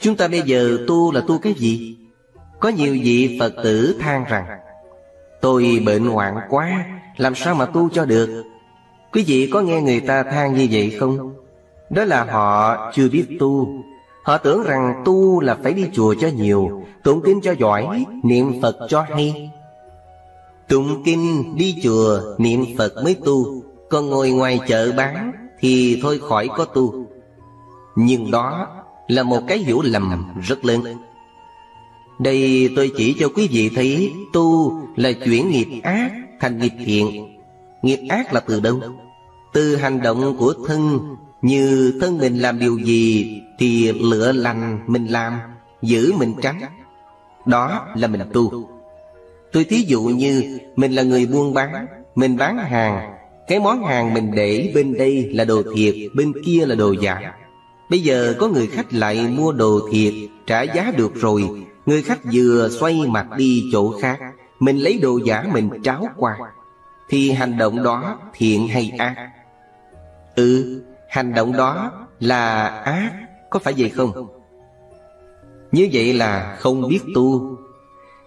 Chúng ta bây giờ tu là tu cái gì? Có nhiều vị Phật tử than rằng, Tôi bệnh hoạn quá, Làm sao mà tu cho được? Quý vị có nghe người ta than như vậy không? Đó là họ chưa biết tu. Họ tưởng rằng tu là phải đi chùa cho nhiều, Tụng kinh cho giỏi, Niệm Phật cho hay. Tụng kinh, đi chùa, Niệm Phật mới tu. Còn ngồi ngoài chợ bán Thì thôi khỏi có tu. Nhưng đó là một cái hiểu lầm rất lớn. Đây tôi chỉ cho quý vị thấy, Tu là chuyển nghiệp ác thành nghiệp thiện. Nghiệp ác là từ đâu? Từ hành động của thân. Như thân mình làm điều gì Thì lựa lành mình làm, Giữ mình tránh. Đó là mình tu. Tôi thí dụ như Mình là người buôn bán, Mình bán hàng. Cái món hàng mình để bên đây là đồ thiệt, Bên kia là đồ giả. Bây giờ có người khách lại mua đồ thiệt, Trả giá được rồi. Người khách vừa xoay mặt đi chỗ khác, Mình lấy đồ giả mình tráo qua. Thì hành động đó thiện hay ác? Ừ Hành động đó là ác, Có phải vậy không? Như vậy là không biết tu.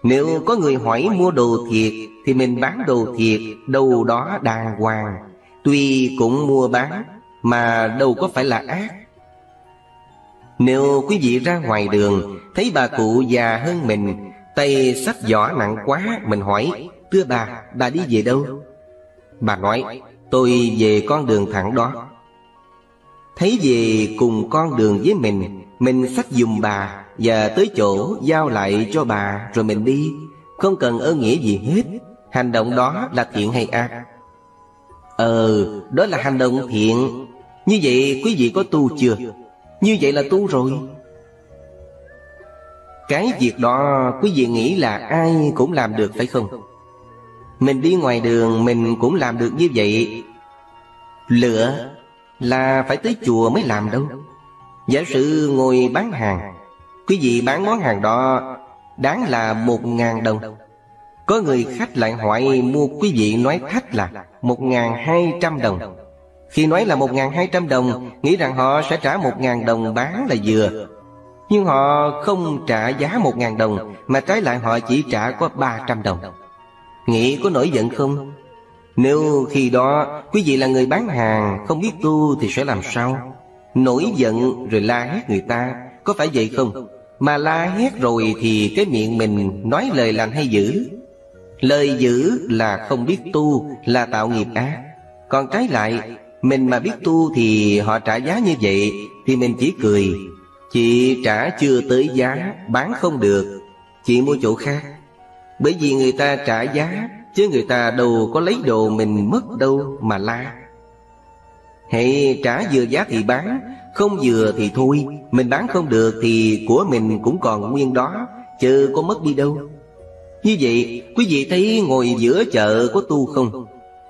Nếu có người hỏi mua đồ thiệt, Thì mình bán đồ thiệt, Đâu đó đàng hoàng. Tuy cũng mua bán, Mà đâu có phải là ác nếu quý vị ra ngoài đường Thấy bà cụ già hơn mình Tay sách giỏ nặng quá Mình hỏi Thưa bà, bà đi về đâu? Bà nói Tôi về con đường thẳng đó Thấy về cùng con đường với mình Mình sách dùm bà Và tới chỗ giao lại cho bà Rồi mình đi Không cần ơn nghĩa gì hết Hành động đó là thiện hay ác Ờ, đó là hành động thiện Như vậy quý vị có tu chưa? Như vậy là tu rồi. Cái việc đó, quý vị nghĩ là ai cũng làm được, phải không? Mình đi ngoài đường, mình cũng làm được như vậy. Lựa là phải tới chùa mới làm đâu. Giả sử ngồi bán hàng, Quý vị bán món hàng đó, Đáng là một ngàn đồng. Có người khách lại hỏi mua, quý vị nói khách là một ngàn hai trăm đồng khi nói là 1.200 đồng, Nghĩ rằng họ sẽ trả 1.000 đồng bán là vừa Nhưng họ không trả giá 1.000 đồng, Mà trái lại họ chỉ trả có 300 đồng Nghĩ có nổi giận không? Nếu khi đó quý vị là người bán hàng, Không biết tu thì sẽ làm sao? Nổi giận rồi la hét người ta, Có phải vậy không? Mà la hét rồi thì cái miệng mình nói lời lành hay dữ Lời dữ là không biết tu, Là tạo nghiệp ác Còn trái lại mình mà biết tu thì họ trả giá như vậy, Thì mình chỉ cười. Chị trả chưa tới giá, Bán không được. Chị mua chỗ khác. Bởi vì người ta trả giá, Chứ người ta đâu có lấy đồ mình mất đâu mà la. Hãy trả vừa giá thì bán, Không vừa thì thôi. Mình bán không được thì của mình cũng còn nguyên đó Chứ có mất đi đâu. Như vậy, quý vị thấy ngồi giữa chợ có tu không?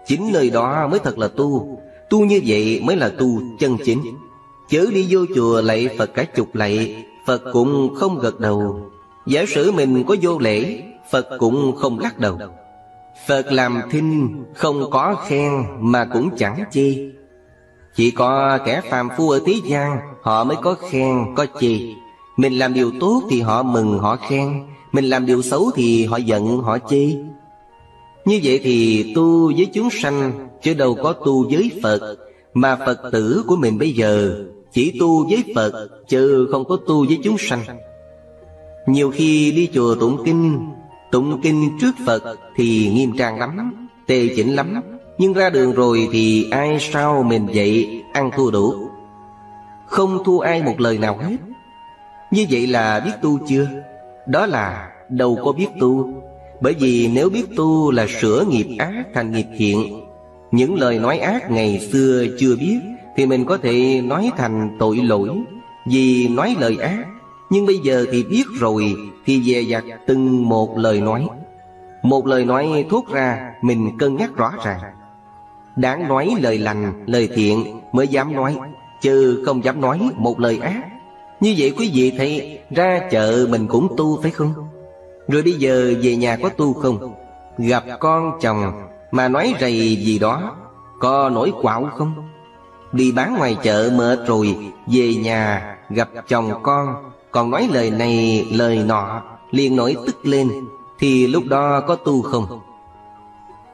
Chính nơi đó mới thật là tu. Tu như vậy mới là tu chân chính. Chớ đi vô chùa lạy Phật cả chục lạy Phật cũng không gật đầu. Giả sử mình có vô lễ Phật cũng không lắc đầu. Phật làm thinh Không có khen Mà cũng chẳng chê Chỉ có kẻ phàm phu ở thế gian Họ mới có khen, có chê Mình làm điều tốt thì họ mừng, họ khen. Mình làm điều xấu thì họ giận, họ chê Như vậy thì tu với chúng sanh Chứ đâu có tu với Phật. Mà Phật tử của mình bây giờ Chỉ tu với Phật, Chứ không có tu với chúng sanh. Nhiều khi đi chùa tụng kinh Tụng kinh trước Phật Thì nghiêm trang lắm Tề chỉnh lắm. Nhưng ra đường rồi thì ai sao mình vậy Ăn thua đủ? Không thua ai một lời nào hết. Như vậy là biết tu chưa? Đó là đâu có biết tu. Bởi vì nếu biết tu là sửa nghiệp ác thành nghiệp thiện những lời nói ác ngày xưa chưa biết Thì mình có thể nói thành tội lỗi. Vì nói lời ác Nhưng bây giờ thì biết rồi Thì dè dặt từng một lời nói. Một lời nói thốt ra Mình cân nhắc rõ ràng. Đáng nói lời lành, lời thiện Mới dám nói Chứ không dám nói một lời ác. Như vậy quý vị thấy Ra chợ mình cũng tu phải không? Rồi bây giờ về nhà có tu không? Gặp con chồng mà nói rầy gì đó, Có nổi quạo không Đi bán ngoài chợ mệt rồi, Về nhà gặp chồng con, Còn nói lời này, lời nọ, liền nổi tức lên, Thì lúc đó có tu không?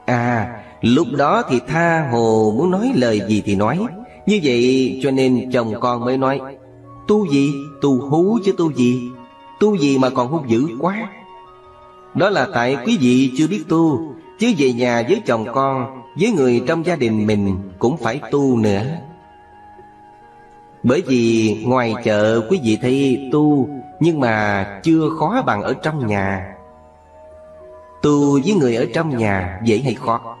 À lúc đó thì tha hồ muốn nói lời gì thì nói Như vậy cho nên chồng con mới nói, Tu gì? Tu hú chứ tu gì? Tu gì mà còn hung dữ quá Đó là tại quý vị chưa biết tu Chứ về nhà với chồng con, Với người trong gia đình mình Cũng phải tu nữa. Bởi vì ngoài chợ, quý vị thấy tu, Nhưng mà chưa khó bằng ở trong nhà. Tu với người ở trong nhà dễ hay khó?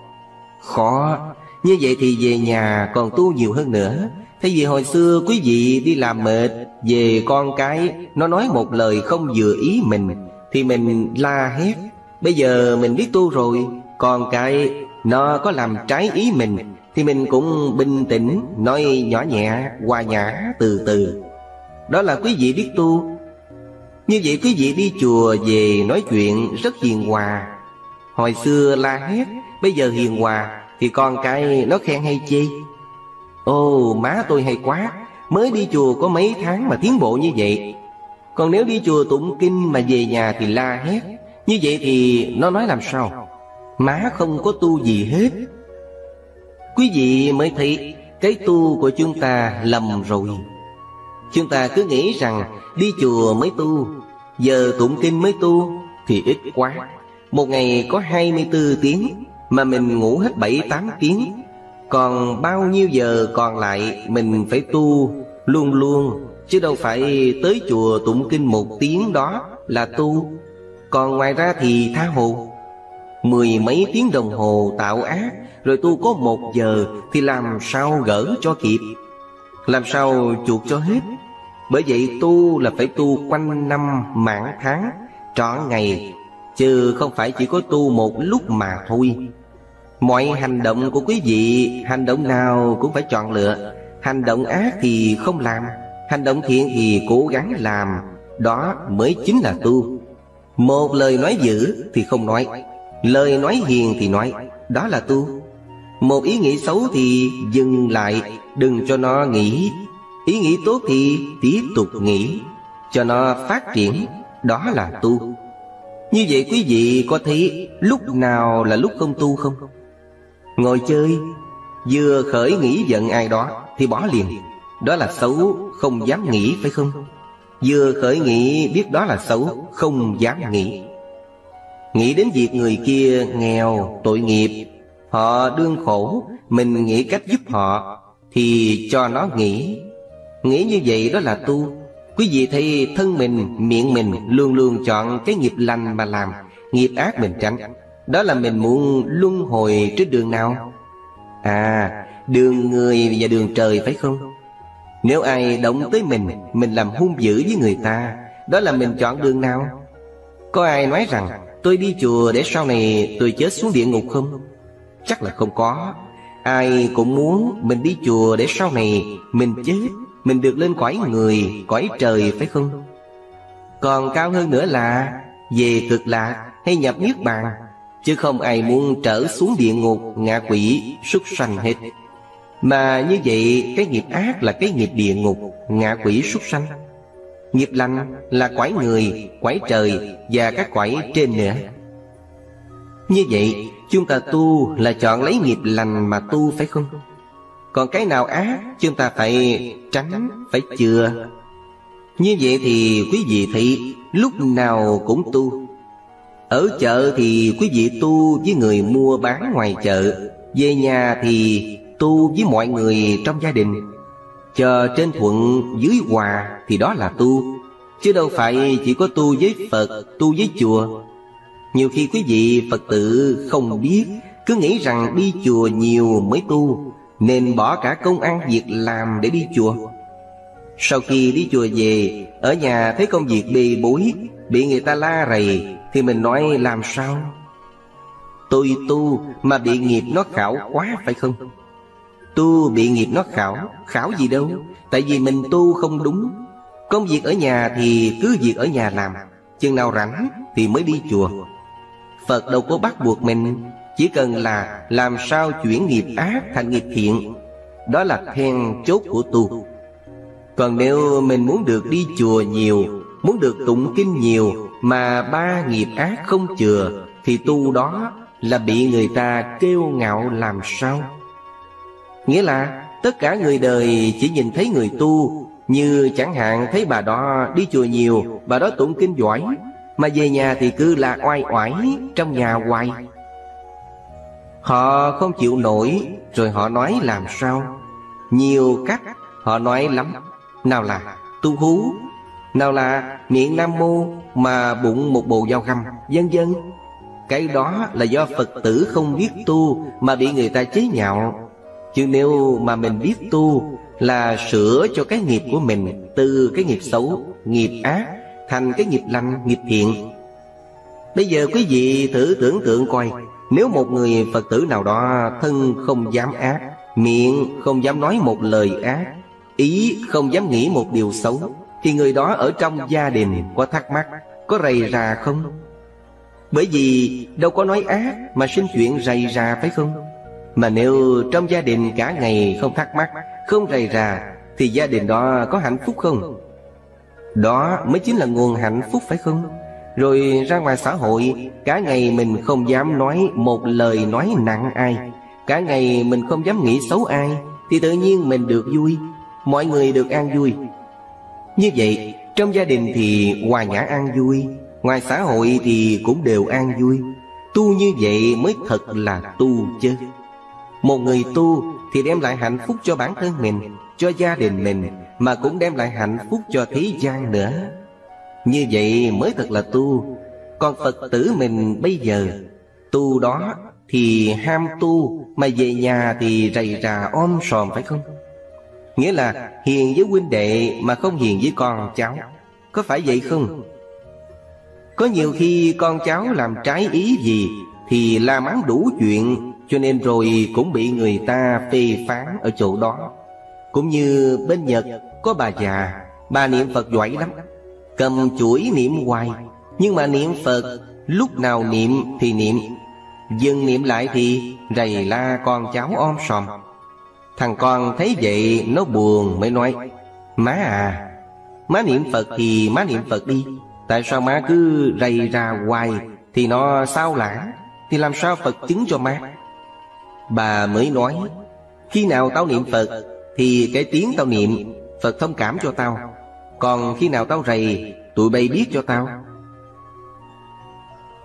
Khó. Như vậy thì về nhà còn tu nhiều hơn nữa. Thay vì hồi xưa quý vị đi làm mệt, Về con cái, Nó nói một lời không vừa ý mình, Thì mình la hét, Bây giờ mình biết tu rồi còn cái nó có làm trái ý mình Thì mình cũng bình tĩnh Nói nhỏ nhẹ, hòa nhã, từ từ. Đó là quý vị biết tu. Như vậy quý vị đi chùa về nói chuyện rất hiền hòa. Hồi xưa la hét Bây giờ hiền hòa Thì con cái nó khen hay chê ô má tôi hay quá Mới đi chùa có mấy tháng mà tiến bộ như vậy. Còn nếu đi chùa tụng kinh mà về nhà thì la hét Như vậy thì nó nói làm sao? Má không có tu gì hết. Quý vị mới thấy Cái tu của chúng ta lầm rồi. Chúng ta cứ nghĩ rằng Đi chùa mới tu, Giờ tụng kinh mới tu Thì ít quá. Một ngày có 24 tiếng Mà mình ngủ hết 7-8 tiếng. Còn bao nhiêu giờ còn lại Mình phải tu luôn luôn, Chứ đâu phải tới chùa tụng kinh một tiếng đó là tu. Còn ngoài ra thì tha hồ. Mười mấy tiếng đồng hồ tạo ác, Rồi tu có một giờ Thì làm sao gỡ cho kịp? Làm sao chuộc cho hết? Bởi vậy tu là phải tu quanh năm mãn tháng, Trọn ngày, Chứ không phải chỉ có tu một lúc mà thôi. Mọi hành động của quý vị, Hành động nào cũng phải chọn lựa. Hành động ác thì không làm, Hành động thiện thì cố gắng làm. Đó mới chính là tu. Một lời nói dữ thì không nói. Lời nói hiền thì nói, Đó là tu. Một ý nghĩ xấu thì dừng lại, Đừng cho nó nghĩ. Ý nghĩ tốt thì tiếp tục nghĩ, Cho nó phát triển, Đó là tu. Như vậy quý vị có thấy Lúc nào là lúc không tu không? Ngồi chơi, Vừa khởi nghĩ giận ai đó Thì bỏ liền. Đó là xấu, Không dám nghĩ, phải không? Vừa khởi nghĩ biết đó là xấu, Không dám nghĩ. Nghĩ đến việc người kia nghèo Tội nghiệp Họ đương khổ Mình nghĩ cách giúp họ Thì cho nó nghĩ. Nghĩ như vậy đó là tu. Quý vị thấy thân mình, miệng mình Luôn luôn chọn cái nghiệp lành mà làm Nghiệp ác mình tránh. Đó là mình muốn luân hồi trên đường nào? À đường người và đường trời phải không? Nếu ai động tới mình Mình làm hung dữ với người ta Đó là mình chọn đường nào? Có ai nói rằng Tôi đi chùa để sau này tôi chết xuống địa ngục không? Chắc là không có. Ai cũng muốn mình đi chùa để sau này Mình chết, Mình được lên cõi người, Cõi trời, phải không? Còn cao hơn nữa là Về cực lạc hay nhập niết bàn, Chứ không ai muốn trở xuống địa ngục, ngạ quỷ, súc sanh hết. Mà như vậy, cái nghiệp ác là cái nghiệp địa ngục, ngạ quỷ, súc sanh. Nghiệp lành là quải người, quải trời và các quải trên nữa Như vậy chúng ta tu là chọn lấy nghiệp lành mà tu phải không? Còn cái nào ác chúng ta phải tránh, phải chừa. Như vậy thì quý vị thị lúc nào cũng tu. Ở chợ thì quý vị tu với người mua bán ngoài chợ Về nhà thì tu với mọi người trong gia đình. Chờ trên thuận dưới hòa thì đó là tu Chứ đâu phải chỉ có tu với Phật, tu với chùa. Nhiều khi quý vị Phật tử không biết Cứ nghĩ rằng đi chùa nhiều mới tu Nên bỏ cả công ăn việc làm để đi chùa. Sau khi đi chùa về Ở nhà thấy công việc bề bối Bị người ta la rầy thì mình nói làm sao? Tôi tu mà bị nghiệp nó khảo quá phải không? Tu bị nghiệp nó khảo Khảo gì đâu, Tại vì mình tu không đúng. Công việc ở nhà thì cứ việc ở nhà làm, Chừng nào rảnh thì mới đi chùa. Phật đâu có bắt buộc mình, Chỉ cần là làm sao chuyển nghiệp ác thành nghiệp thiện, Đó là then chốt của tu. Còn nếu mình muốn được đi chùa nhiều, Muốn được tụng kinh nhiều Mà ba nghiệp ác không chừa, Thì tu đó là bị người ta kêu ngạo làm sao? Nghĩa là, tất cả người đời chỉ nhìn thấy người tu, Như chẳng hạn thấy bà đó đi chùa nhiều, Bà đó tụng kinh giỏi, Mà về nhà thì cứ là oai oải trong nhà hoài. Họ không chịu nổi, Rồi họ nói làm sao? Nhiều cách họ nói lắm. Nào là tu hú, Nào là miệng nam mô Mà bụng một bồ dao găm Dân dân Cái đó là do Phật tử không biết tu Mà bị người ta chế nhạo. Chứ nếu mà mình biết tu Là sửa cho cái nghiệp của mình Từ cái nghiệp xấu, nghiệp ác Thành cái nghiệp lành, nghiệp thiện Bây giờ quý vị thử tưởng tượng coi Nếu một người Phật tử nào đó Thân không dám ác Miệng không dám nói một lời ác Ý không dám nghĩ một điều xấu Thì người đó ở trong gia đình có thắc mắc Có rầy rà không? Bởi vì đâu có nói ác Mà sinh chuyện rầy rà phải không? Mà nếu trong gia đình cả ngày không thắc mắc, Không rầy rà, Thì gia đình đó có hạnh phúc không? Đó mới chính là nguồn hạnh phúc phải không? Rồi ra ngoài xã hội, Cả ngày mình không dám nói một lời nói nặng ai Cả ngày mình không dám nghĩ xấu ai, Thì tự nhiên mình được vui, Mọi người được an vui Như vậy, trong gia đình thì hòa nhã an vui, Ngoài xã hội thì cũng đều an vui Tu như vậy mới thật là tu chứ một người tu thì đem lại hạnh phúc cho bản thân mình, Cho gia đình mình, Mà cũng đem lại hạnh phúc cho thế gian nữa. Như vậy mới thật là tu. Còn Phật tử mình bây giờ, Tu đó thì ham tu, Mà về nhà thì rầy rà om sòm phải không? Nghĩa là hiền với huynh đệ Mà không hiền với con cháu. Có phải vậy không? Có nhiều khi con cháu làm trái ý gì Thì la mắng đủ chuyện cho nên rồi cũng bị người ta phê phán ở chỗ đó. Cũng như bên Nhật, có bà già, Bà niệm Phật giỏi lắm. Cầm chuỗi niệm hoài. Nhưng mà niệm Phật, Lúc nào niệm thì niệm. Dừng niệm lại thì rầy la con cháu om sòm. Thằng con thấy vậy, nó buồn mới nói, Má à Má niệm Phật thì má niệm Phật đi. Tại sao má cứ rầy ra hoài Thì nó sao lãng? Thì làm sao Phật chứng cho má? Bà mới nói, Khi nào tao niệm Phật, Thì cái tiếng tao niệm, Phật thông cảm cho tao. Còn khi nào tao rầy, Tụi bay biết cho tao.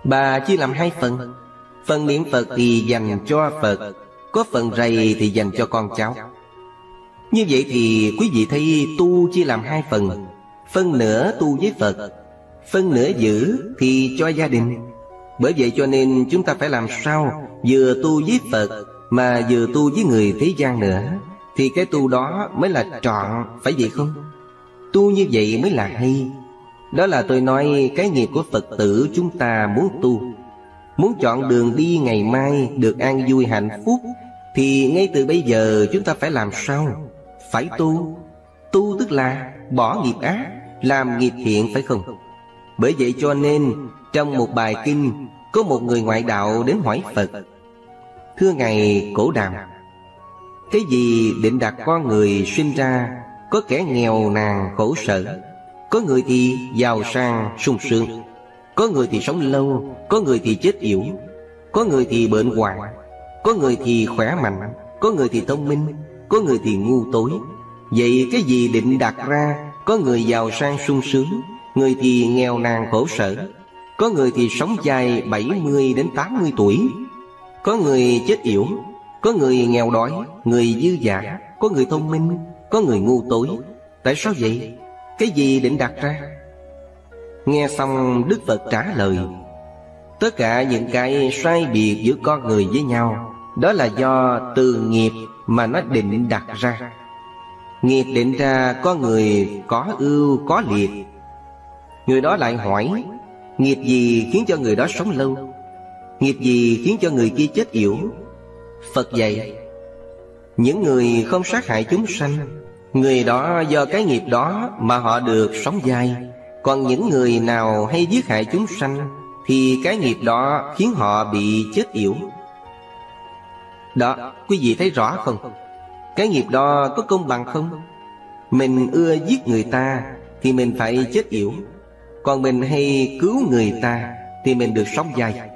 Bà chia làm hai phần. Phần niệm Phật thì dành cho Phật, Có phần rầy thì dành cho con cháu. Như vậy thì quý vị thấy tu chia làm hai phần. Phân nửa tu với Phật, Phân nửa giữ thì cho gia đình. Bởi vậy cho nên chúng ta phải làm sao Vừa tu với Phật mà vừa tu với người thế gian nữa, Thì cái tu đó mới là trọn, Phải vậy không Tu như vậy mới là hay Đó là tôi nói cái nghiệp của Phật tử chúng ta muốn tu Muốn chọn đường đi ngày mai được an vui hạnh phúc, Thì ngay từ bây giờ chúng ta phải làm sao? Phải tu Tu tức là bỏ nghiệp ác, Làm nghiệp thiện, phải không? Bởi vậy cho nên, Trong một bài kinh, Có một người ngoại đạo đến hỏi Phật Thưa Ngài Cổ Đàm, Cái gì định đặt con người sinh ra, Có kẻ nghèo nàn khổ sở, Có người thì giàu sang sung sướng, có người thì sống lâu, Có người thì chết yểu, Có người thì bệnh hoạn, Có người thì khỏe mạnh, Có người thì thông minh, Có người thì ngu tối. Vậy cái gì định đặt ra, Có người giàu sang sung sướng, Người thì nghèo nàn khổ sở, Có người thì sống dài 70 đến 80 tuổi có người chết yểu, Có người nghèo đói, Người dư giả Có người thông minh, Có người ngu tối Tại sao vậy? Cái gì định đặt ra? Nghe xong, Đức Phật trả lời, Tất cả những cái sai biệt giữa con người với nhau, Đó là do từ nghiệp mà nó định đặt ra Nghiệp định ra có người có ưu, có liệt Người đó lại hỏi, Nghiệp gì khiến cho người đó sống lâu Nghiệp gì khiến cho người kia chết yểu? Phật dạy Những người không sát hại chúng sanh Người đó do cái nghiệp đó mà họ được sống dài còn những người nào hay giết hại chúng sanh Thì cái nghiệp đó khiến họ bị chết yểu. Đó, quý vị thấy rõ không? Cái nghiệp đó có công bằng không? Mình ưa giết người ta Thì mình phải chết yểu. Còn mình hay cứu người ta Thì mình được sống dài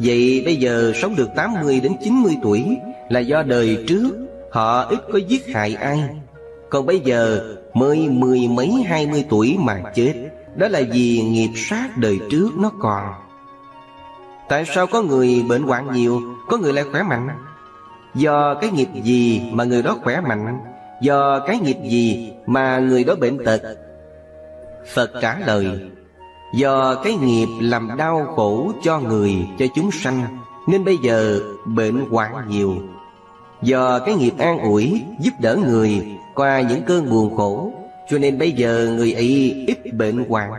Vậy bây giờ sống được 80 đến 90 tuổi Là do đời trước Họ ít có giết hại ai. Còn bây giờ mới mười mấy, hai mươi tuổi mà chết, Đó là vì nghiệp sát đời trước nó còn. Tại sao có người bệnh hoạn nhiều, Có người lại khỏe mạnh? Do cái nghiệp gì mà người đó khỏe mạnh? Do cái nghiệp gì mà người đó bệnh tật? Phật trả lời Do cái nghiệp làm đau khổ cho người, cho chúng sanh Nên bây giờ bệnh hoạn nhiều. Do cái nghiệp an ủi, giúp đỡ người Qua những cơn buồn khổ Cho nên bây giờ người ấy ít bệnh hoạn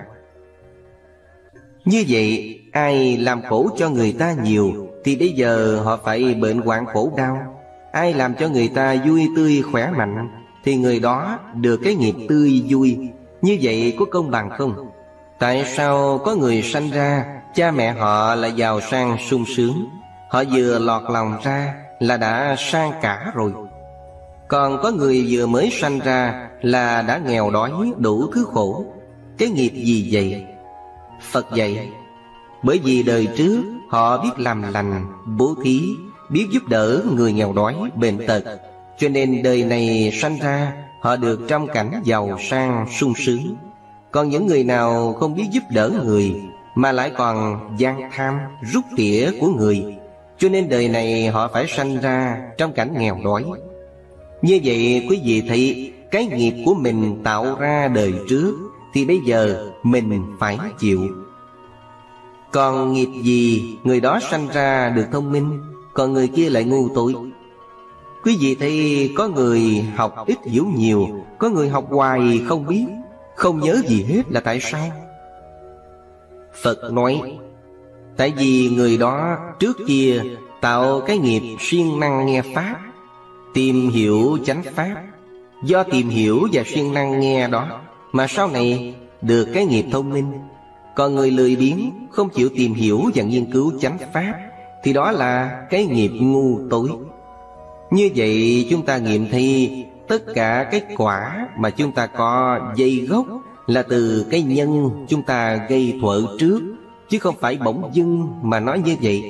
Như vậy, ai làm khổ cho người ta nhiều Thì bây giờ họ phải bệnh hoạn khổ đau. Ai làm cho người ta vui tươi khỏe mạnh Thì người đó được cái nghiệp tươi vui. Như vậy có công bằng không? Tại sao có người sanh ra, Cha mẹ họ là giàu sang sung sướng? Họ vừa lọt lòng ra Là đã sang cả rồi. Còn có người vừa mới sanh ra Là đã nghèo đói, đủ thứ khổ. Cái nghiệp gì vậy? Phật dạy, Bởi vì đời trước họ biết làm lành, Bố thí, Biết giúp đỡ người nghèo đói, bệnh tật. Cho nên đời này sanh ra, Họ được trong cảnh giàu sang, sung sướng còn những người nào không biết giúp đỡ người Mà lại còn gian tham, rút tỉa của người Cho nên đời này họ phải sanh ra trong cảnh nghèo đói. Như vậy quý vị thấy Cái nghiệp của mình tạo ra đời trước Thì bây giờ mình phải chịu. Còn nghiệp gì người đó sanh ra được thông minh Còn người kia lại ngu tội? Quý vị thấy có người học ít hiểu nhiều Có người học hoài không biết không nhớ gì hết là tại sao? Phật nói, Tại vì người đó trước kia Tạo cái nghiệp siêng năng nghe Pháp, Tìm hiểu chánh Pháp. Do tìm hiểu và siêng năng nghe đó Mà sau này được cái nghiệp thông minh. Còn người lười biếng, Không chịu tìm hiểu và nghiên cứu chánh Pháp, Thì đó là cái nghiệp ngu tối. Như vậy chúng ta nghiệm thi Tất cả cái quả mà chúng ta có dây gốc Là từ cái nhân chúng ta gây thuở trước, Chứ không phải bỗng dưng mà nói như vậy.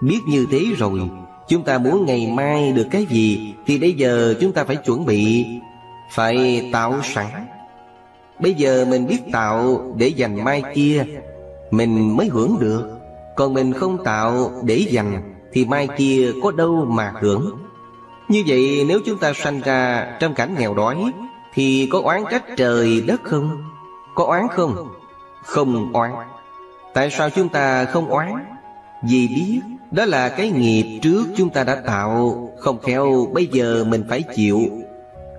Biết như thế rồi, Chúng ta muốn ngày mai được cái gì Thì bây giờ chúng ta phải chuẩn bị, Phải tạo sẵn. Bây giờ mình biết tạo để dành mai kia, Mình mới hưởng được. Còn mình không tạo để dành Thì mai kia có đâu mà hưởng như vậy nếu chúng ta sanh ra trong cảnh nghèo đói, Thì có oán trách trời đất không? Có oán không? Không oán Tại sao chúng ta không oán? Vì biết đó là cái nghiệp trước chúng ta đã tạo, Không khéo bây giờ mình phải chịu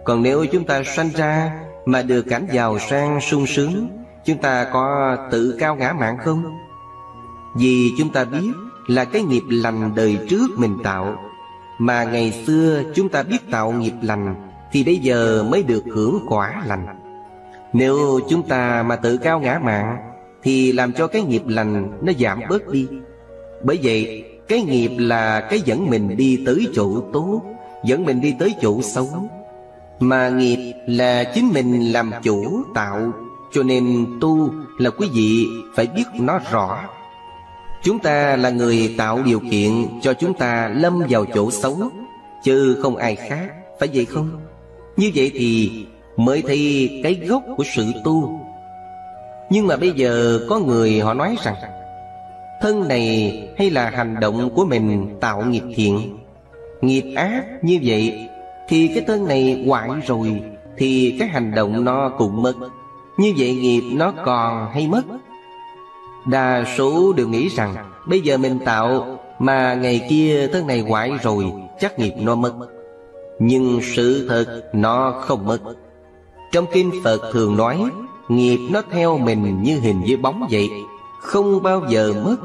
Còn nếu chúng ta sanh ra Mà được cảnh giàu sang sung sướng, Chúng ta có tự cao ngã mạng không? Vì chúng ta biết là cái nghiệp lành đời trước mình tạo mà ngày xưa chúng ta biết tạo nghiệp lành, Thì bây giờ mới được hưởng quả lành. Nếu chúng ta mà tự cao ngã mạng, Thì làm cho cái nghiệp lành nó giảm bớt đi. Bởi vậy, cái nghiệp là cái dẫn mình đi tới chỗ tốt, Dẫn mình đi tới chỗ xấu. Mà nghiệp là chính mình làm chủ, tạo. Cho nên tu là quý vị phải biết nó rõ. Chúng ta là người tạo điều kiện cho chúng ta lâm vào chỗ xấu Chứ không ai khác, phải vậy không? Như vậy thì mới thấy cái gốc của sự tu. Nhưng mà bây giờ có người họ nói rằng Thân này hay là hành động của mình tạo nghiệp thiện? Nghiệp ác như vậy Thì cái thân này hoại rồi Thì cái hành động nó cũng mất. Như vậy nghiệp nó còn hay mất? Đa số đều nghĩ rằng, Bây giờ mình tạo, Mà ngày kia thân này hoại rồi, Chắc nghiệp nó mất. Nhưng sự thật, nó không mất. Trong kinh Phật thường nói, Nghiệp nó theo mình như hình với bóng vậy, Không bao giờ mất.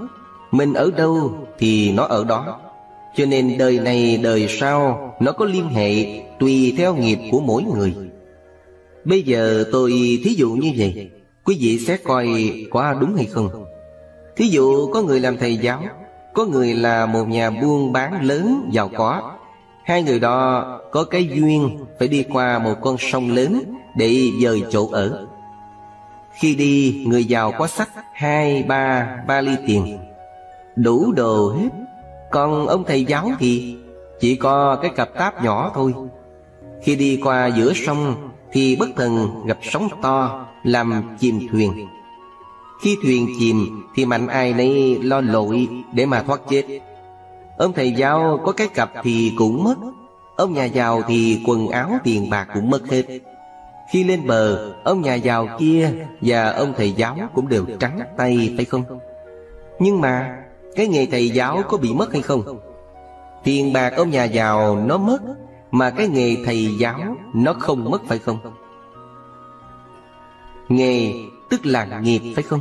Mình ở đâu thì nó ở đó. Cho nên đời này, đời sau, Nó có liên hệ Tùy theo nghiệp của mỗi người. Bây giờ tôi thí dụ như vậy, Quý vị sẽ coi có đúng hay không? Thí dụ, có người làm thầy giáo, Có người là một nhà buôn bán lớn, giàu có. Hai người đó có cái duyên Phải đi qua một con sông lớn Để dời chỗ ở. Khi đi, người giàu có sách hai, ba ba ly tiền. Đủ đồ hết. Còn ông thầy giáo thì Chỉ có cái cặp táp nhỏ thôi. Khi đi qua giữa sông Thì bất thần gặp sóng to Làm chìm thuyền. Khi thuyền chìm Thì mạnh ai nấy lo lội Để mà thoát chết. Ông thầy giáo có cái cặp thì cũng mất, Ông nhà giàu thì quần áo tiền bạc cũng mất hết. Khi lên bờ, Ông nhà giàu kia Và ông thầy giáo cũng đều trắng tay, phải không? Nhưng mà Cái nghề thầy giáo có bị mất hay không? Tiền bạc ông nhà giàu nó mất, Mà cái nghề thầy giáo Nó không mất, phải không? Nghề tức là nghiệp, phải không?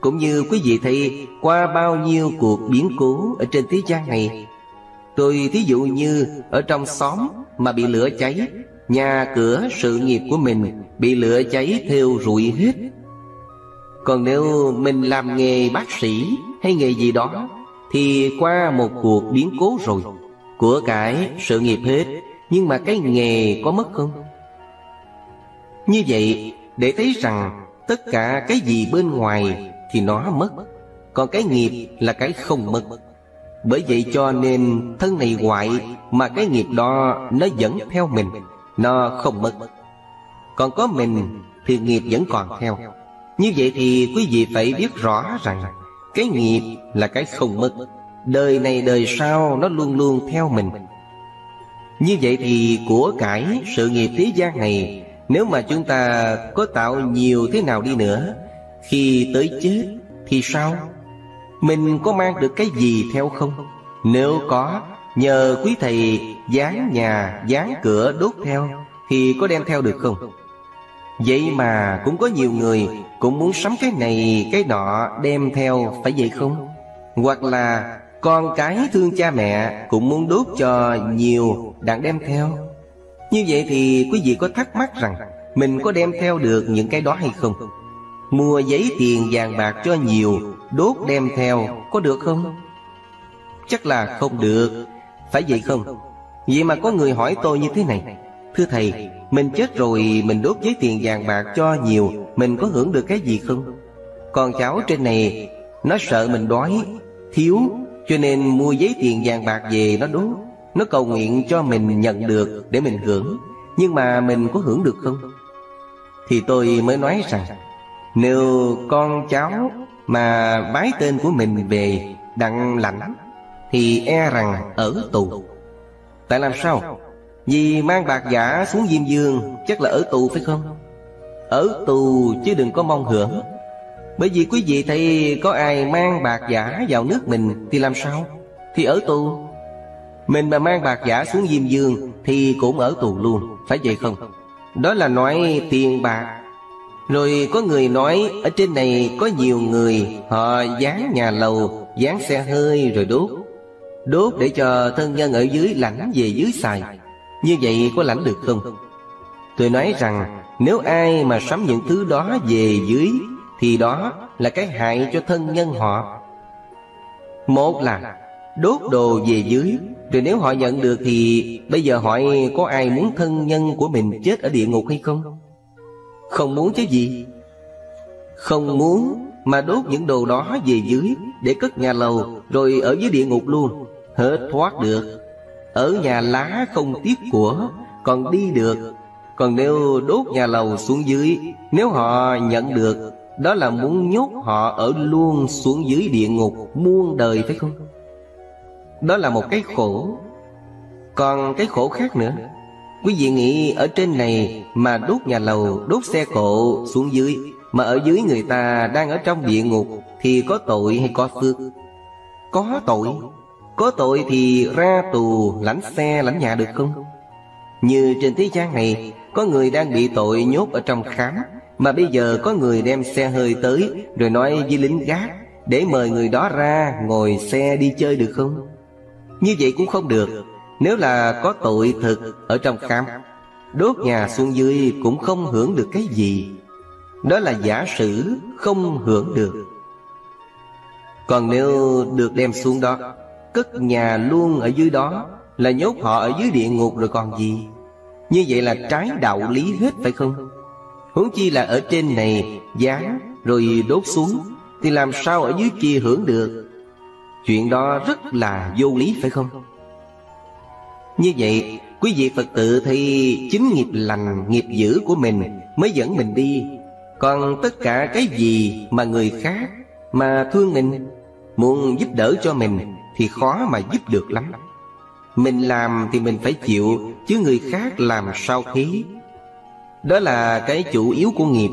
Cũng như quý vị thấy, Qua bao nhiêu cuộc biến cố Ở trên thế gian này, Tôi thí dụ như ở trong xóm mà bị lửa cháy, Nhà cửa sự nghiệp của mình bị lửa cháy theo rụi hết. Còn nếu mình làm nghề bác sĩ hay nghề gì đó, Thì qua một cuộc biến cố rồi, Của cải sự nghiệp hết. Nhưng mà cái nghề có mất không? Như vậy, để thấy rằng tất cả cái gì bên ngoài thì nó mất, Còn cái nghiệp là cái không mất. Bởi vậy cho nên thân này hoại Mà cái nghiệp đó nó vẫn theo mình, Nó không mất. Còn có mình thì nghiệp vẫn còn theo. Như vậy thì quý vị phải biết rõ rằng Cái nghiệp là cái không mất. Đời này đời sau nó luôn luôn theo mình. Như vậy thì của cải sự nghiệp thế gian này nếu mà chúng ta có tạo nhiều thế nào đi nữa Khi tới chết thì sao? Mình có mang được cái gì theo không? Nếu có Nhờ quý thầy dán nhà, dán cửa đốt theo Thì có đem theo được không? Vậy mà cũng có nhiều người Cũng muốn sắm cái này, cái nọ đem theo Phải vậy không? Hoặc là con cái thương cha mẹ Cũng muốn đốt cho nhiều đặng đem theo như vậy thì quý vị có thắc mắc rằng Mình có đem theo được những cái đó hay không? Mua giấy tiền vàng bạc cho nhiều, Đốt đem theo, Có được không? Chắc là không được Phải vậy không? Vậy mà có người hỏi tôi như thế này Thưa Thầy, Mình chết rồi, mình đốt giấy tiền vàng bạc cho nhiều, Mình có hưởng được cái gì không? Còn cháu trên này, Nó sợ mình đói, Thiếu, Cho nên mua giấy tiền vàng bạc về nó đốt nó cầu nguyện cho mình nhận được Để mình hưởng Nhưng mà mình có hưởng được không? Thì tôi mới nói rằng, nếu con cháu mà bái tên của mình về đặng lãnh, Thì e rằng ở tù Tại làm sao? Vì mang bạc giả xuống Diêm Dương, Chắc là ở tù phải không? Ở tù chứ đừng có mong hưởng Bởi vì quý vị thấy có ai mang bạc giả vào nước mình Thì làm sao? Thì ở tù mình mà mang bạc giả xuống Diêm Dương Thì cũng ở tù luôn, Phải vậy không? Đó là nói tiền bạc rồi có người nói Ở trên này có nhiều người, Họ dán nhà lầu, Dán xe hơi rồi đốt Đốt để cho thân nhân ở dưới lãnh về dưới xài Như vậy có lãnh được không? Tôi nói rằng, Nếu ai mà sắm những thứ đó về dưới, Thì đó là cái hại cho thân nhân họ Một là đốt đồ về dưới. Rồi nếu họ nhận được thì Bây giờ hỏi có ai muốn thân nhân của mình chết ở địa ngục hay không? Không muốn chứ gì. Không muốn mà đốt những đồ đó về dưới Để cất nhà lầu Rồi ở dưới địa ngục luôn. Hết thoát được. Ở nhà lá không tiếc của, Còn đi được. Còn nếu đốt nhà lầu xuống dưới, Nếu họ nhận được, Đó là muốn nhốt họ ở luôn xuống dưới địa ngục Muôn đời phải không? Đó là một cái khổ Còn cái khổ khác nữa Quý vị nghĩ ở trên này mà đốt nhà lầu, đốt xe cộ xuống dưới Mà ở dưới người ta đang ở trong địa ngục Thì có tội hay có phước? Có tội Có tội thì ra tù lãnh xe lãnh nhà được không? Như trên thế gian này Có người đang bị tội nhốt ở trong khám Mà bây giờ có người đem xe hơi tới Rồi nói với lính gác Để mời người đó ra ngồi xe đi chơi được không? Như vậy cũng không được. Nếu là có tội thực ở trong khám, Đốt nhà xuống dưới cũng không hưởng được cái gì. Đó là giả sử không hưởng được. Còn nếu được đem xuống đó, Cất nhà luôn ở dưới đó, Là nhốt họ ở dưới địa ngục rồi còn gì? Như vậy là trái đạo lý hết phải không? Huống chi là ở trên này Giá rồi đốt xuống, Thì làm sao ở dưới kia hưởng được? Chuyện đó rất là vô lý phải không? Như vậy Quý vị Phật tử thì chính nghiệp lành, nghiệp dữ của mình mới dẫn mình đi. Còn tất cả cái gì mà người khác mà thương mình Muốn giúp đỡ cho mình thì khó mà giúp được lắm. Mình làm thì mình phải chịu Chứ người khác làm sao thế Đó là cái chủ yếu của nghiệp.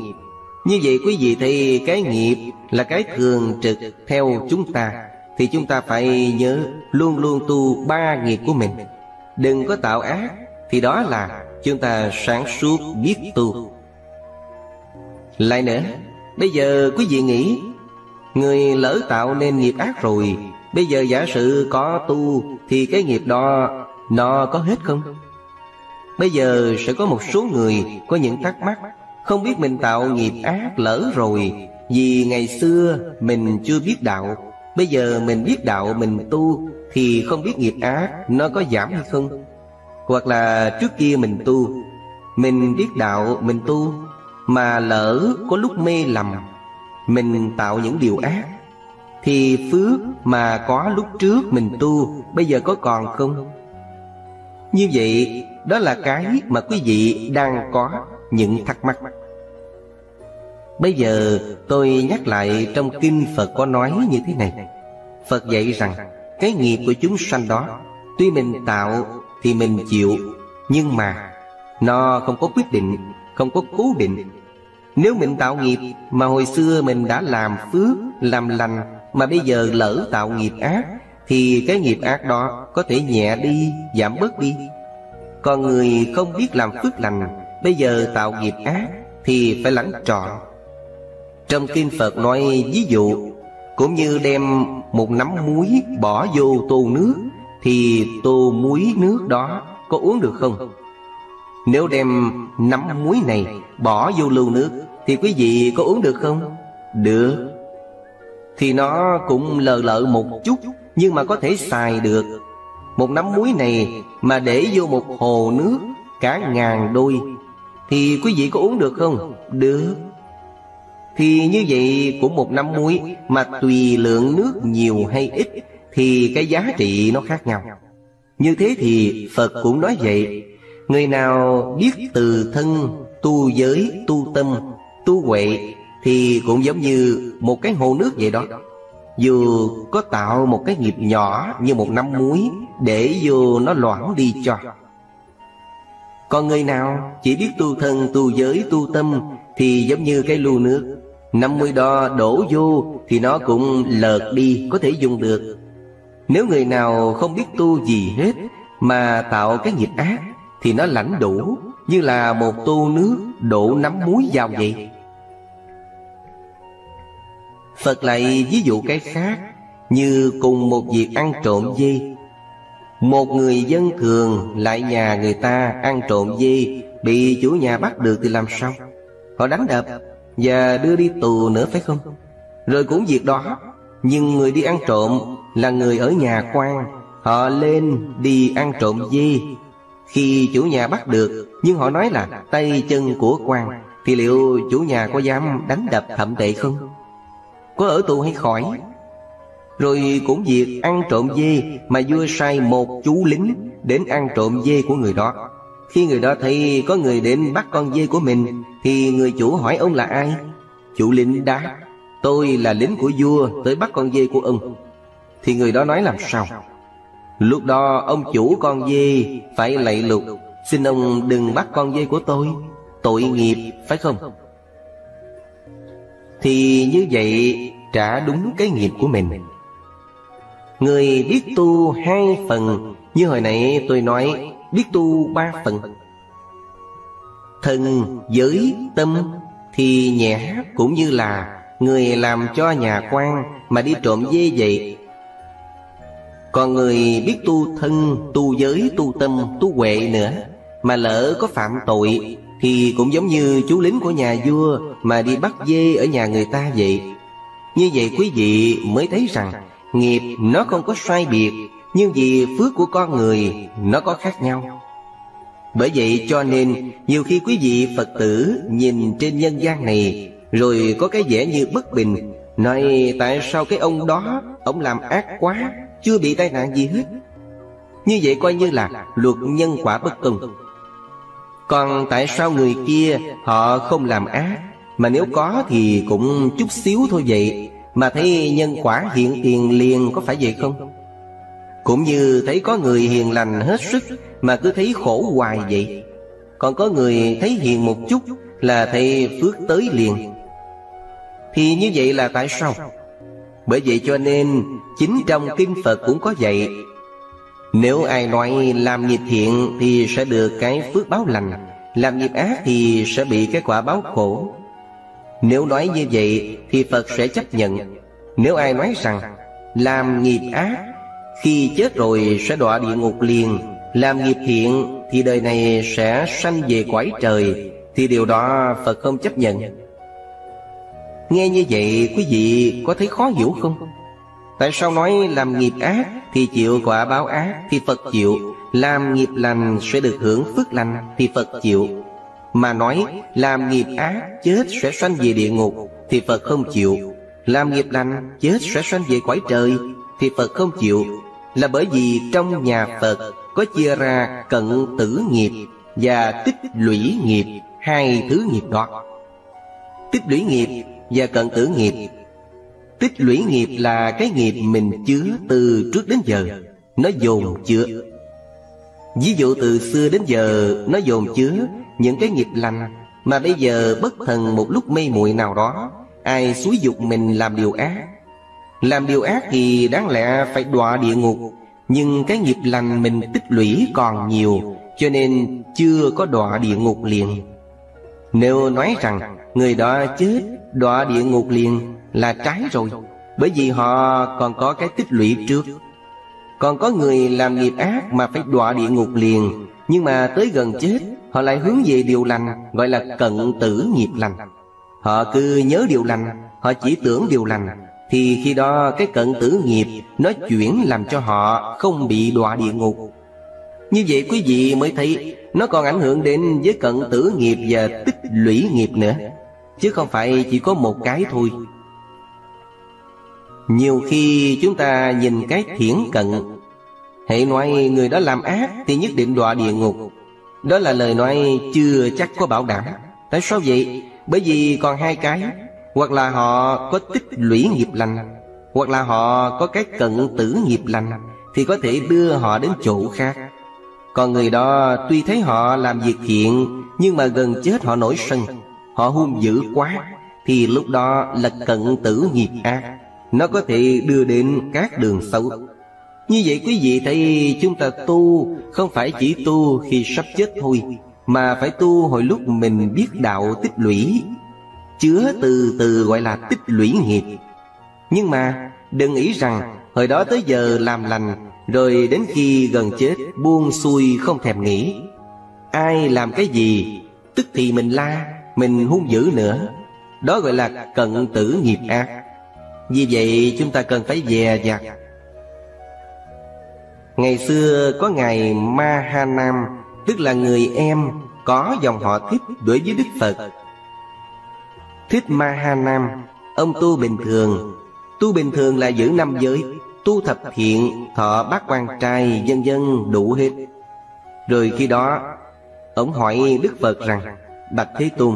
Như vậy quý vị thì cái nghiệp là cái thường trực theo chúng ta. Thì chúng ta phải nhớ luôn luôn tu ba nghiệp của mình. Đừng có tạo ác, Thì đó là chúng ta sáng suốt biết tu. Lại nữa, Bây giờ quý vị nghĩ, Người lỡ tạo nên nghiệp ác rồi, Bây giờ giả sử có tu, Thì cái nghiệp đó Nó có hết không? Bây giờ sẽ có một số người Có những thắc mắc, Không biết mình tạo nghiệp ác lỡ rồi, Vì ngày xưa mình chưa biết đạo. Bây giờ mình biết đạo mình tu Thì không biết nghiệp ác Nó có giảm hay không? Hoặc là trước kia mình tu, Mình biết đạo mình tu Mà lỡ có lúc mê lầm, Mình tạo những điều ác, Thì phước mà có lúc trước mình tu Bây giờ có còn không? Như vậy, đó là cái mà quý vị đang có những thắc mắc Bây giờ tôi nhắc lại trong kinh Phật có nói như thế này. Phật dạy rằng, Cái nghiệp của chúng sanh đó, Tuy mình tạo thì mình chịu, Nhưng mà Nó không có quyết định, Không có cố định. Nếu mình tạo nghiệp Mà hồi xưa mình đã làm phước, Làm lành, Mà bây giờ lỡ tạo nghiệp ác, Thì cái nghiệp ác đó Có thể nhẹ đi, Giảm bớt đi. Còn người không biết làm phước lành, Bây giờ tạo nghiệp ác Thì phải lãnh trọn. Trong Kinh Phật nói, ví dụ, Cũng như đem một nắm muối bỏ vô tô nước, thì tô muối nước đó có uống được không? Nếu đem nắm muối này bỏ vô lưu nước, Thì quý vị có uống được không? Được Thì nó cũng lờ lợ một chút, Nhưng mà có thể xài được Một nắm muối này mà để vô một hồ nước, Cả ngàn đôi, Thì quý vị có uống được không? Được thì như vậy của một năm muối Mà tùy lượng nước nhiều hay ít thì cái giá trị nó khác nhau. Như thế thì phật cũng nói vậy, người nào biết từ thân, tu giới, tu tâm, tu huệ thì cũng giống như một cái hồ nước vậy đó. Dù có tạo một cái nghiệp nhỏ như một năm muối để vô nó loãng đi cho. Còn người nào chỉ biết tu thân, tu giới, tu tâm thì giống như cái lu nước năm mươi đo đổ vô thì nó cũng lợt đi, có thể dùng được. Nếu người nào không biết tu gì hết Mà tạo cái nghiệp ác Thì nó lãnh đủ Như là một tô nước đổ nắm muối vào vậy. Phật lại ví dụ cái khác, Như cùng một việc ăn trộm dê. Một người dân thường lại nhà người ta ăn trộm dê, Bị chủ nhà bắt được thì làm sao? Họ đánh đập. Và đưa đi tù nữa phải không? Rồi cũng việc đó. Nhưng người đi ăn trộm là người ở nhà quan. Họ lên đi ăn trộm dê Khi chủ nhà bắt được, Nhưng họ nói là tay chân của quan. Thì liệu chủ nhà có dám đánh đập thậm tệ không? Có ở tù hay khỏi? Rồi cũng việc ăn trộm dê Mà vua sai một chú lính Đến ăn trộm dê của người đó. Khi người đó thấy có người đến bắt con dê của mình, Thì người chủ hỏi ông là ai? Chủ lính đáp, Tôi là lính của vua tới bắt con dê của ông. Thì người đó nói làm sao? Lúc đó ông chủ con dê Phải lạy lục, Xin ông đừng bắt con dê của tôi, Tội nghiệp, phải không? Thì như vậy Trả đúng cái nghiệp của mình. Người biết tu hai phần, Như hồi nãy tôi nói Biết tu ba phần. Thân, giới, tâm Thì nhẹ cũng như là Người làm cho nhà quan Mà đi trộm dê vậy. Còn người biết tu thân, tu giới, tu tâm, tu huệ nữa Mà lỡ có phạm tội Thì cũng giống như chú lính của nhà vua Mà đi bắt dê ở nhà người ta vậy. Như vậy quý vị mới thấy rằng Nghiệp nó không có sai biệt nhưng vì phước của con người, Nó có khác nhau. Bởi vậy cho nên, Nhiều khi quý vị Phật tử Nhìn trên nhân gian này, Rồi có cái vẻ như bất bình. Nói, tại sao cái ông đó, Ông làm ác quá, Chưa bị tai nạn gì hết? Như vậy coi như là luật nhân quả bất công Còn tại sao người kia, Họ không làm ác? Mà nếu có thì cũng chút xíu thôi vậy. Mà thấy nhân quả hiện tiền liền Có phải vậy không? Cũng như thấy có người hiền lành hết sức Mà cứ thấy khổ hoài vậy. Còn có người thấy hiền một chút Là thấy phước tới liền. Thì như vậy là tại sao? Bởi vậy cho nên, Chính trong Kinh Phật cũng có vậy Nếu ai nói làm nghiệp thiện Thì sẽ được cái phước báo lành, Làm nghiệp ác thì sẽ bị cái quả báo khổ. Nếu nói như vậy Thì Phật sẽ chấp nhận. Nếu ai nói rằng Làm nghiệp ác khi chết rồi sẽ đọa địa ngục liền, Làm nghiệp thiện Thì đời này sẽ sanh về quái trời, Thì điều đó Phật không chấp nhận. Nghe như vậy, quý vị có thấy khó hiểu không? Tại sao nói làm nghiệp ác thì chịu quả báo ác thì Phật chịu, Làm nghiệp lành sẽ được hưởng phước lành thì Phật chịu. Mà nói làm nghiệp ác chết sẽ sanh về địa ngục thì Phật không chịu, Làm nghiệp lành chết sẽ sanh về quái trời thì Phật không chịu. Là bởi vì trong nhà Phật có chia ra cận tử nghiệp và tích lũy nghiệp, hai thứ nghiệp đó. Tích lũy nghiệp và cận tử nghiệp. Tích lũy nghiệp là cái nghiệp mình chứa từ trước đến giờ, Nó dồn chứa. Ví dụ từ xưa đến giờ, Nó dồn chứa những cái nghiệp lành, Mà bây giờ bất thần một lúc mê muội nào đó, Ai xúi dục mình làm điều ác làm điều ác thì đáng lẽ phải đọa địa ngục. Nhưng cái nghiệp lành mình tích lũy còn nhiều, Cho nên chưa có đọa địa ngục liền. Nếu nói rằng Người đó chết, đọa địa ngục liền là trái rồi. Bởi vì họ còn có cái tích lũy trước. Còn có người làm nghiệp ác mà phải đọa địa ngục liền. Nhưng mà tới gần chết, Họ lại hướng về điều lành, Gọi là cận tử nghiệp lành. Họ cứ nhớ điều lành, Họ chỉ tưởng điều lành. Thì khi đó cái cận tử nghiệp Nó chuyển làm cho họ không bị đọa địa ngục. Như vậy quý vị mới thấy Nó còn ảnh hưởng đến với cận tử nghiệp và tích lũy nghiệp nữa, Chứ không phải chỉ có một cái thôi. Nhiều khi chúng ta nhìn cái thiển cận, Hãy nói người đó làm ác Thì nhất định đọa địa ngục. Đó là lời nói chưa chắc có bảo đảm. Tại sao vậy? Bởi vì còn hai cái. Hoặc là họ có tích lũy nghiệp lành, Hoặc là họ có cái cận tử nghiệp lành, Thì có thể đưa họ đến chỗ khác. Còn người đó tuy thấy họ làm việc thiện, Nhưng mà gần chết họ nổi sân, Họ hung dữ quá, Thì lúc đó là cận tử nghiệp ác. Nó có thể đưa đến các đường xấu. Như vậy quý vị thấy chúng ta tu Không phải chỉ tu khi sắp chết thôi, Mà phải tu hồi lúc mình biết đạo tích lũy. Chứa từ từ gọi là tích lũy nghiệp. Nhưng mà, đừng nghĩ rằng Hồi đó tới giờ làm lành, Rồi đến khi gần chết, buông xuôi không thèm nghĩ. Ai làm cái gì, Tức thì mình la, mình hung dữ nữa. Đó gọi là cận tử nghiệp ác. Vì vậy chúng ta cần phải dè dặt. Ngày xưa có ngài Ma Ha Nam Tức là người em, có dòng họ thích đối với Đức Phật. Thích Ma Ha Nam. Ông tu bình thường. Tu bình thường là giữ năm giới Tu thập thiện Thọ bát quan trai Dân dân đủ hết. Rồi khi đó Ông hỏi Đức Phật rằng Bạch Thế Tôn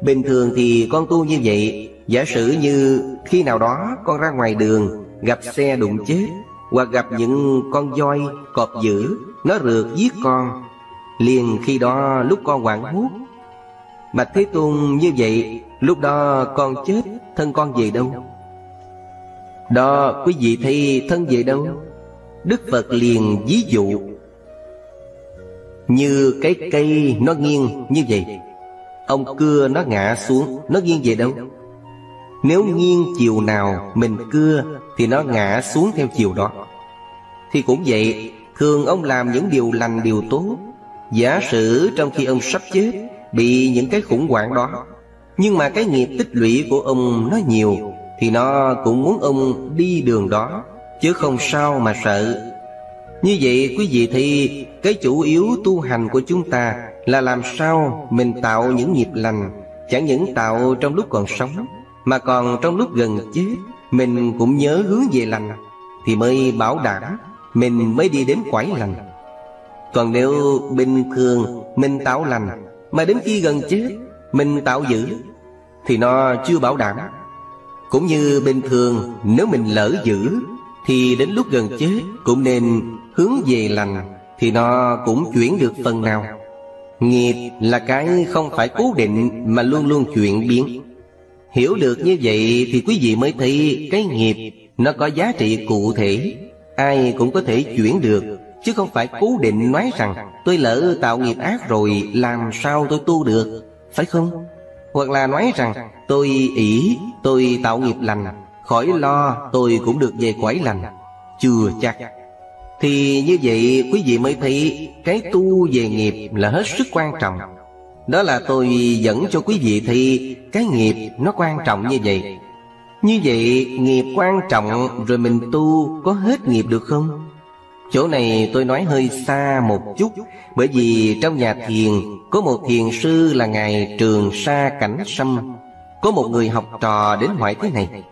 Bình thường thì con tu như vậy Giả sử như khi nào đó con ra ngoài đường Gặp xe đụng chết Hoặc gặp những con voi, cọp dữ Nó rượt giết con Liền khi đó lúc con hoảng hốt Bạch Thế Tôn như vậy Lúc đó con chết, Thân con về đâu? Đó, quý vị thấy thân về đâu? Đức Phật liền ví dụ. Như cái cây nó nghiêng như vậy, Ông cưa nó ngã xuống, Nó nghiêng về đâu? Nếu nghiêng chiều nào mình cưa, Thì nó ngã xuống theo chiều đó. Thì cũng vậy, Thường ông làm những điều lành, điều tốt. Giả sử trong khi ông sắp chết, Bị những cái khủng hoảng đó nhưng mà cái nghiệp tích lũy của ông nó nhiều, Thì nó cũng muốn ông đi đường đó, Chứ không sao mà sợ. Như vậy, quý vị thì, Cái chủ yếu tu hành của chúng ta Là làm sao mình tạo những nghiệp lành, Chẳng những tạo trong lúc còn sống, Mà còn trong lúc gần chết, Mình cũng nhớ hướng về lành, Thì mới bảo đảm Mình mới đi đến quải lành. Còn nếu bình thường Mình tạo lành, Mà đến khi gần chết, Mình tạo dữ thì nó chưa bảo đảm. Cũng như bình thường, Nếu mình lỡ giữ, Thì đến lúc gần chết Cũng nên hướng về lành, Thì nó cũng chuyển được phần nào. Nghiệp là cái không phải cố định Mà luôn luôn chuyển biến. Hiểu được như vậy thì quý vị mới thấy Cái nghiệp nó có giá trị cụ thể. Ai cũng có thể chuyển được, Chứ không phải cố định nói rằng, Tôi lỡ tạo nghiệp ác rồi, Làm sao tôi tu được? Phải không? Hoặc là nói rằng, Tôi ỷ, tôi tạo nghiệp lành, Khỏi lo, tôi cũng được về quải lành Chưa chắc Thì như vậy, quý vị mới thấy Cái tu về nghiệp là hết sức quan trọng. Đó là tôi dẫn cho quý vị thì Cái nghiệp nó quan trọng như vậy. Như vậy, nghiệp quan trọng Rồi mình tu có hết nghiệp được không? Chỗ này tôi nói hơi xa một chút. Bởi vì trong nhà thiền, Có một thiền sư là Ngài Trường Sa Cảnh Sâm. Có một người học trò đến hỏi thế này.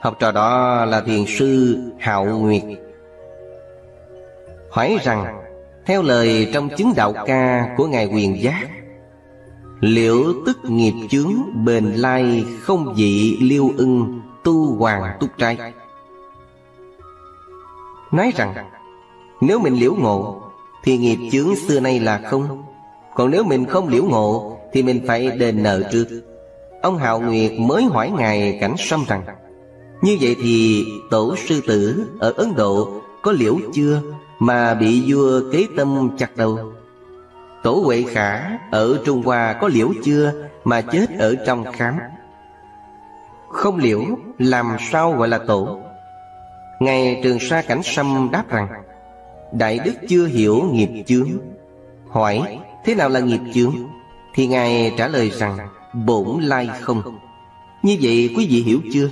Học trò đó là thiền sư Hạo Nguyệt. Hỏi rằng, Theo lời trong chứng đạo ca của Ngài Quyền Giác, Liệu tức nghiệp chướng bền lai không dị liêu ưng tu hoàng túc trai? Nói rằng, nếu mình liễu ngộ thì nghiệp chướng xưa nay là không. Còn nếu mình không liễu ngộ, Thì mình phải đền nợ trước. Ông Hạo Nguyệt mới hỏi Ngài Cảnh Sâm rằng, Như vậy thì tổ sư tử ở Ấn Độ có liễu chưa Mà bị vua kế tâm chặt đầu? Tổ Huệ Khả ở Trung Hoa có liễu chưa Mà chết ở trong khám? Không liễu, làm sao gọi là tổ? Ngài Trường Sa Cảnh Sâm đáp rằng Đại Đức chưa hiểu nghiệp chướng. Hỏi thế nào là nghiệp chướng? Thì Ngài trả lời rằng Bổn lai không. Như vậy quý vị hiểu chưa?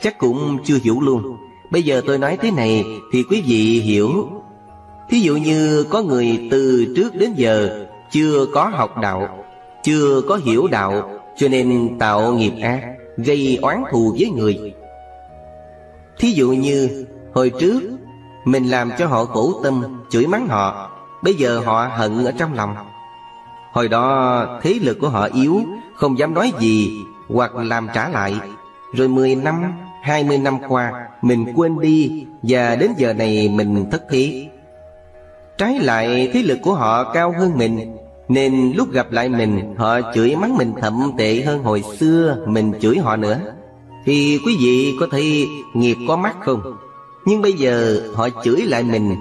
Chắc cũng chưa hiểu luôn. Bây giờ tôi nói thế này Thì quý vị hiểu. Thí dụ như có người từ trước đến giờ Chưa có học đạo Chưa có hiểu đạo Cho nên tạo nghiệp ác Gây oán thù với người. Thí dụ như Hồi trước mình làm cho họ khổ tâm Chửi mắng họ. Bây giờ họ hận ở trong lòng. Hồi đó thế lực của họ yếu Không dám nói gì Hoặc làm trả lại. Rồi 10 năm, 20 năm qua Mình quên đi Và đến giờ này mình thất thế. Trái lại thế lực của họ cao hơn mình Nên lúc gặp lại mình Họ chửi mắng mình thậm tệ hơn hồi xưa Mình chửi họ nữa. Thì quý vị có thấy nghiệp có mắt không? Nhưng bây giờ họ chửi lại mình,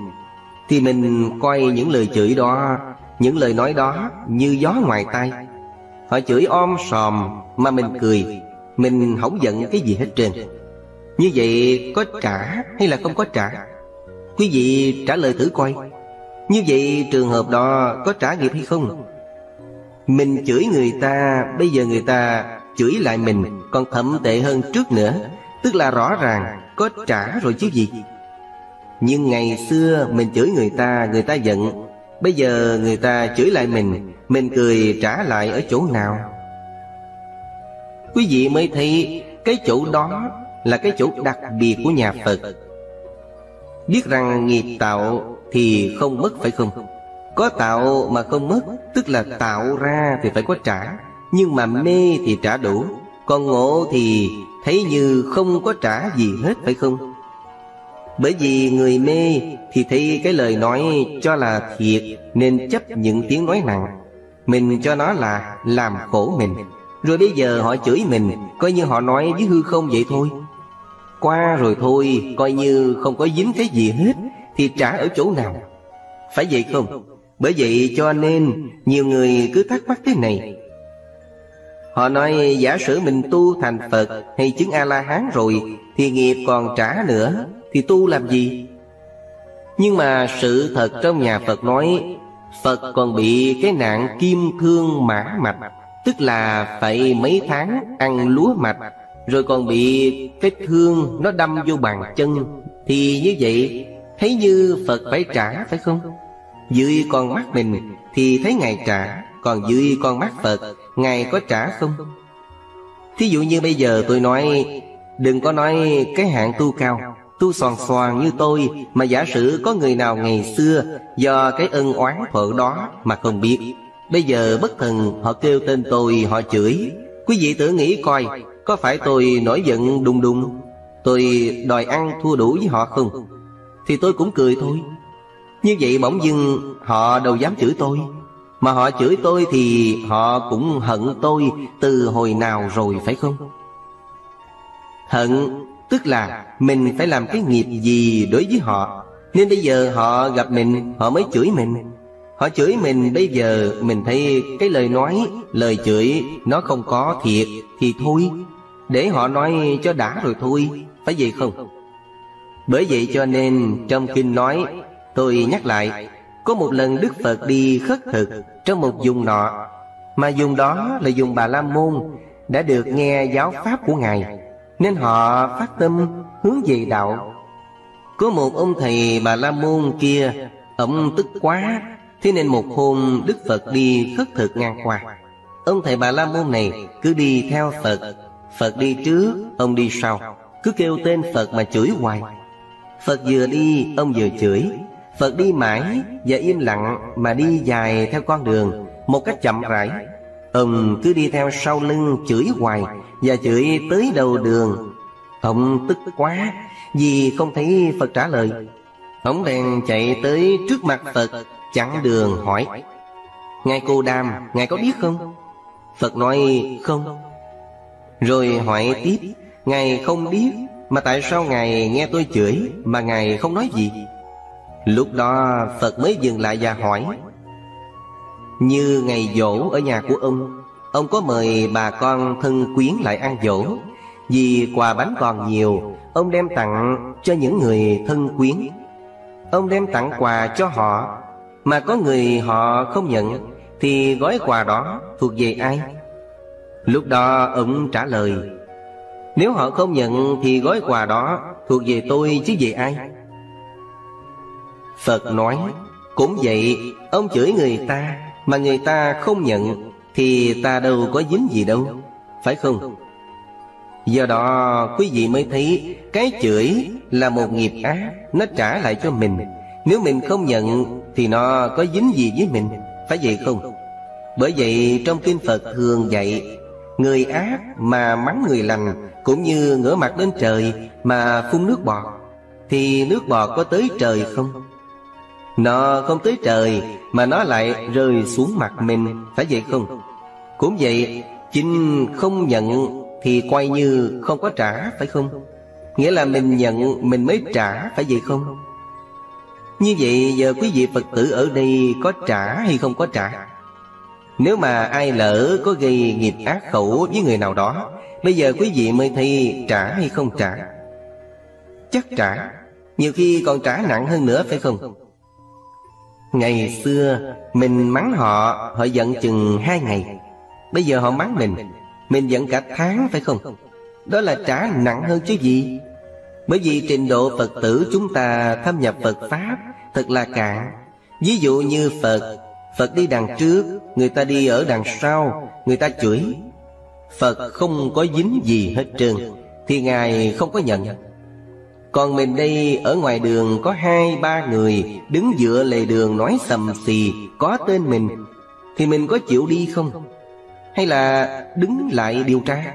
Thì mình coi những lời chửi đó, Những lời nói đó như gió ngoài tay Họ chửi om sòm mà mình cười, Mình không giận cái gì hết trơn. Như vậy có trả hay là không có trả? Quý vị trả lời thử coi. Như vậy trường hợp đó có trả nghiệp hay không? Mình chửi người ta, Bây giờ người ta chửi lại mình Còn thậm tệ hơn trước nữa. Tức là rõ ràng, có trả rồi chứ gì. Nhưng ngày xưa mình chửi người ta Người ta giận. Bây giờ người ta chửi lại mình Mình cười trả lại ở chỗ nào? Quý vị mới thấy Cái chỗ đó là cái chỗ đặc biệt của nhà Phật. Biết rằng nghiệp tạo thì không mất phải không? Có tạo mà không mất, Tức là tạo ra thì phải có trả. Nhưng mà mê thì trả đủ, Còn ngộ thì Thấy như không có trả gì hết phải không? Bởi vì người mê Thì thấy cái lời nói cho là thiệt Nên chấp những tiếng nói nặng. Mình cho nó là làm khổ mình. Rồi bây giờ họ chửi mình, Coi như họ nói với hư không vậy thôi. Qua rồi thôi, Coi như không có dính cái gì hết, Thì trả ở chỗ nào? Phải vậy không? Bởi vậy cho nên Nhiều người cứ thắc mắc thế này. Họ nói, giả sử mình tu thành Phật hay chứng A-la-hán rồi Thì nghiệp còn trả nữa, Thì tu làm gì? Nhưng mà sự thật trong nhà Phật nói, Phật còn bị cái nạn kim thương mã mạch, Tức là phải mấy tháng ăn lúa mạch, Rồi còn bị cái thương nó đâm vô bàn chân Thì như vậy, Thấy như Phật phải trả, phải không Dưới con mắt mình Thì thấy Ngài trả, Còn dưới con mắt Phật Ngài có trả không? Thí dụ như bây giờ tôi nói, Đừng có nói cái hạng tu cao. Tu soàn soàn như tôi, Mà giả sử có người nào ngày xưa Do cái ân oán phở đó Mà không biết. Bây giờ bất thần, họ kêu tên tôi, Họ chửi. Quý vị tự nghĩ coi, Có phải tôi nổi giận đùng đùng? Tôi đòi ăn thua đủ với họ không? Thì tôi cũng cười thôi. Như vậy bỗng dưng, họ đâu dám chửi tôi. Mà họ chửi tôi thì họ cũng hận tôi Từ hồi nào rồi, phải không? Hận Tức là mình phải làm cái nghiệp gì đối với họ. Nên bây giờ họ gặp mình, Họ mới chửi mình. Họ chửi mình bây giờ Mình thấy cái lời nói, Lời chửi nó không có thiệt Thì thôi. Để họ nói cho đã rồi thôi, Phải vậy không? Bởi vậy cho nên trong kinh nói, Tôi nhắc lại có một lần Đức Phật đi khất thực Trong một vùng nọ Mà vùng đó là vùng Bà La Môn Đã được nghe giáo pháp của Ngài nên họ phát tâm hướng về đạo. Có một ông thầy Bà La Môn kia Ông tức quá Thế nên một hôm Đức Phật đi khất thực ngang qua. Ông thầy Bà La Môn này cứ đi theo Phật Phật đi trước, ông đi sau Cứ kêu tên Phật mà chửi hoài. Phật vừa đi, ông vừa chửi. Phật đi mãi và im lặng mà đi dài theo con đường, Một cách chậm rãi. Ông cứ đi theo sau lưng chửi hoài Và chửi tới đầu đường. Ông tức quá Vì không thấy Phật trả lời. Ông bèn chạy tới trước mặt Phật, Chặn đường hỏi, Ngài cô đàm, Ngài có biết không? Phật nói, không. Rồi hỏi tiếp, Ngài không biết, Mà tại sao Ngài nghe tôi chửi Mà Ngài không nói gì? Lúc đó Phật mới dừng lại và hỏi, như ngày dỗ ở nhà của ông Ông có mời bà con thân quyến lại ăn dỗ Vì quà bánh còn nhiều, Ông đem tặng cho những người thân quyến Ông đem tặng quà cho họ, Mà có người họ không nhận, Thì gói quà đó thuộc về ai? Lúc đó ông trả lời, Nếu họ không nhận thì gói quà đó thuộc về tôi chứ về ai? Phật nói, Cũng vậy, Ông chửi người ta mà người ta không nhận, Thì ta đâu có dính gì đâu, Phải không? Do đó, quý vị mới thấy Cái chửi là một nghiệp ác, Nó trả lại cho mình. Nếu mình không nhận, Thì nó có dính gì với mình, Phải vậy không? Bởi vậy, trong Kinh Phật thường dạy, Người ác mà mắng người lành, Cũng như ngửa mặt lên trời Mà phun nước bọt, Thì nước bọt có tới trời không? Nó không tới trời Mà nó lại rơi xuống mặt mình, Phải vậy không? Cũng vậy, Chính không nhận Thì quay như không có trả, phải không? Nghĩa là mình nhận, Mình mới trả, phải vậy không? Như vậy, giờ quý vị Phật tử ở đây Có trả hay không có trả? Nếu mà ai lỡ có gây nghiệp ác khẩu với người nào đó, Bây giờ quý vị mới thi trả hay không trả? Chắc trả. Nhiều khi còn trả nặng hơn nữa, phải không? Ngày xưa, mình mắng họ Họ giận chừng hai ngày. Bây giờ họ mắng mình Mình giận cả tháng, phải không? Đó là trả nặng hơn chứ gì? Bởi vì trình độ Phật tử chúng ta thâm nhập Phật Pháp Thật là cạn. Ví dụ như Phật Phật đi đằng trước, Người ta đi ở đằng sau, Người ta chửi. Phật không có dính gì hết trơn, Thì Ngài không có nhận còn mình đây, ở ngoài đường có hai, ba người Đứng dựa lề đường nói sầm xì, Có tên mình, Thì mình có chịu đi không? Hay là đứng lại điều tra?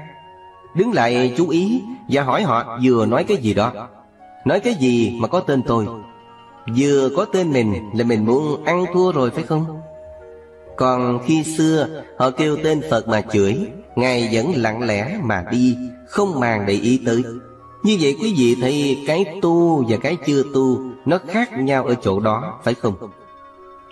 Đứng lại chú ý Và hỏi họ, vừa nói cái gì đó? Nói cái gì mà có tên tôi? Vừa có tên mình là mình muốn ăn thua rồi phải không? Còn khi xưa, họ kêu tên Phật mà chửi, Ngài vẫn lặng lẽ mà đi, Không màng để ý tới như vậy quý vị thấy cái tu và cái chưa tu Nó khác nhau ở chỗ đó phải không?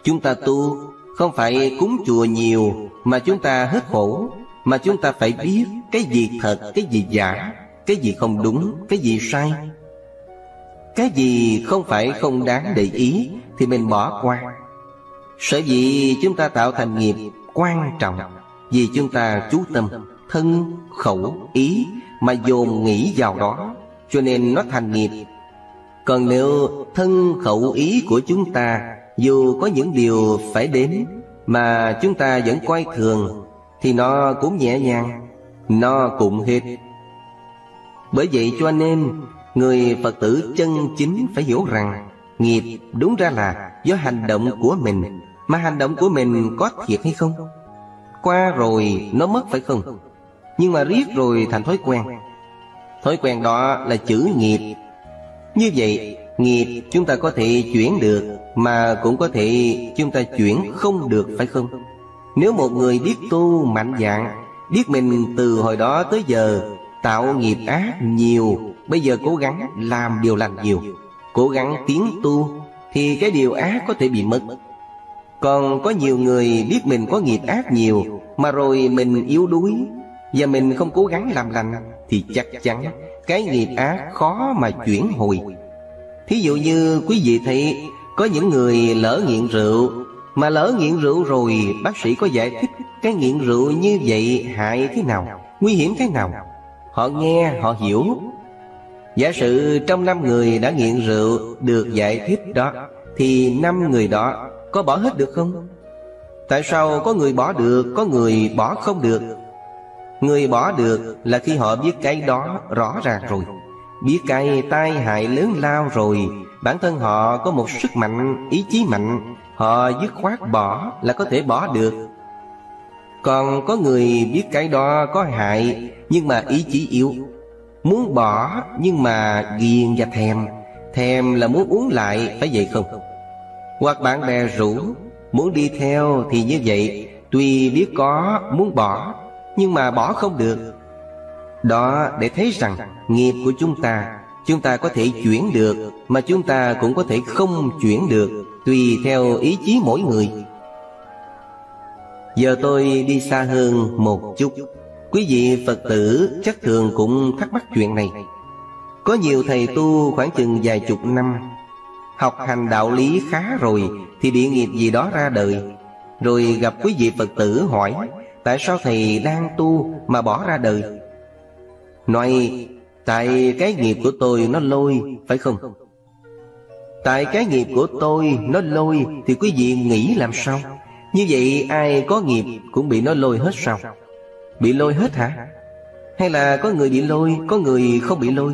Chúng ta tu không phải cúng chùa nhiều Mà chúng ta hết khổ Mà chúng ta phải biết cái gì thật, cái gì giả Cái gì không đúng, cái gì sai Cái gì không phải không đáng để ý Thì mình bỏ qua Sở dĩ chúng ta tạo thành nghiệp quan trọng Vì chúng ta chú tâm Thân, khẩu, ý mà dồn nghĩ vào đó, cho nên nó thành nghiệp. Còn nếu thân khẩu ý của chúng ta, Dù có những điều phải đến, Mà chúng ta vẫn coi thường, Thì nó cũng nhẹ nhàng, Nó cũng hết. Bởi vậy cho nên, Người Phật tử chân chính phải hiểu rằng, Nghiệp đúng ra là do hành động của mình, Mà hành động của mình có thiệt hay không? Qua rồi nó mất phải không? Nhưng mà riết rồi thành thói quen. Thói quen đó là chữ nghiệp. Như vậy, Nghiệp chúng ta có thể chuyển được Mà cũng có thể chúng ta chuyển không được, phải không? Nếu một người biết tu mạnh dạng, Biết mình từ hồi đó tới giờ Tạo nghiệp ác nhiều, Bây giờ cố gắng làm điều lành nhiều, Cố gắng tiến tu, Thì cái điều ác có thể bị mất. Còn có nhiều người biết mình có nghiệp ác nhiều, Mà rồi mình yếu đuối và mình không cố gắng làm lành Thì chắc chắn cái nghiệp ác khó mà chuyển hồi. Thí dụ như quý vị thấy Có những người lỡ nghiện rượu, Mà lỡ nghiện rượu rồi Bác sĩ có giải thích Cái nghiện rượu như vậy hại thế nào, Nguy hiểm thế nào? Họ nghe, họ hiểu. Giả sử trong năm người đã nghiện rượu Được giải thích đó, Thì năm người đó có bỏ hết được không? Tại sao có người bỏ được, Có người bỏ không được? Người bỏ được là khi họ biết cái đó rõ ràng rồi. Biết cái tai hại lớn lao rồi Bản thân họ có một sức mạnh, ý chí mạnh. Họ dứt khoát bỏ là có thể bỏ được. Còn có người biết cái đó có hại Nhưng mà ý chí yếu. Muốn bỏ nhưng mà ghiền và thèm. Thèm là muốn uống lại phải vậy không? Hoặc bạn bè rủ Muốn đi theo thì như vậy. Tuy biết có muốn bỏ nhưng mà bỏ không được. Đó, để thấy rằng Nghiệp của chúng ta Chúng ta có thể chuyển được, Mà chúng ta cũng có thể không chuyển được, Tùy theo ý chí mỗi người. Giờ tôi đi xa hơn một chút. Quý vị Phật tử chắc thường cũng thắc mắc chuyện này. Có nhiều thầy tu khoảng chừng vài chục năm, Học hành đạo lý khá rồi Thì bị nghiệp gì đó ra đời. Rồi gặp quý vị Phật tử hỏi Tại sao thầy đang tu mà bỏ ra đời? Nói, Tại cái nghiệp của tôi nó lôi, Phải không? Tại cái nghiệp của tôi nó lôi Thì quý vị nghĩ làm sao? Như vậy ai có nghiệp cũng bị nó lôi hết sao? Bị lôi hết hả? Hay là có người bị lôi, Có người không bị lôi?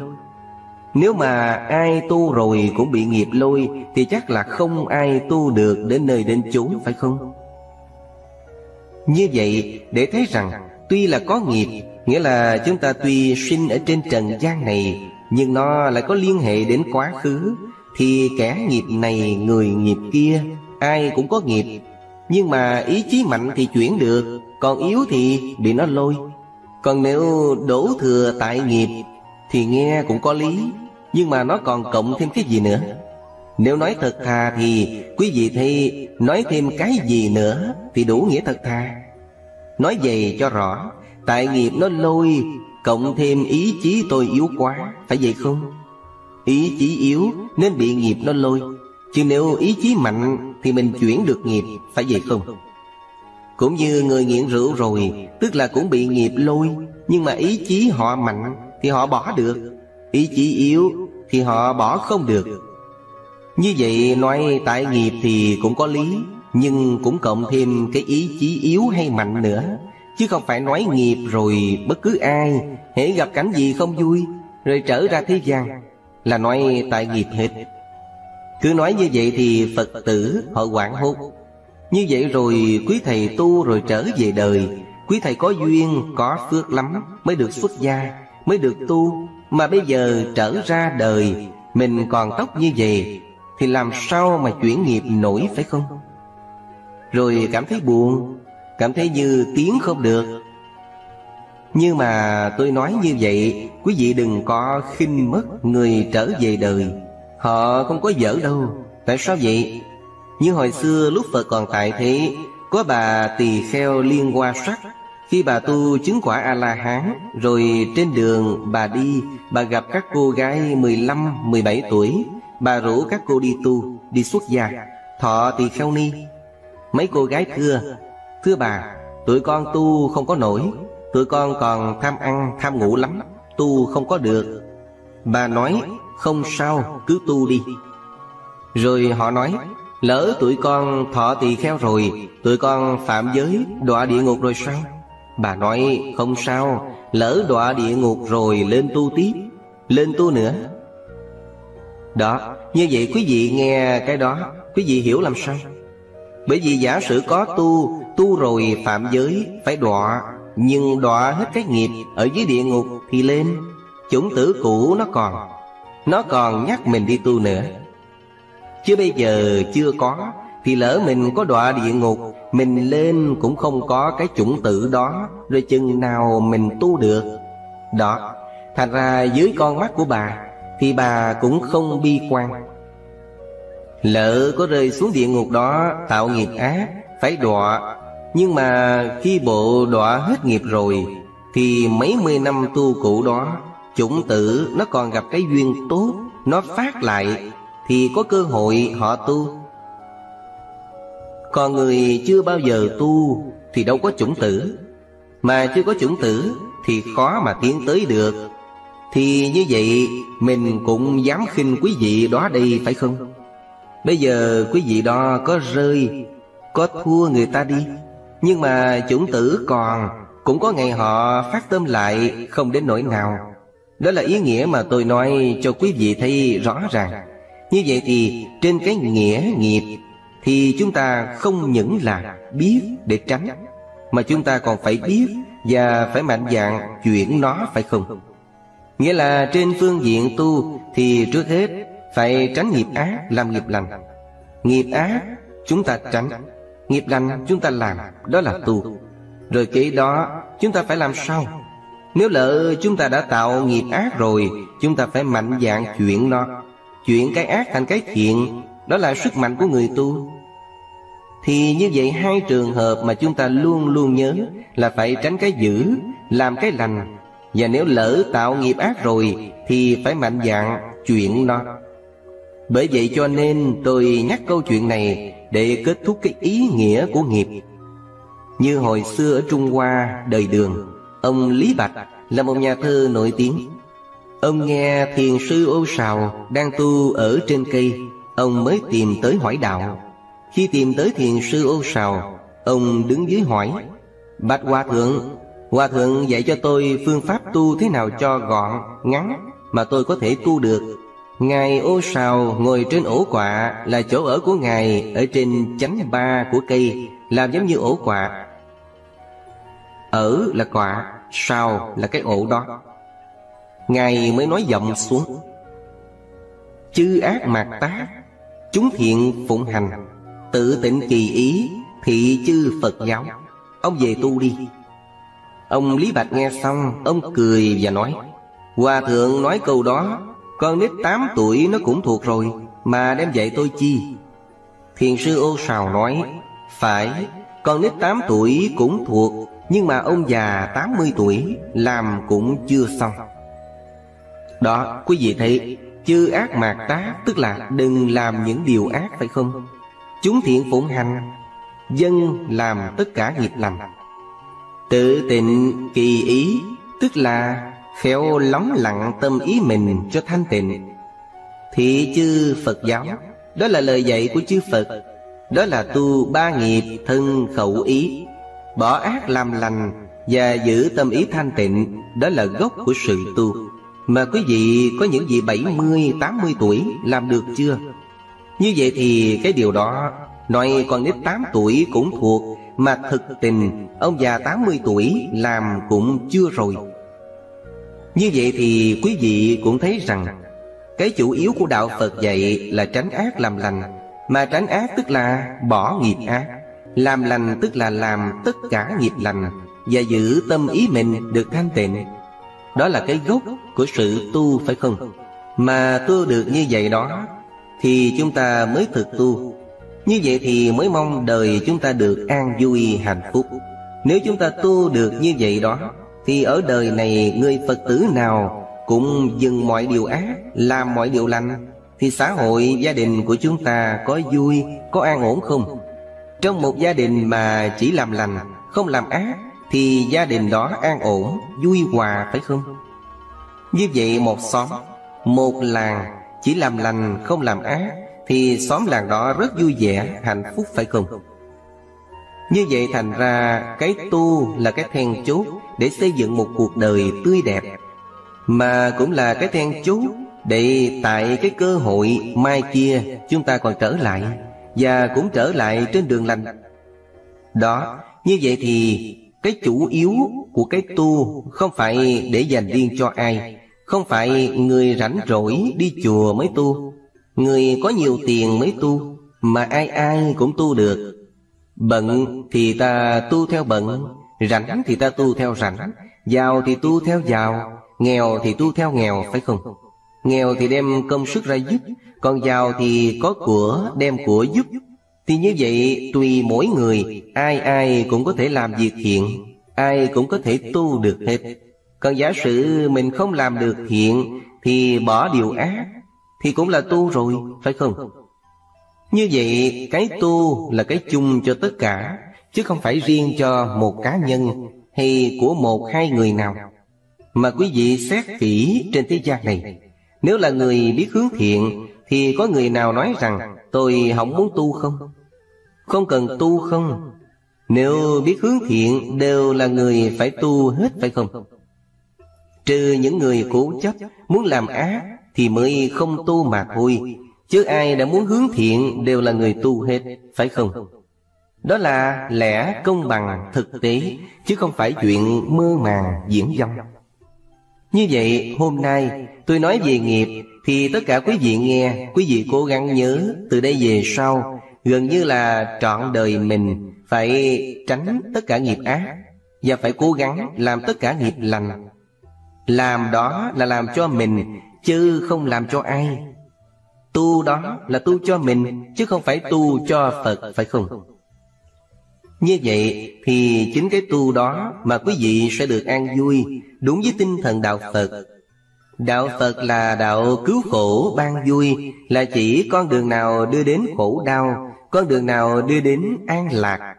Nếu mà ai tu rồi cũng bị nghiệp lôi Thì chắc là không ai tu được đến nơi đến chốn, phải không? Như vậy, để thấy rằng Tuy là có nghiệp, Nghĩa là chúng ta tuy sinh ở trên trần gian này, Nhưng nó lại có liên hệ đến quá khứ, Thì kẻ nghiệp này, người nghiệp kia, Ai cũng có nghiệp. Nhưng mà ý chí mạnh thì chuyển được, Còn yếu thì bị nó lôi. Còn nếu đổ thừa tại nghiệp, Thì nghe cũng có lý, Nhưng mà nó còn cộng thêm cái gì nữa? Nếu nói thật thà thì Quý vị thi nói thêm cái gì nữa Thì đủ nghĩa thật thà Nói về cho rõ, Tại nghiệp nó lôi, Cộng thêm ý chí tôi yếu quá, Phải vậy không? Ý chí yếu nên bị nghiệp nó lôi, Chứ nếu ý chí mạnh Thì mình chuyển được nghiệp, Phải vậy không? Cũng như người nghiện rượu rồi, Tức là cũng bị nghiệp lôi, Nhưng mà ý chí họ mạnh Thì họ bỏ được, Ý chí yếu thì họ bỏ không được như vậy nói tại nghiệp thì cũng có lý Nhưng cũng cộng thêm cái ý chí yếu hay mạnh nữa. Chứ không phải nói nghiệp rồi bất cứ ai Hễ gặp cảnh gì không vui Rồi trở ra thế gian Là nói tại nghiệp hết. Cứ nói như vậy thì Phật tử họ quảng hốt. Như vậy rồi quý thầy tu rồi trở về đời. Quý thầy có duyên, có phước lắm Mới được xuất gia, mới được tu. Mà bây giờ trở ra đời Mình còn tóc như vậy thì làm sao mà chuyển nghiệp nổi phải không? Rồi cảm thấy buồn Cảm thấy như tiếng không được. Nhưng mà tôi nói như vậy Quý vị đừng có khinh mất người trở về đời. Họ không có dở đâu. Tại sao vậy? Như hồi xưa lúc Phật còn tại thế Có bà tỳ kheo liên hoa sắc. Khi bà tu chứng quả A-la-hán Rồi trên đường bà đi Bà gặp các cô gái 15, 17 tuổi. Bà rủ các cô đi tu, Đi xuất gia. Thọ tỳ kheo ni. Mấy cô gái thưa Thưa bà, Tụi con tu không có nổi, Tụi con còn tham ăn, tham ngủ lắm, Tu không có được. Bà nói, Không sao, cứ tu đi. Rồi họ nói, Lỡ tụi con thọ tỳ kheo rồi, Tụi con phạm giới, đọa địa ngục rồi sao? Bà nói, không sao, Lỡ đọa địa ngục rồi, lên tu tiếp. Lên tu nữa. Đó, Như vậy quý vị nghe cái đó, Quý vị hiểu làm sao? Bởi vì giả sử có tu Tu rồi phạm giới, Phải đọa, Nhưng đọa hết cái nghiệp Ở dưới địa ngục thì lên, Chủng tử cũ nó còn Nó còn nhắc mình đi tu nữa. Chứ bây giờ chưa có, Thì lỡ mình có đọa địa ngục, Mình lên cũng không có cái chủng tử đó, Rồi chừng nào mình tu được. Đó, Thành ra dưới con mắt của bà thì bà cũng không bi quan. Lỡ có rơi xuống địa ngục đó, Tạo nghiệp ác, Phải đọa. Nhưng mà khi bộ đọa hết nghiệp rồi, Thì mấy mươi năm tu cũ đó, Chủng tử nó còn gặp cái duyên tốt, Nó phát lại, Thì có cơ hội họ tu. Còn người chưa bao giờ tu, Thì đâu có chủng tử. Mà chưa có chủng tử, Thì khó mà tiến tới được. Thì như vậy, Mình cũng dám khinh quý vị đó đây, phải không? Bây giờ quý vị đó có rơi, Có thua người ta đi. Nhưng mà chủng tử còn, Cũng có ngày họ phát tâm lại, Không đến nỗi nào. Đó là ý nghĩa mà tôi nói cho quý vị thấy rõ ràng. Như vậy thì trên cái nghĩa nghiệp, Thì chúng ta không những là biết để tránh, Mà chúng ta còn phải biết Và phải mạnh dạn chuyển nó, phải không? Nghĩa là trên phương diện tu Thì trước hết phải tránh nghiệp ác làm nghiệp lành. Nghiệp ác chúng ta tránh, Nghiệp lành chúng ta làm, Đó là tu. Rồi kế đó chúng ta phải làm sao? Nếu lỡ chúng ta đã tạo nghiệp ác rồi, Chúng ta phải mạnh dạn chuyển nó. Chuyển cái ác thành cái thiện, Đó là sức mạnh của người tu. Thì như vậy hai trường hợp mà chúng ta luôn luôn nhớ Là phải tránh cái dữ, Làm cái lành và nếu lỡ tạo nghiệp ác rồi, Thì phải mạnh dạn chuyển nó. Bởi vậy cho nên tôi nhắc câu chuyện này Để kết thúc cái ý nghĩa của nghiệp. Như hồi xưa ở Trung Hoa đời đường, Ông Lý Bạch là một nhà thơ nổi tiếng. Ông nghe thiền sư ô sào đang tu ở trên cây, Ông mới tìm tới hỏi đạo. Khi tìm tới thiền sư ô sào, Ông đứng dưới hỏi, Bạch Hòa Thượng Hòa Thượng dạy cho tôi phương pháp tu thế nào cho gọn, ngắn Mà tôi có thể tu được. Ngài ô sào ngồi trên ổ quạ Là chỗ ở của Ngài Ở trên chánh ba của cây Làm giống như ổ quạ. Ở là quạ sào là cái ổ đó. Ngài mới nói giọng xuống. Chư ác mạt tác Chúng thiện phụng hành Tự tịnh kỳ ý Thị chư Phật giáo. Ông về tu đi. Ông Lý Bạch nghe xong, Ông cười và nói, Hòa thượng nói câu đó, Con nít 8 tuổi nó cũng thuộc rồi, Mà đem dạy tôi chi? Thiền sư ô sào nói, Phải, Con nít 8 tuổi cũng thuộc, nhưng mà ông già 80 tuổi, Làm cũng chưa xong. Đó, quý vị thấy, Chư ác mạc tác Tức là đừng làm những điều ác, phải không? Chúng thiện phụng hành, Dân làm tất cả nghiệp lành. Tự tịnh kỳ ý Tức là khéo lóng lặng tâm ý mình cho thanh tịnh. Thị chư Phật giáo Đó là lời dạy của chư Phật Đó là tu ba nghiệp thân khẩu ý. Bỏ ác làm lành Và giữ tâm ý thanh tịnh Đó là gốc của sự tu. Mà quý vị có những vị 70, 80 tuổi làm được chưa? Như vậy thì cái điều đó Nói con nít 8 tuổi cũng thuộc mà thực tình, Ông già 80 tuổi, làm cũng chưa rồi. Như vậy thì quý vị cũng thấy rằng, Cái chủ yếu của Đạo Phật dạy là tránh ác làm lành. Mà tránh ác tức là bỏ nghiệp ác. Làm lành tức là làm tất cả nghiệp lành Và giữ tâm ý mình được thanh tịnh. Đó là cái gốc của sự tu, phải không? Mà tu được như vậy đó, Thì chúng ta mới thực tu. Như vậy thì mới mong đời chúng ta được an vui, hạnh phúc Nếu chúng ta tu được như vậy đó, Thì ở đời này người Phật tử nào Cũng dừng mọi điều ác, Làm mọi điều lành, Thì xã hội, gia đình của chúng ta có vui, Có an ổn không? Trong một gia đình mà chỉ làm lành, Không làm ác, Thì gia đình đó an ổn, Vui hòa phải không Như vậy một xóm, Một làng chỉ làm lành, không làm ác thì xóm làng đó rất vui vẻ, hạnh phúc phải không? Như vậy thành ra cái tu là cái then chốt Để xây dựng một cuộc đời tươi đẹp Mà cũng là cái then chốt Để tại cái cơ hội mai kia Chúng ta còn trở lại Và cũng trở lại trên đường lành Đó Như vậy thì cái chủ yếu của cái tu Không phải để dành riêng cho ai Không phải người rảnh rỗi đi chùa mới tu Người có nhiều tiền mới tu, Mà ai ai cũng tu được. Bận thì ta tu theo bận, Rảnh thì ta tu theo rảnh. Giàu thì tu theo giàu, Nghèo thì tu theo nghèo, phải không? Nghèo thì đem công sức ra giúp, Còn giàu thì có của đem của giúp. Thì như vậy, tùy mỗi người, Ai ai cũng có thể làm việc thiện, Ai cũng có thể tu được hết. Còn giả sử mình không làm được thiện, Thì bỏ điều ác thì cũng là tu rồi, phải không? Như vậy, cái tu là cái chung cho tất cả, Chứ không phải riêng cho một cá nhân Hay của một hai người nào. Mà quý vị xét kỹ trên thế gian này, Nếu là người biết hướng thiện, Thì có người nào nói rằng, Tôi không muốn tu không? Không cần tu không. Nếu biết hướng thiện, Đều là người phải tu hết, phải không? Trừ những người cố chấp, Muốn làm ác thì mới không tu mà thôi Chứ ai đã muốn hướng thiện đều là người tu hết, phải không? Đó là lẽ công bằng thực tế, chứ không phải chuyện mơ màng diễn dông. Như vậy, hôm nay tôi nói về nghiệp thì tất cả quý vị nghe, quý vị cố gắng nhớ từ đây về sau, gần như là trọn đời mình phải tránh tất cả nghiệp ác và phải cố gắng làm tất cả nghiệp lành. Làm đó là làm cho mình, chứ không làm cho ai. Tu đó là tu cho mình, Chứ không phải tu cho Phật, phải không? Như vậy thì chính cái tu đó Mà quý vị sẽ được an vui, Đúng với tinh thần Đạo Phật. Đạo Phật là đạo cứu khổ ban vui, Là chỉ con đường nào đưa đến khổ đau, Con đường nào đưa đến an lạc.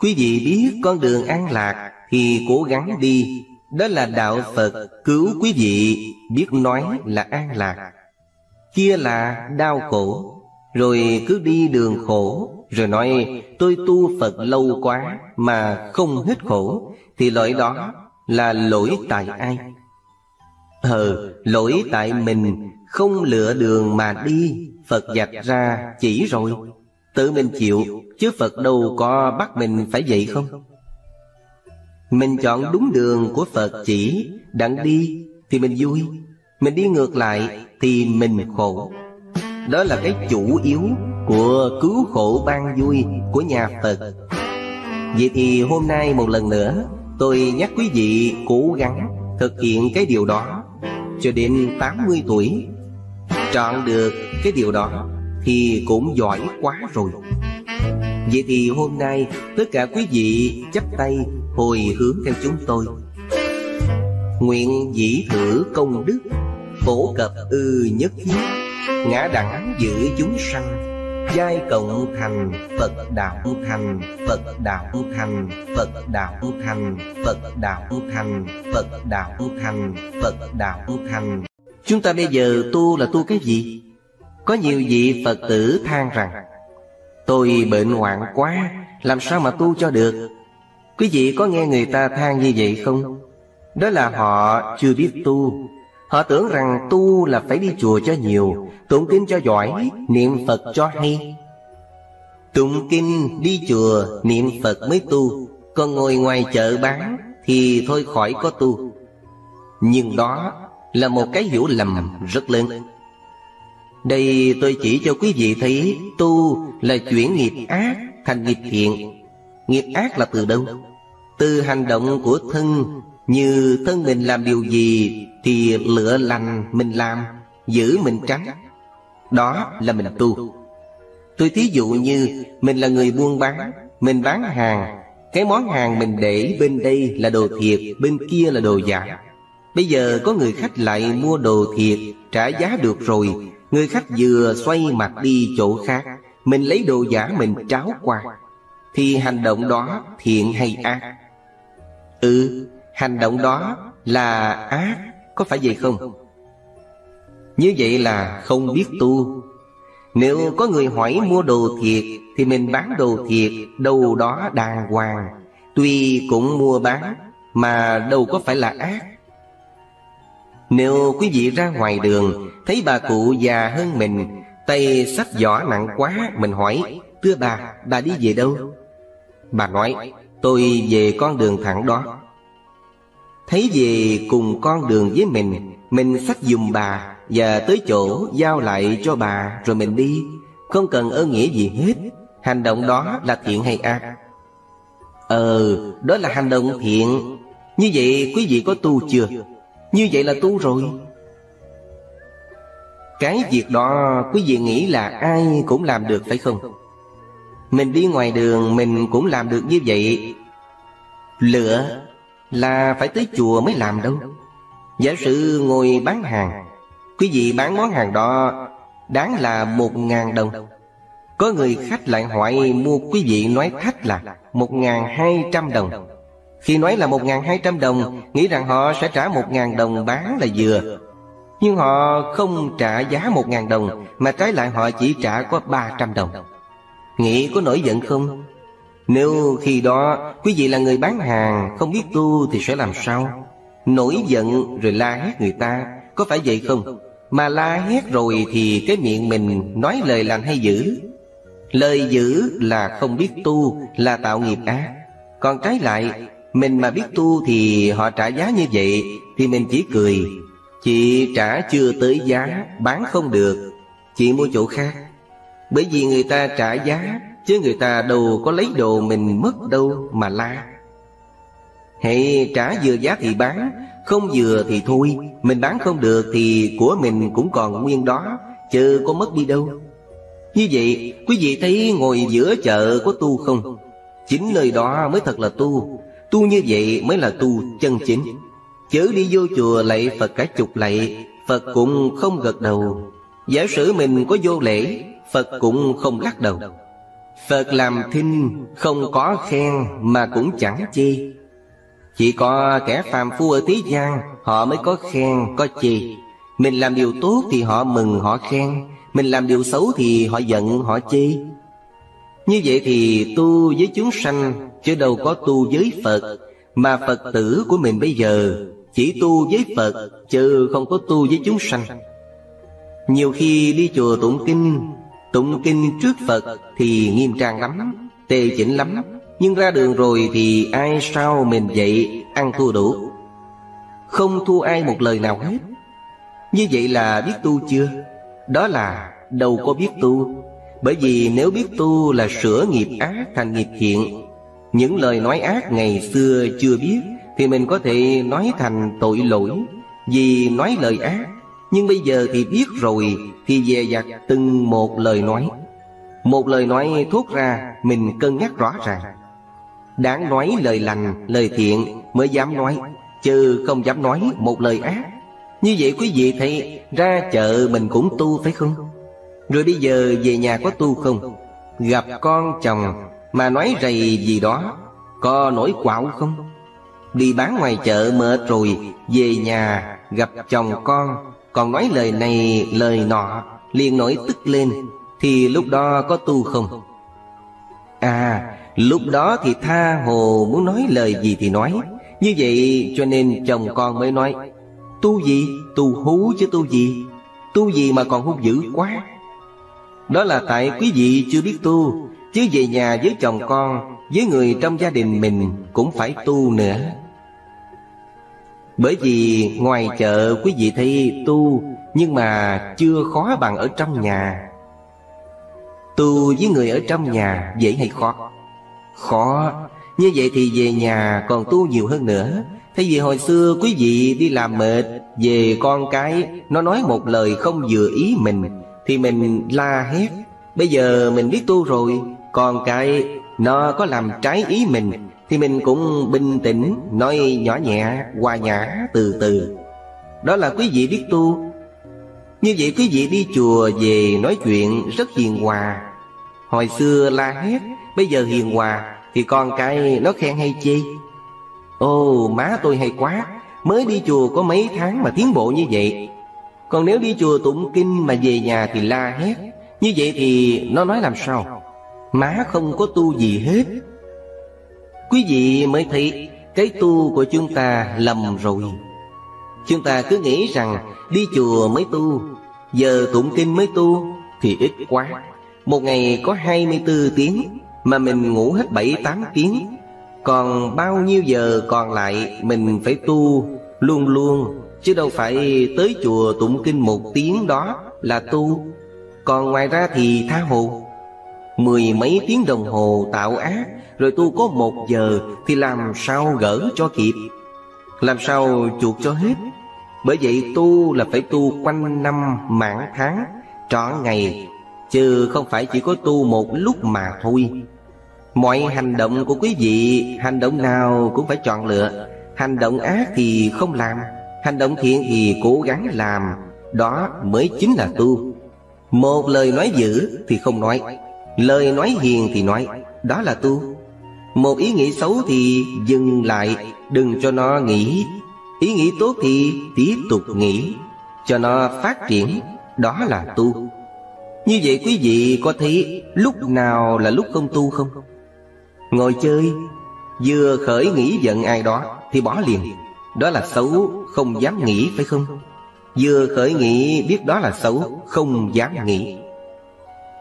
Quý vị biết con đường an lạc Thì cố gắng đi đó là đạo Phật cứu quý vị, Biết nói là an lạc. Kia là đau khổ, rồi cứ đi đường khổ, rồi nói, tôi tu phật lâu quá mà không hết khổ, thì lỗi đó là lỗi tại ai? Ờ lỗi tại mình, không lựa đường mà đi, phật dạch ra chỉ rồi. Tự mình chịu, chứ phật đâu có bắt mình phải vậy không? Mình chọn đúng đường của phật chỉ, đặng đi thì mình vui. Mình đi ngược lại thì mình khổ. Đó là cái chủ yếu của cứu khổ ban vui của nhà Phật. Vậy thì hôm nay một lần nữa, Tôi nhắc quý vị cố gắng thực hiện cái điều đó Cho đến 80 tuổi. Chọn được cái điều đó Thì cũng giỏi quá rồi. Vậy thì hôm nay Tất cả quý vị chắp tay Hồi hướng theo chúng tôi. Nguyện dĩ thử công đức, Phổ cập ư nhất thiết, Ngã đẳng giữ chúng sanh, Giai cộng thành Phật đạo thành, Phật đạo thành, Phật đạo thành, Phật đạo thành, Phật đạo thành, Phật đạo thành. Chúng ta bây giờ tu là tu cái gì? Có nhiều vị Phật tử than rằng, Tôi bệnh hoạn quá, Làm sao mà tu cho được? Quý vị có nghe người ta than như vậy không? Đó là họ chưa biết tu. Họ tưởng rằng tu là phải đi chùa cho nhiều, Tụng kinh cho giỏi, Niệm Phật cho hay. Tụng kinh, đi chùa, Niệm Phật mới tu. Còn ngồi ngoài chợ bán Thì thôi khỏi có tu. Nhưng đó là một cái hiểu lầm rất lớn. Đây tôi chỉ cho quý vị thấy, Tu là chuyển nghiệp ác thành nghiệp thiện. Nghiệp ác là từ đâu? Từ hành động của thân, Như thân mình làm điều gì, thì lựa lành mình làm, Giữ mình tránh. Đó là mình tu. Tôi thí dụ như Mình là người buôn bán, Mình bán hàng, Cái món hàng mình để bên đây là đồ thiệt, Bên kia là đồ giả. Bây giờ có người khách lại mua đồ thiệt, Trả giá được rồi, Người khách vừa xoay mặt đi chỗ khác, Mình lấy đồ giả mình tráo qua. Thì hành động đó thiện hay ác? Ừ Hành động đó là ác có phải vậy không? Như vậy là không biết tu Nếu có người hỏi mua đồ thiệt Thì mình bán đồ thiệt Đâu đó đàng hoàng Tuy cũng mua bán Mà đâu có phải là ác Nếu quý vị ra ngoài đường Thấy bà cụ già hơn mình Tay sách giỏ nặng quá Mình hỏi Thưa bà, bà đi về đâu? Bà nói Tôi về con đường thẳng đó. Thấy về cùng con đường với mình Mình sách dùm bà Và tới chỗ giao lại cho bà Rồi mình đi. Không cần ơn nghĩa gì hết. Hành động đó là thiện hay ác? Ờ, đó là hành động thiện. Như vậy quý vị có tu chưa? Như vậy là tu rồi. Cái việc đó quý vị nghĩ là ai cũng làm được phải không? Mình đi ngoài đường, mình cũng làm được như vậy. Lựa là phải tới chùa mới làm đâu. Giả sử ngồi bán hàng, Quý vị bán món hàng đó Đáng là một ngàn đồng. Có người khách lại hỏi mua quý vị nói khách là một ngàn hai trăm đồng. Khi nói là một ngàn hai trăm đồng, Nghĩ rằng họ sẽ trả một ngàn đồng bán là vừa. Nhưng họ không trả giá một ngàn đồng, Mà trái lại họ chỉ trả có ba trăm đồng. Nghĩ có nổi giận không? Nếu khi đó quý vị là người bán hàng, Không biết tu thì sẽ làm sao? Nổi giận rồi la hét người ta, Có phải vậy không? Mà la hét rồi thì cái miệng mình nói lời lành hay dữ Lời dữ là không biết tu, Là tạo nghiệp ác Còn trái lại, Mình mà biết tu thì họ trả giá như vậy, Thì mình chỉ cười Chị trả chưa tới giá, Bán không được Chị mua chỗ khác bởi vì người ta trả giá, Chứ người ta đâu có lấy đồ mình mất đâu mà la. Hãy trả vừa giá thì bán, Không vừa thì thôi. Mình bán không được thì của mình cũng còn nguyên đó Chứ có mất đi đâu. Như vậy, quý vị thấy ngồi giữa chợ có tu không? Chính nơi đó mới thật là tu. Tu như vậy mới là tu chân chính. Chớ đi vô chùa lạy Phật cả chục lạy, Phật cũng không gật đầu. Giả sử mình có vô lễ Phật cũng không lắc đầu. Phật làm thinh không có khen mà cũng chẳng chê Chỉ có kẻ phàm phu ở thế gian Họ mới có khen, có chê Mình làm điều tốt thì họ mừng, họ khen. Mình làm điều xấu thì họ giận, họ chê Như vậy thì tu với chúng sanh Chứ đâu có tu với Phật. Mà Phật tử của mình bây giờ Chỉ tu với Phật Chứ không có tu với chúng sanh. Nhiều khi đi chùa tụng kinh Tụng kinh trước Phật thì nghiêm trang lắm Tề chỉnh lắm. Nhưng ra đường rồi thì ai sao mình vậy Ăn thua đủ? Không thua ai một lời nào hết. Như vậy là biết tu chưa? Đó là đâu có biết tu. Bởi vì nếu biết tu là sửa nghiệp ác thành nghiệp thiện. Những lời nói ác ngày xưa chưa biết Thì mình có thể nói thành tội lỗi. Vì nói lời ác nhưng bây giờ thì biết rồi Thì dè dặt từng một lời nói. Một lời nói thốt ra Mình cân nhắc rõ ràng. Đáng nói lời lành, lời thiện Mới dám nói Chứ không dám nói một lời ác. Như vậy quý vị thấy Ra chợ mình cũng tu phải không? Rồi bây giờ về nhà có tu không? Gặp con chồng Mà nói rầy gì đó Có nổi quạo không? Đi bán ngoài chợ mệt rồi Về nhà gặp chồng con còn nói lời này, lời nọ, liền nổi tức lên, thì lúc đó có tu không? À lúc đó thì tha hồ muốn nói lời gì thì nói Như vậy cho nên chồng con mới nói, Tu gì? Tu hú chứ tu gì? Tu gì mà còn hung dữ quá Đó là tại quý vị chưa biết tu, Chứ về nhà với chồng con, Với người trong gia đình mình Cũng phải tu nữa bởi vì ngoài chợ quý vị thấy tu, Nhưng mà chưa khó bằng ở trong nhà. Tu với người ở trong nhà dễ hay khó? Khó. Như vậy thì về nhà còn tu nhiều hơn nữa. Thay vì hồi xưa quý vị đi làm mệt, Về con cái, Nó nói một lời không vừa ý mình, Thì mình la hét. Bây giờ mình biết tu rồi Còn cái, nó có làm trái ý mình. Thì mình cũng bình tĩnh Nói nhỏ nhẹ, hòa nhã, từ từ. Đó là quý vị biết tu. Như vậy quý vị đi chùa về nói chuyện rất hiền hòa. Hồi xưa la hét Bây giờ hiền hòa Thì con cái nó khen hay chi? Ô má tôi hay quá Mới đi chùa có mấy tháng mà tiến bộ như vậy. Còn nếu đi chùa tụng kinh mà về nhà thì la hét Như vậy thì nó nói làm sao? Má không có tu gì hết. Quý vị mới thấy Cái tu của chúng ta lầm rồi. Chúng ta cứ nghĩ rằng Đi chùa mới tu, Giờ tụng kinh mới tu Thì ít quá. Một ngày có 24 tiếng Mà mình ngủ hết 7-8 tiếng. Còn bao nhiêu giờ còn lại Mình phải tu luôn luôn, Chứ đâu phải tới chùa tụng kinh một tiếng đó là tu. Còn ngoài ra thì tha hồ, Mười mấy tiếng đồng hồ tạo ác rồi tu có một giờ Thì làm sao gỡ cho kịp? Làm sao chuộc cho hết? Bởi vậy tu là phải tu quanh năm mãn tháng, Trọn ngày, Chứ không phải chỉ có tu một lúc mà thôi. Mọi hành động của quý vị, Hành động nào cũng phải chọn lựa. Hành động ác thì không làm, Hành động thiện thì cố gắng làm. Đó mới chính là tu. Một lời nói dữ thì không nói, Lời nói hiền thì nói, Đó là tu. Một ý nghĩ xấu thì dừng lại Đừng cho nó nghĩ. Ý nghĩ tốt thì tiếp tục nghĩ Cho nó phát triển Đó là tu. Như vậy quý vị có thấy Lúc nào là lúc không tu không? Ngồi chơi Vừa khởi nghĩ giận ai đó Thì bỏ liền. Đó là xấu không dám nghĩ phải không? Vừa khởi nghĩ biết đó là xấu Không dám nghĩ.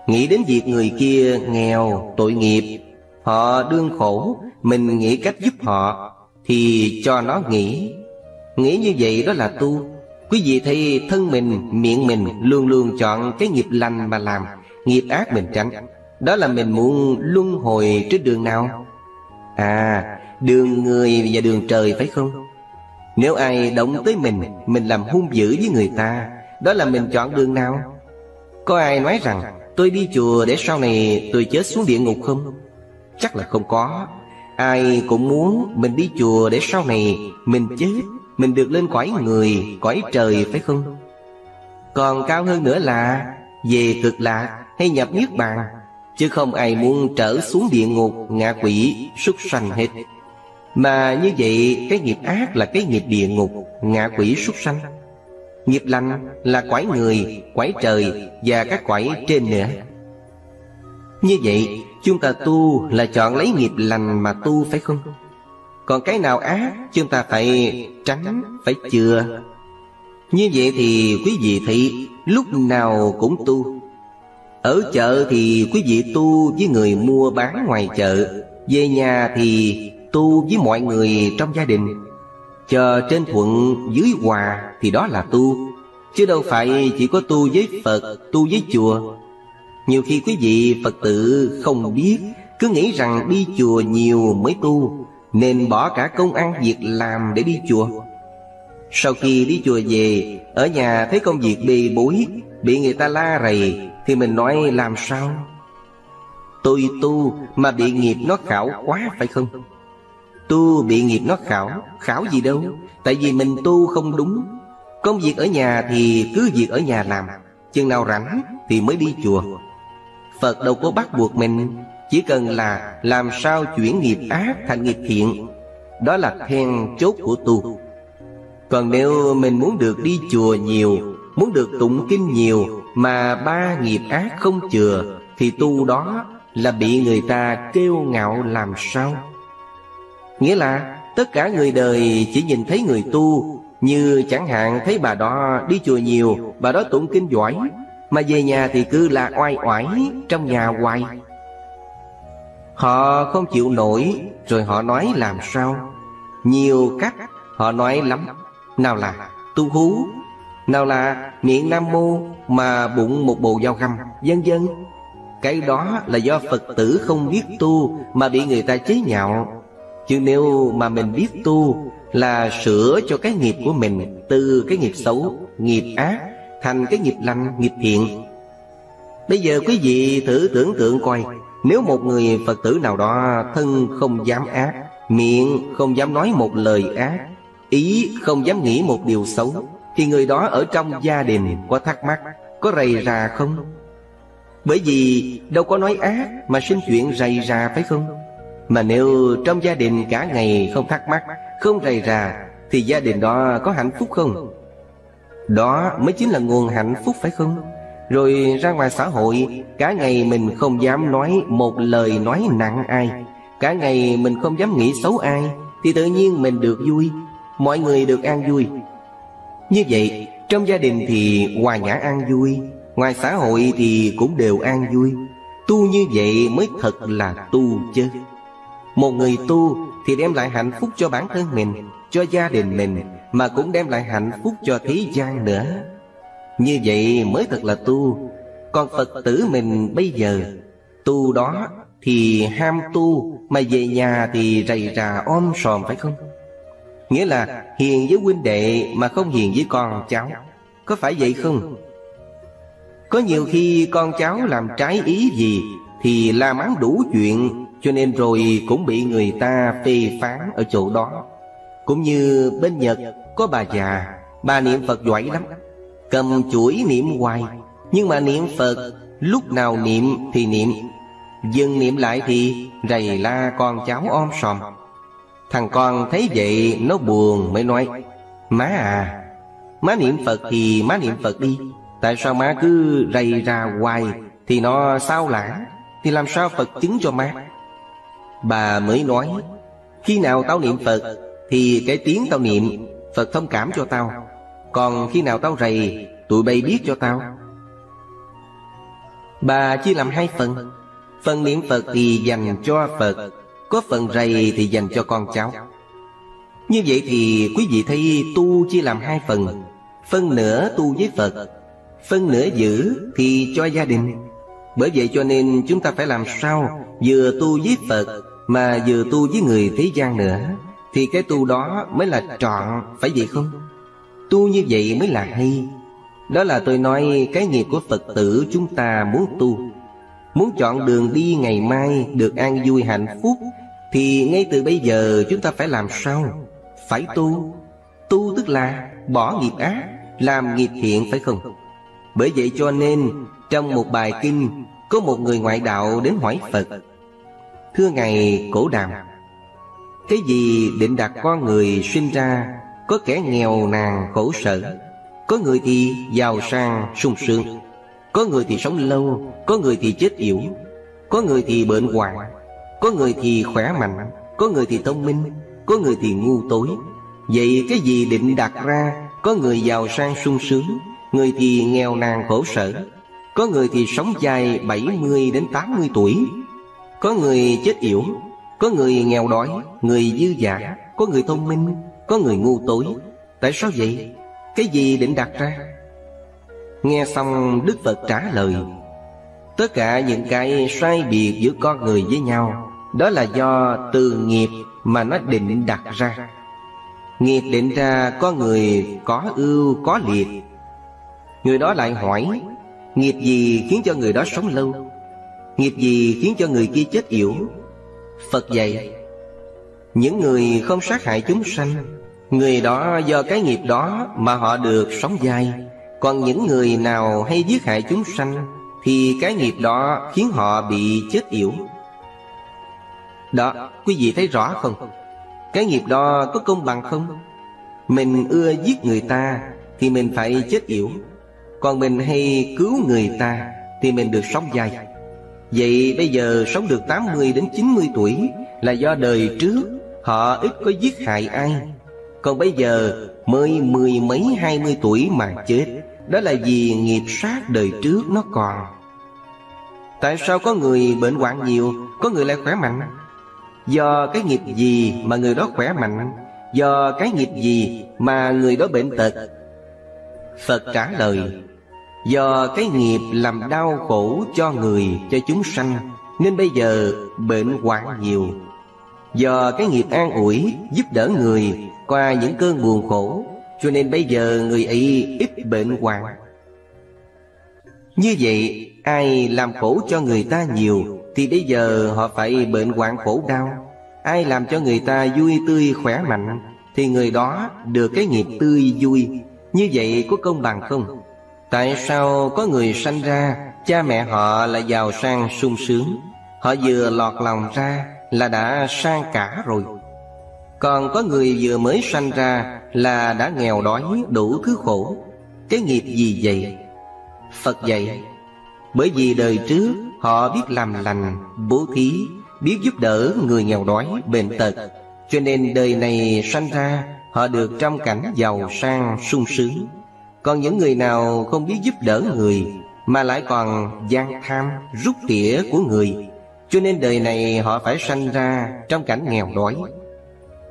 Nghĩ đến việc người kia nghèo, tội nghiệp Họ đương khổ Mình nghĩ cách giúp họ Thì cho nó nghĩ Nghĩ như vậy đó là tu Quý vị thấy thân mình, miệng mình Luôn luôn chọn cái nghiệp lành mà làm Nghiệp ác mình tránh Đó là mình muốn luân hồi trên đường nào À, đường người và đường trời phải không? Nếu ai động tới mình Mình làm hung dữ với người ta Đó là mình chọn đường nào? Có ai nói rằng Tôi đi chùa để sau này tôi chết xuống địa ngục không? Chắc là không có. Ai cũng muốn mình đi chùa để sau này mình chết Mình được lên cõi người, cõi trời phải không? Còn cao hơn nữa là Về cực lạc hay nhập niết bàn Chứ không ai muốn trở xuống địa ngục, ngạ quỷ, súc sanh hết. Mà như vậy cái nghiệp ác là cái nghiệp địa ngục, ngạ quỷ súc sanh. Nghiệp lành là quái người, quái trời và các quái trên nữa Như vậy chúng ta tu là chọn lấy nghiệp lành mà tu phải không? Còn cái nào ác chúng ta phải tránh, phải chừa. Như vậy thì quý vị thị lúc nào cũng tu. Ở chợ thì quý vị tu với người mua bán ngoài chợ. Về nhà thì tu với mọi người trong gia đình. Chờ trên thuận dưới hòa thì đó là tu. Chứ đâu phải chỉ có tu với Phật, tu với chùa. Nhiều khi quý vị Phật tử không biết, Cứ nghĩ rằng đi chùa nhiều mới tu, Nên bỏ cả công ăn việc làm để đi chùa. Sau khi đi chùa về, Ở nhà thấy công việc bề bối, Bị người ta la rầy, Thì mình nói làm sao? Tôi tu mà bị nghiệp nó khảo quá phải không? Tu bị nghiệp nó khảo Khảo gì đâu, Tại vì mình tu không đúng. Công việc ở nhà thì cứ việc ở nhà làm, Chừng nào rảnh thì mới đi chùa. Phật đâu có bắt buộc mình. Chỉ cần là làm sao chuyển nghiệp ác thành nghiệp thiện, Đó là then chốt của tu. Còn nếu mình muốn được đi chùa nhiều, Muốn được tụng kinh nhiều Mà ba nghiệp ác không chừa, Thì tu đó là bị người ta kêu ngạo làm sao? Nghĩa là tất cả người đời chỉ nhìn thấy người tu, Như chẳng hạn thấy bà đó đi chùa nhiều, Bà đó tụng kinh giỏi mà về nhà thì cứ là oai oải trong nhà hoài. Họ không chịu nổi Rồi họ nói làm sao? Nhiều cách họ nói lắm. Nào là tu hú Nào là miệng nam mô Mà bụng một bồ dao găm Dân dân Cái đó là do Phật tử không biết tu Mà bị người ta chế nhạo. Chứ nếu mà mình biết tu Là sửa cho cái nghiệp của mình Từ cái nghiệp xấu, nghiệp ác. Thành cái nghiệp lành, nghiệp thiện. Bây giờ quý vị thử tưởng tượng coi Nếu một người Phật tử nào đó Thân không dám ác Miệng không dám nói một lời ác Ý không dám nghĩ một điều xấu Thì người đó ở trong gia đình Có thắc mắc Có rầy rà không? Bởi vì đâu có nói ác Mà sinh chuyện rầy rà phải không? Mà nếu trong gia đình cả ngày không thắc mắc Không rầy rà Thì gia đình đó có hạnh phúc không? Đó mới chính là nguồn hạnh phúc phải không? Rồi ra ngoài xã hội, Cả ngày mình không dám nói một lời nói nặng ai. Cả ngày mình không dám nghĩ xấu ai, Thì tự nhiên mình được vui. Mọi người được an vui. Như vậy, trong gia đình thì hòa nhã an vui, Ngoài xã hội thì cũng đều an vui. Tu như vậy mới thật là tu chứ. Một người tu thì đem lại hạnh phúc cho bản thân mình, Cho gia đình mình. Mà cũng đem lại hạnh phúc cho thế gian nữa. Như vậy mới thật là tu. Còn Phật tử mình bây giờ, Tu đó thì ham tu, Mà về nhà thì rầy rà om sòm phải không? Nghĩa là hiền với huynh đệ Mà không hiền với con cháu. Có phải vậy không? Có nhiều khi con cháu làm trái ý gì Thì la mắng đủ chuyện, Cho nên rồi cũng bị người ta phê phán ở chỗ đó. Cũng như bên Nhật, có bà già, Bà niệm Phật giỏi lắm. Cầm chuỗi niệm hoài, Nhưng mà niệm Phật, Lúc nào niệm thì niệm. Dừng niệm lại thì rầy la con cháu om sòm. Thằng con thấy vậy, nó buồn mới nói, Má à Má niệm Phật thì má niệm Phật đi. Tại sao má cứ rầy ra hoài Thì nó sao lãng Thì làm sao Phật chứng cho má? Bà mới nói, Khi nào tao niệm Phật thì cái tiếng tao niệm, Phật thông cảm cho tao. Còn khi nào tao rầy, Tụi bay biết cho tao. Bà chia làm hai phần. Phần niệm Phật thì dành cho Phật, Có phần rầy thì dành cho con cháu. Như vậy thì quý vị thấy tu chia làm hai phần. Phân nửa tu với Phật, Phân nửa giữ thì cho gia đình. Bởi vậy cho nên chúng ta phải làm sao Vừa tu với Phật Mà vừa tu với người thế gian nữa. Thì cái tu đó mới là trọn, Phải vậy không Tu như vậy mới là hay Đó là tôi nói cái nghiệp của Phật tử chúng ta muốn tu Muốn chọn đường đi ngày mai được an vui hạnh phúc, Thì ngay từ bây giờ chúng ta phải làm sao? Phải tu Tu tức là bỏ nghiệp ác, Làm nghiệp thiện, phải không? Bởi vậy cho nên, Trong một bài kinh, Có một người ngoại đạo đến hỏi Phật, Thưa Ngài, Cổ Đàm cái gì định đặt con người sinh ra Có kẻ nghèo nàn khổ sở Có người thì giàu sang sung sướng có người thì sống lâu Có người thì chết yếu Có người thì bệnh hoạn Có người thì khỏe mạnh Có người thì thông minh Có người thì ngu tối Vậy cái gì định đặt ra Có người giàu sang sung sướng Người thì nghèo nàn khổ sở Có người thì sống dài 70 đến 80 tuổi Có người chết yểu có người nghèo đói, Người dư giả Có người thông minh, Có người ngu tối. Tại sao vậy? Cái gì định đặt ra? Nghe xong, Đức Phật trả lời, Tất cả những cái sai biệt giữa con người với nhau, Đó là do từ nghiệp mà nó định đặt ra. Nghiệp định ra có người có ưu, có liệt. Người đó lại hỏi, Nghiệp gì khiến cho người đó sống lâu? Nghiệp gì khiến cho người kia chết yểu? Phật dạy Những người không sát hại chúng sanh Người đó do cái nghiệp đó mà họ được sống dài còn những người nào hay giết hại chúng sanh Thì cái nghiệp đó khiến họ bị chết yểu Đó, quý vị thấy rõ không? Cái nghiệp đó có công bằng không? Mình ưa giết người ta Thì mình phải chết yểu Còn mình hay cứu người ta Thì mình được sống dài Vậy bây giờ sống được 80 đến 90 tuổi Là do đời trước Họ ít có giết hại ai. Còn bây giờ mới mười mấy, hai mươi tuổi mà chết, đó là vì nghiệp sát đời trước nó còn. Tại sao có người bệnh hoạn nhiều, Có người lại khỏe mạnh? Do cái nghiệp gì mà người đó khỏe mạnh? Do cái nghiệp gì mà người đó bệnh tật? Phật trả lời Do cái nghiệp làm đau khổ cho người, cho chúng sanh Nên bây giờ bệnh hoạn nhiều. Do cái nghiệp an ủi, giúp đỡ người Qua những cơn buồn khổ cho nên bây giờ người ấy ít bệnh hoạn. Như vậy ai làm khổ cho người ta nhiều Thì bây giờ họ phải bệnh hoạn khổ đau. Ai làm cho người ta vui tươi khỏe mạnh Thì người đó được cái nghiệp tươi vui. Như vậy có công bằng không? Tại sao có người sanh ra Cha mẹ họ là giàu sang sung sướng? Họ vừa lọt lòng ra là đã sang cả rồi. Còn có người vừa mới sanh ra là đã nghèo đói đủ thứ khổ. Cái nghiệp gì vậy? Phật dạy Bởi vì đời trước họ biết làm lành, bố thí Biết giúp đỡ người nghèo đói, bệnh tật. Cho nên đời này sanh ra Họ được trong cảnh giàu sang, sung sướng. Còn những người nào không biết giúp đỡ người Mà lại còn gian tham, rút tỉa của người Cho nên đời này họ phải sanh ra trong cảnh nghèo đói.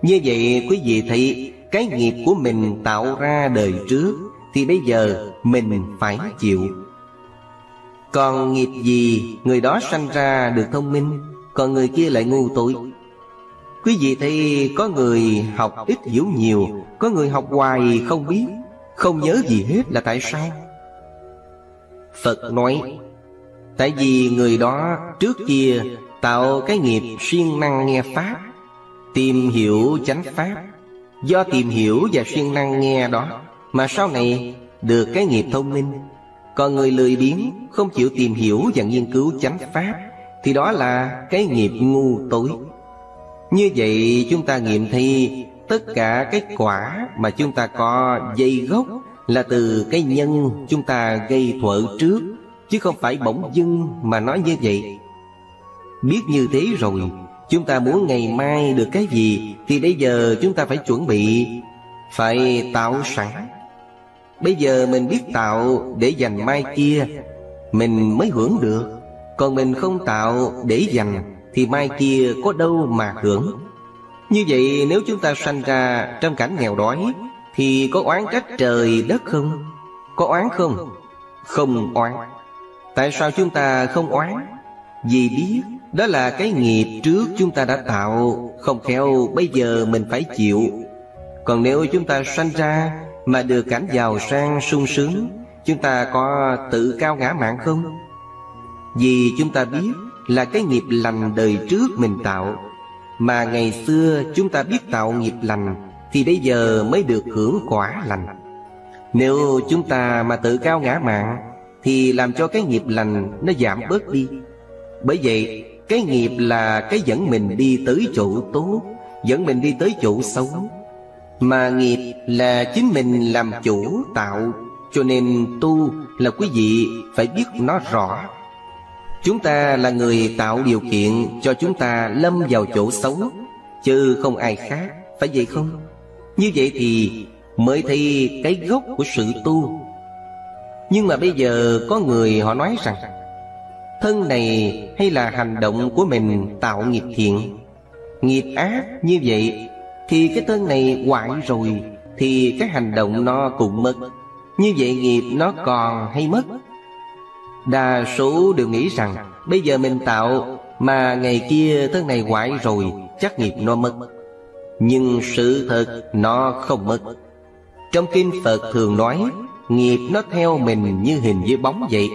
Như vậy quý vị thấy Cái nghiệp của mình tạo ra đời trước Thì bây giờ mình phải chịu. Còn nghiệp gì người đó sanh ra được thông minh Còn người kia lại ngu tối Quý vị thấy có người học ít hiểu nhiều Có người học hoài không biết. Không nhớ gì hết là tại sao? Phật nói, Tại vì người đó trước kia Tạo cái nghiệp siêng năng nghe Pháp, Tìm hiểu chánh Pháp. Do tìm hiểu và siêng năng nghe đó Mà sau này được cái nghiệp thông minh. Còn người lười biếng, Không chịu tìm hiểu và nghiên cứu chánh Pháp, Thì đó là cái nghiệp ngu tối. Như vậy chúng ta nghiệm thi Tất cả cái quả mà chúng ta có dây gốc Là từ cái nhân chúng ta gây thuở trước, Chứ không phải bỗng dưng mà nói như vậy. Biết như thế rồi, Chúng ta muốn ngày mai được cái gì Thì bây giờ chúng ta phải chuẩn bị, Phải tạo sẵn. Bây giờ mình biết tạo để dành mai kia, Mình mới hưởng được. Còn mình không tạo để dành thì mai kia có đâu mà hưởng. Như vậy nếu chúng ta sanh ra trong cảnh nghèo đói, Thì có oán trách trời đất không? Có oán không? Không oán Tại sao chúng ta không oán? Vì biết đó là cái nghiệp trước chúng ta đã tạo, Không khéo bây giờ mình phải chịu Còn nếu chúng ta sanh ra Mà được cảnh giàu sang sung sướng, Chúng ta có tự cao ngã mạng không? Vì chúng ta biết là cái nghiệp lành đời trước mình tạo mà ngày xưa chúng ta biết tạo nghiệp lành, Thì bây giờ mới được hưởng quả lành. Nếu chúng ta mà tự cao ngã mạng, Thì làm cho cái nghiệp lành nó giảm bớt đi. Bởi vậy, cái nghiệp là cái dẫn mình đi tới chỗ tốt, Dẫn mình đi tới chỗ xấu. Mà nghiệp là chính mình làm chủ, tạo. Cho nên tu là quý vị phải biết nó rõ. Chúng ta là người tạo điều kiện cho chúng ta lâm vào chỗ xấu Chứ không ai khác, phải vậy không? Như vậy thì mới thấy cái gốc của sự tu. Nhưng mà bây giờ có người họ nói rằng Thân này hay là hành động của mình tạo nghiệp thiện? Nghiệp ác như vậy Thì cái thân này hoại rồi Thì cái hành động nó cũng mất. Như vậy nghiệp nó còn hay mất? Đa số đều nghĩ rằng, Bây giờ mình tạo, Mà ngày kia thân này hoại rồi, Chắc nghiệp nó mất. Nhưng sự thật, nó không mất. Trong kinh Phật thường nói, Nghiệp nó theo mình như hình với bóng vậy,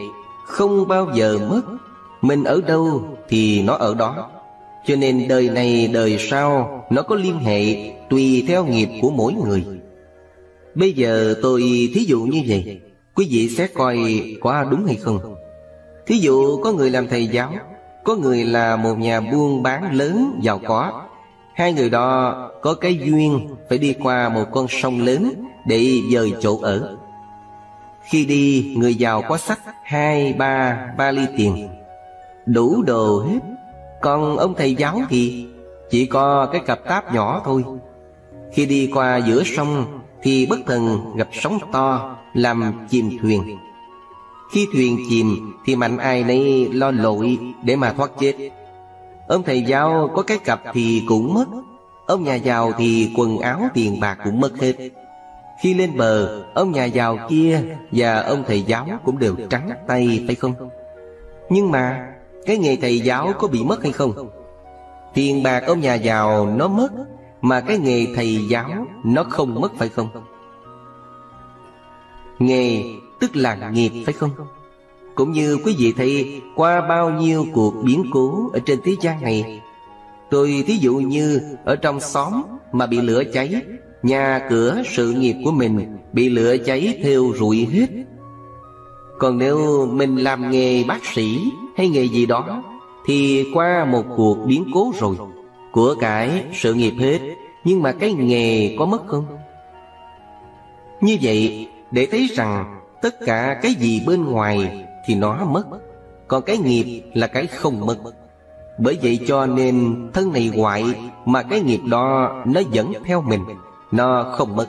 Không bao giờ mất. Mình ở đâu thì nó ở đó. Cho nên đời này, đời sau, Nó có liên hệ Tùy theo nghiệp của mỗi người. Bây giờ tôi thí dụ như vậy, Quý vị sẽ coi có đúng hay không? Thí dụ có người làm thầy giáo, Có người là một nhà buôn bán lớn giàu có. Hai người đó có cái duyên Phải đi qua một con sông lớn Để dời chỗ ở. Khi đi, người giàu có sách Hai, ba ba ly tiền. Đủ đồ hết. Còn ông thầy giáo thì Chỉ có cái cặp táp nhỏ thôi. Khi đi qua giữa sông Thì bất thần gặp sóng to Làm chìm thuyền khi thuyền chìm thì mạnh ai nấy lo lội để mà thoát chết. Ông thầy giáo có cái cặp thì cũng mất, Ông nhà giàu thì quần áo tiền bạc cũng mất hết. Khi lên bờ, Ông nhà giàu kia Và ông thầy giáo cũng đều trắng tay, phải không? Nhưng mà Cái nghề thầy giáo có bị mất hay không? Tiền bạc ông nhà giàu nó mất, Mà cái nghề thầy giáo Nó không mất, phải không? Nghề tức là nghiệp, phải không? Cũng như quý vị thấy, qua bao nhiêu cuộc biến cố ở trên thế gian này, Tôi thí dụ như ở trong xóm mà bị lửa cháy, Nhà cửa sự nghiệp của mình bị lửa cháy theo rụi hết Còn nếu mình làm nghề bác sĩ hay nghề gì đó, Thì qua một cuộc biến cố rồi, Của cải sự nghiệp hết Nhưng mà cái nghề có mất không? Như vậy, để thấy rằng Tất cả cái gì bên ngoài thì nó mất, Còn cái nghiệp là cái không mất. Bởi vậy cho nên thân này hoại Mà cái nghiệp đó nó vẫn theo mình, Nó không mất.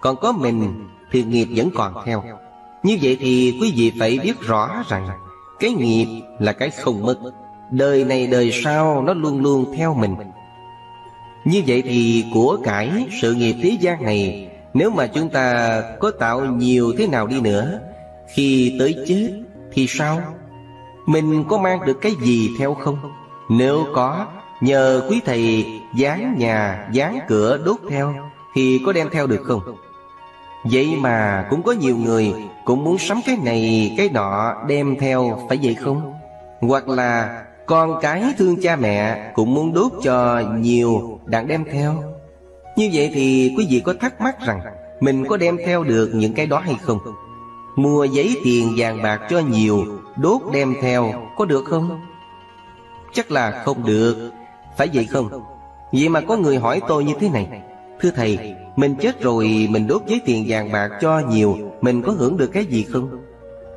Còn có mình thì nghiệp vẫn còn theo. Như vậy thì quý vị phải biết rõ rằng Cái nghiệp là cái không mất. Đời này đời sau nó luôn luôn theo mình. Như vậy thì của cải sự nghiệp thế gian này nếu mà chúng ta có tạo nhiều thế nào đi nữa Khi tới chết thì sao? Mình có mang được cái gì theo không? Nếu có Nhờ quý thầy dán nhà, dán cửa đốt theo Thì có đem theo được không? Vậy mà cũng có nhiều người Cũng muốn sắm cái này, cái nọ đem theo Phải vậy không? Hoặc là con cái thương cha mẹ Cũng muốn đốt cho nhiều đặng đem theo như vậy thì quý vị có thắc mắc rằng Mình có đem theo được những cái đó hay không? Mua giấy tiền vàng bạc cho nhiều, Đốt đem theo, có được không? Chắc là không được Phải vậy không? Vậy mà có người hỏi tôi như thế này Thưa Thầy, Mình chết rồi, mình đốt giấy tiền vàng bạc cho nhiều, Mình có hưởng được cái gì không?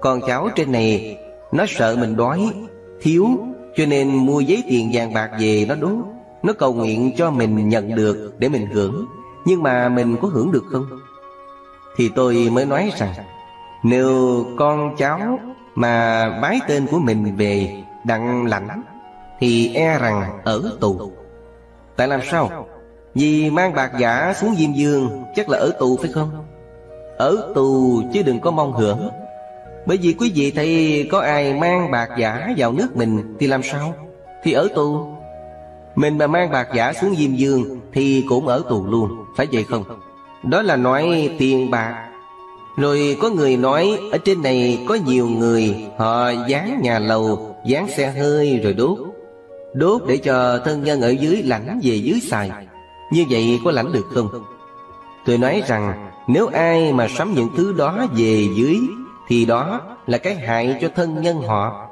Còn cháu trên này, Nó sợ mình đói, Thiếu, Cho nên mua giấy tiền vàng bạc về nó đốt nó cầu nguyện cho mình nhận được Để mình hưởng Nhưng mà mình có hưởng được không? Thì tôi mới nói rằng, Nếu con cháu mà bái tên của mình về đặng lãnh, Thì e rằng ở tù Tại làm sao? Vì mang bạc giả xuống Diêm Dương, Chắc là ở tù phải không? Ở tù chứ đừng có mong hưởng Bởi vì quý vị thấy có ai mang bạc giả vào nước mình Thì làm sao? Thì ở tù mình mà mang bạc giả xuống Diêm Dương Thì cũng ở tù luôn, Phải vậy không? Đó là nói tiền bạc Rồi có người nói Ở trên này có nhiều người, Họ dán nhà lầu, Dán xe hơi rồi đốt Đốt để cho thân nhân ở dưới lãnh về dưới xài như vậy có lãnh được không? Tôi nói rằng, nếu ai mà sắm những thứ đó về dưới, Thì đó là cái hại cho thân nhân họ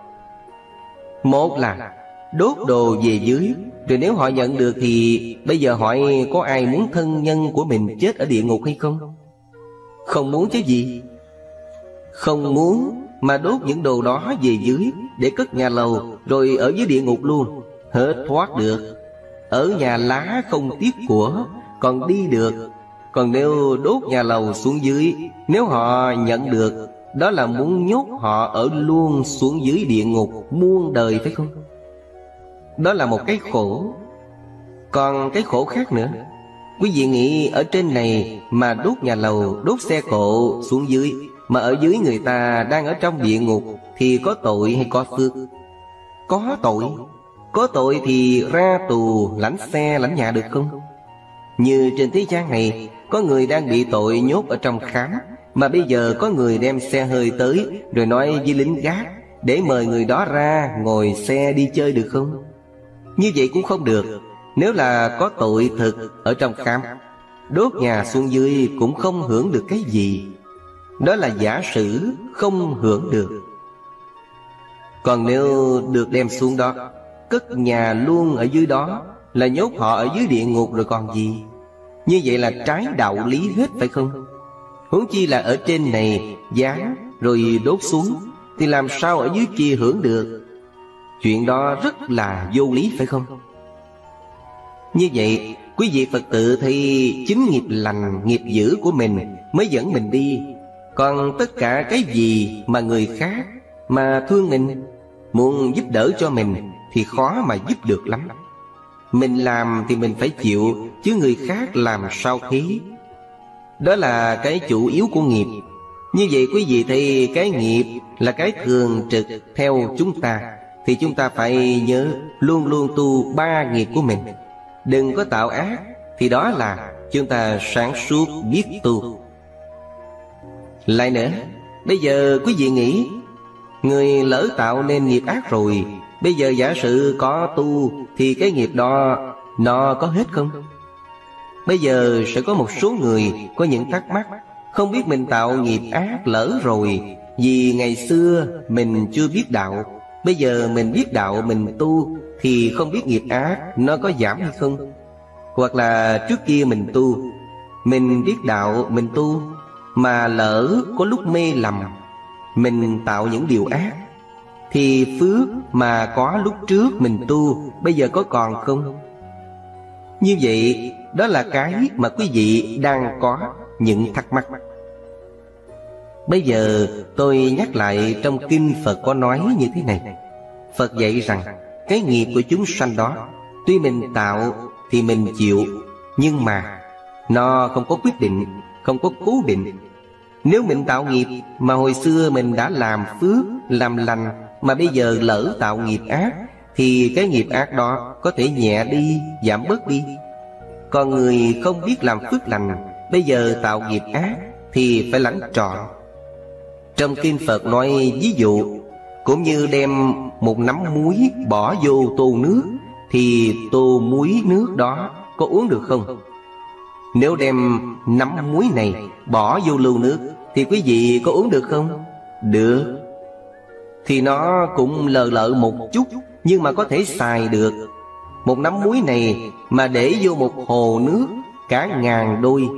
Một là đốt đồ về dưới. Rồi nếu họ nhận được thì Bây giờ hỏi có ai muốn thân nhân của mình chết ở địa ngục hay không? Không muốn chứ gì. Không muốn mà đốt những đồ đó về dưới Để cất nhà lầu, Rồi ở dưới địa ngục luôn. Hết thoát được. Ở nhà lá không tiếc của, Còn đi được. Còn nếu đốt nhà lầu xuống dưới, Nếu họ nhận được, Đó là muốn nhốt họ ở luôn xuống dưới địa ngục Muôn đời phải không? Đó là một cái khổ Còn cái khổ khác nữa Quý vị nghĩ ở trên này Mà đốt nhà lầu, Đốt xe cộ xuống dưới, Mà ở dưới người ta đang ở trong địa ngục Thì có tội hay có phước Có tội có tội thì ra tù, lãnh xe, lãnh nhà được không? Như trên thế gian này, Có người đang bị tội nhốt ở trong khám, Mà bây giờ có người đem xe hơi tới, Rồi nói với lính gác, Để mời người đó ra, ngồi xe đi chơi được không? Như vậy cũng không được. Nếu là có tội thực ở trong khám, Đốt nhà xuống dưới cũng không hưởng được cái gì. Đó là giả sử không hưởng được. Còn nếu được đem xuống đó, Cất nhà luôn ở dưới đó, Là nhốt họ ở dưới địa ngục rồi còn gì? Như vậy là trái đạo lý hết phải không? Huống chi là ở trên này Giá rồi đốt xuống, Thì làm sao ở dưới kia hưởng được? Chuyện đó rất là vô lý phải không? Như vậy Quý vị Phật tử thì chính nghiệp lành, nghiệp dữ của mình mới dẫn mình đi. Còn tất cả cái gì mà người khác mà thương mình Muốn giúp đỡ cho mình thì khó mà giúp được lắm. Mình làm thì mình phải chịu Chứ người khác làm sao thế Đó là cái chủ yếu của nghiệp. Như vậy quý vị thấy cái nghiệp là cái thường trực theo chúng ta. Thì chúng ta phải nhớ luôn luôn tu ba nghiệp của mình. Đừng có tạo ác, Thì đó là chúng ta sáng suốt biết tu. Lại nữa, Bây giờ quý vị nghĩ, Người lỡ tạo nên nghiệp ác rồi, Bây giờ giả sử có tu Thì cái nghiệp đó Nó có hết không? Bây giờ sẽ có một số người Có những thắc mắc, Không biết mình tạo nghiệp ác lỡ rồi, Vì ngày xưa mình chưa biết đạo. Bây giờ mình biết đạo mình tu Thì không biết nghiệp ác Nó có giảm hay không Hoặc là trước kia mình tu, Mình biết đạo mình tu Mà lỡ có lúc mê lầm, Mình tạo những điều ác, Thì phước mà có lúc trước mình tu Bây giờ có còn không? Như vậy, đó là cái mà quý vị đang có những thắc mắc Bây giờ tôi nhắc lại trong kinh Phật có nói như thế này. Phật dạy rằng, Cái nghiệp của chúng sanh đó, Tuy mình tạo thì mình chịu, Nhưng mà Nó không có quyết định, Không có cố định. Nếu mình tạo nghiệp Mà hồi xưa mình đã làm phước, Làm lành, Mà bây giờ lỡ tạo nghiệp ác, Thì cái nghiệp ác đó Có thể nhẹ đi, Giảm bớt đi. Còn người không biết làm phước lành, Bây giờ tạo nghiệp ác Thì phải lãnh trọn. Trong kinh Phật nói, ví dụ, Cũng như đem một nắm muối bỏ vô tô nước, Thì tô muối nước đó có uống được không? Nếu đem nắm muối này bỏ vô lưu nước, Thì quý vị có uống được không? Được Thì nó cũng lờ lợ một chút, Nhưng mà có thể xài được Một nắm muối này mà để vô một hồ nước, Cả ngàn đôi,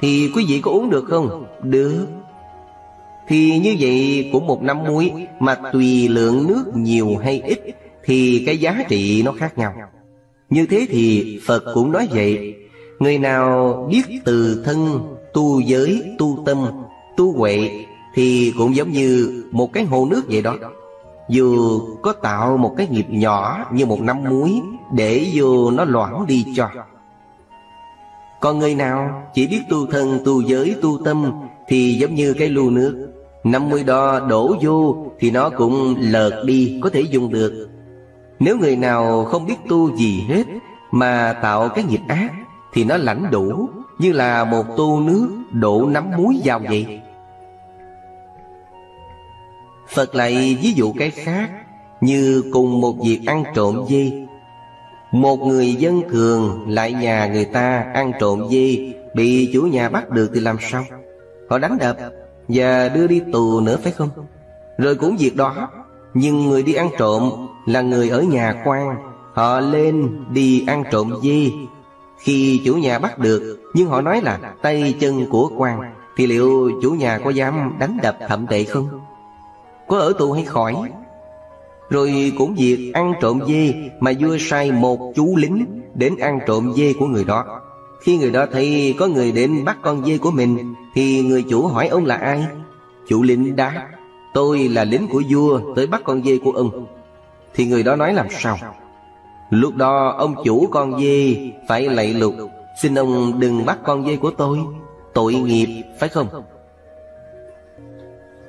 Thì quý vị có uống được không? Được thì như vậy của một năm muối Mà tùy lượng nước nhiều hay ít Thì cái giá trị nó khác nhau. Như thế thì Phật cũng nói vậy Người nào biết từ thân Tu giới, tu tâm, tu huệ Thì cũng giống như một cái hồ nước vậy đó. Dù có tạo một cái nghiệp nhỏ như một năm muối Để vô nó loãng đi cho. Còn người nào chỉ biết tu thân, tu giới, tu tâm Thì giống như cái lu nước năm mươi đo đổ vô Thì nó cũng lợt đi, Có thể dùng được. Nếu người nào không biết tu gì hết Mà tạo cái nghiệp ác Thì nó lãnh đủ Như là một tô nước đổ nắm muối vào vậy. Phật lại ví dụ cái khác, Như cùng một việc ăn trộm dê. Một người dân thường lại nhà người ta ăn trộm dê, Bị chủ nhà bắt được thì làm sao? Họ đánh đập. Và đưa đi tù nữa, phải không? Rồi cũng việc đó. Nhưng người đi ăn trộm là người ở nhà quan. Họ lên đi ăn trộm dê Khi chủ nhà bắt được, Nhưng họ nói là tay chân của quan. Thì liệu chủ nhà có dám đánh đập thậm tệ không? Có ở tù hay khỏi? Rồi cũng việc ăn trộm dê Mà vua sai một chú lính Đến ăn trộm dê của người đó. Khi người đó thấy có người đến bắt con dê của mình thì người chủ hỏi ông là ai? Chủ lính đáp, Tôi là lính của vua tới bắt con dê của ông. Thì người đó nói làm sao? Lúc đó ông chủ con dê phải lạy lục, Xin ông đừng bắt con dê của tôi, Tội nghiệp, phải không?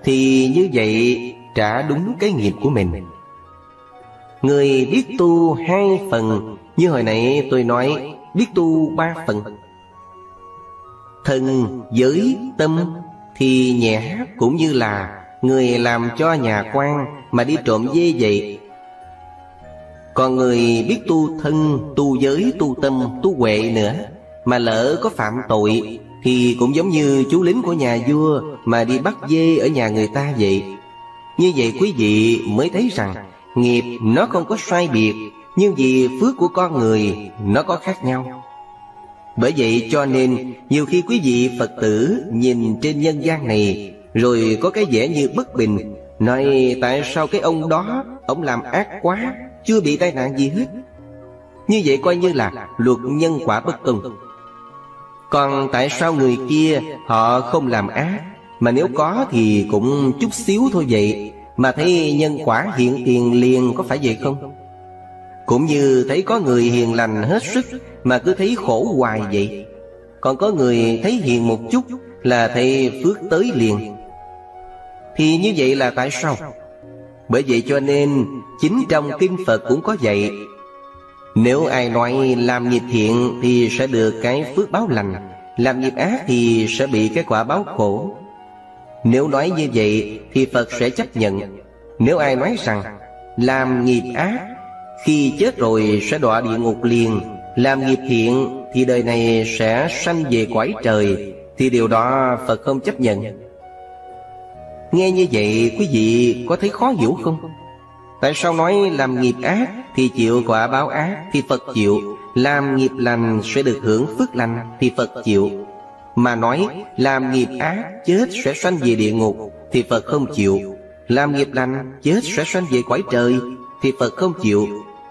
Thì như vậy trả đúng cái nghiệp của mình. Người biết tu hai phần, Như hồi nãy tôi nói, Biết tu ba phần. Thân, giới, tâm Thì nhẹ cũng như là Người làm cho nhà quan Mà đi trộm dê vậy. Còn người biết tu thân Tu giới, tu tâm, tu huệ nữa Mà lỡ có phạm tội Thì cũng giống như chú lính của nhà vua Mà đi bắt dê ở nhà người ta vậy. Như vậy quý vị mới thấy rằng Nghiệp nó không có sai biệt Nhưng vì phước của con người Nó có khác nhau. Bởi vậy cho nên, Nhiều khi quý vị Phật tử Nhìn trên nhân gian này, Rồi có cái vẻ như bất bình. Nói, tại sao cái ông đó, Ông làm ác quá, Chưa bị tai nạn gì hết? Như vậy coi như là luật nhân quả bất công Còn tại sao người kia Họ không làm ác? Mà nếu có thì cũng chút xíu thôi vậy. Mà thấy nhân quả hiện tiền liền có phải vậy không? Cũng như thấy có người hiền lành hết sức mà cứ thấy khổ hoài vậy. Còn có người thấy hiền một chút Là thấy phước tới liền. Thì như vậy là tại sao? Bởi vậy cho nên, Chính trong Kinh Phật cũng có vậy Nếu ai nói làm nghiệp thiện Thì sẽ được cái phước báo lành, Làm nghiệp ác thì sẽ bị cái quả báo khổ. Nếu nói như vậy thì Phật sẽ chấp nhận. Nếu ai nói rằng Làm nghiệp ác, Khi chết rồi sẽ đọa địa ngục liền làm nghiệp thiện Thì đời này sẽ sanh về quái trời, Thì điều đó Phật không chấp nhận. Nghe như vậy, quý vị có thấy khó hiểu không? Tại sao nói làm nghiệp ác Thì chịu quả báo ác Thì Phật chịu, Làm nghiệp lành sẽ được hưởng phước lành Thì Phật chịu. Mà nói làm nghiệp ác chết sẽ sanh về địa ngục Thì Phật không chịu. Làm nghiệp lành chết sẽ sanh về quải trời Thì Phật không chịu.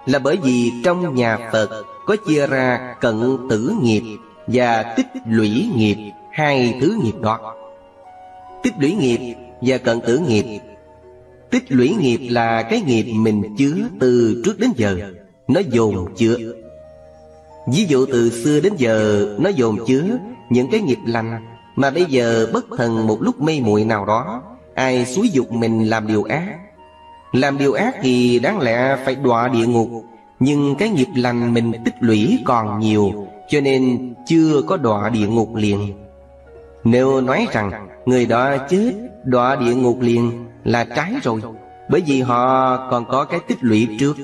Là bởi vì trong nhà Phật có chia ra cận tử nghiệp Và tích lũy nghiệp, Hai thứ nghiệp đó. Tích lũy nghiệp và cận tử nghiệp. Tích lũy nghiệp là cái nghiệp mình chứa từ trước đến giờ, Nó dồn chứa. Ví dụ từ xưa đến giờ, Nó dồn chứa những cái nghiệp lành, Mà bây giờ bất thần một lúc mê muội nào đó, Ai xúi dục mình làm điều ác. Làm điều ác thì đáng lẽ phải đọa địa ngục nhưng cái nghiệp lành mình tích lũy còn nhiều, Cho nên chưa có đọa địa ngục liền. Nếu nói rằng người đó chết, đọa địa ngục liền là trái rồi, Bởi vì họ còn có cái tích lũy trước.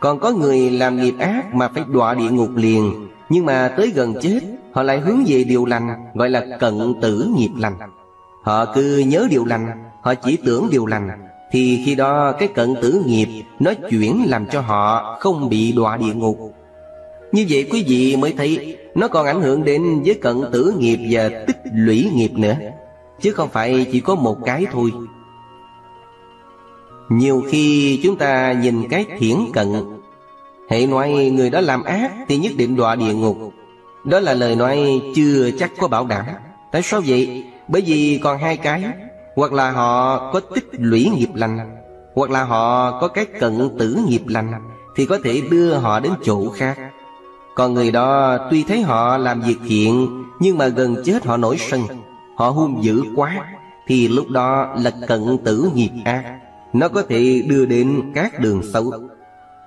Còn có người làm nghiệp ác mà phải đọa địa ngục liền, Nhưng mà tới gần chết, Họ lại hướng về điều lành, Gọi là cận tử nghiệp lành. Họ cứ nhớ điều lành, Họ chỉ tưởng điều lành thì khi đó cái cận tử nghiệp Nó chuyển làm cho họ không bị đọa địa ngục. Như vậy quý vị mới thấy Nó còn ảnh hưởng đến với cận tử nghiệp và tích lũy nghiệp nữa, Chứ không phải chỉ có một cái thôi. Nhiều khi chúng ta nhìn cái thiển cận, Hãy nói người đó làm ác Thì nhất định đọa địa ngục. Đó là lời nói chưa chắc có bảo đảm. Tại sao vậy? Bởi vì còn hai cái. Hoặc là họ có tích lũy nghiệp lành, Hoặc là họ có cái cận tử nghiệp lành, Thì có thể đưa họ đến chỗ khác. Còn người đó tuy thấy họ làm việc thiện, Nhưng mà gần chết họ nổi sân, Họ hung dữ quá, Thì lúc đó là cận tử nghiệp ác. Nó có thể đưa đến các đường xấu.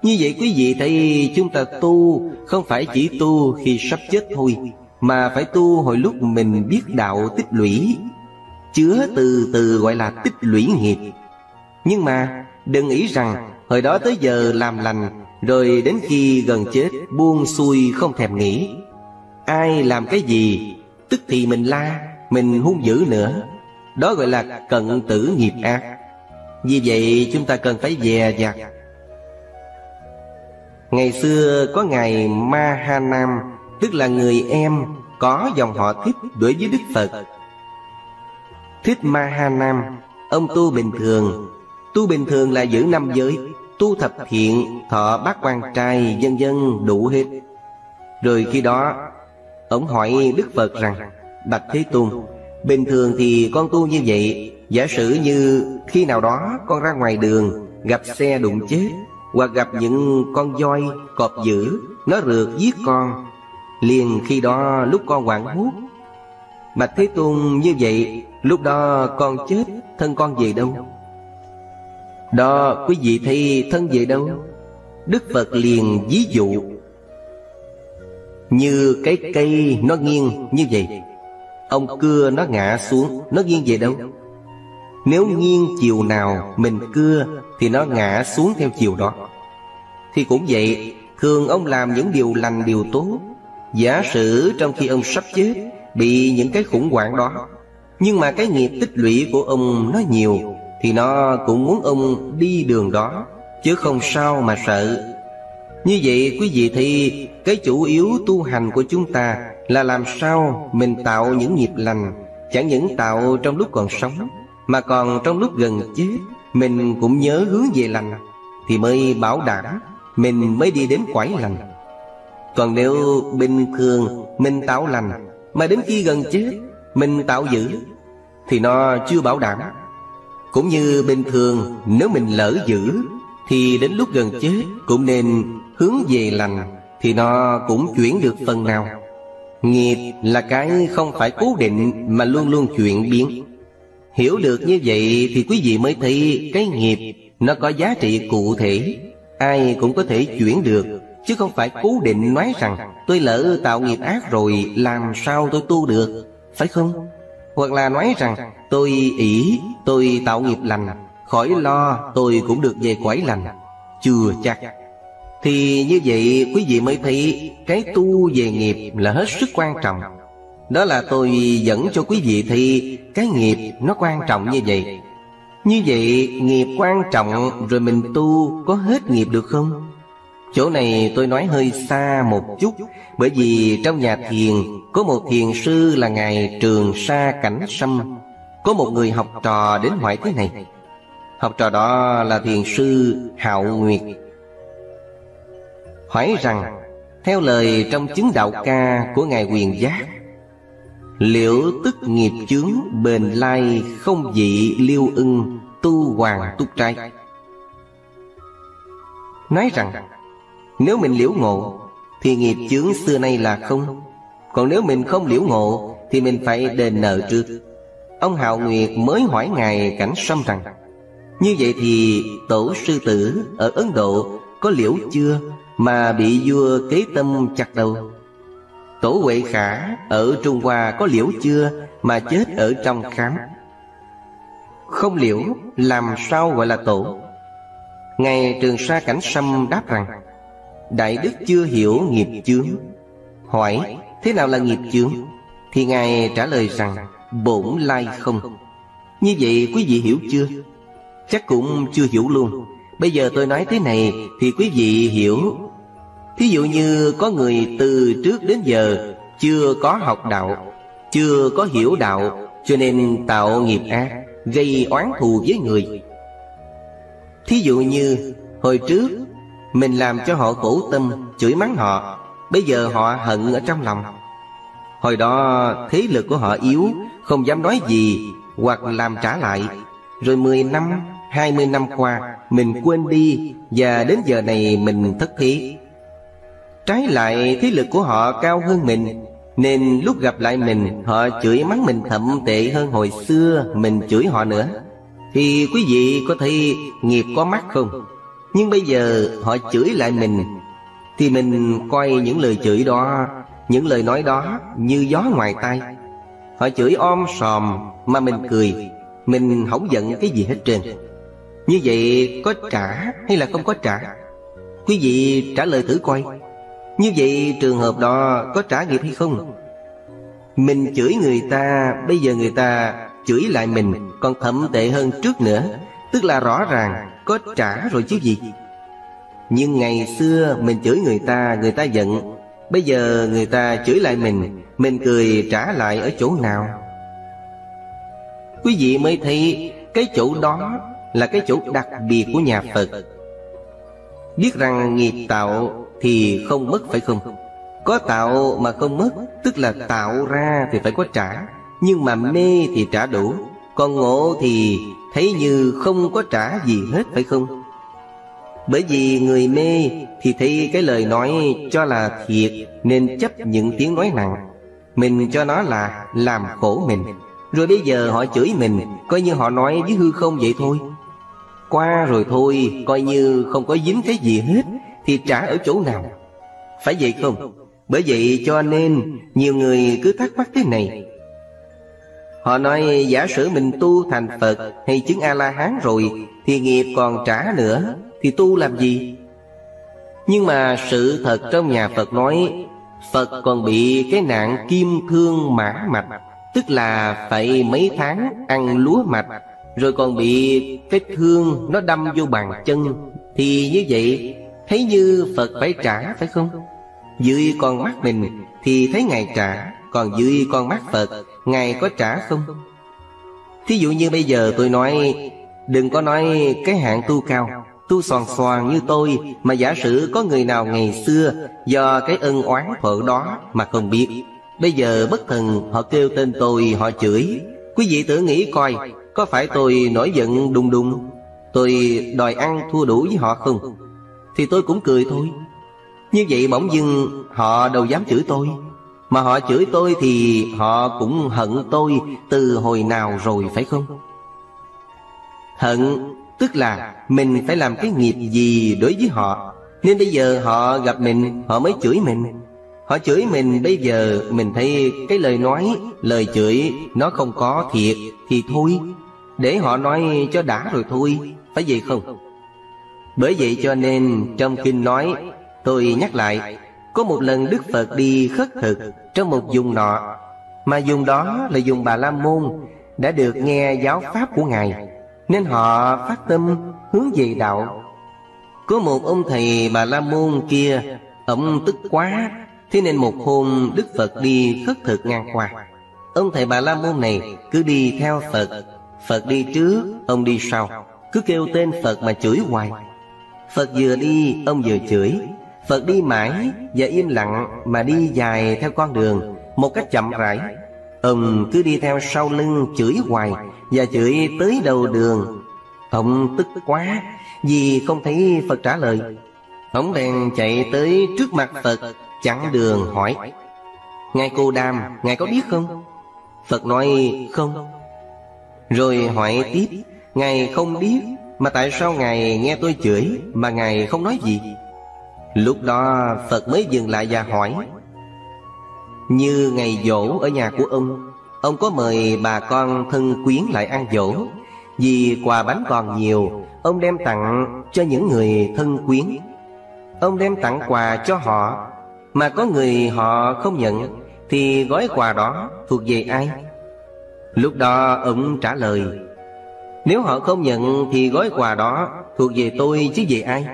Như vậy quý vị thấy chúng ta tu Không phải chỉ tu khi sắp chết thôi, Mà phải tu hồi lúc mình biết đạo tích lũy. Chứa từ từ gọi là tích lũy nghiệp. Nhưng mà, đừng nghĩ rằng Hồi đó tới giờ làm lành, Rồi đến khi gần chết, buông xuôi không thèm nghĩ. Ai làm cái gì, Tức thì mình la, mình hung dữ nữa. Đó gọi là cận tử nghiệp ác. Vì vậy chúng ta cần phải dè dặt. Ngày xưa có ngài Ma Ha Nam, Tức là người em, có dòng họ thích đối với Đức Phật. Thích Ma Ha Nam. Ông tu bình thường. Tu bình thường là giữ năm giới. Tu thập thiện Thọ bát quan trai Dân dân đủ hết. Rồi khi đó Ông hỏi Đức Phật rằng Bạch Thế Tôn Bình thường thì con tu như vậy Giả sử như khi nào đó con ra ngoài đường Gặp xe đụng chết Hoặc gặp những con voi, cọp dữ Nó rượt giết con Liền khi đó lúc con hoảng hốt Bạch Thế Tôn như vậy Lúc đó con chết, Thân con về đâu? Đó, quý vị thấy thân về đâu? Đức Phật liền ví dụ. Như cái cây nó nghiêng như vậy, Ông cưa nó ngã xuống, Nó nghiêng về đâu? Nếu nghiêng chiều nào mình cưa, Thì nó ngã xuống theo chiều đó. Thì cũng vậy, Thường ông làm những điều lành, điều tốt. Giả sử trong khi ông sắp chết, Bị những cái khủng hoảng đó nhưng mà cái nghiệp tích lũy của ông nó nhiều, Thì nó cũng muốn ông đi đường đó, Chứ không sao mà sợ. Như vậy, quý vị thì, Cái chủ yếu tu hành của chúng ta là làm sao mình tạo những nghiệp lành, chẳng những tạo trong lúc còn sống, mà còn trong lúc gần chết mình cũng nhớ hướng về lành, thì mới bảo đảm mình mới đi đến quải lành. Còn nếu bình thường mình tạo lành, mà đến khi gần chết mình tạo dữ thì nó chưa bảo đảm. Cũng như bình thường, nếu mình lỡ dữ thì đến lúc gần chết cũng nên hướng về lành, thì nó cũng chuyển được phần nào. Nghiệp là cái không phải cố định mà luôn luôn chuyển biến. Hiểu được như vậy thì quý vị mới thấy cái nghiệp nó có giá trị cụ thể. Ai cũng có thể chuyển được, Chứ không phải cố định nói rằng, Tôi lỡ tạo nghiệp ác rồi, Làm sao tôi tu được? Phải không? Hoặc là nói rằng, Tôi ỷ, tôi tạo nghiệp lành, Khỏi lo, tôi cũng được về quải lành, Chưa chắc. Thì như vậy, quý vị mới thấy Cái tu về nghiệp là hết sức quan trọng. Đó là tôi dẫn cho quý vị thì Cái nghiệp nó quan trọng như vậy. Như vậy, nghiệp quan trọng Rồi mình tu có hết nghiệp được không? Chỗ này tôi nói hơi xa một chút, Bởi vì trong nhà thiền có một thiền sư là Ngài Trường Sa Cảnh Sâm. Có một người học trò đến hỏi thế này. Học trò đó là thiền sư Hạo Nguyệt. Hỏi rằng, Theo lời trong chứng đạo ca của Ngài Quyền Giác Liễu tức nghiệp chướng bền lai không dị liêu ưng tu hoàng túc trai? Nói rằng, Nếu mình liễu ngộ, Thì nghiệp chướng xưa nay là không. Còn nếu mình không liễu ngộ, Thì mình phải đền nợ trước. Ông Hạo Nguyệt mới hỏi Ngài Cảnh Sâm rằng, Như vậy thì tổ sư tử ở Ấn Độ có liễu chưa Mà bị vua kế tâm chặt đầu? Tổ Huệ Khả ở Trung Hoa có liễu chưa Mà chết ở trong khám? Không liễu, làm sao gọi là tổ? Ngài Trường Sa Cảnh Sâm đáp rằng, Đại Đức chưa hiểu nghiệp chướng, Hỏi thế nào là nghiệp chướng? Thì Ngài trả lời rằng, Bổn lai không. Như vậy quý vị hiểu chưa? Chắc cũng chưa hiểu luôn. Bây giờ tôi nói thế này Thì quý vị hiểu. Thí dụ như có người từ trước đến giờ Chưa có học đạo, Chưa có hiểu đạo, Cho nên tạo nghiệp ác, Gây oán thù với người. Thí dụ như, Hồi trước, Mình làm cho họ khổ tâm, Chửi mắng họ Bây giờ họ hận ở trong lòng. Hồi đó thế lực của họ yếu Không dám nói gì Hoặc làm trả lại. Rồi 10 năm, 20 năm qua Mình quên đi Và đến giờ này mình thất thế. Trái lại thế lực của họ cao hơn mình Nên lúc gặp lại mình Họ chửi mắng mình thậm tệ hơn hồi xưa Mình chửi họ nữa. Thì quý vị có thấy nghiệp có mắt không? Nhưng bây giờ họ chửi lại mình thì mình coi những lời chửi đó, Những lời nói đó như gió ngoài tay Họ chửi om sòm mà mình cười, Mình không giận cái gì hết trơn. Như vậy có trả hay là không có trả? Quý vị trả lời thử coi. Như vậy trường hợp đó có trả nghiệp hay không? Mình chửi người ta, Bây giờ người ta chửi lại mình Còn thậm tệ hơn trước nữa. Tức là rõ ràng có trả rồi chứ gì. Nhưng ngày xưa mình chửi người ta Người ta giận Bây giờ người ta chửi lại mình Mình cười trả lại ở chỗ nào Quý vị mới thấy Cái chỗ đó là cái chỗ đặc biệt của nhà Phật Biết rằng nghiệp tạo thì không mất phải không? Có tạo mà không mất, Tức là tạo ra thì phải có trả Nhưng mà mê thì trả đủ, Còn ngộ thì thấy như không có trả gì hết phải không? Bởi vì người mê thì thấy cái lời nói cho là thiệt Nên chấp những tiếng nói nặng. Mình cho nó là làm khổ mình. Rồi bây giờ họ chửi mình, Coi như họ nói với hư không vậy thôi. Qua rồi thôi, Coi như không có dính cái gì hết, thì trả ở chỗ nào? Phải vậy không? Bởi vậy cho nên Nhiều người cứ thắc mắc thế này. Họ nói, giả sử mình tu thành Phật Hay chứng A-la-hán rồi, Thì nghiệp còn trả nữa. Thì tu làm gì? Nhưng mà sự thật trong nhà Phật nói, Phật còn bị cái nạn kim thương mã mạch, Tức là phải mấy tháng ăn lúa mạch, Rồi còn bị cái thương nó đâm vô bàn chân. Thì như vậy, Thấy như Phật phải trả, phải không? Dưới con mắt mình Thì thấy Ngài trả, Còn dưới con mắt Phật, Ngài có trả không? Thí dụ như bây giờ tôi nói, Đừng có nói cái hạng tu cao. Tu soàn soàn như tôi, Mà giả sử có người nào ngày xưa Do cái ân oán phở đó Mà không biết, Bây giờ bất thần họ kêu tên tôi Họ chửi. Quý vị tự nghĩ coi, Có phải tôi nổi giận đùng đùng, Tôi đòi ăn thua đủ với họ không? Thì tôi cũng cười thôi. Như vậy bỗng dưng họ đâu dám chửi tôi, Mà họ chửi tôi thì họ cũng hận tôi Từ hồi nào rồi phải không? Hận tức là mình phải làm cái nghiệp gì đối với họ. Nên bây giờ họ gặp mình, họ mới chửi mình. Họ chửi mình, bây giờ mình thấy cái lời nói, Lời chửi nó không có thiệt Thì thôi. Để họ nói cho đã rồi thôi, Phải vậy không? Bởi vậy cho nên trong kinh nói, Tôi nhắc lại, Có một lần Đức Phật đi khất thực Trong một vùng nọ, Mà vùng đó là vùng Bà La Môn, Đã được nghe giáo pháp của Ngài. Nên họ phát tâm hướng về đạo. Có một ông thầy Bà La Môn kia Ông tức quá Thế nên một hôm Đức Phật đi khất thực ngang qua. Ông thầy Bà La Môn này cứ đi theo Phật Phật đi trước, ông đi sau Cứ kêu tên Phật mà chửi hoài. Phật vừa đi, ông vừa chửi. Phật đi mãi và im lặng mà đi dài theo con đường Một cách chậm rãi. Ông cứ đi theo sau lưng chửi hoài Và chửi tới đầu đường. Ông tức quá Vì không thấy Phật trả lời. Ông bèn chạy tới trước mặt Phật Chặn đường hỏi Ngài cô đàm, Ngài có biết không? Phật nói không. Rồi hỏi tiếp Ngài không biết Mà tại sao Ngài nghe tôi chửi Mà Ngài không nói gì? Lúc đó Phật mới dừng lại và hỏi như ngày dỗ ở nhà của ông Ông có mời bà con thân quyến lại ăn dỗ Vì quà bánh còn nhiều, Ông đem tặng cho những người thân quyến Ông đem tặng quà cho họ, Mà có người họ không nhận, Thì gói quà đó thuộc về ai? Lúc đó ông trả lời, Nếu họ không nhận thì gói quà đó thuộc về tôi chứ về ai?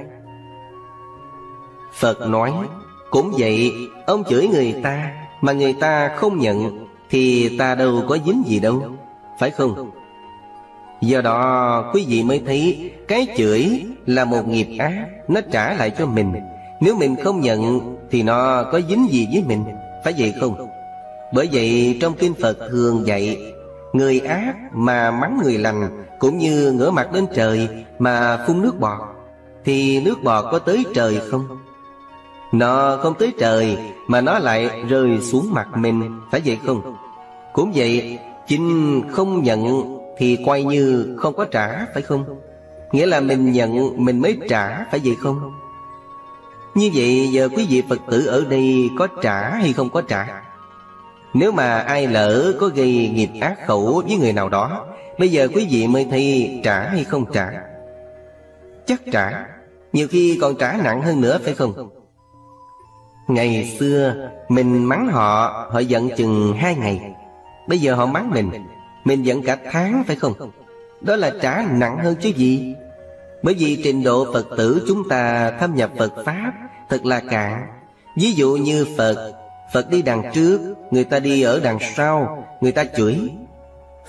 Phật nói, Cũng vậy, Ông chửi người ta mà người ta không nhận, Thì ta đâu có dính gì đâu. Phải không? Do đó, quý vị mới thấy Cái chửi là một nghiệp ác, Nó trả lại cho mình. Nếu mình không nhận, Thì nó có dính gì với mình? Phải vậy không? Bởi vậy, trong kinh Phật thường dạy, Người ác mà mắng người lành, Cũng như ngửa mặt lên trời Mà phun nước bọt, Thì nước bọt có tới trời không? Nó không tới trời mà nó lại rơi xuống mặt mình, Phải vậy không? Cũng vậy, Chính không nhận Thì quay như không có trả, phải không? Nghĩa là mình nhận, Mình mới trả, phải vậy không? Như vậy, giờ quý vị Phật tử ở đây Có trả hay không có trả? Nếu mà ai lỡ có gây nghiệp ác khẩu với người nào đó, Bây giờ quý vị mới thi trả hay không trả? Chắc trả. Nhiều khi còn trả nặng hơn nữa, phải không? Ngày xưa, mình mắng họ Họ giận chừng hai ngày. Bây giờ họ mắng mình Mình giận cả tháng, phải không? Đó là trả nặng hơn chứ gì? Bởi vì trình độ Phật tử chúng ta thâm nhập Phật Pháp Thật là cạn. Ví dụ như Phật Phật đi đằng trước, Người ta đi ở đằng sau, Người ta chửi.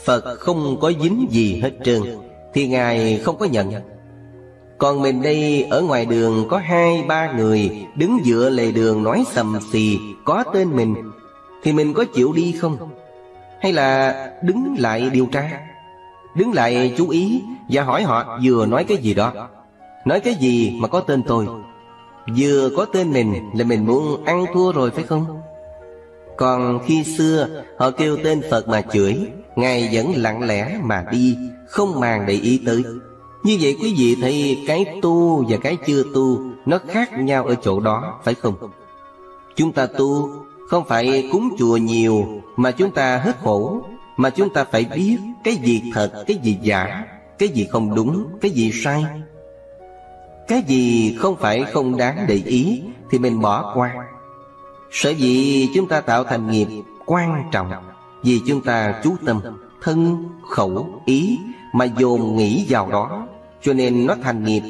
Phật không có dính gì hết trơn, Thì Ngài không có nhận còn mình đây, ở ngoài đường có hai, ba người Đứng dựa lề đường nói sầm xì, Có tên mình, Thì mình có chịu đi không? Hay là đứng lại điều tra? Đứng lại chú ý Và hỏi họ vừa nói cái gì đó. Nói cái gì mà có tên tôi? Vừa có tên mình là mình muốn ăn thua rồi phải không? Còn khi xưa, họ kêu tên Phật mà chửi, Ngài vẫn lặng lẽ mà đi, Không màng để ý tới như vậy quý vị thấy cái tu và cái chưa tu Nó khác nhau ở chỗ đó phải không? Chúng ta tu không phải cúng chùa nhiều Mà chúng ta hết khổ Mà chúng ta phải biết cái gì thật, cái gì giả Cái gì không đúng, cái gì sai. Cái gì không phải không đáng để ý Thì mình bỏ qua. Sở dĩ chúng ta tạo thành nghiệp quan trọng Vì chúng ta chú tâm Thân, khẩu, ý Mà dồn nghĩ vào đó cho nên nó thành nghiệp.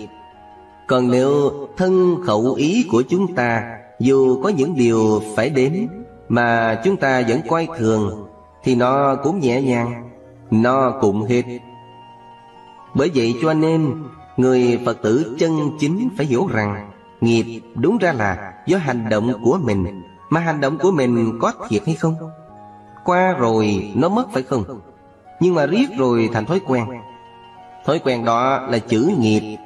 Còn nếu thân khẩu ý của chúng ta, Dù có những điều phải đến, Mà chúng ta vẫn coi thường, Thì nó cũng nhẹ nhàng, Nó cũng hết. Bởi vậy cho nên, Người Phật tử chân chính phải hiểu rằng, Nghiệp đúng ra là do hành động của mình, Mà hành động của mình có thiệt hay không? Qua rồi nó mất phải không? Nhưng mà riết rồi thành thói quen. Thói quen đó là chữ nghiệp.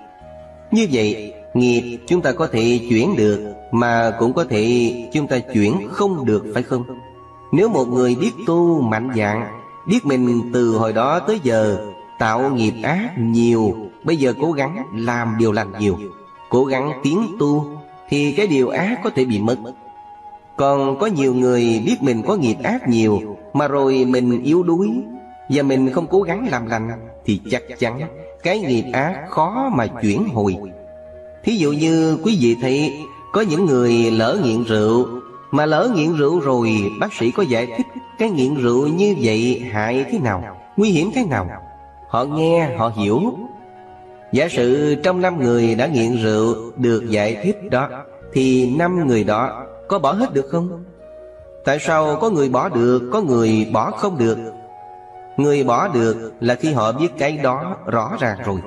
Như vậy, Nghiệp chúng ta có thể chuyển được Mà cũng có thể chúng ta chuyển không được, phải không? Nếu một người biết tu mạnh dạng, Biết mình từ hồi đó tới giờ Tạo nghiệp ác nhiều, Bây giờ cố gắng làm điều lành nhiều, Cố gắng tiến tu, Thì cái điều ác có thể bị mất. Còn có nhiều người biết mình có nghiệp ác nhiều, Mà rồi mình yếu đuối Và mình không cố gắng làm lành thì chắc chắn cái nghiệp ác khó mà chuyển hồi. Thí dụ như quý vị thấy có những người lỡ nghiện rượu, mà lỡ nghiện rượu rồi, bác sĩ có giải thích cái nghiện rượu như vậy hại thế nào, nguy hiểm thế nào? Họ nghe, họ hiểu. Giả sử trong năm người đã nghiện rượu được giải thích đó, thì năm người đó Có bỏ hết được không? Tại sao có người bỏ được, Có người bỏ không được? Người bỏ được là khi họ biết cái đó rõ ràng rồi.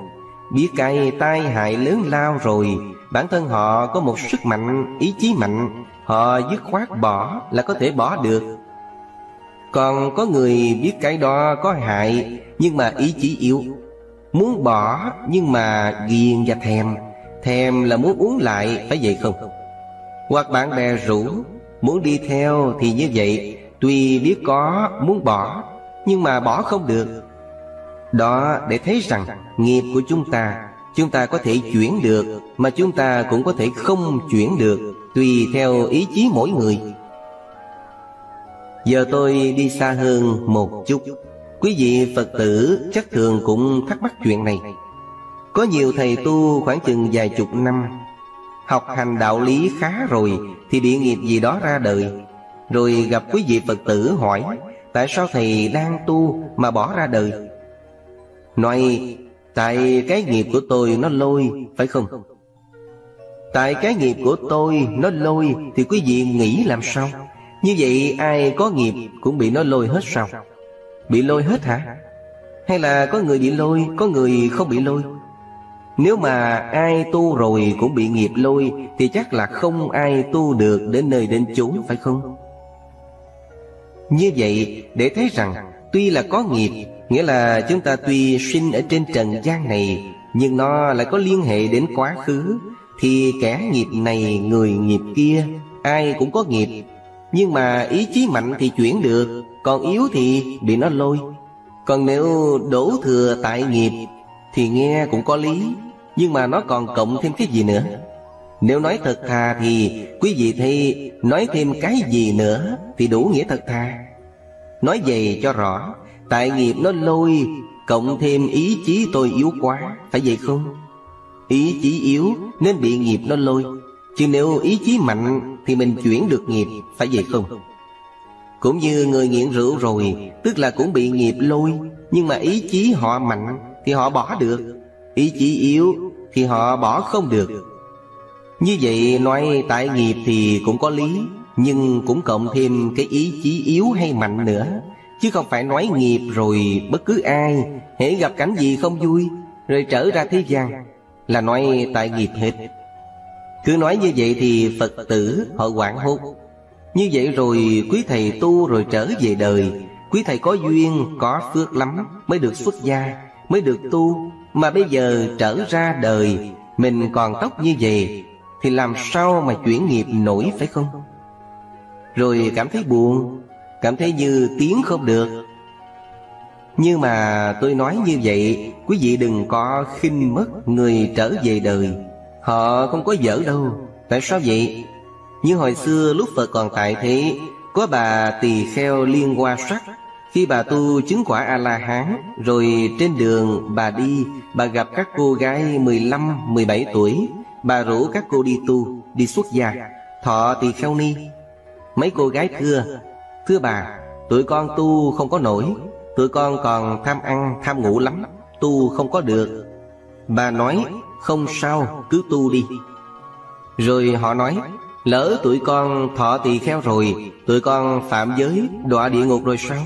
Biết cái tai hại lớn lao rồi Bản thân họ có một sức mạnh, ý chí mạnh. Họ dứt khoát bỏ là có thể bỏ được. Còn có người biết cái đó có hại Nhưng mà ý chí yếu. Muốn bỏ nhưng mà ghiền và thèm. Thèm là muốn uống lại phải vậy không? Hoặc bạn bè rủ Muốn đi theo thì như vậy. Tuy biết có muốn bỏ nhưng mà bỏ không được. Đó, để thấy rằng Nghiệp của chúng ta Chúng ta có thể chuyển được, Mà chúng ta cũng có thể không chuyển được, Tùy theo ý chí mỗi người. Giờ tôi đi xa hơn một chút. Quý vị Phật tử chắc thường cũng thắc mắc chuyện này. Có nhiều thầy tu khoảng chừng vài chục năm, Học hành đạo lý khá rồi Thì bị nghiệp gì đó ra đời. Rồi gặp quý vị Phật tử hỏi Tại sao thầy đang tu mà bỏ ra đời? Nói, Tại cái nghiệp của tôi nó lôi, Phải không? Tại cái nghiệp của tôi nó lôi Thì quý vị nghĩ làm sao? Như vậy ai có nghiệp cũng bị nó lôi hết sao? Bị lôi hết hả? Hay là có người bị lôi, Có người không bị lôi? Nếu mà ai tu rồi cũng bị nghiệp lôi Thì chắc là không ai tu được đến nơi đến chốn, phải không? Như vậy, để thấy rằng, Tuy là có nghiệp, Nghĩa là chúng ta tuy sinh ở trên trần gian này, Nhưng nó lại có liên hệ đến quá khứ, Thì kẻ nghiệp này, người nghiệp kia, Ai cũng có nghiệp. Nhưng mà ý chí mạnh thì chuyển được, Còn yếu thì bị nó lôi. Còn nếu đổ thừa tại nghiệp, Thì nghe cũng có lý, Nhưng mà nó còn cộng thêm cái gì nữa? Nếu nói thật thà thì Quý vị thi nói thêm cái gì nữa Thì đủ nghĩa thật thà Nói về cho rõ, Tại nghiệp nó lôi, Cộng thêm ý chí tôi yếu quá, Phải vậy không? Ý chí yếu nên bị nghiệp nó lôi, Chứ nếu ý chí mạnh Thì mình chuyển được nghiệp, Phải vậy không? Cũng như người nghiện rượu rồi, Tức là cũng bị nghiệp lôi, Nhưng mà ý chí họ mạnh Thì họ bỏ được, Ý chí yếu thì họ bỏ không được như vậy nói tại nghiệp thì cũng có lý Nhưng cũng cộng thêm cái ý chí yếu hay mạnh nữa. Chứ không phải nói nghiệp rồi bất cứ ai Hễ gặp cảnh gì không vui Rồi trở ra thế gian Là nói tại nghiệp hết. Cứ nói như vậy thì Phật tử họ quảng hốt. Như vậy rồi quý thầy tu rồi trở về đời. Quý thầy có duyên, có phước lắm Mới được xuất gia, mới được tu. Mà bây giờ trở ra đời Mình còn tóc như vậy thì làm sao mà chuyển nghiệp nổi phải không? Rồi cảm thấy buồn Cảm thấy như tiếng không được. Nhưng mà tôi nói như vậy Quý vị đừng có khinh mất người trở về đời. Họ không có dở đâu. Tại sao vậy? Như hồi xưa lúc Phật còn tại thế Có bà tỳ kheo liên hoa sắc. Khi bà tu chứng quả A-la-hán Rồi trên đường bà đi Bà gặp các cô gái 15, 17 tuổi. Bà rủ các cô đi tu, Đi xuất gia. Thọ tỳ kheo ni. Mấy cô gái thưa Thưa bà, Tụi con tu không có nổi, Tụi con còn tham ăn, tham ngủ lắm, Tu không có được. Bà nói, không sao, cứ tu đi. Rồi họ nói, Lỡ tụi con thọ tỳ kheo rồi, Tụi con phạm giới, đọa địa ngục rồi sao?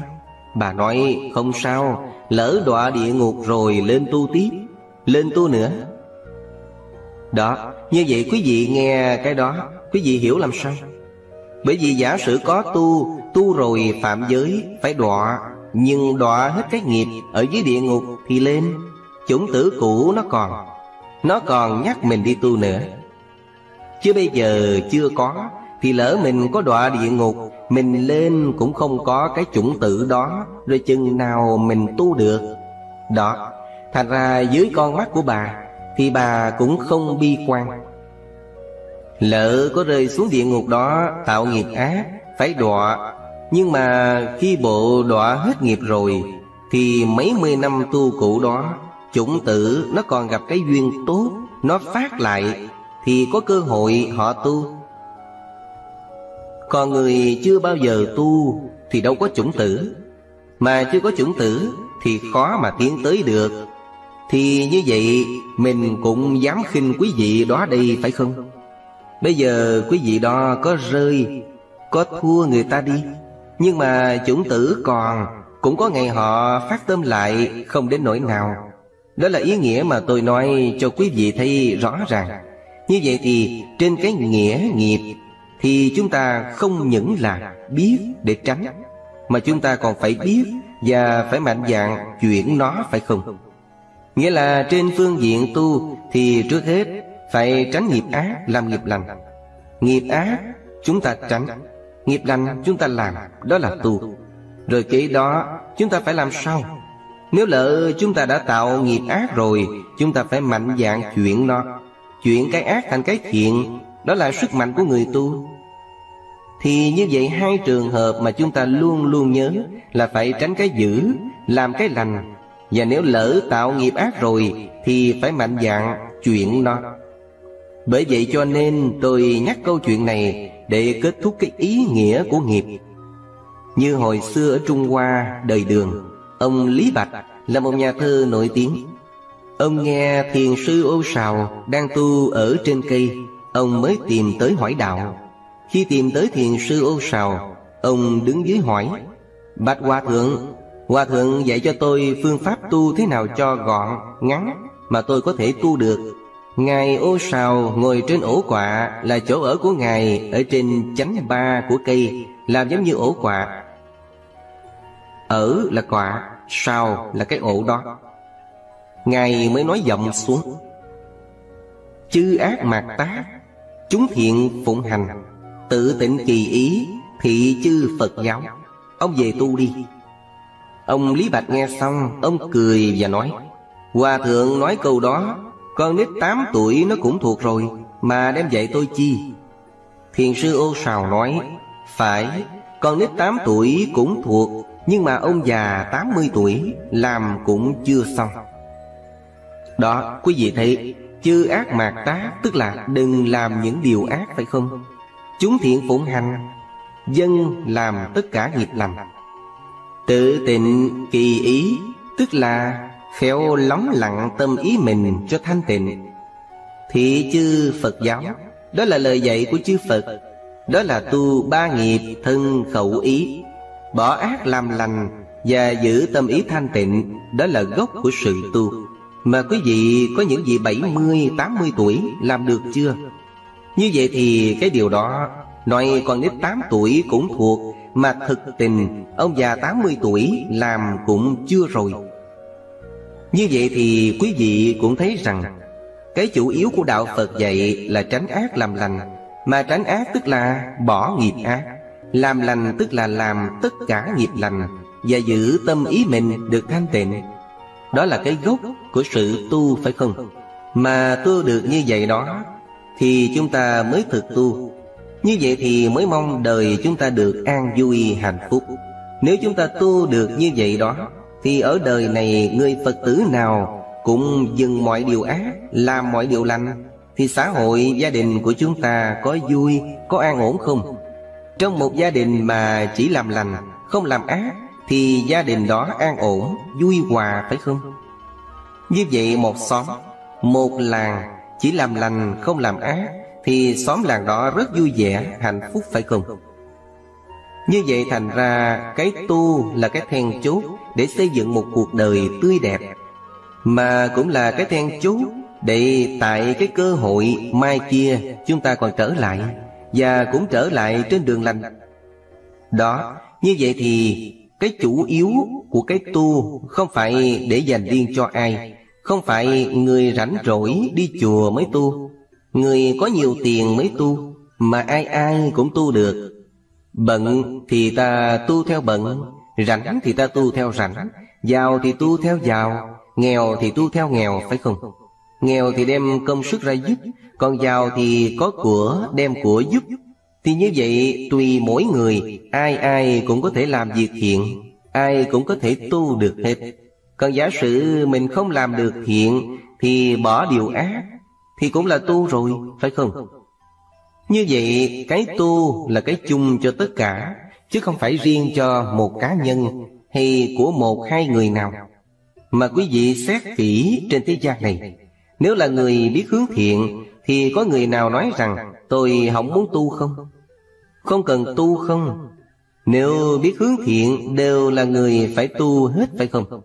Bà nói, không sao, Lỡ đọa địa ngục rồi, lên tu tiếp, Lên tu nữa. Đó, Như vậy quý vị nghe cái đó, Quý vị hiểu làm sao? Bởi vì giả sử có tu Tu rồi phạm giới, phải đọa, Nhưng đọa hết cái nghiệp Ở dưới địa ngục thì lên, Chủng tử cũ nó còn. Nó còn nhắc mình đi tu nữa. Chứ bây giờ chưa có, Thì lỡ mình có đọa địa ngục, Mình lên cũng không có cái chủng tử đó, Rồi chừng nào mình tu được. Đó, Thành ra dưới con mắt của bà thì bà cũng không bi quan. Lỡ có rơi xuống địa ngục đó, Tạo nghiệp ác, Phải đọa. Nhưng mà khi bộ đọa hết nghiệp rồi, Thì mấy mươi năm tu cũ đó, Chủng tử nó còn gặp cái duyên tốt, Nó phát lại, Thì có cơ hội họ tu. Còn người chưa bao giờ tu, Thì đâu có chủng tử. Mà chưa có chủng tử, Thì khó mà tiến tới được. Thì như vậy, Mình cũng dám khinh quý vị đó đi phải không? Bây giờ quý vị đó có rơi, Có thua người ta đi. Nhưng mà chủng tử còn, Cũng có ngày họ phát tâm lại, Không đến nỗi nào. Đó là ý nghĩa mà tôi nói cho quý vị thấy rõ ràng. Như vậy thì, trên cái nghĩa nghiệp, Thì chúng ta không những là biết để tránh, Mà chúng ta còn phải biết Và phải mạnh dạn chuyển nó, phải không? Nghĩa là trên phương diện tu Thì trước hết phải tránh nghiệp ác, làm nghiệp lành. Nghiệp ác chúng ta tránh, Nghiệp lành chúng ta làm, Đó là tu. Rồi kế đó chúng ta phải làm sao? Nếu lỡ chúng ta đã tạo nghiệp ác rồi, Chúng ta phải mạnh dạng chuyển nó. Chuyển cái ác thành cái thiện, Đó là sức mạnh của người tu. Thì như vậy hai trường hợp mà chúng ta luôn luôn nhớ Là phải tránh cái dữ, Làm cái lành và nếu lỡ tạo nghiệp ác rồi, Thì phải mạnh dạng chuyển nó. Bởi vậy cho nên tôi nhắc câu chuyện này Để kết thúc cái ý nghĩa của nghiệp. Như hồi xưa ở Trung Hoa đời đường, Ông Lý Bạch là một nhà thơ nổi tiếng. Ông nghe thiền sư ô sào đang tu ở trên cây, Ông mới tìm tới hỏi đạo. Khi tìm tới thiền sư ô sào, Ông đứng dưới hỏi, Bạch Hòa Thượng Hòa Thượng dạy cho tôi phương pháp tu thế nào cho gọn, ngắn Mà tôi có thể tu được. Ngài ô sào ngồi trên ổ quạ Là chỗ ở của Ngài Ở trên chánh ba của cây Làm giống như ổ quạ. Ở là quạ Sào là cái ổ đó. Ngài mới nói giọng xuống. Chư ác mạt tác Chúng thiện phụng hành Tự tịnh kỳ ý Thị chư Phật giáo. Ông về tu đi. Ông Lý Bạch nghe xong, Ông cười và nói, Hòa thượng nói câu đó, con nít 8 tuổi nó cũng thuộc rồi, Mà đem dạy tôi chi? Thiền sư ô sào nói, Phải, Con nít 8 tuổi cũng thuộc, Nhưng mà ông già 80 tuổi, Làm cũng chưa xong. Đó, quý vị thấy, Chư ác mạt tá, Tức là đừng làm những điều ác phải không? Chúng thiện phụng hành, Dân làm tất cả nghiệp lành. Tự tịnh kỳ ý Tức là Khéo lóng lặng tâm ý mình cho thanh tịnh. Thị chư Phật giáo Đó là lời dạy của chư Phật Đó là tu ba nghiệp thân khẩu ý. Bỏ ác làm lành Và giữ tâm ý thanh tịnh Đó là gốc của sự tu. Mà quý vị có những vị 70, 80 tuổi làm được chưa? Như vậy thì cái điều đó Nói con nít 8 tuổi cũng thuộc mà thực tình, Ông già 80 tuổi làm cũng chưa rồi. Như vậy thì quý vị cũng thấy rằng, Cái chủ yếu của Đạo Phật dạy là tránh ác làm lành. Mà tránh ác tức là bỏ nghiệp ác. Làm lành tức là làm tất cả nghiệp lành Và giữ tâm ý mình được thanh tịnh. Đó là cái gốc của sự tu, phải không? Mà tu được như vậy đó, Thì chúng ta mới thực tu. Như vậy thì mới mong đời chúng ta được an vui hạnh phúc. Nếu chúng ta tu được như vậy đó thì ở đời này người Phật tử nào Cũng dừng mọi điều ác Làm mọi điều lành Thì xã hội gia đình của chúng ta Có vui, có an ổn không? Trong một gia đình mà chỉ làm lành Không làm ác Thì gia đình đó an ổn Vui hòa phải không? Như vậy một xóm Một làng chỉ làm lành không làm ác thì xóm làng đó rất vui vẻ, Hạnh phúc phải không? Như vậy thành ra, cái tu là cái then chốt Để xây dựng một cuộc đời tươi đẹp, Mà cũng là cái then chốt Để tại cái cơ hội mai kia Chúng ta còn trở lại Và cũng trở lại trên đường lành. Đó, Như vậy thì Cái chủ yếu của cái tu Không phải để dành riêng cho ai, Không phải người rảnh rỗi đi chùa mới tu. Người có nhiều tiền mới tu, Mà ai ai cũng tu được. Bận thì ta tu theo bận, Rảnh thì ta tu theo rảnh. Giàu thì tu theo giàu, Nghèo thì tu theo nghèo, phải không? Nghèo thì đem công sức ra giúp, Còn giàu thì có của đem của giúp. Thì như vậy, tùy mỗi người, Ai ai cũng có thể làm việc thiện, Ai cũng có thể tu được hết. Còn giả sử mình không làm được thiện, Thì bỏ điều ác thì cũng là tu rồi, phải không như vậy, cái tu là cái chung cho tất cả, Chứ không phải riêng cho một cá nhân Hay của một hai người nào Mà quý vị xét kỹ trên thế gian này, Nếu là người biết hướng thiện, Thì có người nào nói rằng, Tôi không muốn tu không? Không cần tu không? Nếu biết hướng thiện, đều là người phải tu hết, phải không?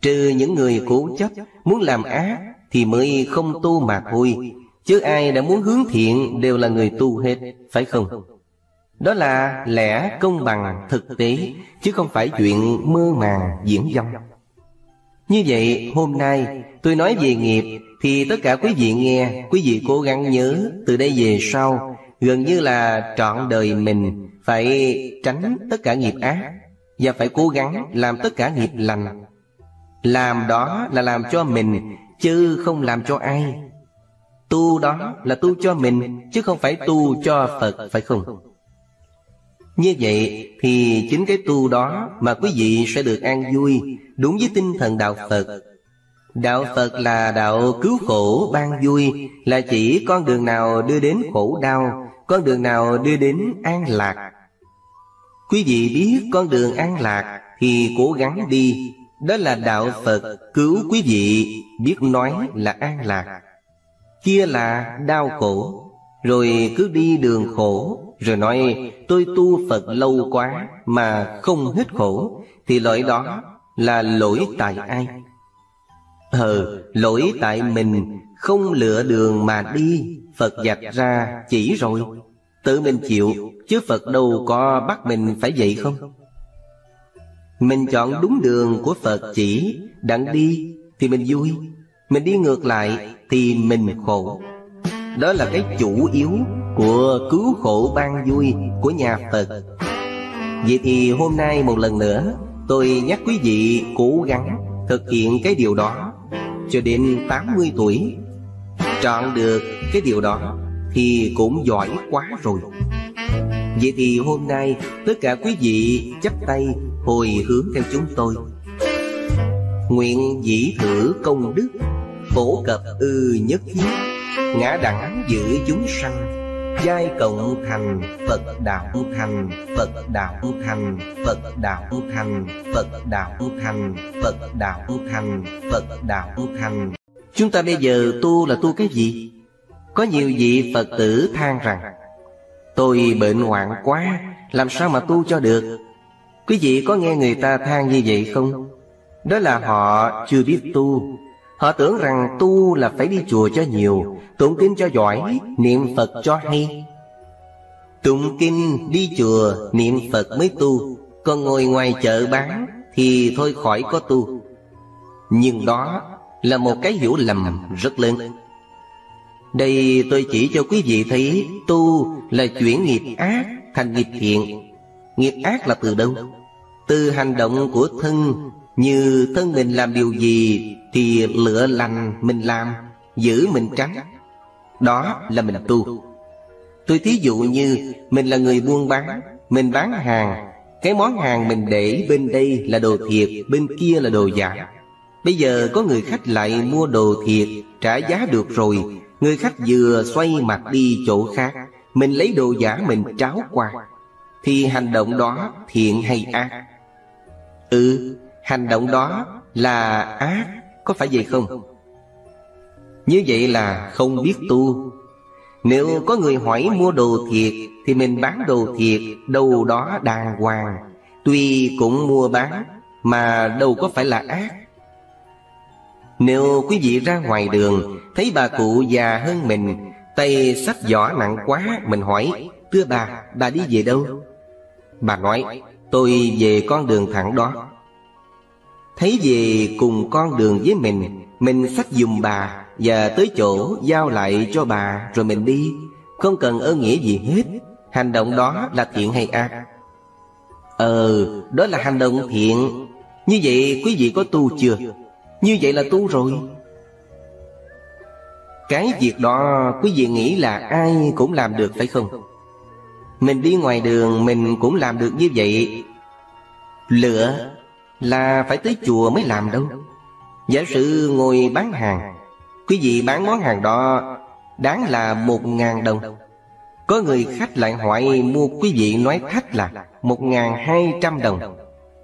Trừ những người cố chấp, Muốn làm ác thì mới không tu mà thôi. Chứ ai đã muốn hướng thiện Đều là người tu hết Phải không? Đó là lẽ công bằng thực tế Chứ không phải chuyện mơ màng diễn dông. Như vậy hôm nay tôi nói về nghiệp Thì tất cả quý vị nghe Quý vị cố gắng nhớ Từ đây về sau Gần như là trọn đời mình Phải tránh tất cả nghiệp ác Và phải cố gắng làm tất cả nghiệp lành. Làm đó là làm cho mình Chứ không làm cho ai. Tu đó là tu cho mình, Chứ không phải tu cho Phật, phải không? Như vậy thì chính cái tu đó Mà quý vị sẽ được an vui, Đúng với tinh thần Đạo Phật. Đạo Phật là đạo cứu khổ ban vui, Là chỉ con đường nào đưa đến khổ đau, Con đường nào đưa đến an lạc. Quý vị biết con đường an lạc Thì cố gắng đi đó là đạo Phật cứu quý vị biết nói là an lạc Kia là đau khổ Rồi cứ đi đường khổ Rồi nói tôi tu Phật lâu quá Mà không hết khổ Thì lỗi đó là lỗi tại ai? Ờ, lỗi tại mình Không lựa đường mà đi Phật dạch ra chỉ rồi Tự mình chịu Chứ Phật đâu có bắt mình phải vậy không? Mình chọn đúng đường của Phật chỉ, Đặng đi thì mình vui. Mình đi ngược lại thì mình khổ. Đó là cái chủ yếu của cứu khổ ban vui của nhà Phật. Vậy thì hôm nay một lần nữa, Tôi nhắc quý vị cố gắng thực hiện cái điều đó Cho đến 80 tuổi. Chọn được cái điều đó Thì cũng giỏi quá rồi. Vậy thì hôm nay tất cả quý vị chấp tay hồi hướng theo chúng tôi. Nguyện dĩ thử công đức, Phổ cập ư nhất thiết, Ngã đẳng giữ chúng sanh, Giai cộng thành Phật đạo thành, Phật đạo thành, Phật đạo thành, Phật đạo thành, Phật đạo thành, Phật đạo thành. Chúng ta bây giờ tu là tu cái gì? Có nhiều vị Phật tử than rằng, Tôi bệnh hoạn quá, Làm sao mà tu cho được? Quý vị có nghe người ta than như vậy không? Đó là họ chưa biết tu. Họ tưởng rằng tu là phải đi chùa cho nhiều, Tụng kinh cho giỏi, Niệm Phật cho hay. Tụng kinh, đi chùa, Niệm Phật mới tu. Còn ngồi ngoài chợ bán Thì thôi khỏi có tu. Nhưng đó là một cái hiểu lầm rất lớn. Đây tôi chỉ cho quý vị thấy, Tu là chuyển nghiệp ác thành nghiệp thiện. Nghiệp ác là từ đâu? Từ hành động của thân, Như thân mình làm điều gì Thì lựa lành mình làm, Giữ mình tránh Đó là mình tu. Tôi thí dụ như Mình là người buôn bán, Mình bán hàng, Cái món hàng mình để bên đây là đồ thiệt, Bên kia là đồ giả. Bây giờ có người khách lại mua đồ thiệt, Trả giá được rồi, Người khách vừa xoay mặt đi chỗ khác, Mình lấy đồ giả mình tráo qua. Thì hành động đó thiện hay ác? Ừ, hành động đó là ác, có phải vậy không? Như vậy là không biết tu Nếu có người hỏi mua đồ thiệt Thì mình bán đồ thiệt đâu đó đàng hoàng Tuy cũng mua bán Mà đâu có phải là ác Nếu quý vị ra ngoài đường Thấy bà cụ già hơn mình Tay sách giỏ nặng quá Mình hỏi Thưa bà, bà đi về đâu? Bà nói Tôi về con đường thẳng đó. Thấy về cùng con đường với mình Mình xách dùm bà Và tới chỗ giao lại cho bà, Rồi mình đi. Không cần ơn nghĩa gì hết. Hành động đó là thiện hay ác? Ờ Đó là hành động thiện. Như vậy quý vị có tu chưa? Như vậy là tu rồi. Cái việc đó quý vị nghĩ là ai cũng làm được phải không? Mình đi ngoài đường, Mình cũng làm được như vậy. Lựa là phải tới chùa mới làm đâu. Giả sử ngồi bán hàng, Quý vị bán món hàng đó, Đáng là một ngàn đồng. Có người khách lại hỏi mua quý vị nói khách là một ngàn hai trăm đồng.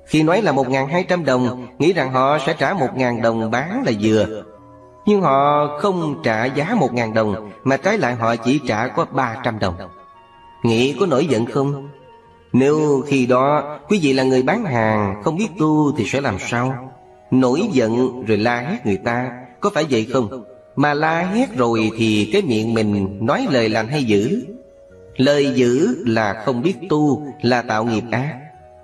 Khi nói là một ngàn hai trăm đồng, Nghĩ rằng họ sẽ trả một ngàn đồng bán là vừa. Nhưng họ không trả giá một ngàn đồng, Mà trái lại họ chỉ trả có ba trăm đồng. Nghĩ có nổi giận không? Nếu khi đó quý vị là người bán hàng, Không biết tu thì sẽ làm sao? Nổi giận rồi la hét người ta, Có phải vậy không? Mà la hét rồi thì cái miệng mình nói lời lành hay dữ Lời dữ là không biết tu, Là tạo nghiệp ác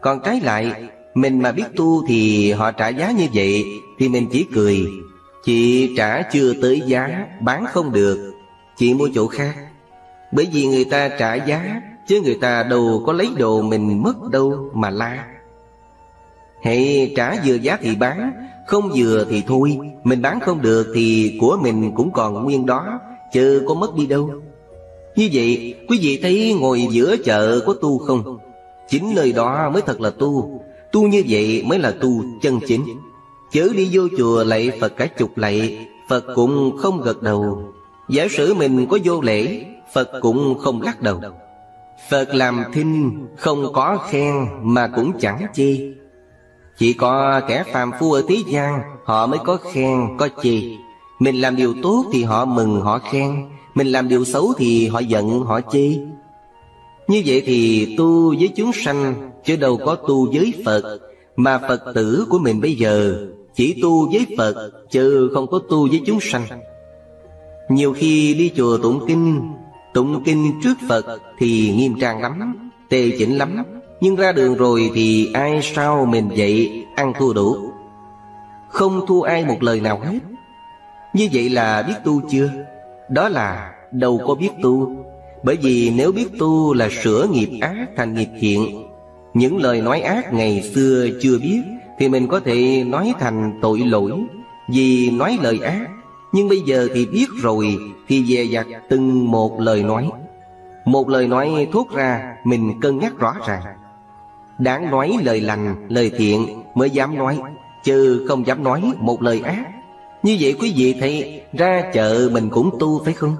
Còn trái lại, Mình mà biết tu thì họ trả giá như vậy, Thì mình chỉ cười Chị trả chưa tới giá, Bán không được Chị mua chỗ khác bởi vì người ta trả giá, Chứ người ta đâu có lấy đồ mình mất đâu mà la. Hãy trả vừa giá thì bán, Không vừa thì thôi. Mình bán không được thì của mình cũng còn nguyên đó Chứ có mất đi đâu. Như vậy, quý vị thấy ngồi giữa chợ có tu không? Chính nơi đó mới thật là tu. Tu như vậy mới là tu chân chính. Chớ đi vô chùa lạy Phật cả chục lạy Phật cũng không gật đầu. Giả sử mình có vô lễ Phật cũng không lắc đầu. Phật làm thinh không có khen mà cũng chẳng chê Chỉ có kẻ phàm phu ở thế gian Họ mới có khen, có chê Mình làm điều tốt thì họ mừng, họ khen. Mình làm điều xấu thì họ giận, họ chê Như vậy thì tu với chúng sanh Chứ đâu có tu với Phật. Mà Phật tử của mình bây giờ Chỉ tu với Phật Chứ không có tu với chúng sanh. Nhiều khi đi chùa tụng kinh Tụng kinh trước Phật thì nghiêm trang lắm Tề chỉnh lắm. Nhưng ra đường rồi thì ai sao mình vậy Ăn thua đủ? Không thua ai một lời nào hết. Như vậy là biết tu chưa? Đó là đâu có biết tu. Bởi vì nếu biết tu là sửa nghiệp ác thành nghiệp thiện. Những lời nói ác ngày xưa chưa biết Thì mình có thể nói thành tội lỗi. Vì nói lời ác nhưng bây giờ thì biết rồi Thì dè dặt từng một lời nói. Một lời nói thốt ra Mình cân nhắc rõ ràng. Đáng nói lời lành, lời thiện Mới dám nói Chứ không dám nói một lời ác. Như vậy quý vị thấy Ra chợ mình cũng tu phải không?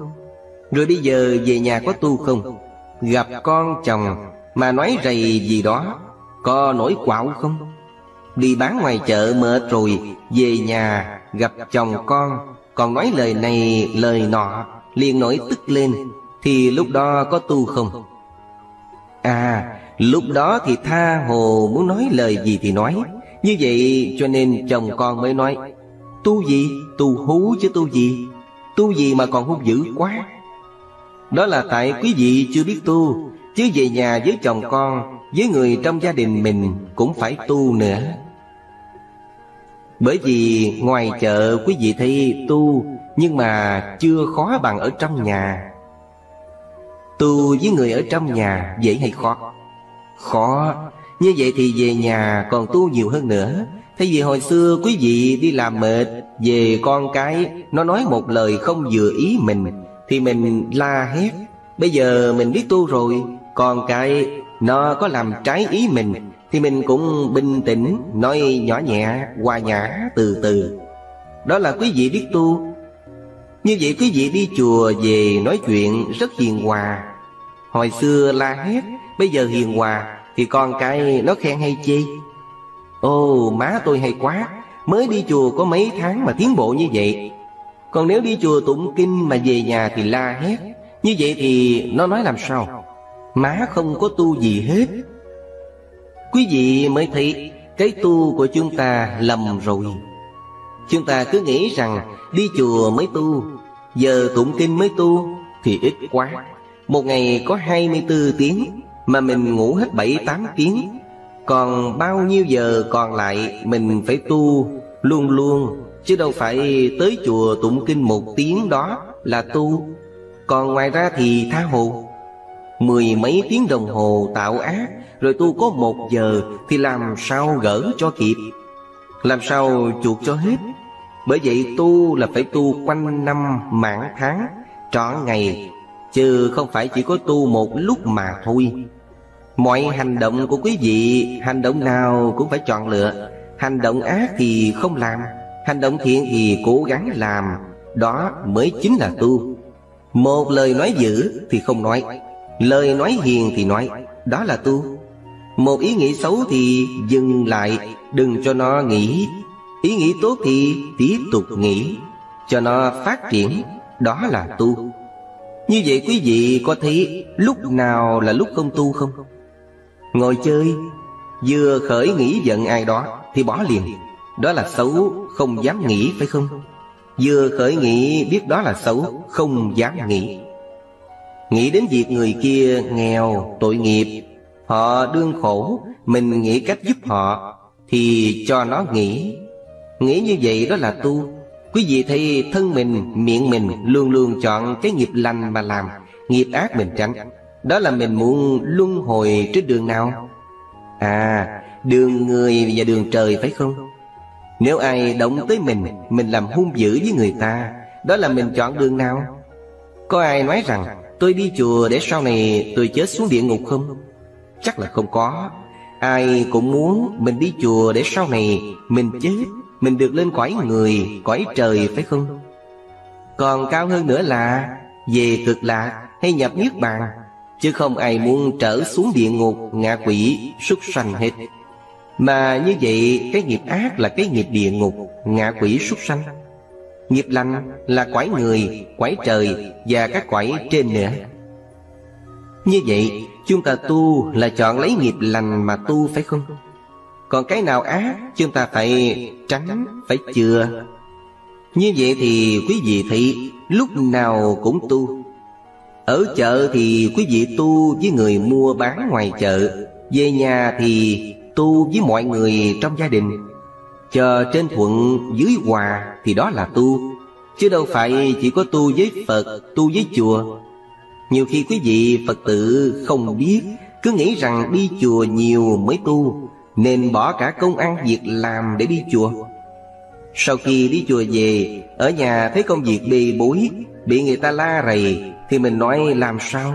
Rồi bây giờ về nhà có tu không? Gặp con chồng Mà nói rầy gì đó Có nổi quạo không? Đi bán ngoài chợ mệt rồi Về nhà gặp chồng con còn nói lời này, lời nọ, liền nổi tức lên, Thì lúc đó có tu không? À lúc đó thì tha hồ muốn nói lời gì thì nói Như vậy cho nên chồng con mới nói, Tu gì? Tu hú chứ tu gì? Tu gì mà còn hung dữ quá Đó là tại quý vị chưa biết tu, Chứ về nhà với chồng con, Với người trong gia đình mình Cũng phải tu nữa bởi vì ngoài chợ quý vị thấy tu, Nhưng mà chưa khó bằng ở trong nhà. Tu với người ở trong nhà dễ hay khó? Khó. Như vậy thì về nhà còn tu nhiều hơn nữa. Thay vì hồi xưa quý vị đi làm mệt, Về con cái, Nó nói một lời không vừa ý mình, Thì mình la hét. Bây giờ mình biết tu rồi, Con cái, nó có làm trái ý mình thì mình cũng bình tĩnh Nói nhỏ nhẹ, hòa nhã, từ từ. Đó là quý vị biết tu. Như vậy quý vị đi chùa về nói chuyện rất hiền hòa. Hồi xưa la hét Bây giờ hiền hòa Thì con cái nó khen hay chi? Ồ má tôi hay quá Mới đi chùa có mấy tháng mà tiến bộ như vậy. Còn nếu đi chùa tụng kinh mà về nhà thì la hét Như vậy thì nó nói làm sao? Má không có tu gì hết Quý vị mới thấy cái tu của chúng ta lầm rồi. Chúng ta cứ nghĩ rằng đi chùa mới tu, Giờ tụng kinh mới tu Thì ít quá. Một ngày có 24 tiếng Mà mình ngủ hết 7-8 tiếng. Còn bao nhiêu giờ còn lại Mình phải tu luôn luôn, Chứ đâu phải tới chùa tụng kinh một tiếng đó là tu. Còn ngoài ra thì tha hồ, Mười mấy tiếng đồng hồ tạo ác rồi tu có một giờ Thì làm sao gỡ cho kịp? Làm sao chuộc cho hết? Bởi vậy tu là phải tu quanh năm mãn tháng, Trọn ngày, Chứ không phải chỉ có tu một lúc mà thôi. Mọi hành động của quý vị, Hành động nào cũng phải chọn lựa. Hành động ác thì không làm, Hành động thiện thì cố gắng làm. Đó mới chính là tu. Một lời nói dữ thì không nói, Lời nói hiền thì nói, Đó là tu. Một ý nghĩ xấu thì dừng lại Đừng cho nó nghĩ. Ý nghĩ tốt thì tiếp tục nghĩ Cho nó phát triển Đó là tu. Như vậy quý vị có thấy Lúc nào là lúc không tu không? Ngồi chơi Vừa khởi nghĩ giận ai đó Thì bỏ liền. Đó là xấu Không dám nghĩ phải không? Vừa khởi nghĩ biết đó là xấu Không dám nghĩ. Nghĩ đến việc người kia nghèo, tội nghiệp Họ đương khổ Mình nghĩ cách giúp họ Thì cho nó nghĩ Nghĩ như vậy đó là tu Quý vị thấy thân mình, miệng mình Luôn luôn chọn cái nghiệp lành mà làm Nghiệp ác mình tránh Đó là mình muốn luân hồi trên đường nào À, đường người và đường trời phải không? Nếu ai động tới mình Mình làm hung dữ với người ta Đó là mình chọn đường nào? Có ai nói rằng Tôi đi chùa để sau này tôi chết xuống địa ngục không? Chắc là không có. Ai cũng muốn mình đi chùa để sau này mình chết Mình được lên cõi người, cõi trời phải không? Còn cao hơn nữa là về cực lạc hay nhập niết bàn Chứ không ai muốn trở xuống địa ngục, ngạ quỷ, súc sanh hết. Mà như vậy cái nghiệp ác là cái nghiệp địa ngục, ngạ quỷ súc sanh. Nghiệp lành là quải người, quải trời và các quải trên nữa. Như vậy chúng ta tu là chọn lấy nghiệp lành mà tu phải không? Còn cái nào ác chúng ta phải tránh, phải chừa. Như vậy thì quý vị thị lúc nào cũng tu. Ở chợ thì quý vị tu với người mua bán ngoài chợ. Về nhà thì tu với mọi người trong gia đình. Chờ trên thuận dưới hòa thì đó là tu. Chứ đâu phải chỉ có tu với Phật, tu với chùa. Nhiều khi quý vị Phật tử không biết, Cứ nghĩ rằng đi chùa nhiều mới tu, Nên bỏ cả công ăn việc làm để đi chùa. Sau khi đi chùa về, Ở nhà thấy công việc bề bối, Bị người ta la rầy, Thì mình nói làm sao?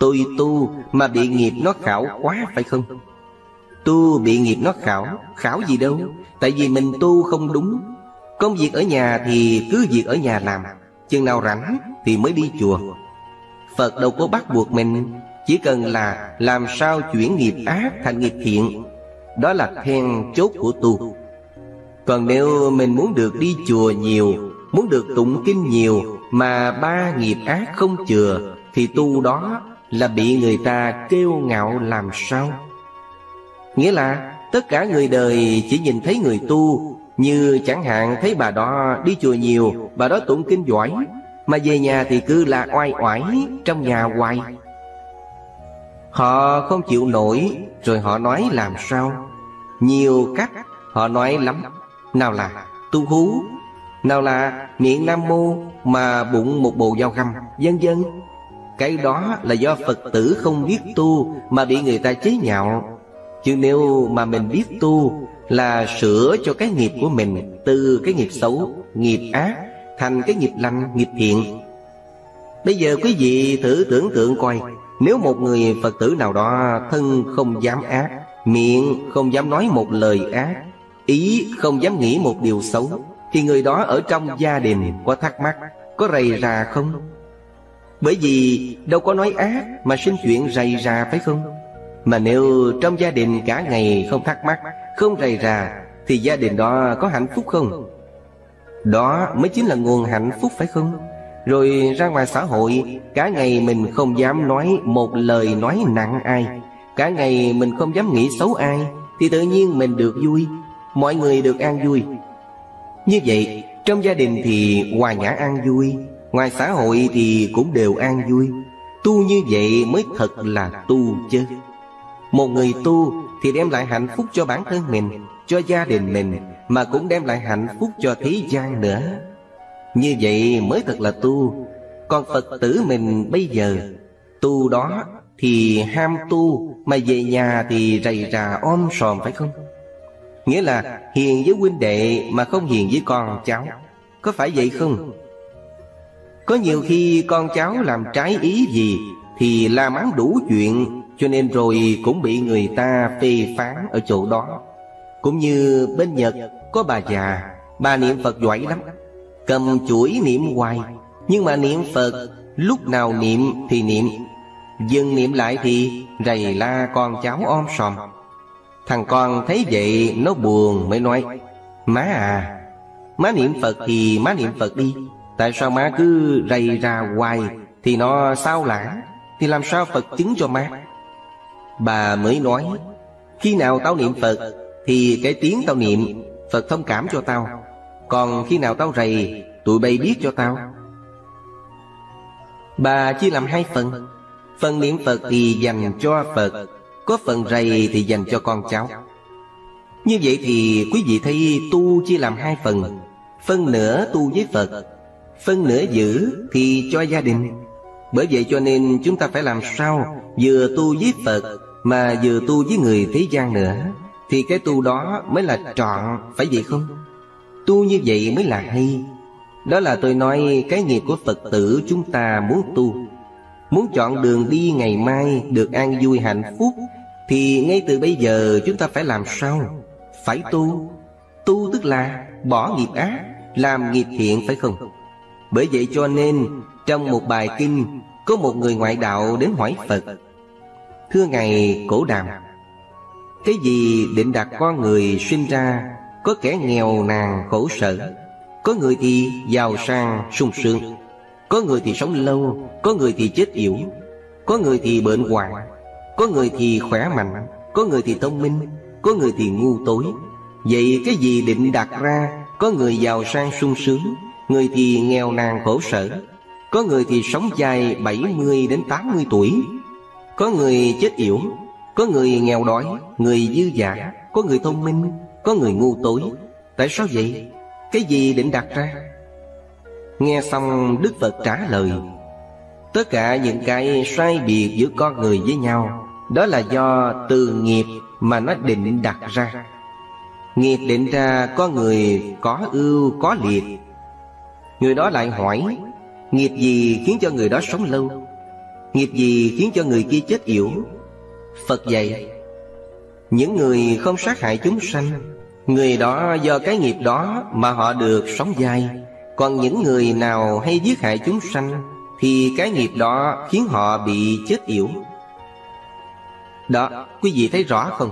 Tôi tu mà bị nghiệp nó khảo quá phải không? Tu bị nghiệp nó khảo Khảo gì đâu, Tại vì mình tu không đúng. Công việc ở nhà thì cứ việc ở nhà làm, Chừng nào rảnh thì mới đi chùa. Phật đâu có bắt buộc mình. Chỉ cần là làm sao chuyển nghiệp ác thành nghiệp thiện, Đó là then chốt của tu. Còn nếu mình muốn được đi chùa nhiều, Muốn được tụng kinh nhiều Mà ba nghiệp ác không chừa, Thì tu đó là bị người ta kêu ngạo làm sao? Nghĩa là tất cả người đời chỉ nhìn thấy người tu, Như chẳng hạn thấy bà đó đi chùa nhiều, Bà đó tụng kinh giỏi mà về nhà thì cứ là oai oải Trong nhà hoài. Họ không chịu nổi Rồi họ nói làm sao? Nhiều cách họ nói lắm. Nào là tu hú Nào là niệm nam mô Mà bụng một bộ dao găm dân dân, Cái đó là do Phật tử không biết tu Mà bị người ta chế nhạo. Chứ nếu mà mình biết tu Là sửa cho cái nghiệp của mình Từ cái nghiệp xấu, nghiệp ác Thành cái nghiệp lành, nghiệp thiện. Bây giờ quý vị thử tưởng tượng coi Nếu một người Phật tử nào đó Thân không dám ác Miệng không dám nói một lời ác Ý không dám nghĩ một điều xấu Thì người đó ở trong gia đình Có thắc mắc Có rầy rà không? Bởi vì đâu có nói ác Mà sinh chuyện rầy rà phải không? Mà nếu trong gia đình cả ngày không thắc mắc Không rầy rà Thì gia đình đó có hạnh phúc không? Đó mới chính là nguồn hạnh phúc phải không? Rồi ra ngoài xã hội, Cả ngày mình không dám nói một lời nói nặng ai. Cả ngày mình không dám nghĩ xấu ai, Thì tự nhiên mình được vui. Mọi người được an vui. Như vậy, trong gia đình thì hòa nhã an vui, Ngoài xã hội thì cũng đều an vui. Tu như vậy mới thật là tu chứ. Một người tu thì đem lại hạnh phúc cho bản thân mình, Cho gia đình mình. Mà cũng đem lại hạnh phúc cho thế gian nữa. Như vậy mới thật là tu. Còn Phật tử mình bây giờ, Tu đó thì ham tu, Mà về nhà thì rầy rà om sòm phải không? Nghĩa là hiền với huynh đệ Mà không hiền với con cháu. Có phải vậy không? Có nhiều khi con cháu làm trái ý gì Thì la mắng đủ chuyện, cho nên rồi cũng bị người ta phê phán ở chỗ đó. Cũng như bên Nhật có bà già, Bà niệm Phật giỏi lắm. Cầm chuỗi niệm hoài. Nhưng mà niệm Phật, Lúc nào niệm thì niệm. Dừng niệm lại thì rầy la con cháu om sòm. Thằng con thấy vậy, nó buồn mới nói, Má à Má niệm Phật thì má niệm Phật đi. Tại sao má cứ rầy ra hoài Thì nó sao lãng Thì làm sao Phật chứng cho má? Bà mới nói, Khi nào tao niệm Phật Thì cái tiếng tao niệm Phật thông cảm cho tao. Còn khi nào tao rầy, Tụi bay biết cho tao. Bà chia làm hai phần. Phần niệm Phật thì dành cho Phật, Có phần rầy thì dành cho con cháu. Như vậy thì quý vị thấy tu chia làm hai phần. Phân nửa tu với Phật, Phân nửa giữ thì cho gia đình. Bởi vậy cho nên chúng ta phải làm sao Vừa tu với Phật Mà vừa tu với người thế gian nữa. Thì cái tu đó mới là trọn, Phải vậy không Tu như vậy mới là hay Đó là tôi nói cái nghiệp của Phật tử chúng ta muốn tu Muốn chọn đường đi ngày mai được an vui hạnh phúc, Thì ngay từ bây giờ chúng ta phải làm sao? Phải tu Tu tức là bỏ nghiệp ác, Làm nghiệp thiện, phải không? Bởi vậy cho nên, Trong một bài kinh, Có một người ngoại đạo đến hỏi Phật, Thưa Ngài, Cổ Đàm cái gì định đặt con người sinh ra Có kẻ nghèo nàn khổ sở Có người thì giàu sang sung sướng Có người thì sống lâu Có người thì chết yểu Có người thì bệnh hoạn Có người thì khỏe mạnh Có người thì thông minh Có người thì ngu tối Vậy cái gì định đặt ra Có người giàu sang sung sướng Người thì nghèo nàn khổ sở Có người thì sống dài 70 đến 80 tuổi Có người chết yểu có người nghèo đói, Người dư giả Có người thông minh, Có người ngu tối. Tại sao vậy? Cái gì định đặt ra? Nghe xong, Đức Phật trả lời, Tất cả những cái sai biệt giữa con người với nhau, Đó là do từ nghiệp mà nó định đặt ra. Nghiệp định ra có người có ưu, có liệt. Người đó lại hỏi, Nghiệp gì khiến cho người đó sống lâu? Nghiệp gì khiến cho người kia chết yểu? Phật dạy Những người không sát hại chúng sanh Người đó do cái nghiệp đó mà họ được sống dài Còn những người nào hay giết hại chúng sanh Thì cái nghiệp đó khiến họ bị chết yểu Đó, quý vị thấy rõ không?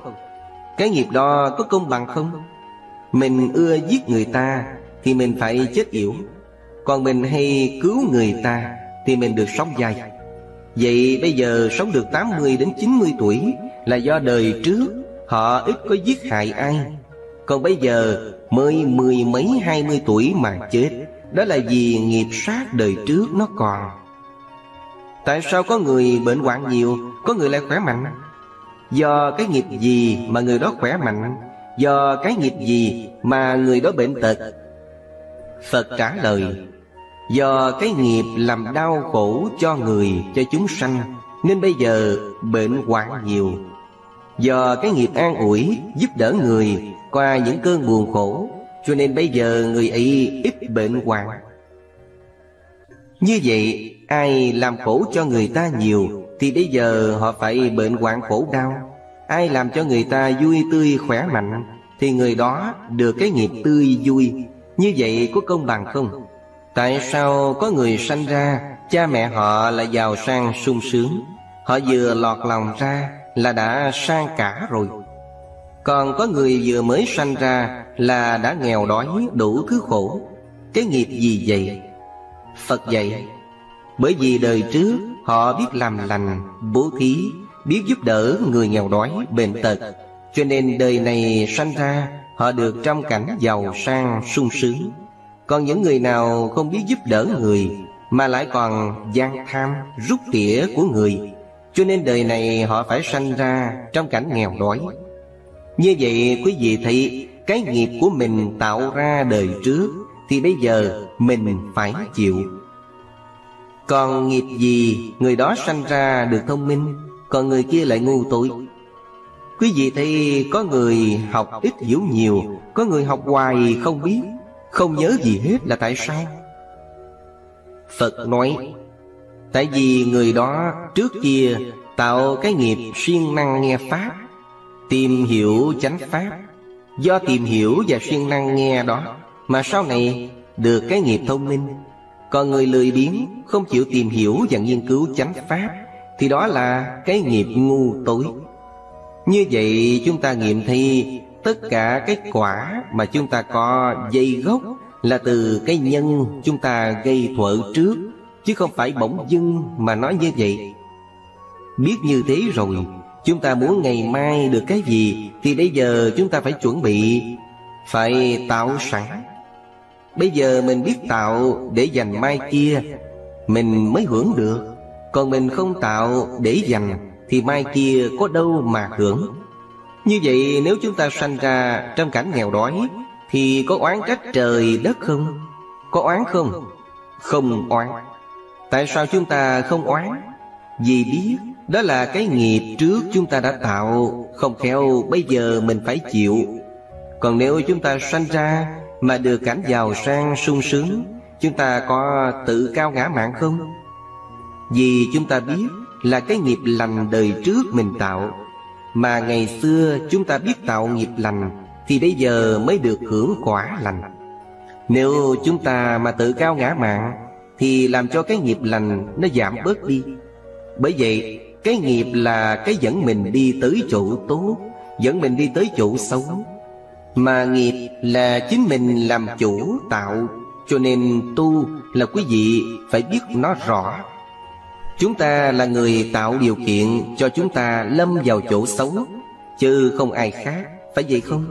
Cái nghiệp đó có công bằng không? Mình ưa giết người ta Thì mình phải chết yểu còn mình hay cứu người ta Thì mình được sống dài Vậy bây giờ sống được 80 đến 90 tuổi Là do đời trước Họ ít có giết hại ai. Còn bây giờ mới mười mấy, hai mươi tuổi mà chết, Đó là vì nghiệp sát đời trước nó còn. Tại sao có người bệnh hoạn nhiều, Có người lại khỏe mạnh? Do cái nghiệp gì mà người đó khỏe mạnh? Do cái nghiệp gì mà người đó bệnh tật? Phật trả lời Do cái nghiệp làm đau khổ cho người, cho chúng sanh Nên bây giờ bệnh hoạn nhiều. Do cái nghiệp an ủi, giúp đỡ người Qua những cơn buồn khổ Cho nên bây giờ người ấy ít bệnh hoạn. Như vậy, ai làm khổ cho người ta nhiều Thì bây giờ họ phải bệnh hoạn khổ đau. Ai làm cho người ta vui tươi khỏe mạnh Thì người đó được cái nghiệp tươi vui. Như vậy có công bằng không? Tại sao có người sanh ra Cha mẹ họ là giàu sang sung sướng? Họ vừa lọt lòng ra Là đã sang cả rồi. Còn có người vừa mới sanh ra Là đã nghèo đói đủ thứ khổ. Cái nghiệp gì vậy? Phật dạy Bởi vì đời trước Họ biết làm lành, bố thí Biết giúp đỡ người nghèo đói, bệnh tật. Cho nên đời này sanh ra Họ được trong cảnh giàu sang sung sướng còn những người nào không biết giúp đỡ người Mà lại còn gian tham, rút tỉa của người Cho nên đời này họ phải sanh ra trong cảnh nghèo đói. Như vậy quý vị thấy Cái nghiệp của mình tạo ra đời trước Thì bây giờ mình phải chịu. Còn nghiệp gì người đó sanh ra được thông minh Còn người kia lại ngu tối Quý vị thấy có người học ít hiểu nhiều Có người học hoài không biết không nhớ gì hết là tại sao? Phật nói, Tại vì người đó trước kia Tạo cái nghiệp siêng năng nghe Pháp, Tìm hiểu chánh Pháp. Do tìm hiểu và siêng năng nghe đó Mà sau này được cái nghiệp thông minh. Còn người lười biếng, Không chịu tìm hiểu và nghiên cứu chánh Pháp, Thì đó là cái nghiệp ngu tối. Như vậy chúng ta nghiệm thi tất cả cái quả mà chúng ta có dây gốc Là từ cái nhân chúng ta gây thuở trước, Chứ không phải bỗng dưng mà nói như vậy. Biết như thế rồi, Chúng ta muốn ngày mai được cái gì Thì bây giờ chúng ta phải chuẩn bị, Phải tạo sẵn. Bây giờ mình biết tạo để dành mai kia, Mình mới hưởng được. Còn mình không tạo để dành Thì mai kia có đâu mà hưởng. Như vậy nếu chúng ta sanh ra trong cảnh nghèo đói, Thì có oán trách trời đất không? Có oán không? Không oán Tại sao chúng ta không oán? Vì biết đó là cái nghiệp trước chúng ta đã tạo, Không khéo bây giờ mình phải chịu Còn nếu chúng ta sanh ra Mà được cảnh giàu sang sung sướng, Chúng ta có tự cao ngã mạng không? Vì chúng ta biết là cái nghiệp lành đời trước mình tạo mà ngày xưa chúng ta biết tạo nghiệp lành, Thì bây giờ mới được hưởng quả lành. Nếu chúng ta mà tự cao ngã mạng, Thì làm cho cái nghiệp lành nó giảm bớt đi. Bởi vậy, cái nghiệp là cái dẫn mình đi tới chỗ tốt, Dẫn mình đi tới chỗ xấu. Mà nghiệp là chính mình làm chủ, tạo. Cho nên tu là quý vị phải biết nó rõ. Chúng ta là người tạo điều kiện cho chúng ta lâm vào chỗ xấu Chứ không ai khác, phải vậy không?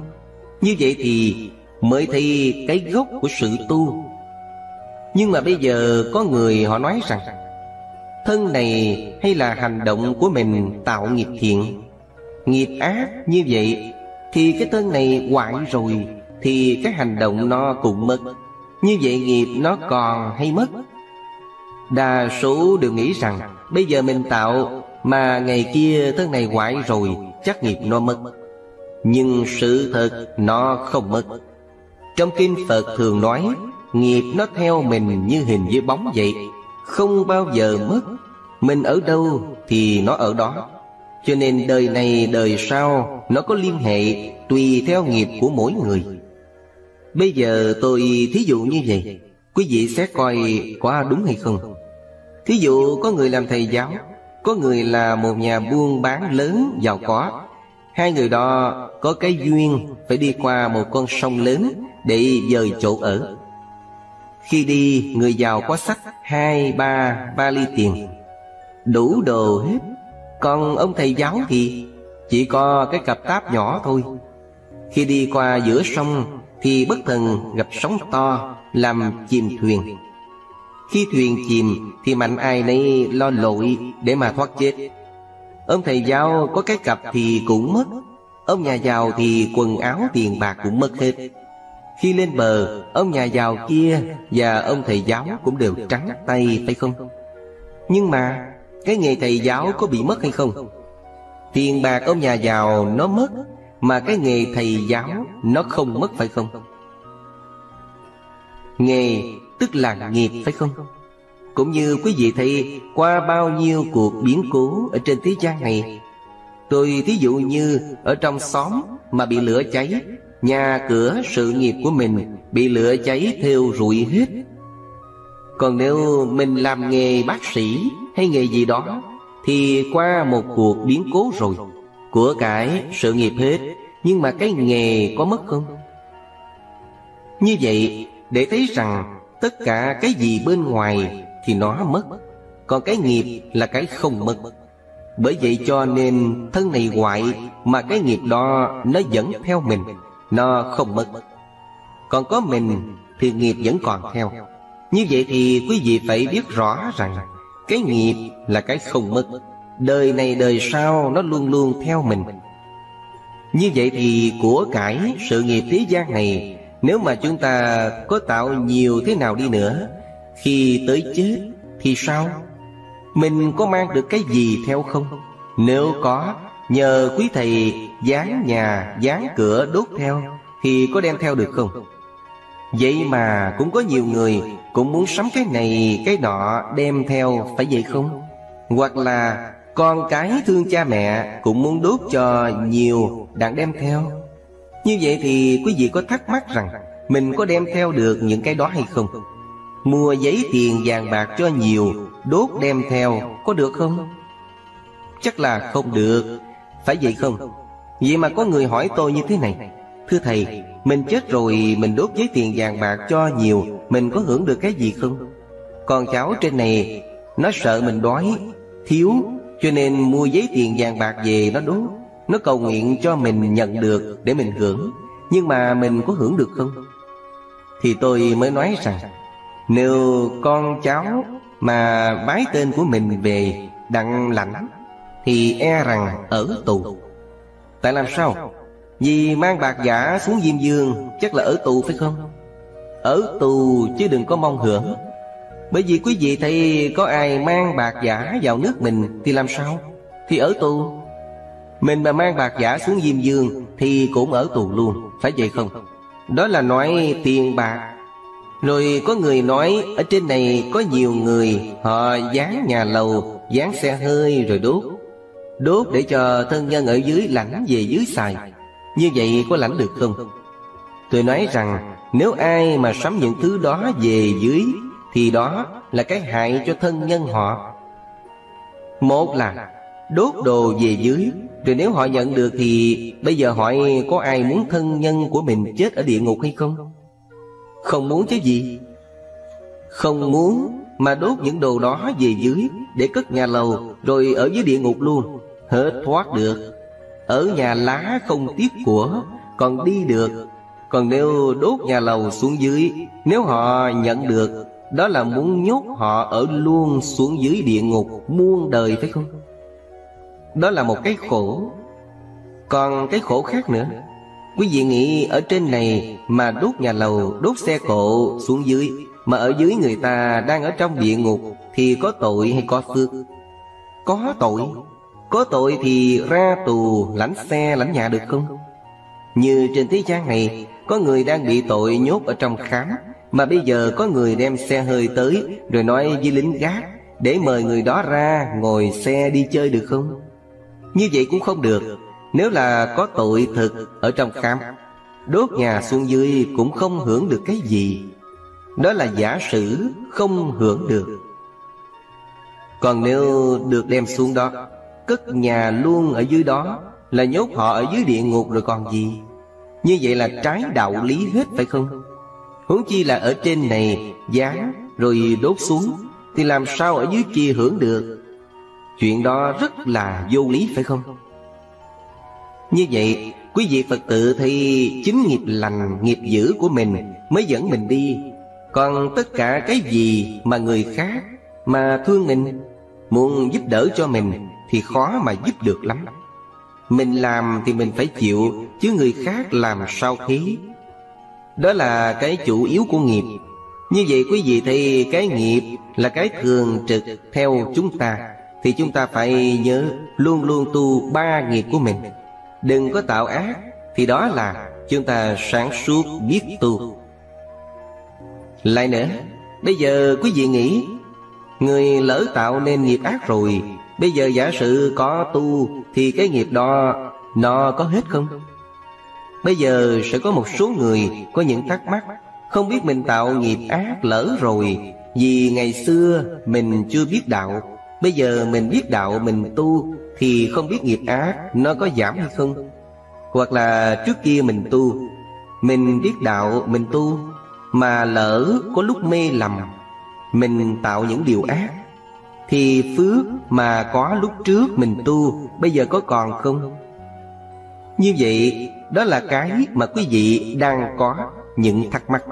Như vậy thì mới thấy cái gốc của sự tu. Nhưng mà bây giờ có người họ nói rằng Thân này hay là hành động của mình tạo nghiệp thiện? Nghiệp ác như vậy Thì cái thân này hoại rồi Thì cái hành động nó cũng mất. Như vậy nghiệp nó còn hay mất? Đa số đều nghĩ rằng, Bây giờ mình tạo Mà ngày kia thân này hoại rồi, Chắc nghiệp nó mất. Nhưng sự thật, nó không mất. Trong kinh Phật thường nói, Nghiệp nó theo mình như hình với bóng vậy, không bao giờ mất. Mình ở đâu thì nó ở đó. Cho nên đời này, đời sau, Nó có liên hệ tùy theo nghiệp của mỗi người. Bây giờ tôi thí dụ như vậy, Quý vị sẽ coi có đúng hay không? Thí dụ có người làm thầy giáo, Có người là một nhà buôn bán lớn giàu có. Hai người đó có cái duyên Phải đi qua một con sông lớn Để dời chỗ ở. Khi đi, người giàu có sách hai, ba ba ly tiền. Đủ đồ hết. Còn ông thầy giáo thì Chỉ có cái cặp táp nhỏ thôi. Khi đi qua giữa sông Thì bất thần gặp sóng to Làm chìm thuyền. Khi thuyền chìm Thì mạnh ai nấy lo lội Để mà thoát chết. Ông thầy giáo có cái cặp thì cũng mất, Ông nhà giàu thì quần áo tiền bạc cũng mất hết. Khi lên bờ, Ông nhà giàu kia Và ông thầy giáo cũng đều trắng tay, phải không? Nhưng mà Cái nghề thầy giáo có bị mất hay không? Tiền bạc ông nhà giàu nó mất, Mà cái nghề thầy giáo Nó không mất, phải không? Nghề tức là nghiệp, phải không Cũng như quý vị thấy, Qua bao nhiêu cuộc biến cố Ở trên thế gian này, Tôi thí dụ như Ở trong xóm mà bị lửa cháy, Nhà cửa sự nghiệp của mình Bị lửa cháy theo rụi hết Còn nếu mình làm nghề bác sĩ Hay nghề gì đó, Thì qua một cuộc biến cố rồi, Của cải sự nghiệp hết, Nhưng mà cái nghề có mất không? Như vậy, để thấy rằng Tất cả cái gì bên ngoài Thì nó mất, Còn cái nghiệp là cái không mất. Bởi vậy cho nên thân này hoại Mà cái nghiệp đó nó vẫn theo mình, nó không mất. Còn có mình thì nghiệp vẫn còn theo. Như vậy thì quý vị phải biết rõ rằng Cái nghiệp là cái không mất. Đời này đời sau nó luôn luôn theo mình. Như vậy thì của cải sự nghiệp thế gian này nếu mà chúng ta có tạo nhiều thế nào đi nữa Khi tới chết thì sao? Mình có mang được cái gì theo không? Nếu có Nhờ quý thầy dán nhà, dán cửa đốt theo Thì có đem theo được không? Vậy mà cũng có nhiều người Cũng muốn sắm cái này, cái nọ đem theo Phải vậy không? Hoặc là con cái thương cha mẹ Cũng muốn đốt cho nhiều đặng đem theo như vậy thì quý vị có thắc mắc rằng Mình có đem theo được những cái đó hay không? Mua giấy tiền vàng bạc cho nhiều, Đốt đem theo, có được không? Chắc là không được phải vậy không? Vậy mà có người hỏi tôi như thế này Thưa Thầy, Mình chết rồi, mình đốt giấy tiền vàng bạc cho nhiều, Mình có hưởng được cái gì không còn cháu trên này, Nó sợ mình đói, Thiếu, Cho nên mua giấy tiền vàng bạc về nó đốt nó cầu nguyện cho mình nhận được Để mình hưởng. Nhưng mà mình có hưởng được không? Thì tôi mới nói rằng, Nếu con cháu Mà bái tên của mình về Đặng lãnh, Thì e rằng ở tù. Tại làm sao? Vì mang bạc giả xuống Diêm Dương, Chắc là ở tù phải không? Ở tù chứ đừng có mong hưởng. Bởi vì quý vị thấy Có ai mang bạc giả vào nước mình Thì làm sao? Thì ở tù. Mình mà mang bạc giả xuống Diêm Dương Thì cũng ở tù luôn, Phải vậy không? Đó là nói tiền bạc. Rồi có người nói Ở trên này có nhiều người, Họ dán nhà lầu, Dán xe hơi rồi đốt. Đốt để cho thân nhân ở dưới lãnh về dưới xài. Như vậy có lãnh được không? Tôi nói rằng, Nếu ai mà sắm những thứ đó về dưới, Thì đó là cái hại cho thân nhân họ. Một là đốt đồ về dưới. Rồi nếu họ nhận được thì Bây giờ hỏi có ai muốn thân nhân của mình chết ở địa ngục hay không? Không muốn chứ gì? Không muốn mà đốt những đồ đó về dưới Để cất nhà lầu Rồi ở dưới địa ngục luôn. Hết thoát được. Ở nhà lá không tiếc của, Còn đi được. Còn nếu đốt nhà lầu xuống dưới, Nếu họ nhận được, Đó là muốn nhốt họ ở luôn xuống dưới địa ngục Muôn đời phải không? Đó là một cái khổ Còn cái khổ khác nữa Quý vị nghĩ ở trên này Mà đốt nhà lầu, Đốt xe cộ xuống dưới, Mà ở dưới người ta đang ở trong địa ngục Thì có tội hay có phước Có tội có tội thì ra tù, lãnh xe, lãnh nhà được không? Như trên thế gian này, Có người đang bị tội nhốt ở trong khám, Mà bây giờ có người đem xe hơi tới Rồi nói với lính gác Để mời người đó ra ngồi xe đi chơi được không? Như vậy cũng không được. Nếu là có tội thực ở trong khám, Đốt nhà xuống dưới cũng không hưởng được cái gì. Đó là giả sử không hưởng được. Còn nếu được đem xuống đó, Cất nhà luôn ở dưới đó, Là nhốt họ ở dưới địa ngục rồi còn gì? Như vậy là trái đạo lý hết phải không? Huống chi là ở trên này Giá rồi đốt xuống, Thì làm sao ở dưới kia hưởng được? Chuyện đó rất là vô lý phải không? Như vậy Quý vị Phật tử thì chính nghiệp lành, nghiệp dữ của mình mới dẫn mình đi. Còn tất cả cái gì mà người khác mà thương mình Muốn giúp đỡ cho mình thì khó mà giúp được lắm. Mình làm thì mình phải chịu Chứ người khác làm sao thế? Đó là cái chủ yếu của nghiệp. Như vậy quý vị thì cái nghiệp là cái thường trực theo chúng ta. Thì chúng ta phải nhớ luôn luôn tu ba nghiệp của mình. Đừng có tạo ác, Thì đó là chúng ta sáng suốt biết tu. Lại nữa, Bây giờ quý vị nghĩ, Người lỡ tạo nên nghiệp ác rồi, Bây giờ giả sử có tu Thì cái nghiệp đó Nó có hết không? Bây giờ sẽ có một số người Có những thắc mắc, Không biết mình tạo nghiệp ác lỡ rồi, Vì ngày xưa mình chưa biết đạo. Bây giờ mình biết đạo mình tu Thì không biết nghiệp ác Nó có giảm hay không Hoặc là trước kia mình tu, Mình biết đạo mình tu Mà lỡ có lúc mê lầm, Mình tạo những điều ác, thì phước mà có lúc trước mình tu Bây giờ có còn không? Như vậy, đó là cái mà quý vị đang có những thắc mắc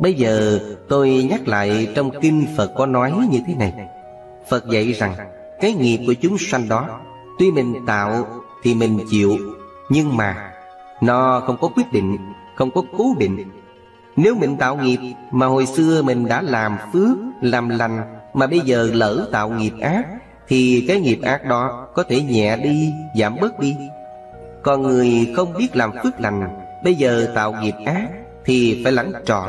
Bây giờ tôi nhắc lại trong kinh Phật có nói như thế này. Phật dạy rằng Cái nghiệp của chúng sanh đó Tuy mình tạo thì mình chịu Nhưng mà Nó không có quyết định Không có cố định. Nếu mình tạo nghiệp Mà hồi xưa mình đã làm phước Làm lành mà bây giờ lỡ tạo nghiệp ác Thì cái nghiệp ác đó có thể nhẹ đi, giảm bớt đi. Còn người không biết làm phước lành Bây giờ tạo nghiệp ác Thì phải lãnh trọn.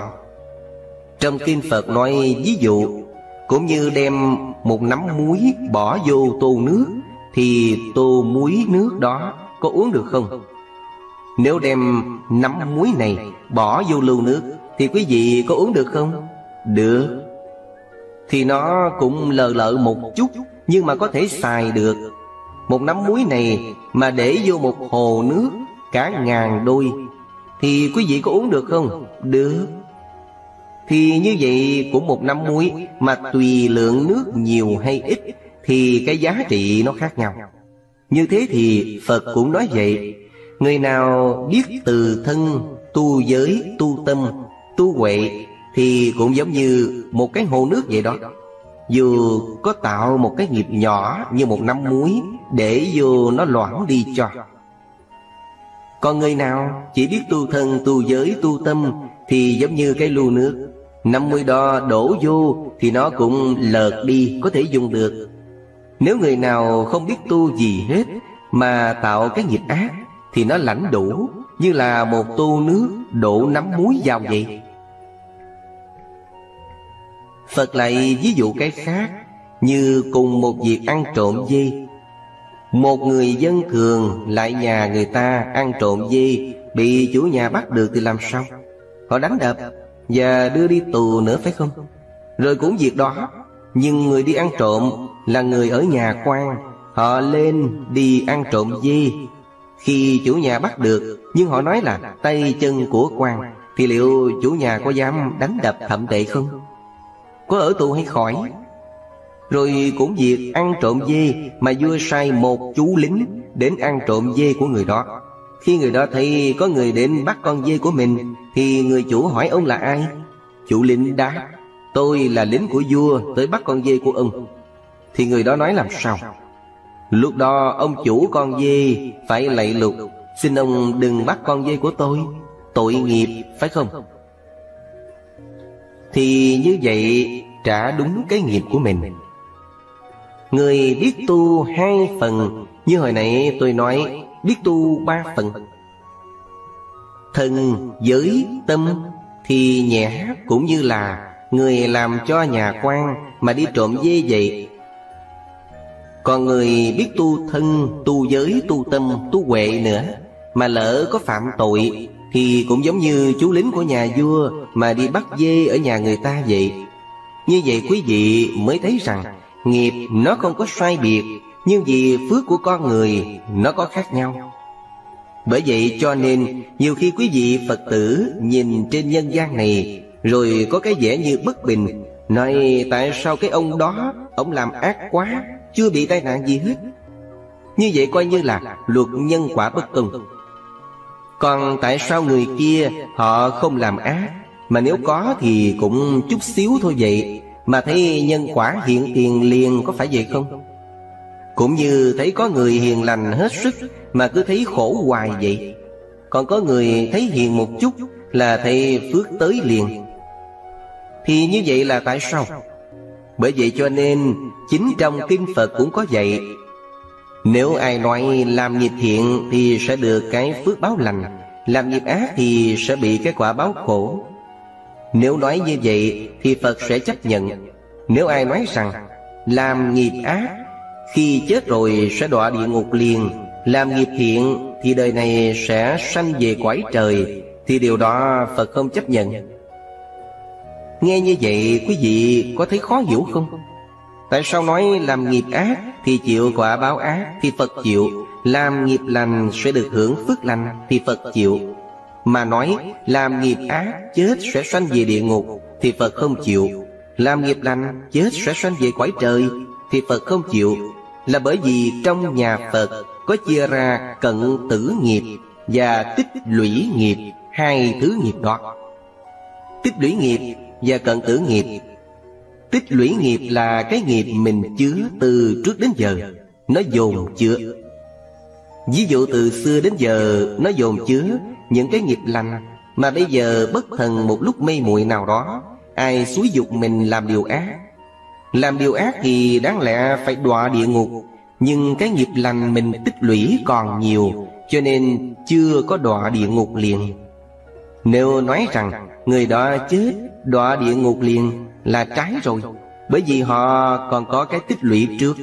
Trong Kinh Phật nói ví dụ, Cũng như đem một nắm muối bỏ vô tô nước, Thì tô muối nước đó có uống được không? Nếu đem nắm muối này bỏ vô lưu nước, Thì quý vị có uống được không? Được thì nó cũng lờ lợ một chút, Nhưng mà có thể xài được Một nắm muối này mà để vô một hồ nước, Cả ngàn đôi, Thì quý vị có uống được không? Được thì như vậy cũng một năm muối Mà tùy lượng nước nhiều hay ít Thì cái giá trị nó khác nhau. Như thế thì Phật cũng nói vậy Người nào biết từ thân Tu giới, tu tâm, tu huệ Thì cũng giống như một cái hồ nước vậy đó. Dù có tạo một cái nghiệp nhỏ như một năm muối Để vô nó loãng đi cho. Còn người nào chỉ biết tu thân, tu giới, tu tâm Thì giống như cái lu nước năm mươi đo đổ vô Thì nó cũng lợt đi, Có thể dùng được. Nếu người nào không biết tu gì hết Mà tạo cái nghiệp ác Thì nó lãnh đủ Như là một tô nước đổ nắm muối vào vậy. Phật lại ví dụ cái khác Như cùng một việc ăn trộm dê. Một người dân thường lại nhà người ta ăn trộm dê Bị chủ nhà bắt được thì làm sao? Họ đánh đập. Và đưa đi tù nữa phải không? Rồi cũng việc đó. Nhưng người đi ăn trộm là người ở nhà quan. Họ lên đi ăn trộm dê Khi chủ nhà bắt được, Nhưng họ nói là tay chân của quan. Thì liệu chủ nhà có dám đánh đập thậm tệ không? Có ở tù hay khỏi? Rồi cũng việc ăn trộm dê Mà vua sai một chú lính Đến ăn trộm dê của người đó. Khi người đó thấy có người đến bắt con dê của mình, Thì người chủ hỏi ông là ai? Chủ lính đáp, Tôi là lính của vua tới bắt con dê của ông. Thì người đó nói làm sao? Lúc đó ông chủ con dê phải lạy lục, Xin ông đừng bắt con dê của tôi, Tội nghiệp, phải không? Thì như vậy trả đúng cái nghiệp của mình. Người biết tu hai phần, Như hồi nãy tôi nói Biết tu ba phần. Thân, giới, tâm Thì nhẹ cũng như là Người làm cho nhà quan Mà đi trộm dê vậy. Còn người biết tu thân Tu giới, tu tâm, tu huệ nữa Mà lỡ có phạm tội thì cũng giống như chú lính của nhà vua Mà đi bắt dê ở nhà người ta vậy. Như vậy quý vị mới thấy rằng Nghiệp nó không có sai biệt nhưng vì phước của con người, Nó có khác nhau. Bởi vậy cho nên, Nhiều khi quý vị Phật tử Nhìn trên nhân gian này, Rồi có cái vẻ như bất bình. Nói, tại sao cái ông đó, Ông làm ác quá, Chưa bị tai nạn gì hết? Như vậy coi như là luật nhân quả bất công còn tại sao người kia, họ không làm ác? Mà nếu có thì cũng chút xíu thôi vậy. Mà thấy nhân quả hiện tiền liền có phải vậy không? Cũng như thấy có người hiền lành hết sức Mà cứ thấy khổ hoài vậy. Còn có người thấy hiền một chút Là thấy phước tới liền. Thì như vậy là tại sao? Bởi vậy cho nên, Chính trong kinh Phật cũng có vậy nếu ai nói làm nghiệp thiện thì sẽ được cái phước báo lành, Làm nghiệp ác thì sẽ bị cái quả báo khổ. Nếu nói như vậy thì Phật sẽ chấp nhận. Nếu ai nói rằng làm nghiệp ác khi chết rồi sẽ đọa địa ngục liền, Làm nghiệp thiện thì đời này sẽ sanh về quái trời, Thì điều đó Phật không chấp nhận. Nghe như vậy, quý vị có thấy khó hiểu không? Tại sao nói làm nghiệp ác thì chịu quả báo ác thì Phật chịu, Làm nghiệp lành sẽ được hưởng phước lành thì Phật chịu. Mà nói làm nghiệp ác chết sẽ sanh về địa ngục thì Phật không chịu, Làm nghiệp lành chết sẽ sanh về quái trời thì Phật không chịu. Là bởi vì trong nhà Phật có chia ra cận tử nghiệp và tích lũy nghiệp, hai thứ nghiệp đó. Tích lũy nghiệp và cận tử nghiệp. Tích lũy nghiệp là cái nghiệp mình chứa từ trước đến giờ, Nó dồn chứa. Ví dụ từ xưa đến giờ, Nó dồn chứa những cái nghiệp lành Mà bây giờ bất thần một lúc mê muội nào đó, Ai xúi dục mình làm điều ác làm điều ác thì đáng lẽ phải đọa địa ngục. Nhưng cái nghiệp lành mình tích lũy còn nhiều, Cho nên chưa có đọa địa ngục liền. Nếu nói rằng người đó chết, đọa địa ngục liền là trái rồi, Bởi vì họ còn có cái tích lũy trước.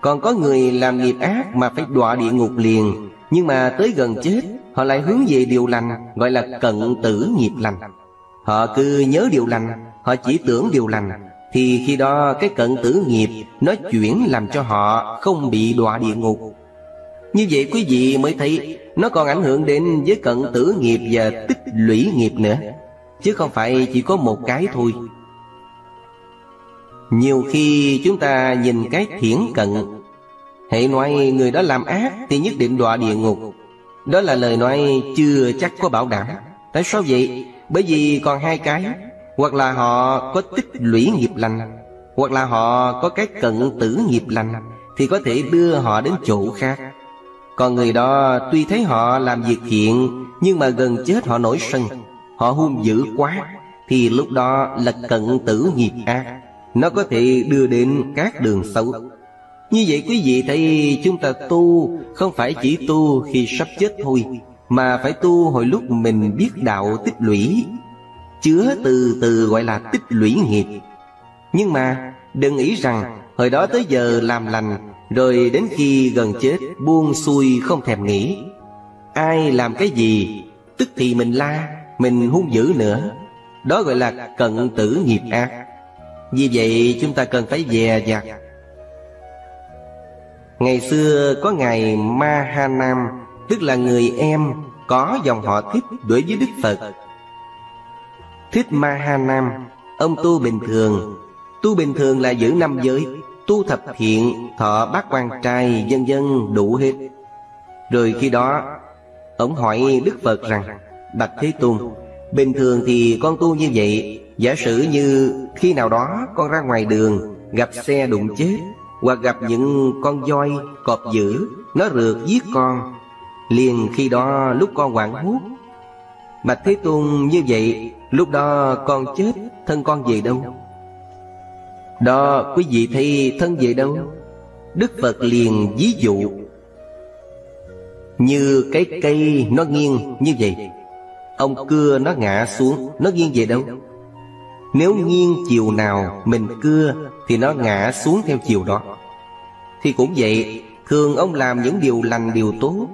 Còn có người làm nghiệp ác mà phải đọa địa ngục liền, Nhưng mà tới gần chết, Họ lại hướng về điều lành, Gọi là cận tử nghiệp lành. Họ cứ nhớ điều lành, Họ chỉ tưởng điều lành thì khi đó cái cận tử nghiệp Nó chuyển làm cho họ không bị đọa địa ngục. Như vậy quý vị mới thấy Nó còn ảnh hưởng đến với cận tử nghiệp và tích lũy nghiệp nữa, Chứ không phải chỉ có một cái thôi. Nhiều khi chúng ta nhìn cái thiển cận Hệ nói người đó làm ác Thì nhất định đọa địa ngục. Đó là lời nói chưa chắc có bảo đảm. Tại sao vậy? Bởi vì còn hai cái. Hoặc là họ có tích lũy nghiệp lành, Hoặc là họ có cái cận tử nghiệp lành, Thì có thể đưa họ đến chỗ khác. Còn người đó tuy thấy họ làm việc thiện Nhưng mà gần chết họ nổi sân, Họ hung dữ quá, Thì lúc đó là cận tử nghiệp ác. Nó có thể đưa đến các đường xấu. Như vậy quý vị thấy chúng ta tu Không phải chỉ tu khi sắp chết thôi, Mà phải tu hồi lúc mình biết đạo tích lũy. Chứa từ từ gọi là tích lũy nghiệp. Nhưng mà, đừng nghĩ rằng Hồi đó tới giờ làm lành, Rồi đến khi gần chết, Buông xuôi không thèm nghĩ. Ai làm cái gì, Tức thì mình la, Mình hung dữ nữa. Đó gọi là cận tử nghiệp ác. Vì vậy chúng ta cần phải dè dặt. Ngày xưa có ngài Ma Ha Nam, Tức là người em, có dòng họ thích đối với Đức Phật. Thích Ma Ha Nam Ông tu bình thường. Tu bình thường là giữ năm giới Tu thập thiện Thọ bát quan trai Dân dân đủ hết. Rồi khi đó Ông hỏi Đức Phật rằng Bạch Thế Tôn Bình thường thì con tu như vậy Giả sử như khi nào đó con ra ngoài đường Gặp xe đụng chết Hoặc gặp những con voi, cọp dữ Nó rượt giết con Liền khi đó lúc con hoảng hốt Bạch Thế Tôn như vậy Lúc đó con chết, Thân con về đâu? Đó, quý vị thấy thân về đâu? Đức Phật liền ví dụ. Như cái cây nó nghiêng như vậy. Ông cưa nó ngã xuống, Nó nghiêng về đâu? Nếu nghiêng chiều nào mình cưa, Thì nó ngã xuống theo chiều đó. Thì cũng vậy, Thường ông làm những điều lành, điều tốt.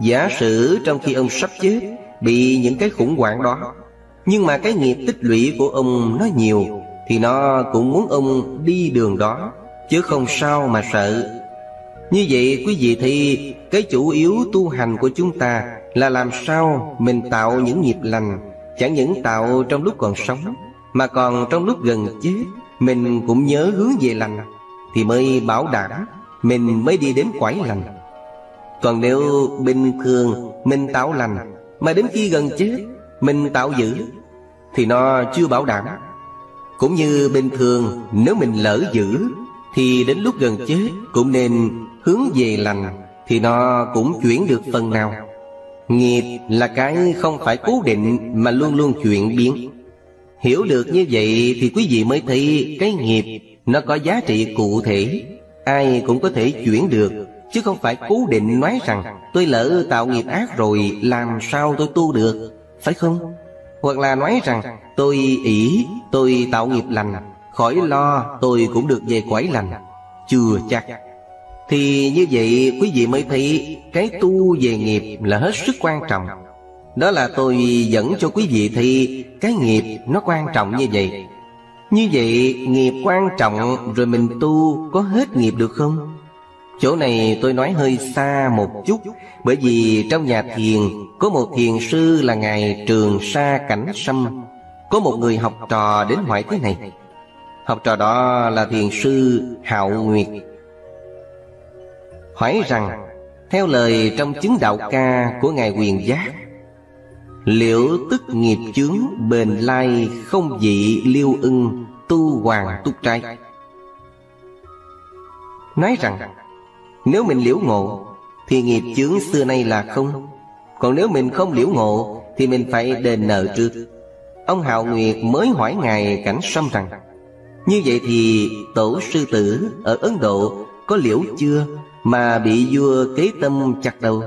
Giả sử trong khi ông sắp chết, Bị những cái khủng hoảng đó nhưng mà cái nghiệp tích lũy của ông nó nhiều, Thì nó cũng muốn ông đi đường đó, Chứ không sao mà sợ. Như vậy, quý vị thì Cái chủ yếu tu hành của chúng ta Là làm sao mình tạo những nghiệp lành, Chẳng những tạo trong lúc còn sống, Mà còn trong lúc gần chết Mình cũng nhớ hướng về lành, Thì mới bảo đảm Mình mới đi đến quải lành. Còn nếu bình thường Mình tạo lành, Mà đến khi gần chết Mình tạo dữ thì nó chưa bảo đảm. Cũng như bình thường, Nếu mình lỡ dữ Thì đến lúc gần chết Cũng nên hướng về lành, Thì nó cũng chuyển được phần nào. Nghiệp là cái không phải cố định Mà luôn luôn chuyển biến. Hiểu được như vậy Thì quý vị mới thấy Cái nghiệp nó có giá trị cụ thể. Ai cũng có thể chuyển được, Chứ không phải cố định nói rằng, Tôi lỡ tạo nghiệp ác rồi, Làm sao tôi tu được? Phải không? Hoặc là nói rằng, Tôi ỷ, tôi tạo nghiệp lành, Khỏi lo, tôi cũng được về quải lành, Chưa chắc. Thì như vậy, quý vị mới thấy Cái tu về nghiệp là hết sức quan trọng. Đó là tôi dẫn cho quý vị thì Cái nghiệp nó quan trọng như vậy. Như vậy, nghiệp quan trọng Rồi mình tu có hết nghiệp được không? Chỗ này tôi nói hơi xa một chút, Bởi vì trong nhà thiền, Có một thiền sư là Ngài Trường Sa Cảnh Sâm. Có một người học trò đến hỏi thế này. Học trò đó là thiền sư Hạo Nguyệt. Hỏi rằng, Theo lời trong chứng đạo ca của Ngài Quyền Giác, Liệu tức nghiệp chướng bền lai không dị liêu ưng tu hoàng túc trai? Nói rằng nếu mình liễu ngộ, Thì nghiệp chướng xưa nay là không. Còn nếu mình không liễu ngộ, Thì mình phải đền nợ trước. Ông Hạo Nguyệt mới hỏi Ngài Cảnh Sâm rằng, Như vậy thì tổ sư tử ở Ấn Độ có liễu chưa Mà bị vua kế tâm chặt đầu?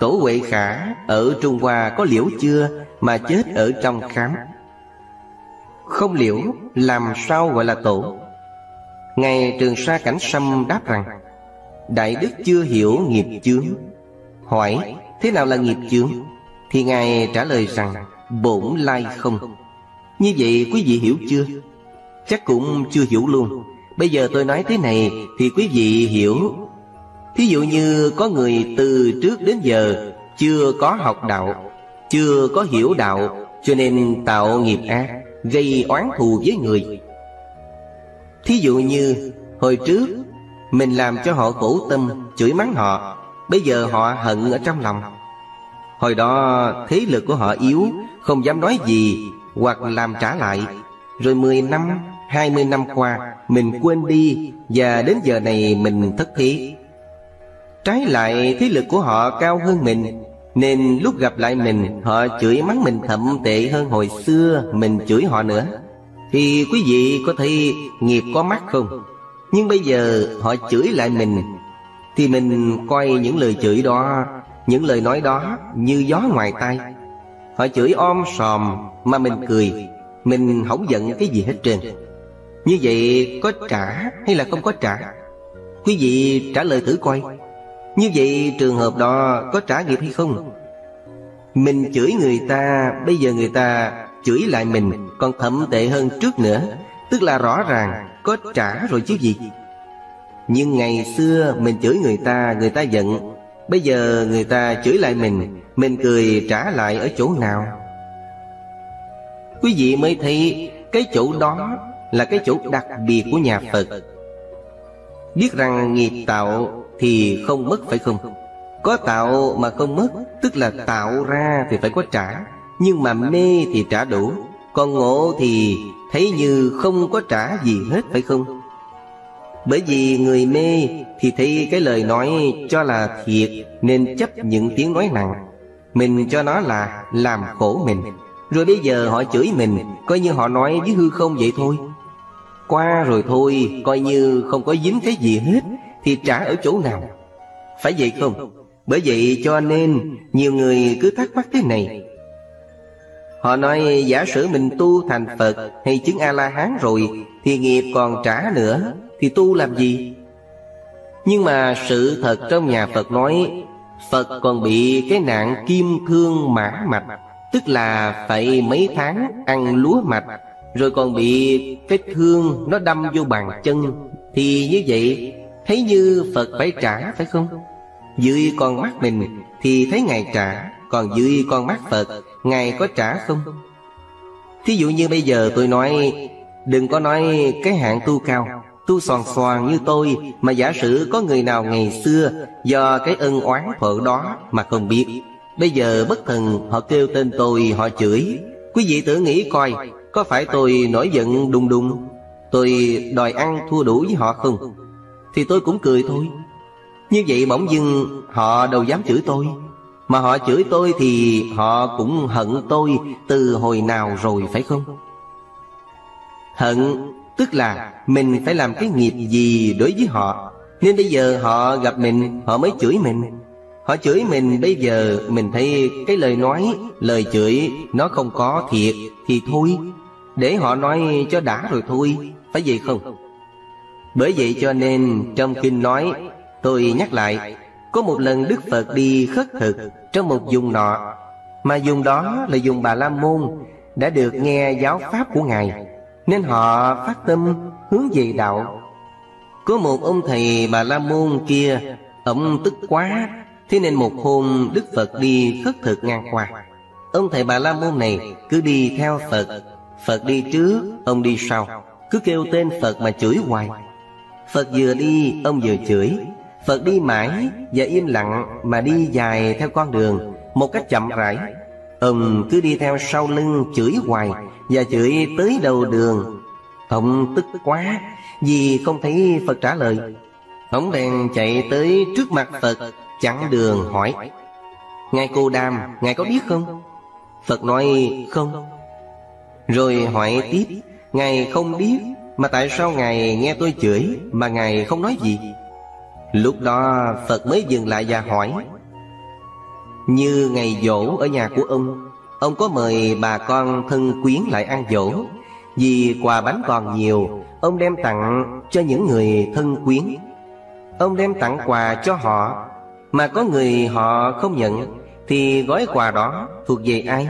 Tổ Huệ Khả ở Trung Hoa có liễu chưa Mà chết ở trong khám? Không liễu, làm sao gọi là tổ? Ngài Trường Sa Cảnh Sâm đáp rằng Đại Đức chưa hiểu nghiệp chướng. Hỏi, thế nào là nghiệp chướng? Thì Ngài trả lời rằng, Bổn lai không. Như vậy quý vị hiểu chưa? Chắc cũng chưa hiểu luôn. Bây giờ tôi nói thế này Thì quý vị hiểu. Thí dụ như có người từ trước đến giờ Chưa có học đạo, Chưa có hiểu đạo, Cho nên tạo nghiệp ác, Gây oán thù với người. Thí dụ như, Hồi trước mình làm cho họ khổ tâm Chửi mắng họ. Bây giờ họ hận ở trong lòng. Hồi đó thế lực của họ yếu Không dám nói gì Hoặc làm trả lại. Rồi 10 năm, 20 năm qua Mình quên đi Và đến giờ này mình thất thế. Trái lại thế lực của họ cao hơn mình Nên lúc gặp lại mình Họ chửi mắng mình thậm tệ hơn hồi xưa Mình chửi họ nữa. Thì quý vị có thấy nghiệp có mắt không? Nhưng bây giờ họ chửi lại mình, Thì mình coi những lời chửi đó, Những lời nói đó như gió ngoài tay Họ chửi om sòm mà mình cười, Mình không giận cái gì hết trơn. Như vậy có trả hay là không có trả? Quý vị trả lời thử coi. Như vậy trường hợp đó có trả nghiệp hay không? Mình chửi người ta, Bây giờ người ta chửi lại mình Còn thậm tệ hơn trước nữa. Tức là rõ ràng, có trả rồi chứ gì. Nhưng ngày xưa mình chửi người ta Người ta giận. Bây giờ người ta chửi lại mình Mình cười trả lại ở chỗ nào? Quý vị mới thấy Cái chỗ đó là cái chỗ đặc biệt của nhà Phật. Biết rằng nghiệp tạo thì không mất phải không? Có tạo mà không mất, Tức là tạo ra thì phải có trả. Nhưng mà mê thì trả đủ, Còn ngộ thì thấy như không có trả gì hết phải không? Bởi vì người mê thì thấy cái lời nói cho là thiệt Nên chấp những tiếng nói nặng. Mình cho nó là làm khổ mình. Rồi bây giờ họ chửi mình, Coi như họ nói với hư không vậy thôi. Qua rồi thôi, Coi như không có dính cái gì hết, Thì trả ở chỗ nào? Phải vậy không? Bởi vậy cho nên Nhiều người cứ thắc mắc thế này. Họ nói, giả sử mình tu thành Phật Hay chứng A-la-hán rồi Thì nghiệp còn trả nữa, Thì tu làm gì Nhưng mà sự thật trong nhà Phật nói, Phật còn bị cái nạn kim thương mã mạch, Tức là phải mấy tháng ăn lúa mạch, Rồi còn bị cái thương nó đâm vô bàn chân Thì như vậy, thấy như Phật phải trả, phải không? Dưới con mắt mình thì thấy Ngài trả, Còn dưới con mắt Phật Ngài có trả không? Thí dụ như bây giờ tôi nói, Đừng có nói cái hạng tu cao. Tu soàn soàn như tôi, Mà giả sử có người nào ngày xưa Do cái ân oán phở đó mà không biết, Bây giờ bất thần họ kêu tên tôi họ chửi. Quý vị tự nghĩ coi, Có phải tôi nổi giận đùng đùng, Tôi đòi ăn thua đủ với họ không? Thì tôi cũng cười thôi. Như vậy bỗng dưng họ đâu dám chửi tôi. Mà họ chửi tôi thì họ cũng hận tôi Từ hồi nào rồi, phải không? Hận Tức là mình phải làm cái nghiệp gì đối với họ. Nên bây giờ họ gặp mình, Họ mới chửi mình. Họ chửi mình, bây giờ Mình thấy cái lời nói, Lời chửi nó không có thiệt Thì thôi. Để họ nói cho đã rồi thôi, Phải vậy không? Bởi vậy cho nên trong kinh nói, Tôi nhắc lại có một lần Đức Phật đi khất thực Trong một vùng nọ Mà vùng đó là vùng Bà La Môn Đã được nghe giáo pháp của Ngài nên họ phát tâm hướng về đạo. Có một ông thầy Bà La Môn kia Ông tức quá Thế nên một hôm Đức Phật đi khất thực ngang qua. Ông thầy Bà La Môn này cứ đi theo Phật Phật đi trước, ông đi sau Cứ kêu tên Phật mà chửi hoài. Phật vừa đi, ông vừa chửi. Phật đi mãi và im lặng mà đi dài theo con đường Một cách chậm rãi. Ông cứ đi theo sau lưng chửi hoài Và chửi tới đầu đường. Ông tức quá Vì không thấy Phật trả lời. Ông bèn chạy tới trước mặt Phật, Chặn đường hỏi, Ngài cô đàm, Ngài có biết không? Phật nói, không. Rồi hỏi tiếp, Ngài không biết, Mà tại sao Ngài nghe tôi chửi Mà Ngài không nói gì? Lúc đó Phật mới dừng lại và hỏi, như ngày dỗ ở nhà của ông Ông có mời bà con thân quyến lại ăn dỗ Vì quà bánh còn nhiều, Ông đem tặng cho những người thân quyến Ông đem tặng quà cho họ, Mà có người họ không nhận, Thì gói quà đó thuộc về ai?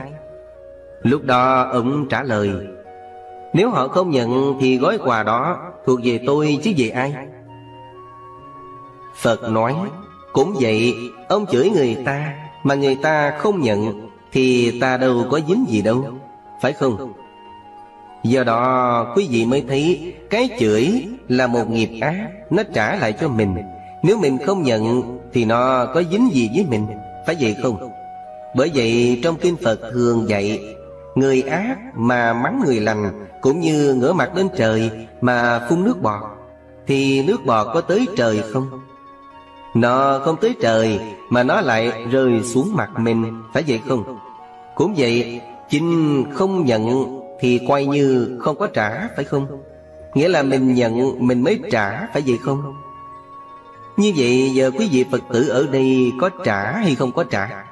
Lúc đó ông trả lời, Nếu họ không nhận thì gói quà đó thuộc về tôi chứ về ai? Phật nói, Cũng vậy, Ông chửi người ta Mà người ta không nhận, Thì ta đâu có dính gì đâu, Phải không? Do đó, quý vị mới thấy Cái chửi là một nghiệp ác, Nó trả lại cho mình. Nếu mình không nhận, Thì nó có dính gì với mình, Phải vậy không? Bởi vậy, trong Kinh Phật thường dạy, Người ác mà mắng người lành, Cũng như ngửa mặt lên trời Mà phun nước bọt, Thì nước bọt có tới trời không? Nó không tới trời Mà nó lại rơi xuống mặt mình, Phải vậy không? Cũng vậy, Chính không nhận Thì quay như không có trả, phải không? Nghĩa là mình nhận, Mình mới trả, phải vậy không? Như vậy, giờ quý vị Phật tử ở đây Có trả hay không có trả?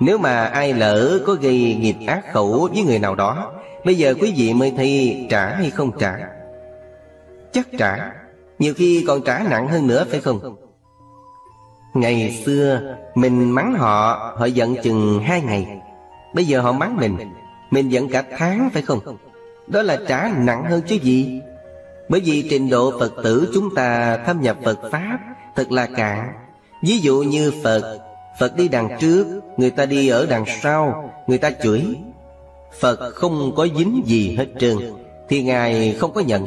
Nếu mà ai lỡ có gây nghiệp ác khẩu với người nào đó, Bây giờ quý vị mới thi trả hay không trả Chắc trả Nhiều khi còn trả nặng hơn nữa, phải không Ngày xưa, mình mắng họ Họ giận chừng hai ngày. Bây giờ họ mắng mình Mình giận cả tháng, phải không? Đó là trả nặng hơn chứ gì? Bởi vì trình độ Phật tử chúng ta thâm nhập Phật Pháp Thật là cạn. Ví dụ như Phật Phật đi đằng trước, Người ta đi ở đằng sau, Người ta chửi. Phật không có dính gì hết trơn, Thì Ngài không có nhận.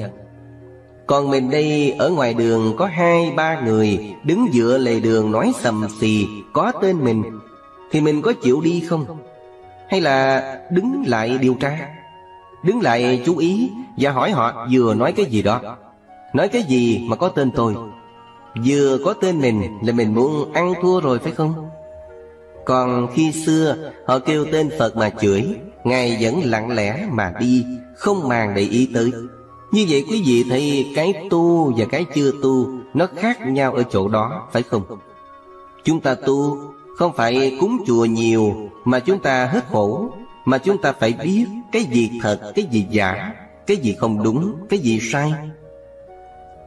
Còn mình đây, ở ngoài đường Có hai, ba người Đứng dựa lề đường nói sầm xì, Có tên mình, Thì mình có chịu đi không? Hay là đứng lại điều tra? Đứng lại chú ý Và hỏi họ vừa nói cái gì đó. Nói cái gì mà có tên tôi? Vừa có tên mình là mình muốn ăn thua rồi phải không? Còn khi xưa, họ kêu tên Phật mà chửi, Ngài vẫn lặng lẽ mà đi, Không màng để ý tới. Như vậy quý vị thấy cái tu và cái chưa tu Nó khác nhau ở chỗ đó phải không? Chúng ta tu không phải cúng chùa nhiều Mà chúng ta hết khổ Mà chúng ta phải biết cái gì thật, cái gì giả Cái gì không đúng, cái gì sai.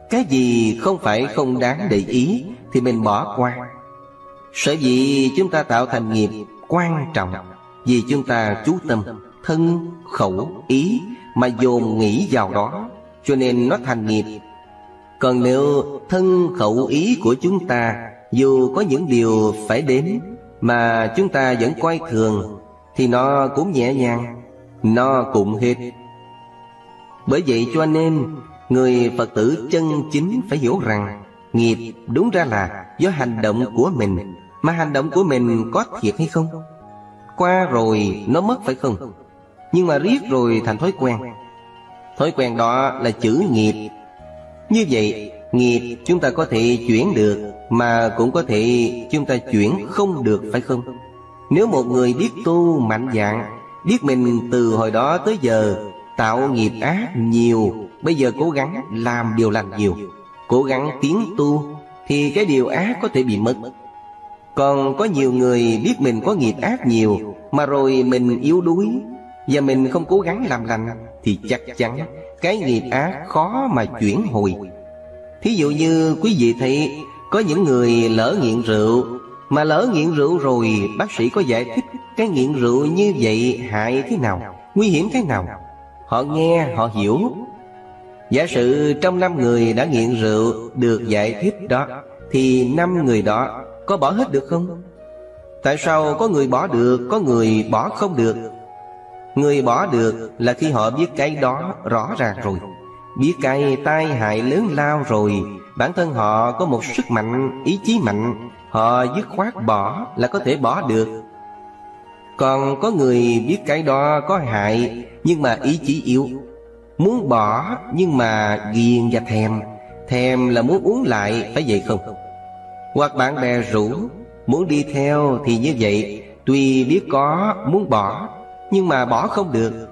Cái gì không phải không đáng để ý Thì mình bỏ qua. Sở dĩ chúng ta tạo thành nghiệp quan trọng Vì chúng ta chú tâm thân, khẩu, ý Mà dồn nghĩ vào đó cho nên nó thành nghiệp. Còn nếu thân khẩu ý của chúng ta, Dù có những điều phải đến, Mà chúng ta vẫn coi thường, Thì nó cũng nhẹ nhàng, Nó cũng hết. Bởi vậy cho nên, Người Phật tử chân chính phải hiểu rằng, Nghiệp đúng ra là do hành động của mình, mà hành động của mình có thiệt hay không? Qua rồi nó mất phải không? Nhưng mà riết rồi thành thói quen. Thói quen đó là chữ nghiệp. Như vậy, Nghiệp chúng ta có thể chuyển được Mà cũng có thể chúng ta chuyển không được, phải không? Nếu một người biết tu mạnh dạng, Biết mình từ hồi đó tới giờ Tạo nghiệp ác nhiều, Bây giờ cố gắng làm điều lành nhiều, Cố gắng tiến tu, Thì cái điều ác có thể bị mất. Còn có nhiều người biết mình có nghiệp ác nhiều, Mà rồi mình yếu đuối Và mình không cố gắng làm lành thì chắc chắn cái nghiệp ác khó mà chuyển hồi. Thí dụ như quý vị thấy Có những người lỡ nghiện rượu, Mà lỡ nghiện rượu rồi, Bác sĩ có giải thích Cái nghiện rượu như vậy hại thế nào, Nguy hiểm thế nào? Họ nghe, họ hiểu. Giả sử trong năm người đã nghiện rượu Được giải thích đó, Thì năm người đó có bỏ hết được không? Tại sao có người bỏ được, Có người bỏ không được? Người bỏ được là khi họ biết cái đó rõ ràng rồi. Biết cái tai hại lớn lao rồi Bản thân họ có một sức mạnh, ý chí mạnh. Họ dứt khoát bỏ là có thể bỏ được. Còn có người biết cái đó có hại Nhưng mà ý chí yếu. Muốn bỏ nhưng mà ghiền và thèm. Thèm là muốn uống lại phải vậy không? Hoặc bạn bè rủ Muốn đi theo thì như vậy. Tuy biết có muốn bỏ nhưng mà bỏ không được.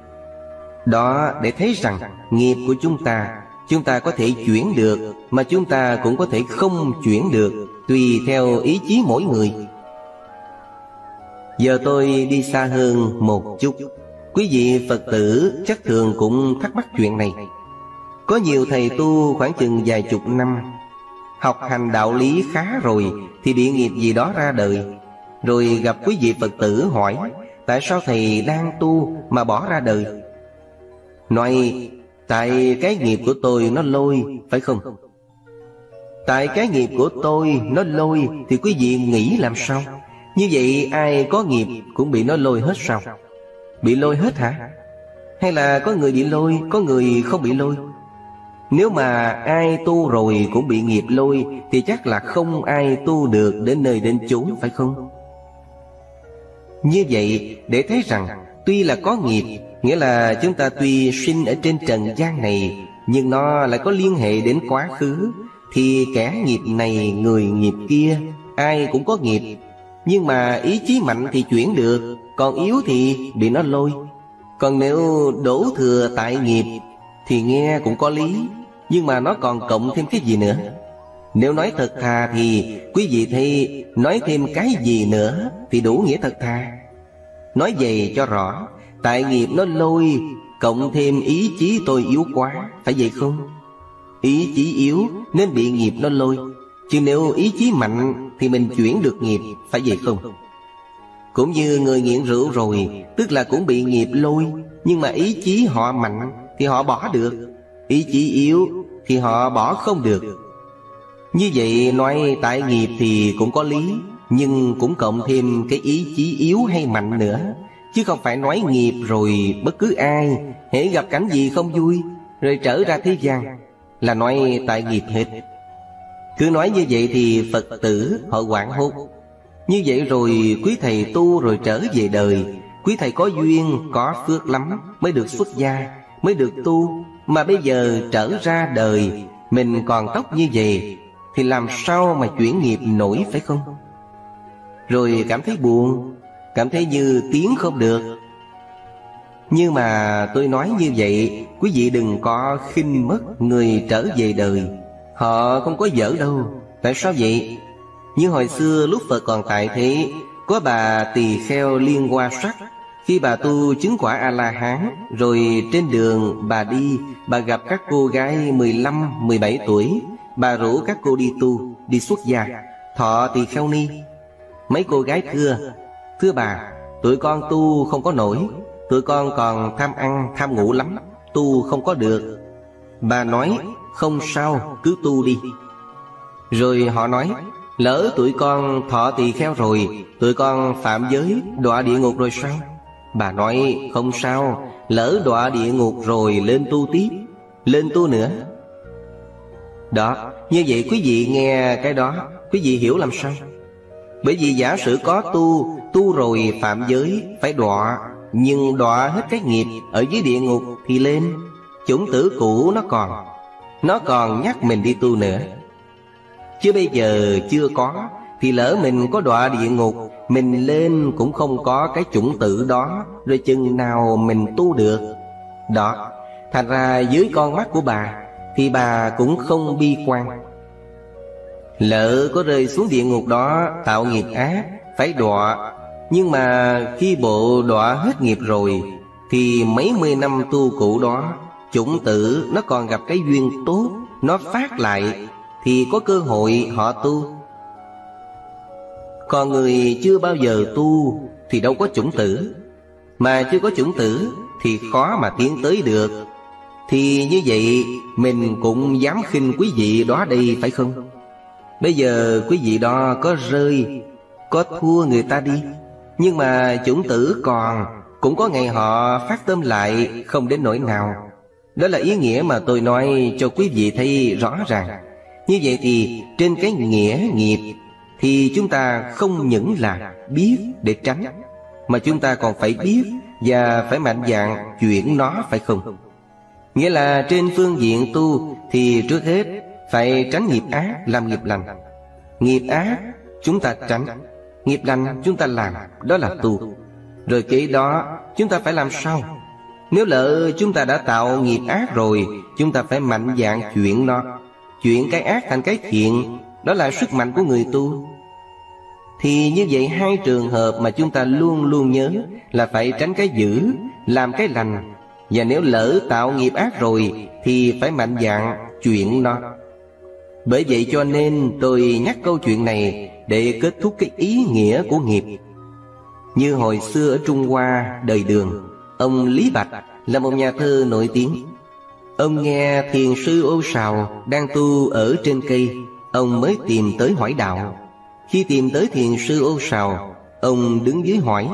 Đó để thấy rằng Nghiệp của chúng ta Chúng ta có thể chuyển được, Mà chúng ta cũng có thể không chuyển được, Tùy theo ý chí mỗi người. Giờ tôi đi xa hơn một chút. Quý vị Phật tử chắc thường cũng thắc mắc chuyện này. Có nhiều thầy tu khoảng chừng vài chục năm, Học hành đạo lý khá rồi Thì địa nghiệp gì đó ra đời. Rồi gặp quý vị Phật tử hỏi Tại sao thầy đang tu mà bỏ ra đời? Nói, Tại cái nghiệp của tôi nó lôi, Phải không? Tại cái nghiệp của tôi Nó lôi Thì quý vị nghĩ làm sao? Như vậy ai có nghiệp Cũng bị nó lôi hết sao? Bị lôi hết hả? Hay là có người bị lôi, Có người không bị lôi? Nếu mà ai tu rồi cũng bị nghiệp lôi Thì chắc là không ai tu được Đến nơi đến chốn, phải không? Như vậy, để thấy rằng, Tuy là có nghiệp, Nghĩa là chúng ta tuy sinh ở trên trần gian này, Nhưng nó lại có liên hệ đến quá khứ, Thì kẻ nghiệp này, người nghiệp kia, Ai cũng có nghiệp. Nhưng mà ý chí mạnh thì chuyển được, Còn yếu thì bị nó lôi. Còn nếu đổ thừa tại nghiệp, Thì nghe cũng có lý, Nhưng mà nó còn cộng thêm cái gì nữa? Nếu nói thật thà thì Quý vị thi nói thêm cái gì nữa Thì đủ nghĩa thật thà Nói về cho rõ, Tại nghiệp nó lôi, Cộng thêm ý chí tôi yếu quá, Phải vậy không? Ý chí yếu nên bị nghiệp nó lôi, Chứ nếu ý chí mạnh Thì mình chuyển được nghiệp, Phải vậy không? Cũng như người nghiện rượu rồi, Tức là cũng bị nghiệp lôi, Nhưng mà ý chí họ mạnh Thì họ bỏ được Ý chí yếu thì họ bỏ không được như vậy nói tại nghiệp thì cũng có lý Nhưng cũng cộng thêm cái ý chí yếu hay mạnh nữa. Chứ không phải nói nghiệp rồi bất cứ ai hễ gặp cảnh gì không vui Rồi trở ra thế gian Là nói tại nghiệp hết. Cứ nói như vậy thì Phật tử họ quảng hốt. Như vậy rồi quý thầy tu rồi trở về đời. Quý thầy có duyên, có phước lắm Mới được xuất gia, mới được tu. Mà bây giờ trở ra đời Mình còn tóc như vậy thì làm sao mà chuyển nghiệp nổi phải không? Rồi cảm thấy buồn Cảm thấy như tiếng không được. Nhưng mà tôi nói như vậy Quý vị đừng có khinh mất người trở về đời. Họ không có dở đâu. Tại sao vậy? Như hồi xưa lúc Phật còn tại thế Có bà tỳ kheo liên hoa sắc. Khi bà tu chứng quả A-la-hán Rồi trên đường bà đi Bà gặp các cô gái 15, 17 tuổi. Bà rủ các cô đi tu, đi xuất gia. Thọ tỳ kheo ni. Mấy cô gái thưa Thưa bà Tụi con tu không có nổi Tụi con còn tham ăn tham ngủ lắm Tu không có được. Bà nói không sao cứ tu đi. Rồi họ nói Lỡ tụi con thọ tỳ kheo rồi Tụi con phạm giới đọa địa ngục rồi sao? Bà nói không sao Lỡ đọa địa ngục rồi lên tu tiếp Lên tu nữa. Đó, Như vậy quý vị nghe cái đó, Quý vị hiểu làm sao? Bởi vì giả sử có tu Tu rồi phạm giới, phải đọa, Nhưng đọa hết cái nghiệp Ở dưới địa ngục thì lên, Chủng tử cũ nó còn Nó còn nhắc mình đi tu nữa. Chứ bây giờ chưa có, Thì lỡ mình có đọa địa ngục, Mình lên cũng không có cái chủng tử đó, Rồi chừng nào mình tu được. Đó, Thành ra dưới con mắt của bà thì bà cũng không bi quan. Lỡ có rơi xuống địa ngục đó, Tạo nghiệp ác, Phải đọa. Nhưng mà khi bộ đọa hết nghiệp rồi, Thì mấy mươi năm tu cũ đó, Chủng tử nó còn gặp cái duyên tốt, Nó phát lại, Thì có cơ hội họ tu. Còn người chưa bao giờ tu, Thì đâu có chủng tử. Mà chưa có chủng tử, Thì khó mà tiến tới được. Thì như vậy, Mình cũng dám khinh quý vị đó đây, phải không? Bây giờ quý vị đó có rơi, Có thua người ta đi. Nhưng mà chủng tử còn, Cũng có ngày họ phát tâm lại, Không đến nỗi nào. Đó là ý nghĩa mà tôi nói cho quý vị thấy rõ ràng. Như vậy thì, trên cái nghĩa nghiệp, Thì chúng ta không những là biết để tránh, Mà chúng ta còn phải biết Và phải mạnh dạn chuyển nó, phải không? Nghĩa là trên phương diện tu Thì trước hết phải tránh nghiệp ác, làm nghiệp lành. Nghiệp ác chúng ta tránh, Nghiệp lành chúng ta làm, Đó là tu. Rồi kế đó chúng ta phải làm sao? Nếu lỡ chúng ta đã tạo nghiệp ác rồi, Chúng ta phải mạnh dạng chuyển nó. Chuyển cái ác thành cái thiện, Đó là sức mạnh của người tu. Thì như vậy hai trường hợp mà chúng ta luôn luôn nhớ Là phải tránh cái dữ, Làm cái lành và nếu lỡ tạo nghiệp ác rồi Thì phải mạnh dạng chuyển nó Bởi vậy cho nên tôi nhắc câu chuyện này để kết thúc cái ý nghĩa của nghiệp. Như hồi xưa ở Trung Hoa đời Đường, ông Lý Bạch là một nhà thơ nổi tiếng. Ông nghe thiền sư ô sào đang tu ở trên cây Ông mới tìm tới hỏi đạo Khi tìm tới thiền sư ô sào Ông đứng dưới hỏi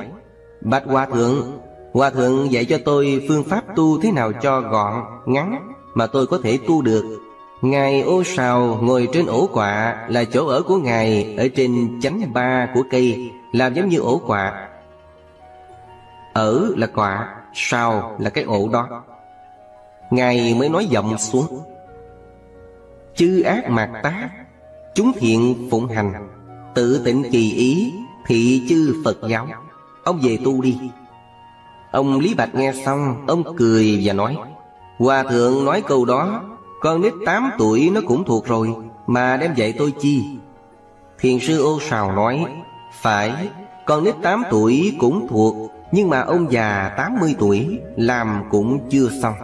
Bạch Hòa Thượng Hòa Thượng dạy cho tôi phương pháp tu thế nào cho gọn, ngắn Mà tôi có thể tu được. Ngài ô sào ngồi trên ổ quạ Là chỗ ở của Ngài Ở trên chánh ba của cây Làm giống như ổ quạ. Ở là quạ Sào là cái ổ đó. Ngài mới nói giọng xuống. Chư ác mạt tác Chúng thiện phụng hành Tự tịnh kỳ ý Thị chư Phật giáo. Ông về tu đi. Ông Lý Bạch nghe xong, Ông cười và nói, Hòa thượng nói câu đó, Con nít 8 tuổi nó cũng thuộc rồi, Mà đem dạy tôi chi? Thiền sư ô sào nói, Phải, Con nít 8 tuổi cũng thuộc, Nhưng mà ông già 80 tuổi, Làm cũng chưa xong.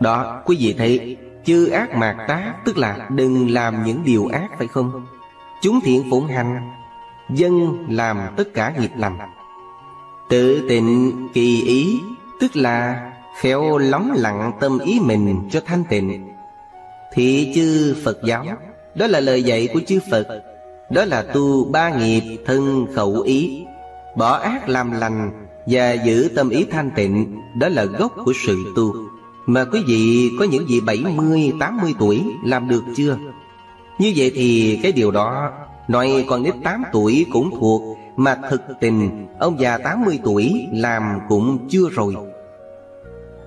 Đó, quý vị thấy, Chư ác mạt tá, Tức là đừng làm những điều ác phải không? Chúng thiện phụng hành, Dân làm tất cả nghiệp lành. Tự tịnh kỳ ý Tức là khéo lóng lặng tâm ý mình cho thanh tịnh. Thị chư Phật giáo Đó là lời dạy của chư Phật Đó là tu ba nghiệp thân khẩu ý. Bỏ ác làm lành Và giữ tâm ý thanh tịnh Đó là gốc của sự tu. Mà quý vị có những vị 70, 80 tuổi làm được chưa? Như vậy thì cái điều đó Nói còn đến 8 tuổi cũng thuộc mà thực tình, Ông già 80 tuổi làm cũng chưa rồi.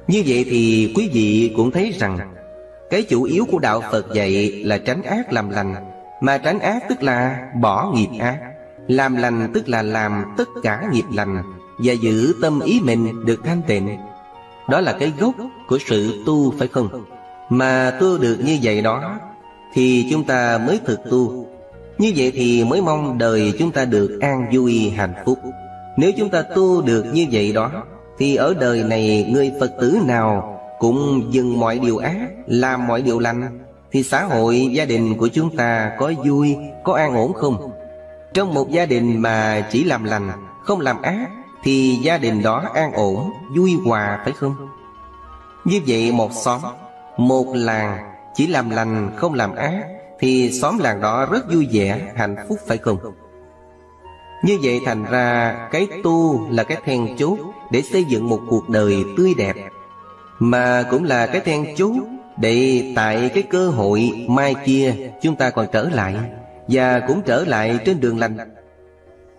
Như vậy thì quý vị cũng thấy rằng, Cái chủ yếu của Đạo Phật dạy là tránh ác làm lành. Mà tránh ác tức là bỏ nghiệp ác. Làm lành tức là làm tất cả nghiệp lành Và giữ tâm ý mình được thanh tịnh. Đó là cái gốc của sự tu, phải không? Mà tu được như vậy đó, Thì chúng ta mới thực tu như vậy thì mới mong đời chúng ta được an vui, hạnh phúc. Nếu chúng ta tu được như vậy đó, Thì ở đời này người Phật tử nào Cũng dừng mọi điều ác, Làm mọi điều lành, Thì xã hội, gia đình của chúng ta có vui, Có an ổn không? Trong một gia đình mà chỉ làm lành, Không làm ác, Thì gia đình đó an ổn, Vui hòa phải không? Như vậy một xóm, Một làng chỉ làm lành, không làm ác thì xóm làng đó rất vui vẻ, hạnh phúc phải không? Như vậy thành ra cái tu là cái then chốt để xây dựng một cuộc đời tươi đẹp Mà cũng là cái then chốt để tại cái cơ hội mai kia chúng ta còn trở lại Và cũng trở lại trên đường lành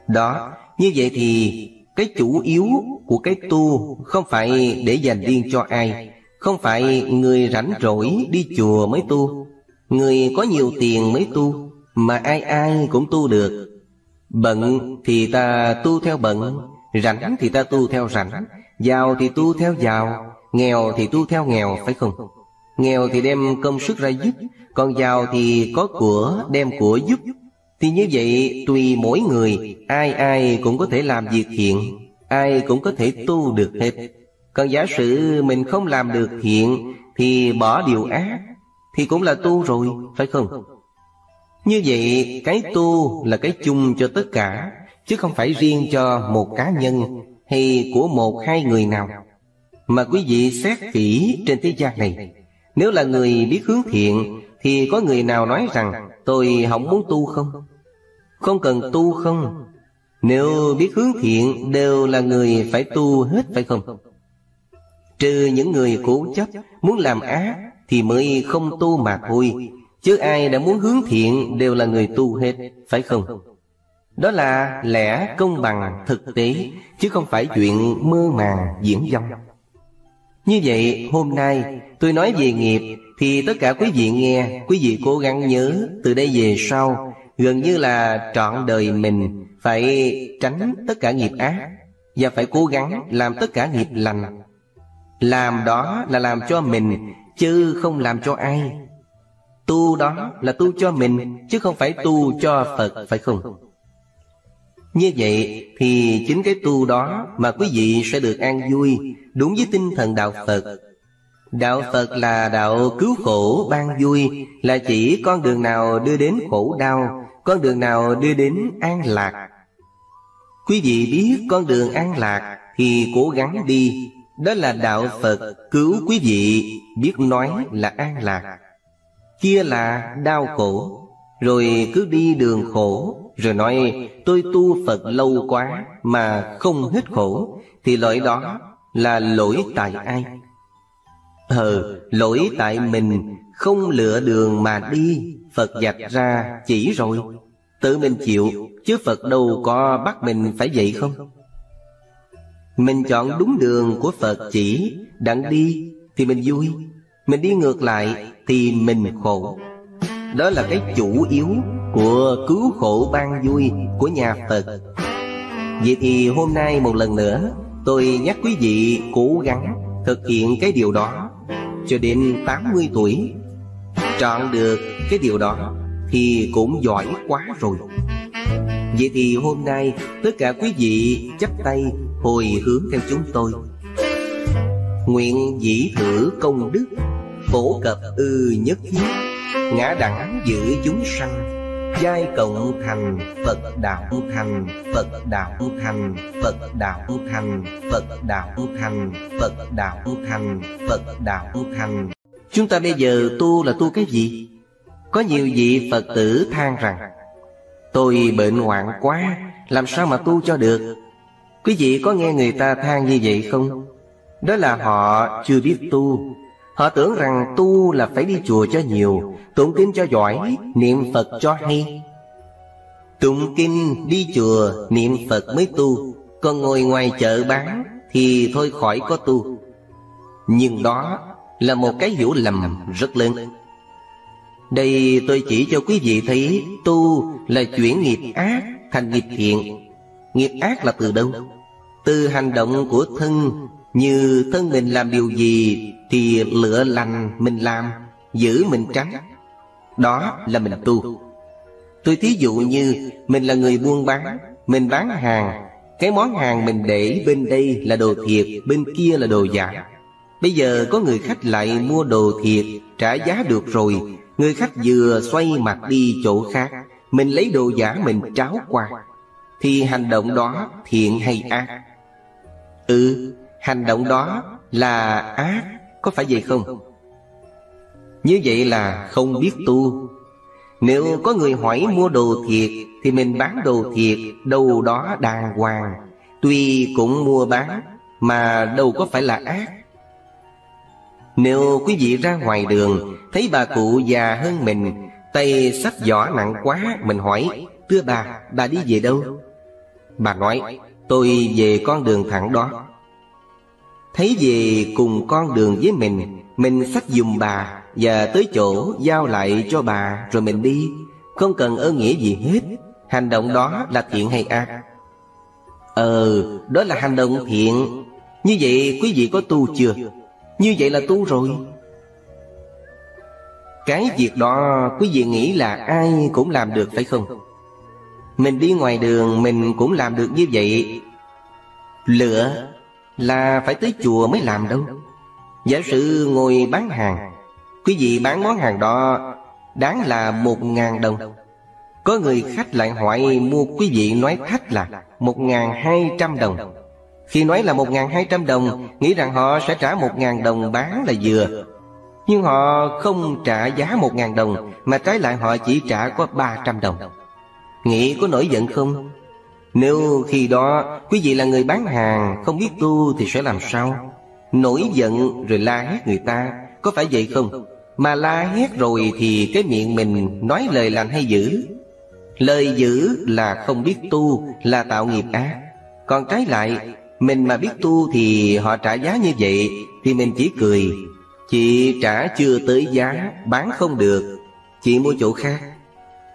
Đó, như vậy thì cái chủ yếu của cái tu không phải để dành riêng cho ai Không phải người rảnh rỗi đi chùa mới tu Người có nhiều tiền mới tu, Mà ai ai cũng tu được. Bận thì ta tu theo bận, Rảnh thì ta tu theo rảnh. Giàu thì tu theo giàu, Nghèo thì tu theo nghèo, phải không? Nghèo thì đem công sức ra giúp, Còn giàu thì có của đem của giúp. Thì như vậy, tùy mỗi người, Ai ai cũng có thể làm việc thiện, Ai cũng có thể tu được hết. Còn giả sử mình không làm được thiện, Thì bỏ điều ác thì cũng là tu rồi, phải không? Như vậy, cái tu là cái chung cho tất cả, chứ không phải riêng cho một cá nhân hay của một hai người nào. Mà quý vị xét kỹ trên thế gian này, nếu là người biết hướng thiện, thì có người nào nói rằng tôi không muốn tu không? Không cần tu không? Nếu biết hướng thiện đều là người phải tu hết phải không? Trừ những người cố chấp muốn làm ác thì mới không tu mà thôi. Chứ ai đã muốn hướng thiện đều là người tu hết, Phải không? Đó là lẽ công bằng thực tế, Chứ không phải chuyện mơ màng diễn dông. Như vậy, hôm nay tôi nói về nghiệp, Thì tất cả quý vị nghe, Quý vị cố gắng nhớ từ đây về sau, Gần như là trọn đời mình Phải tránh tất cả nghiệp ác Và phải cố gắng làm tất cả nghiệp lành. Làm đó là làm cho mình chứ không làm cho ai. Tu đó là tu cho mình, chứ không phải tu cho phật, phải không? Như vậy thì chính cái tu đó mà quý vị sẽ được an vui, đúng với tinh thần đạo phật. Đạo phật là đạo cứu khổ ban vui, là chỉ con đường nào đưa đến khổ đau, con đường nào đưa đến an lạc. Quý vị biết con đường an lạc thì cố gắng đi đó là đạo Phật cứu quý vị biết nói là an lạc. Kia là đau khổ Rồi cứ đi đường khổ Rồi nói tôi tu Phật lâu quá Mà không hết khổ Thì lỗi đó là lỗi tại ai? Ờ, lỗi tại mình Không lựa đường mà đi Phật dạch ra chỉ rồi. Tự mình chịu Chứ Phật đâu có bắt mình phải vậy không? Mình chọn đúng đường của Phật chỉ, Đặng đi thì mình vui. Mình đi ngược lại thì mình khổ. Đó là cái chủ yếu Của cứu khổ ban vui Của nhà Phật. Vậy thì hôm nay một lần nữa, Tôi nhắc quý vị cố gắng Thực hiện cái điều đó Cho đến 80 tuổi. Chọn được cái điều đó Thì cũng giỏi quá rồi. Vậy thì hôm nay Tất cả quý vị chắp tay Hồi hướng theo chúng tôi. Nguyện dĩ thử công đức, Phổ cập ư nhất thiết, Ngã đẳng giữ chúng sanh, Giai cộng thành Phật đạo thành, Phật đạo thành, Phật đạo thành, Phật đạo thành, Phật đạo thành, Phật đạo thành. Chúng ta bây giờ tu là tu cái gì? Có nhiều vị Phật tử than rằng, Tôi bệnh hoạn quá, Làm sao mà tu cho được? Quý vị có nghe người ta than như vậy không? Đó là họ chưa biết tu. Họ tưởng rằng tu là phải đi chùa cho nhiều, Tụng kinh cho giỏi, Niệm Phật cho hay. Tụng kinh, đi chùa, Niệm Phật mới tu. Còn ngồi ngoài chợ bán Thì thôi khỏi có tu. Nhưng đó là một cái hiểu lầm rất lớn. Đây tôi chỉ cho quý vị thấy, Tu là chuyển nghiệp ác thành nghiệp thiện. Nghiệp ác là từ đâu? Từ hành động của thân, Như thân mình làm điều gì, Thì lựa lành mình làm, Giữ mình tránh Đó là mình tu. Tôi thí dụ như Mình là người buôn bán, Mình bán hàng, Cái món hàng mình để bên đây là đồ thiệt, Bên kia là đồ giả. Bây giờ có người khách lại mua đồ thiệt, Trả giá được rồi, Người khách vừa xoay mặt đi chỗ khác, Mình lấy đồ giả mình tráo qua. Thì hành động đó thiện hay ác? Ừ Hành động đó là ác Có phải vậy không? Như vậy là không biết tu. Nếu có người hỏi mua đồ thiệt Thì mình bán đồ thiệt Đâu đó đàng hoàng. Tuy cũng mua bán Mà đâu có phải là ác. Nếu quý vị ra ngoài đường Thấy bà cụ già hơn mình Tay sách giỏ nặng quá Mình hỏi Thưa bà, bà đi về đâu? Bà nói Tôi về con đường thẳng đó. Thấy về cùng con đường với mình Mình xách dùm bà Và tới chỗ giao lại cho bà Rồi mình đi. Không cần ơn nghĩa gì hết. Hành động đó là thiện hay ác? Ờ Đó là hành động thiện. Như vậy quý vị có tu chưa? Như vậy là tu rồi. Cái việc đó quý vị nghĩ là ai cũng làm được phải không? Mình đi ngoài đường, Mình cũng làm được như vậy. Lựa là phải tới chùa mới làm đâu. Giả sử ngồi bán hàng, Quý vị bán món hàng đó, Đáng là một ngàn đồng. Có người khách lại hỏi mua quý vị nói khách là một ngàn hai trăm đồng. Khi nói là một ngàn hai trăm đồng, Nghĩ rằng họ sẽ trả một ngàn đồng bán là vừa. Nhưng họ không trả giá một ngàn đồng, Mà trái lại họ chỉ trả có ba trăm đồng. Nghĩ có nổi giận không? Nếu khi đó quý vị là người bán hàng, Không biết tu thì sẽ làm sao? Nổi giận rồi la hét người ta, Có phải vậy không? Mà la hét rồi thì cái miệng mình Nói lời lành hay dữ? Lời dữ là không biết tu, Là tạo nghiệp ác. Còn trái lại, Mình mà biết tu thì họ trả giá như vậy, Thì mình chỉ cười. Chị trả chưa tới giá, Bán không được. Chị mua chỗ khác.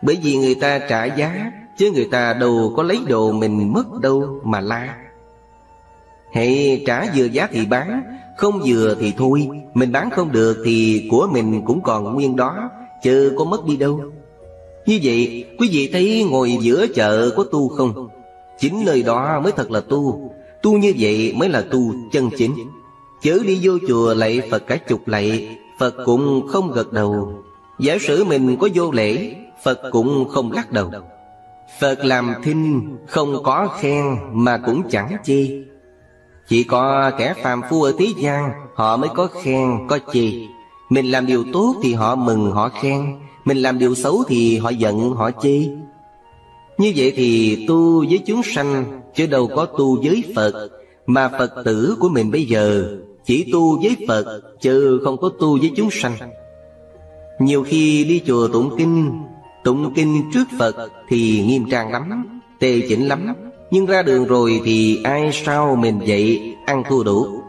Bởi vì người ta trả giá, Chứ người ta đâu có lấy đồ mình mất đâu mà la. Hãy trả vừa giá thì bán, Không vừa thì thôi. Mình bán không được thì của mình cũng còn nguyên đó Chứ có mất đi đâu. Như vậy, quý vị thấy ngồi giữa chợ có tu không? Chính nơi đó mới thật là tu. Tu như vậy mới là tu chân chính. Chớ đi vô chùa lạy Phật cả chục lạy Phật cũng không gật đầu. Giả sử mình có vô lễ Phật cũng không lắc đầu. Phật làm thinh không có khen mà cũng chẳng chê Chỉ có kẻ phàm phu ở thế gian, Họ mới có khen, có chê Mình làm điều tốt thì họ mừng, họ khen. Mình làm điều xấu thì họ giận, họ chê Như vậy thì tu với chúng sanh, Chứ đâu có tu với Phật. Mà Phật tử của mình bây giờ, Chỉ tu với Phật, Chứ không có tu với chúng sanh. Nhiều khi đi chùa tụng kinh Tụng kinh trước Phật Thì nghiêm trang lắm Tề chỉnh lắm. Nhưng ra đường rồi thì ai sao mình vậy Ăn thua đủ?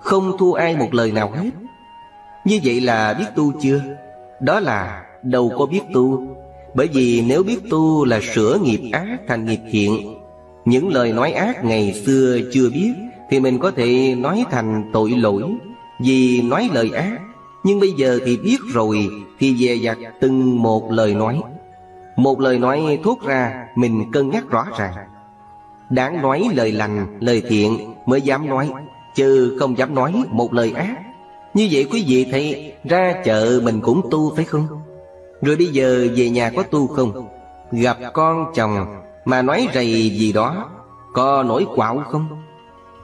Không thua ai một lời nào hết. Như vậy là biết tu chưa? Đó là đâu có biết tu. Bởi vì nếu biết tu là sửa nghiệp ác thành nghiệp thiện. Những lời nói ác ngày xưa chưa biết Thì mình có thể nói thành tội lỗi. Vì nói lời ác, Nhưng bây giờ thì biết rồi thì dè dặt từng một lời nói Một lời nói thốt ra Mình cân nhắc rõ ràng. Đáng nói lời lành, lời thiện mới dám nói Chứ không dám nói một lời ác. Như vậy quý vị thấy Ra chợ mình cũng tu phải không? Rồi bây giờ về nhà có tu không? Gặp con chồng Mà nói rầy gì đó Có nổi quạo không?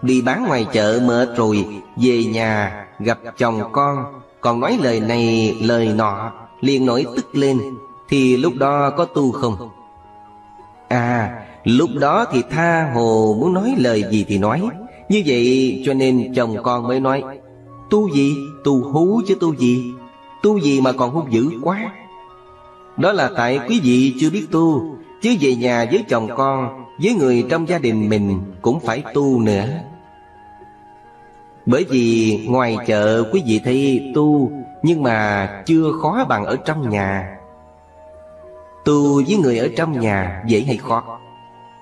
Đi bán ngoài chợ mệt rồi Về nhà gặp chồng con còn nói lời này, lời nọ, liền nổi tức lên, Thì lúc đó có tu không À Lúc đó thì tha hồ muốn nói lời gì thì nói Như vậy cho nên chồng con mới nói, Tu gì? Tu hú chứ tu gì? Tu gì mà còn hung dữ quá Đó là tại quý vị chưa biết tu, Chứ về nhà với chồng con, Với người trong gia đình mình Cũng phải tu nữa bởi vì ngoài chợ quý vị thấy tu, Nhưng mà chưa khó bằng ở trong nhà. Tu với người ở trong nhà dễ hay khó?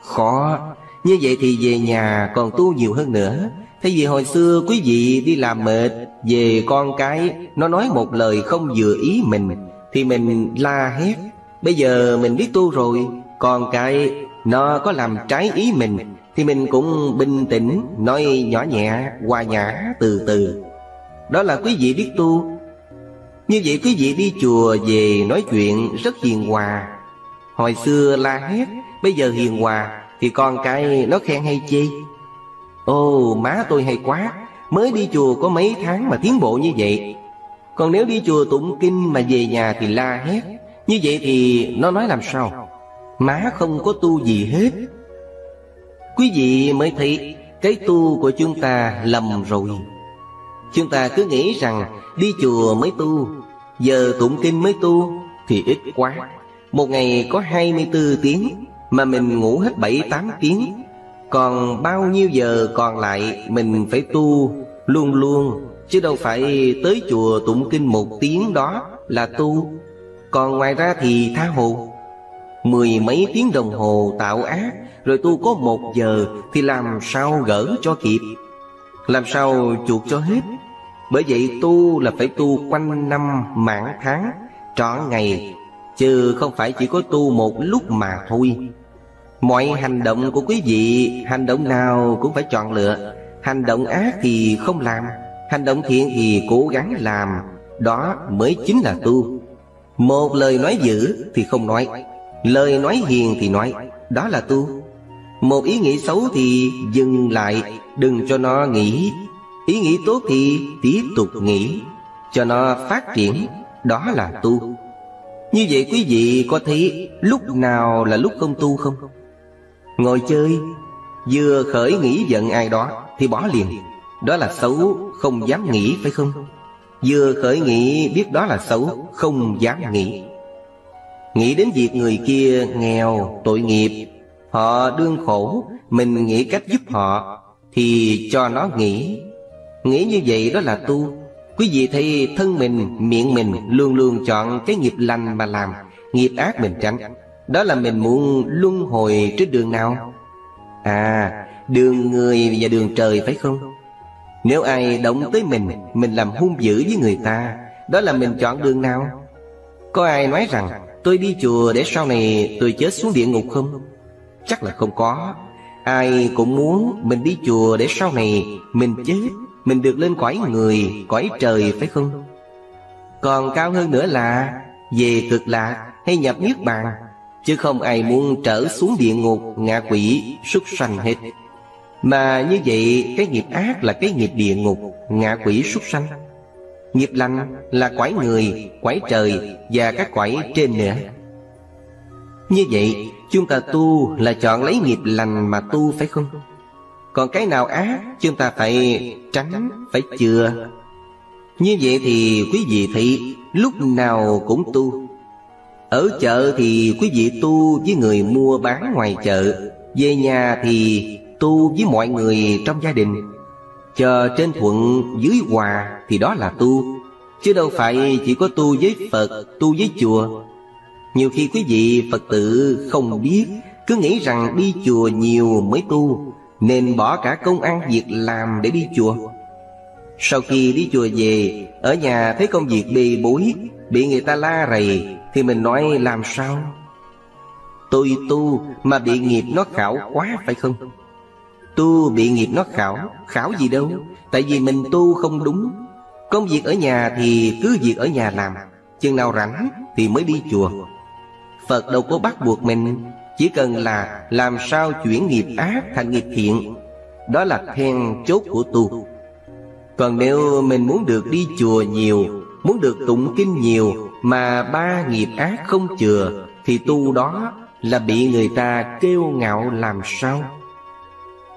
Khó. Như vậy thì về nhà còn tu nhiều hơn nữa. Thay vì hồi xưa quý vị đi làm mệt, Về con cái, Nó nói một lời không vừa ý mình, Thì mình la hét, Bây giờ mình biết tu rồi, Con cái, nó có làm trái ý mình. Thì mình cũng bình tĩnh, Nói nhỏ nhẹ, Hòa nhã, từ từ. Đó là quý vị biết tu. Như vậy quý vị đi chùa về nói chuyện rất hiền hòa. Hồi xưa la hét, Bây giờ hiền hòa, Thì con cái nó khen hay chi? Ô, má tôi hay quá, Mới đi chùa có mấy tháng mà tiến bộ như vậy. Còn nếu đi chùa tụng kinh mà về nhà thì la hét, Như vậy thì nó nói làm sao? Má không có tu gì hết. Quý vị mới thấy Cái tu của chúng ta lầm rồi. Chúng ta cứ nghĩ rằng Đi chùa mới tu, Giờ tụng kinh mới tu Thì ít quá. Một ngày có 24 tiếng Mà mình ngủ hết 7-8 tiếng. Còn bao nhiêu giờ còn lại Mình phải tu luôn luôn, Chứ đâu phải tới chùa tụng kinh một tiếng đó là tu. Còn ngoài ra thì tha hồ, Mười mấy tiếng đồng hồ tạo ác rồi tu có một giờ Thì làm sao gỡ cho kịp? Làm sao chuộc cho hết? Bởi vậy tu là phải tu quanh năm mãn tháng, Trọn ngày, Chứ không phải chỉ có tu một lúc mà thôi. Mọi hành động của quý vị, Hành động nào cũng phải chọn lựa. Hành động ác thì không làm, Hành động thiện thì cố gắng làm. Đó mới chính là tu. Một lời nói dữ thì không nói, Lời nói hiền thì nói, Đó là tu. Một ý nghĩ xấu thì dừng lại Đừng cho nó nghĩ. Ý nghĩ tốt thì tiếp tục nghĩ Cho nó phát triển Đó là tu. Như vậy quý vị có thấy Lúc nào là lúc không tu không? Ngồi chơi Vừa khởi nghĩ giận ai đó Thì bỏ liền. Đó là xấu Không dám nghĩ phải không? Vừa khởi nghĩ biết đó là xấu Không dám nghĩ. Nghĩ đến việc người kia nghèo, tội nghiệp Họ đương khổ Mình nghĩ cách giúp họ Thì cho nó nghĩ. Nghĩ như vậy đó là tu. Quý vị thấy thân mình, miệng mình Luôn luôn chọn cái nghiệp lành mà làm Nghiệp ác mình tránh. Đó là mình muốn luân hồi trên đường nào? À Đường người và đường trời phải không? Nếu ai động tới mình Mình làm hung dữ với người ta Đó là mình chọn đường nào? Có ai nói rằng Tôi đi chùa để sau này tôi chết xuống địa ngục không? Chắc là không có. Ai cũng muốn mình đi chùa để sau này Mình chết Mình được lên cõi người Cõi trời phải không? Còn cao hơn nữa là Về cực lạc hay nhập niết bàn Chứ không ai muốn trở xuống địa ngục Ngạ quỷ, súc sanh hết. Mà như vậy cái nghiệp ác là cái nghiệp địa ngục Ngạ quỷ súc sanh. Nghiệp lành là quải người, quải trời Và các quải trên nữa. Như vậy chúng ta tu là chọn lấy nghiệp lành mà tu phải không? Còn cái nào ác chúng ta phải tránh, phải chừa. Như vậy thì quý vị thị lúc nào cũng tu. Ở chợ thì quý vị tu với người mua bán ngoài chợ. Về nhà thì tu với mọi người trong gia đình. Chờ trên thuận dưới hòa thì đó là tu. Chứ đâu phải chỉ có tu với Phật, tu với chùa. Nhiều khi quý vị Phật tử không biết, Cứ nghĩ rằng đi chùa nhiều mới tu, Nên bỏ cả công ăn việc làm để đi chùa. Sau khi đi chùa về, Ở nhà thấy công việc bề bối, Bị người ta la rầy, Thì mình nói làm sao? Tôi tu mà bị nghiệp nó khảo quá phải không? Tu bị nghiệp nó khảo Khảo gì đâu, Tại vì mình tu không đúng. Công việc ở nhà thì cứ việc ở nhà làm, Chừng nào rảnh thì mới đi chùa. Phật đâu có bắt buộc mình. Chỉ cần là làm sao chuyển nghiệp ác thành nghiệp thiện, Đó là then chốt của tu. Còn nếu mình muốn được đi chùa nhiều, Muốn được tụng kinh nhiều Mà ba nghiệp ác không chừa, Thì tu đó là bị người ta kêu ngạo làm sao?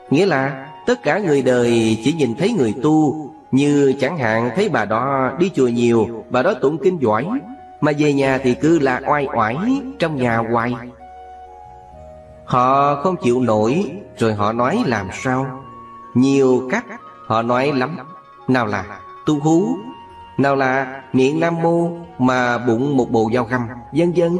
Nghĩa là tất cả người đời chỉ nhìn thấy người tu, Như chẳng hạn thấy bà đó đi chùa nhiều, Bà đó tụng kinh giỏi mà về nhà thì cứ là oai oải trong nhà hoài. Họ không chịu nổi Rồi họ nói làm sao? Nhiều cách họ nói lắm. Nào là tu hú Nào là niệm Nam Mô Mà bụng một bộ dao găm Dân dân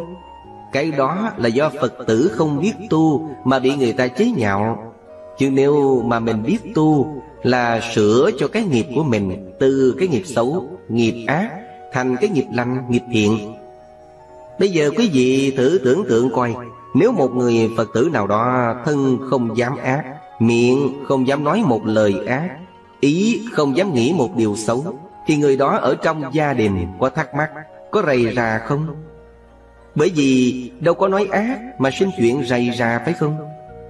Cái đó là do Phật tử không biết tu Mà bị người ta chế nhạo. Chứ nếu mà mình biết tu Là sửa cho cái nghiệp của mình Từ cái nghiệp xấu, nghiệp ác Thành cái nghiệp lành, nghiệp thiện. Bây giờ quý vị thử tưởng tượng coi Nếu một người Phật tử nào đó Thân không dám ác Miệng không dám nói một lời ác Ý không dám nghĩ một điều xấu Thì người đó ở trong gia đình Có thắc mắc Có rầy rà không? Bởi vì đâu có nói ác Mà sinh chuyện rầy rà phải không?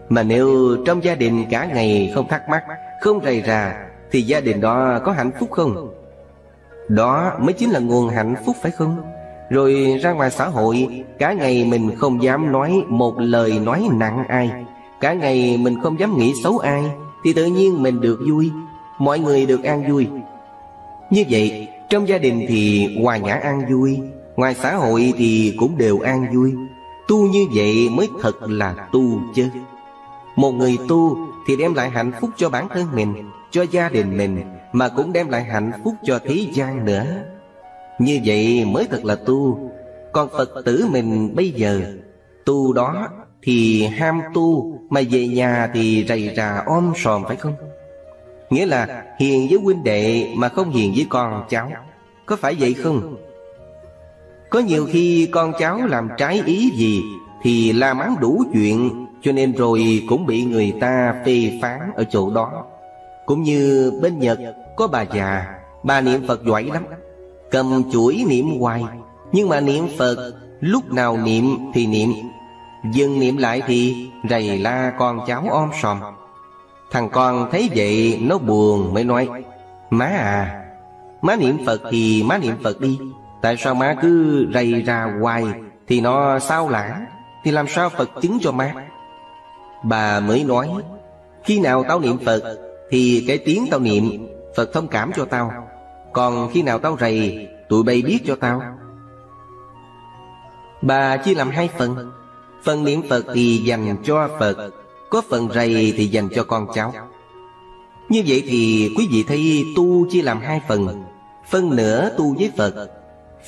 Mà nếu trong gia đình cả ngày không thắc mắc Không rầy rà Thì gia đình đó có hạnh phúc không? Đó mới chính là nguồn hạnh phúc phải không? Rồi ra ngoài xã hội, Cả ngày mình không dám nói một lời nói nặng ai. Cả ngày mình không dám nghĩ xấu ai, Thì tự nhiên mình được vui. Mọi người được an vui. Như vậy, trong gia đình thì hòa nhã an vui, Ngoài xã hội thì cũng đều an vui. Tu như vậy mới thật là tu chứ. Một người tu thì đem lại hạnh phúc cho bản thân mình, Cho gia đình mình. Mà cũng đem lại hạnh phúc cho thế gian nữa. Như vậy mới thật là tu. Còn Phật tử mình bây giờ, Tu đó thì ham tu, Mà về nhà thì rầy rà om sòm phải không? Nghĩa là hiền với huynh đệ Mà không hiền với con cháu. Có phải vậy không? Có nhiều khi con cháu làm trái ý gì Thì la mắng đủ chuyện, cho nên rồi cũng bị người ta phê phán ở chỗ đó. Cũng như bên Nhật, có bà già. Bà niệm Phật giỏi lắm. Cầm chuỗi niệm hoài. Nhưng mà niệm Phật, Lúc nào niệm thì niệm. Dừng niệm lại thì rầy la con cháu om sòm. Thằng con thấy vậy, nó buồn mới nói, Má à Má niệm Phật thì má niệm Phật đi. Tại sao má cứ rầy ra hoài? Thì nó sao lãng Thì làm sao Phật chứng cho má? Bà mới nói, Khi nào tao niệm Phật thì cái tiếng tao niệm, Phật thông cảm cho tao. Còn khi nào tao rầy, Tụi bay biết cho tao. Bà chia làm hai phần. Phần niệm Phật thì dành cho Phật, Có phần rầy thì dành cho con cháu. Như vậy thì quý vị thấy tu chia làm hai phần. Phân nửa tu với Phật,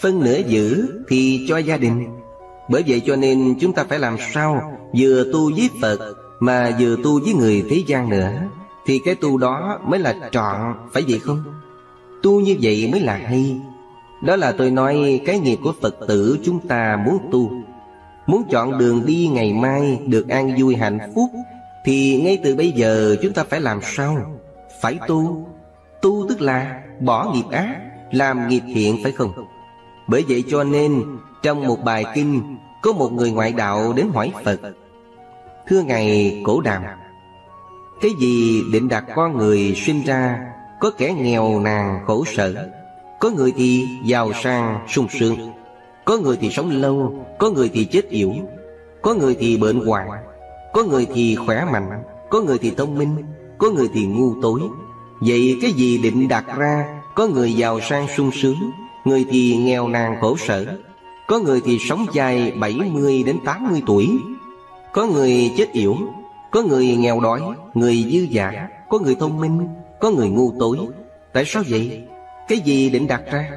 Phân nửa giữ thì cho gia đình. Bởi vậy cho nên chúng ta phải làm sao Vừa tu với Phật mà vừa tu với người thế gian nữa. Thì cái tu đó mới là trọn, Phải vậy không? Tu như vậy mới là hay Đó là tôi nói cái nghiệp của Phật tử chúng ta muốn tu Muốn chọn đường đi ngày mai được an vui hạnh phúc, Thì ngay từ bây giờ chúng ta phải làm sao? Phải tu Tu tức là bỏ nghiệp ác, Làm nghiệp thiện, phải không? Bởi vậy cho nên, Trong một bài kinh, Có một người ngoại đạo đến hỏi Phật, Thưa Ngài, Cổ Đàm cái gì định đặt con người sinh ra Có kẻ nghèo nàn khổ sở Có người thì giàu sang sung sướng Có người thì sống lâu Có người thì chết yểu Có người thì bệnh hoạn Có người thì khỏe mạnh Có người thì thông minh Có người thì ngu tối Vậy cái gì định đặt ra Có người giàu sang sung sướng Người thì nghèo nàn khổ sở Có người thì sống dài 70 đến 80 tuổi Có người chết yểu có người nghèo đói, Người dư giả Có người thông minh, Có người ngu tối. Tại sao vậy? Cái gì định đặt ra?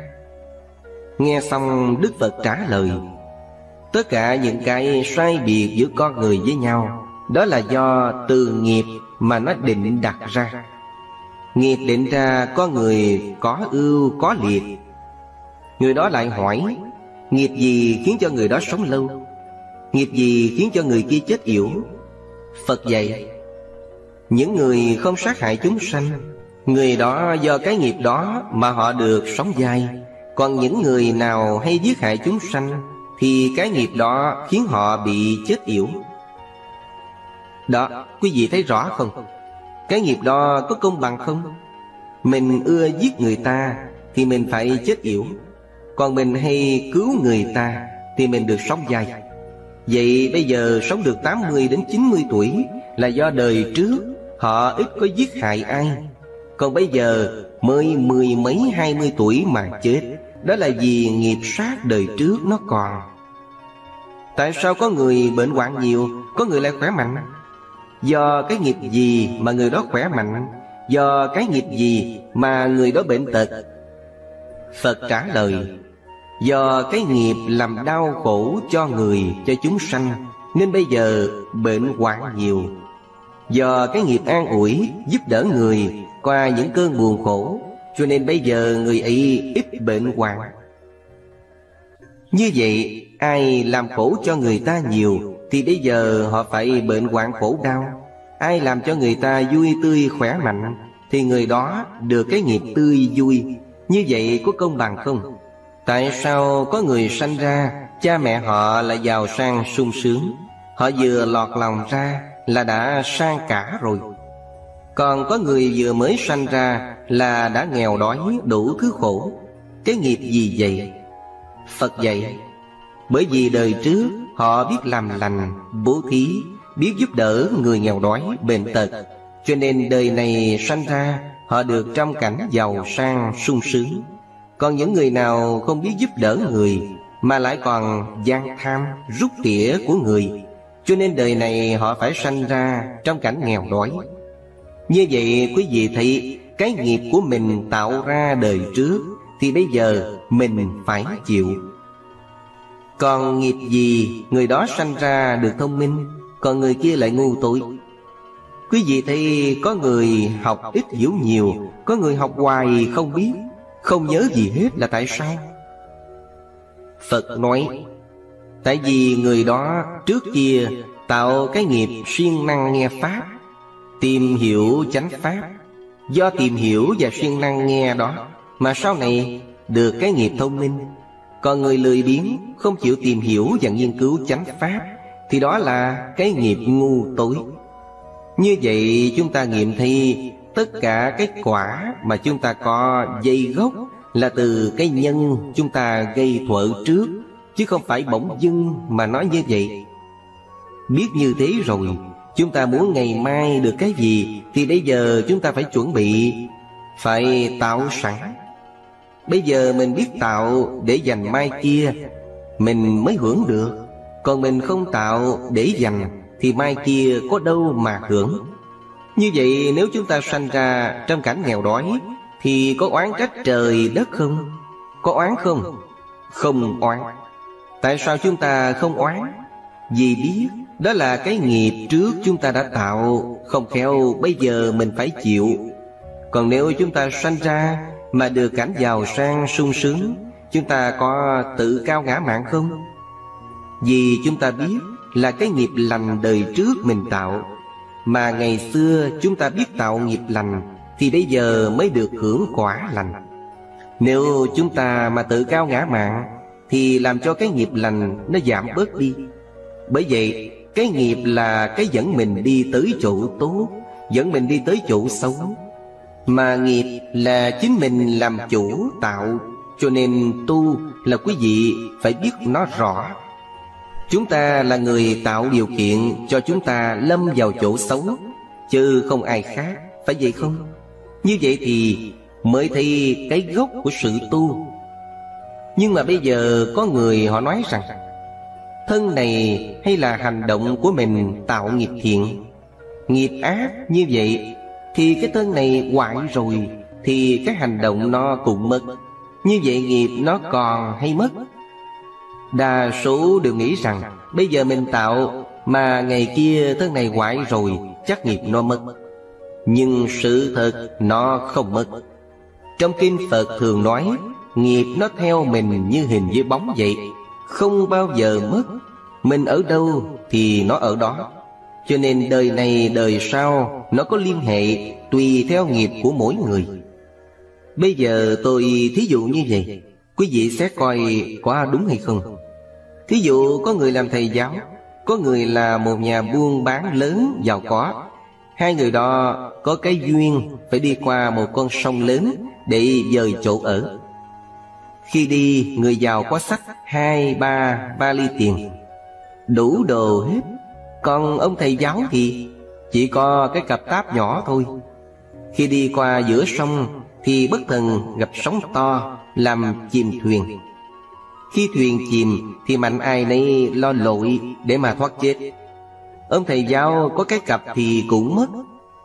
Nghe xong, Đức Phật trả lời, Tất cả những cái sai biệt giữa con người với nhau, Đó là do từ nghiệp mà nó định đặt ra. Nghiệp định ra có người có ưu, có liệt. Người đó lại hỏi, Nghiệp gì khiến cho người đó sống lâu? Nghiệp gì khiến cho người kia chết yểu? Phật dạy Những người không sát hại chúng sanh Người đó do cái nghiệp đó mà họ được sống dài Còn những người nào hay giết hại chúng sanh Thì cái nghiệp đó khiến họ bị chết yểu Đó, quý vị thấy rõ không? Cái nghiệp đó có công bằng không? Mình ưa giết người ta Thì mình phải chết yểu Còn mình hay cứu người ta Thì mình được sống dài Vậy bây giờ sống được 80 đến 90 tuổi Là do đời trước Họ ít có giết hại ai. Còn bây giờ mới mười mấy, hai mươi tuổi mà chết, Đó là vì nghiệp sát đời trước nó còn. Tại sao có người bệnh hoạn nhiều, Có người lại khỏe mạnh? Do cái nghiệp gì mà người đó khỏe mạnh? Do cái nghiệp gì mà người đó bệnh tật? Phật trả lời Do cái nghiệp làm đau khổ cho người, cho chúng sanh Nên bây giờ bệnh hoạn nhiều. Do cái nghiệp an ủi, giúp đỡ người Qua những cơn buồn khổ Cho nên bây giờ người ấy ít bệnh hoạn. Như vậy, ai làm khổ cho người ta nhiều Thì bây giờ họ phải bệnh hoạn khổ đau. Ai làm cho người ta vui tươi khỏe mạnh Thì người đó được cái nghiệp tươi vui. Như vậy có công bằng không? Tại sao có người sanh ra Cha mẹ họ là giàu sang sung sướng? Họ vừa lọt lòng ra là đã sang cả rồi. Còn có người vừa mới sanh ra Là đã nghèo đói đủ thứ khổ. Cái nghiệp gì vậy? Phật dạy Bởi vì đời trước họ biết làm lành, bố thí biết giúp đỡ người nghèo đói, bệnh tật. Cho nên đời này sanh ra Họ được trong cảnh giàu sang, sung sướng. Còn những người nào không biết giúp đỡ người Mà lại còn gian tham, rút tỉa của người Cho nên đời này họ phải sanh ra trong cảnh nghèo đói. Như vậy quý vị thấy Cái nghiệp của mình tạo ra đời trước Thì bây giờ mình phải chịu. Còn nghiệp gì người đó sanh ra được thông minh còn người kia lại ngu tội? Quý vị thấy có người học ít hiểu nhiều Có người học hoài không biết. Không nhớ gì hết là tại sao? Phật nói, Tại vì người đó trước kia Tạo cái nghiệp siêng năng nghe Pháp, Tìm hiểu chánh Pháp. Do tìm hiểu và siêng năng nghe đó Mà sau này được cái nghiệp thông minh. Còn người lười biếng, Không chịu tìm hiểu và nghiên cứu chánh Pháp, thì đó là cái nghiệp ngu tối. Như vậy chúng ta nghiệm thi Tất cả cái quả mà chúng ta có dây gốc Là từ cái nhân chúng ta gây thuở trước, Chứ không phải bỗng dưng mà nói như vậy. Biết như thế rồi, Chúng ta muốn ngày mai được cái gì Thì bây giờ chúng ta phải chuẩn bị, Phải tạo sẵn. Bây giờ mình biết tạo để dành mai kia, Mình mới hưởng được. Còn mình không tạo để dành Thì mai kia có đâu mà hưởng. Như vậy nếu chúng ta sanh ra trong cảnh nghèo đói, Thì có oán trách trời đất không? Có oán không? Không oán Tại sao chúng ta không oán? Vì biết đó là cái nghiệp trước chúng ta đã tạo, Không khéo bây giờ mình phải chịu Còn nếu chúng ta sanh ra Mà được cảnh giàu sang sung sướng, Chúng ta có tự cao ngã mạng không? Vì chúng ta biết là cái nghiệp lành đời trước mình tạo mà ngày xưa chúng ta biết tạo nghiệp lành, Thì bây giờ mới được hưởng quả lành. Nếu chúng ta mà tự cao ngã mạng, Thì làm cho cái nghiệp lành nó giảm bớt đi. Bởi vậy, cái nghiệp là cái dẫn mình đi tới chỗ tốt, Dẫn mình đi tới chỗ xấu. Mà nghiệp là chính mình làm chủ, tạo. Cho nên tu là quý vị phải biết nó rõ. Chúng ta là người tạo điều kiện cho chúng ta lâm vào chỗ xấu Chứ không ai khác, phải vậy không? Như vậy thì mới thấy cái gốc của sự tu. Nhưng mà bây giờ có người họ nói rằng Thân này hay là hành động của mình tạo nghiệp thiện? Nghiệp ác như vậy Thì cái thân này hoại rồi Thì cái hành động nó cũng mất. Như vậy nghiệp nó còn hay mất? Đa số đều nghĩ rằng, Bây giờ mình tạo Mà ngày kia thân này hoại rồi, Chắc nghiệp nó mất. Nhưng sự thật, nó không mất. Trong kinh Phật thường nói, Nghiệp nó theo mình như hình với bóng vậy, Không bao giờ mất. Mình ở đâu thì nó ở đó. Cho nên đời này, đời sau, Nó có liên hệ Tùy theo nghiệp của mỗi người. Bây giờ tôi thí dụ như vậy, Quý vị sẽ coi có đúng hay không? Thí dụ có người làm thầy giáo, Có người là một nhà buôn bán lớn giàu có. Hai người đó có cái duyên Phải đi qua một con sông lớn Để dời chỗ ở. Khi đi, người giàu có sách Hai, ba ba ly tiền. Đủ đồ hết. Còn ông thầy giáo thì Chỉ có cái cặp táp nhỏ thôi. Khi đi qua giữa sông Thì bất thần gặp sóng to Làm chìm thuyền khi thuyền chìm Thì mạnh ai nấy lo lội Để mà thoát chết. Ông thầy giáo có cái cặp thì cũng mất,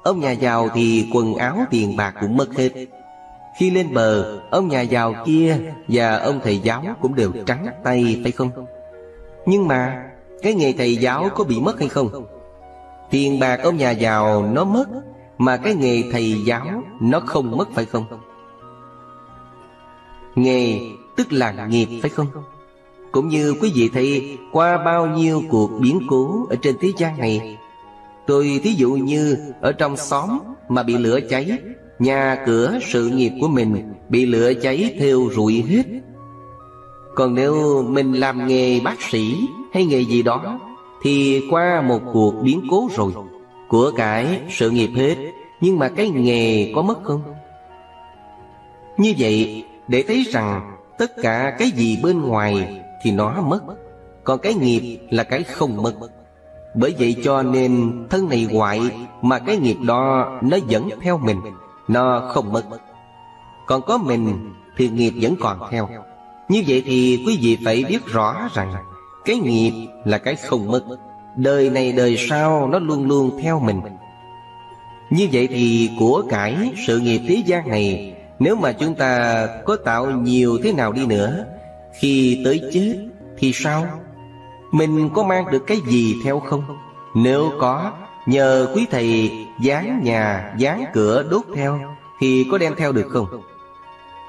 Ông nhà giàu thì quần áo tiền bạc cũng mất hết. Khi lên bờ, Ông nhà giàu kia Và ông thầy giáo cũng đều trắng tay, phải không? Nhưng mà, Cái nghề thầy giáo có bị mất hay không? Tiền bạc ông nhà giàu nó mất, Mà cái nghề thầy giáo Nó không mất, phải không? Nghề tức là nghiệp, phải không? Cũng như quý vị thấy, qua bao nhiêu cuộc biến cố ở trên thế gian này, Tôi thí dụ như ở trong xóm mà bị lửa cháy, Nhà cửa sự nghiệp của mình bị lửa cháy theo rụi hết Còn nếu mình làm nghề bác sĩ hay nghề gì đó, Thì qua một cuộc biến cố rồi, Của cải sự nghiệp hết, Nhưng mà cái nghề có mất không? Như vậy, để thấy rằng Tất cả cái gì bên ngoài thì nó mất, Còn cái nghiệp là cái không mất. Bởi vậy cho nên thân này hoại Mà cái nghiệp đó nó vẫn theo mình, Nó không mất. Còn có mình thì nghiệp vẫn còn theo. Như vậy thì quý vị phải biết rõ rằng Cái nghiệp là cái không mất. Đời này đời sau nó luôn luôn theo mình. Như vậy thì của cải sự nghiệp thế gian này nếu mà chúng ta có tạo nhiều thế nào đi nữa Khi tới chết thì sao? Mình có mang được cái gì theo không? Nếu có Nhờ quý thầy dán nhà, dán cửa đốt theo Thì có đem theo được không?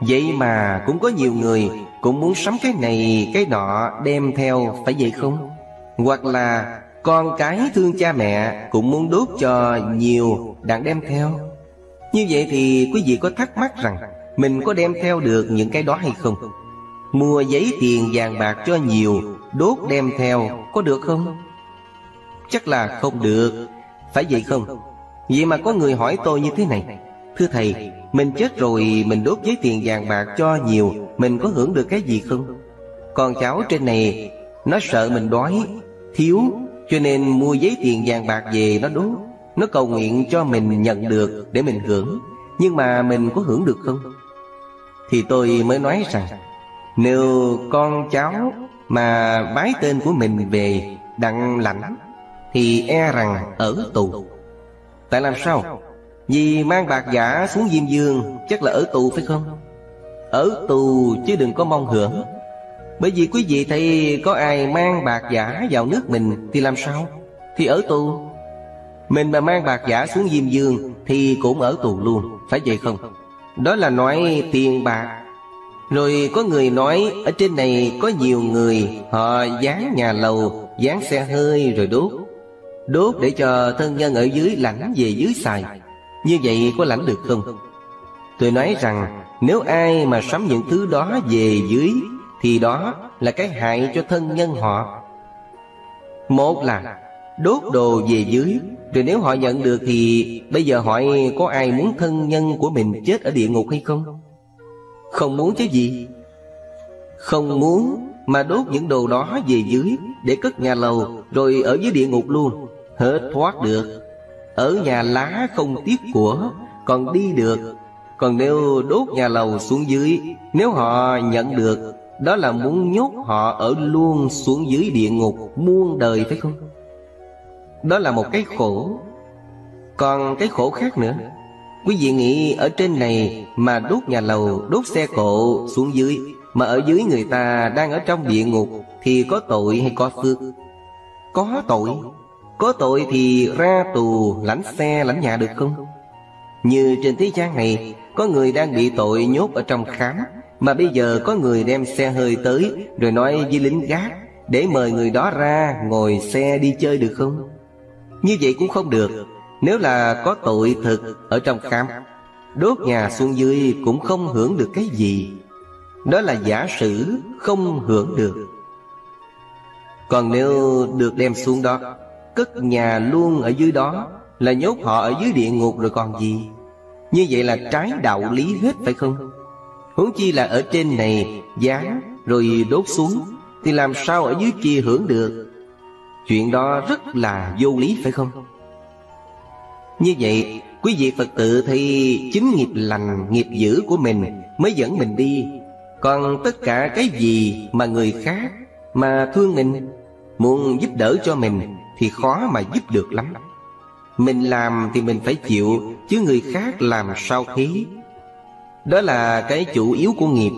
Vậy mà cũng có nhiều người Cũng muốn sắm cái này, cái nọ đem theo Phải vậy không? Hoặc là con cái thương cha mẹ Cũng muốn đốt cho nhiều đặng đem theo như vậy thì quý vị có thắc mắc rằng Mình có đem theo được những cái đó hay không? Mua giấy tiền vàng bạc cho nhiều, Đốt đem theo, có được không? Chắc là không được Phải vậy không? Vậy mà có người hỏi tôi như thế này Thưa Thầy, Mình chết rồi, mình đốt giấy tiền vàng bạc cho nhiều, Mình có hưởng được cái gì không? Còn cháu trên này, Nó sợ mình đói, Thiếu, Cho nên mua giấy tiền vàng bạc về nó đốt nó cầu nguyện cho mình nhận được để mình hưởng Nhưng mà mình có hưởng được không? Thì tôi mới nói rằng, Nếu con cháu mà bái tên của mình về đặng lãnh, Thì e rằng ở tù Tại làm sao? Vì mang bạc giả xuống Diêm Dương, Chắc là ở tù phải không? Ở tù chứ đừng có mong hưởng Bởi vì quý vị thấy có ai mang bạc giả vào nước mình Thì làm sao? Thì ở tù mình mà mang bạc giả xuống Diêm Dương Thì cũng ở tù luôn, Phải vậy không? Đó là nói tiền bạc. Rồi có người nói Ở trên này có nhiều người, Họ dán nhà lầu, Dán xe hơi rồi đốt. Đốt để cho thân nhân ở dưới lãnh về dưới xài. Như vậy có lãnh được không? Tôi nói rằng, Nếu ai mà sắm những thứ đó về dưới, Thì đó là cái hại cho thân nhân họ. Một là Đốt đồ về dưới. Rồi nếu họ nhận được thì Bây giờ hỏi có ai muốn thân nhân của mình chết ở địa ngục hay không? Không muốn chứ gì? Không muốn mà đốt những đồ đó về dưới Để cất nhà lầu, Rồi ở dưới địa ngục luôn. Hết thoát được. Ở nhà lá không tiếc của, Còn đi được. Còn nếu đốt nhà lầu xuống dưới, Nếu họ nhận được, Đó là muốn nhốt họ ở luôn xuống dưới địa ngục Muôn đời phải không? Đó là một cái khổ Còn cái khổ khác nữa Quý vị nghĩ ở trên này mà đốt nhà lầu, đốt xe cộ xuống dưới Mà ở dưới người ta đang ở trong địa ngục Thì có tội hay có phước? Có tội Có tội thì ra tù lãnh xe lãnh nhà được không? Như trên thế gian này Có người đang bị tội nhốt ở trong khám Mà bây giờ có người đem xe hơi tới Rồi nói với lính gác Để mời người đó ra ngồi xe đi chơi được không? Như vậy cũng không được. Nếu là có tội thực ở trong khám, Đốt nhà xuống dưới cũng không hưởng được cái gì. Đó là giả sử không hưởng được. Còn nếu được đem xuống đó, Cất nhà luôn ở dưới đó, Là nhốt họ ở dưới địa ngục rồi còn gì? Như vậy là trái đạo lý hết phải không? Huống chi là ở trên này Giá rồi đốt xuống, Thì làm sao ở dưới kia hưởng được? Chuyện đó rất là vô lý, phải không? Như vậy, quý vị Phật tử thì chính nghiệp lành, nghiệp dữ của mình mới dẫn mình đi. Còn tất cả cái gì mà người khác mà thương mình, Muốn giúp đỡ cho mình thì khó mà giúp được lắm. Mình làm thì mình phải chịu, Chứ người khác làm sao thế? Đó là cái chủ yếu của nghiệp.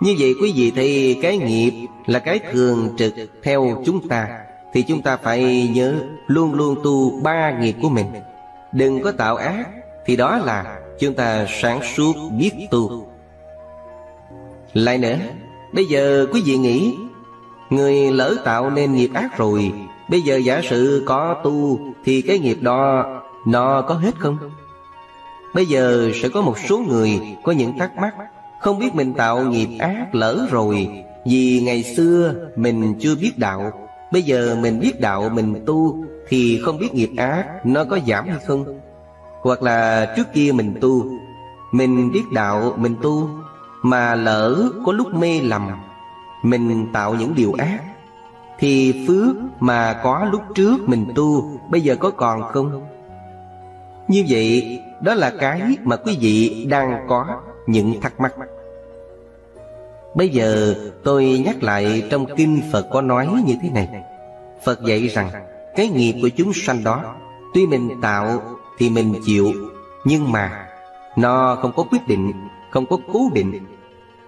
Như vậy quý vị thì cái nghiệp là cái thường trực theo chúng ta. Thì chúng ta phải nhớ luôn luôn tu ba nghiệp của mình. Đừng có tạo ác, Thì đó là chúng ta sáng suốt biết tu. Lại nữa, Bây giờ quý vị nghĩ, Người lỡ tạo nên nghiệp ác rồi, Bây giờ giả sử có tu, Thì cái nghiệp đó Nó có hết không? Bây giờ sẽ có một số người Có những thắc mắc, Không biết mình tạo nghiệp ác lỡ rồi, Vì ngày xưa mình chưa biết đạo. Bây giờ mình biết đạo mình tu Thì không biết nghiệp ác Nó có giảm hay không Hoặc là trước kia mình tu, Mình biết đạo, mình tu, Mà lỡ có lúc mê lầm, Mình tạo những điều ác, Thì phước mà có lúc trước mình tu, Bây giờ có còn không? Như vậy, đó là cái mà quý vị đang có những thắc mắc Bây giờ tôi nhắc lại trong kinh Phật có nói như thế này. Phật dạy rằng, Cái nghiệp của chúng sanh đó, Tuy mình tạo thì mình chịu, Nhưng mà Nó không có quyết định, Không có cố định.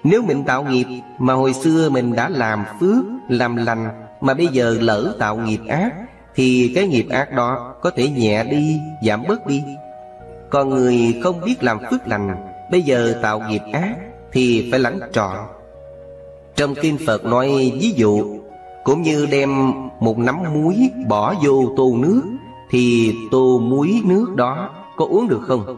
Nếu mình tạo nghiệp Mà hồi xưa mình đã làm phước, Làm lành, Mà bây giờ lỡ tạo nghiệp ác, Thì cái nghiệp ác đó Có thể nhẹ đi, Giảm bớt đi. Còn người không biết làm phước lành, Bây giờ tạo nghiệp ác Thì phải lắng trọn. Trong kinh Phật nói ví dụ, Cũng như đem một nắm muối bỏ vô tô nước, Thì tô muối nước đó có uống được không?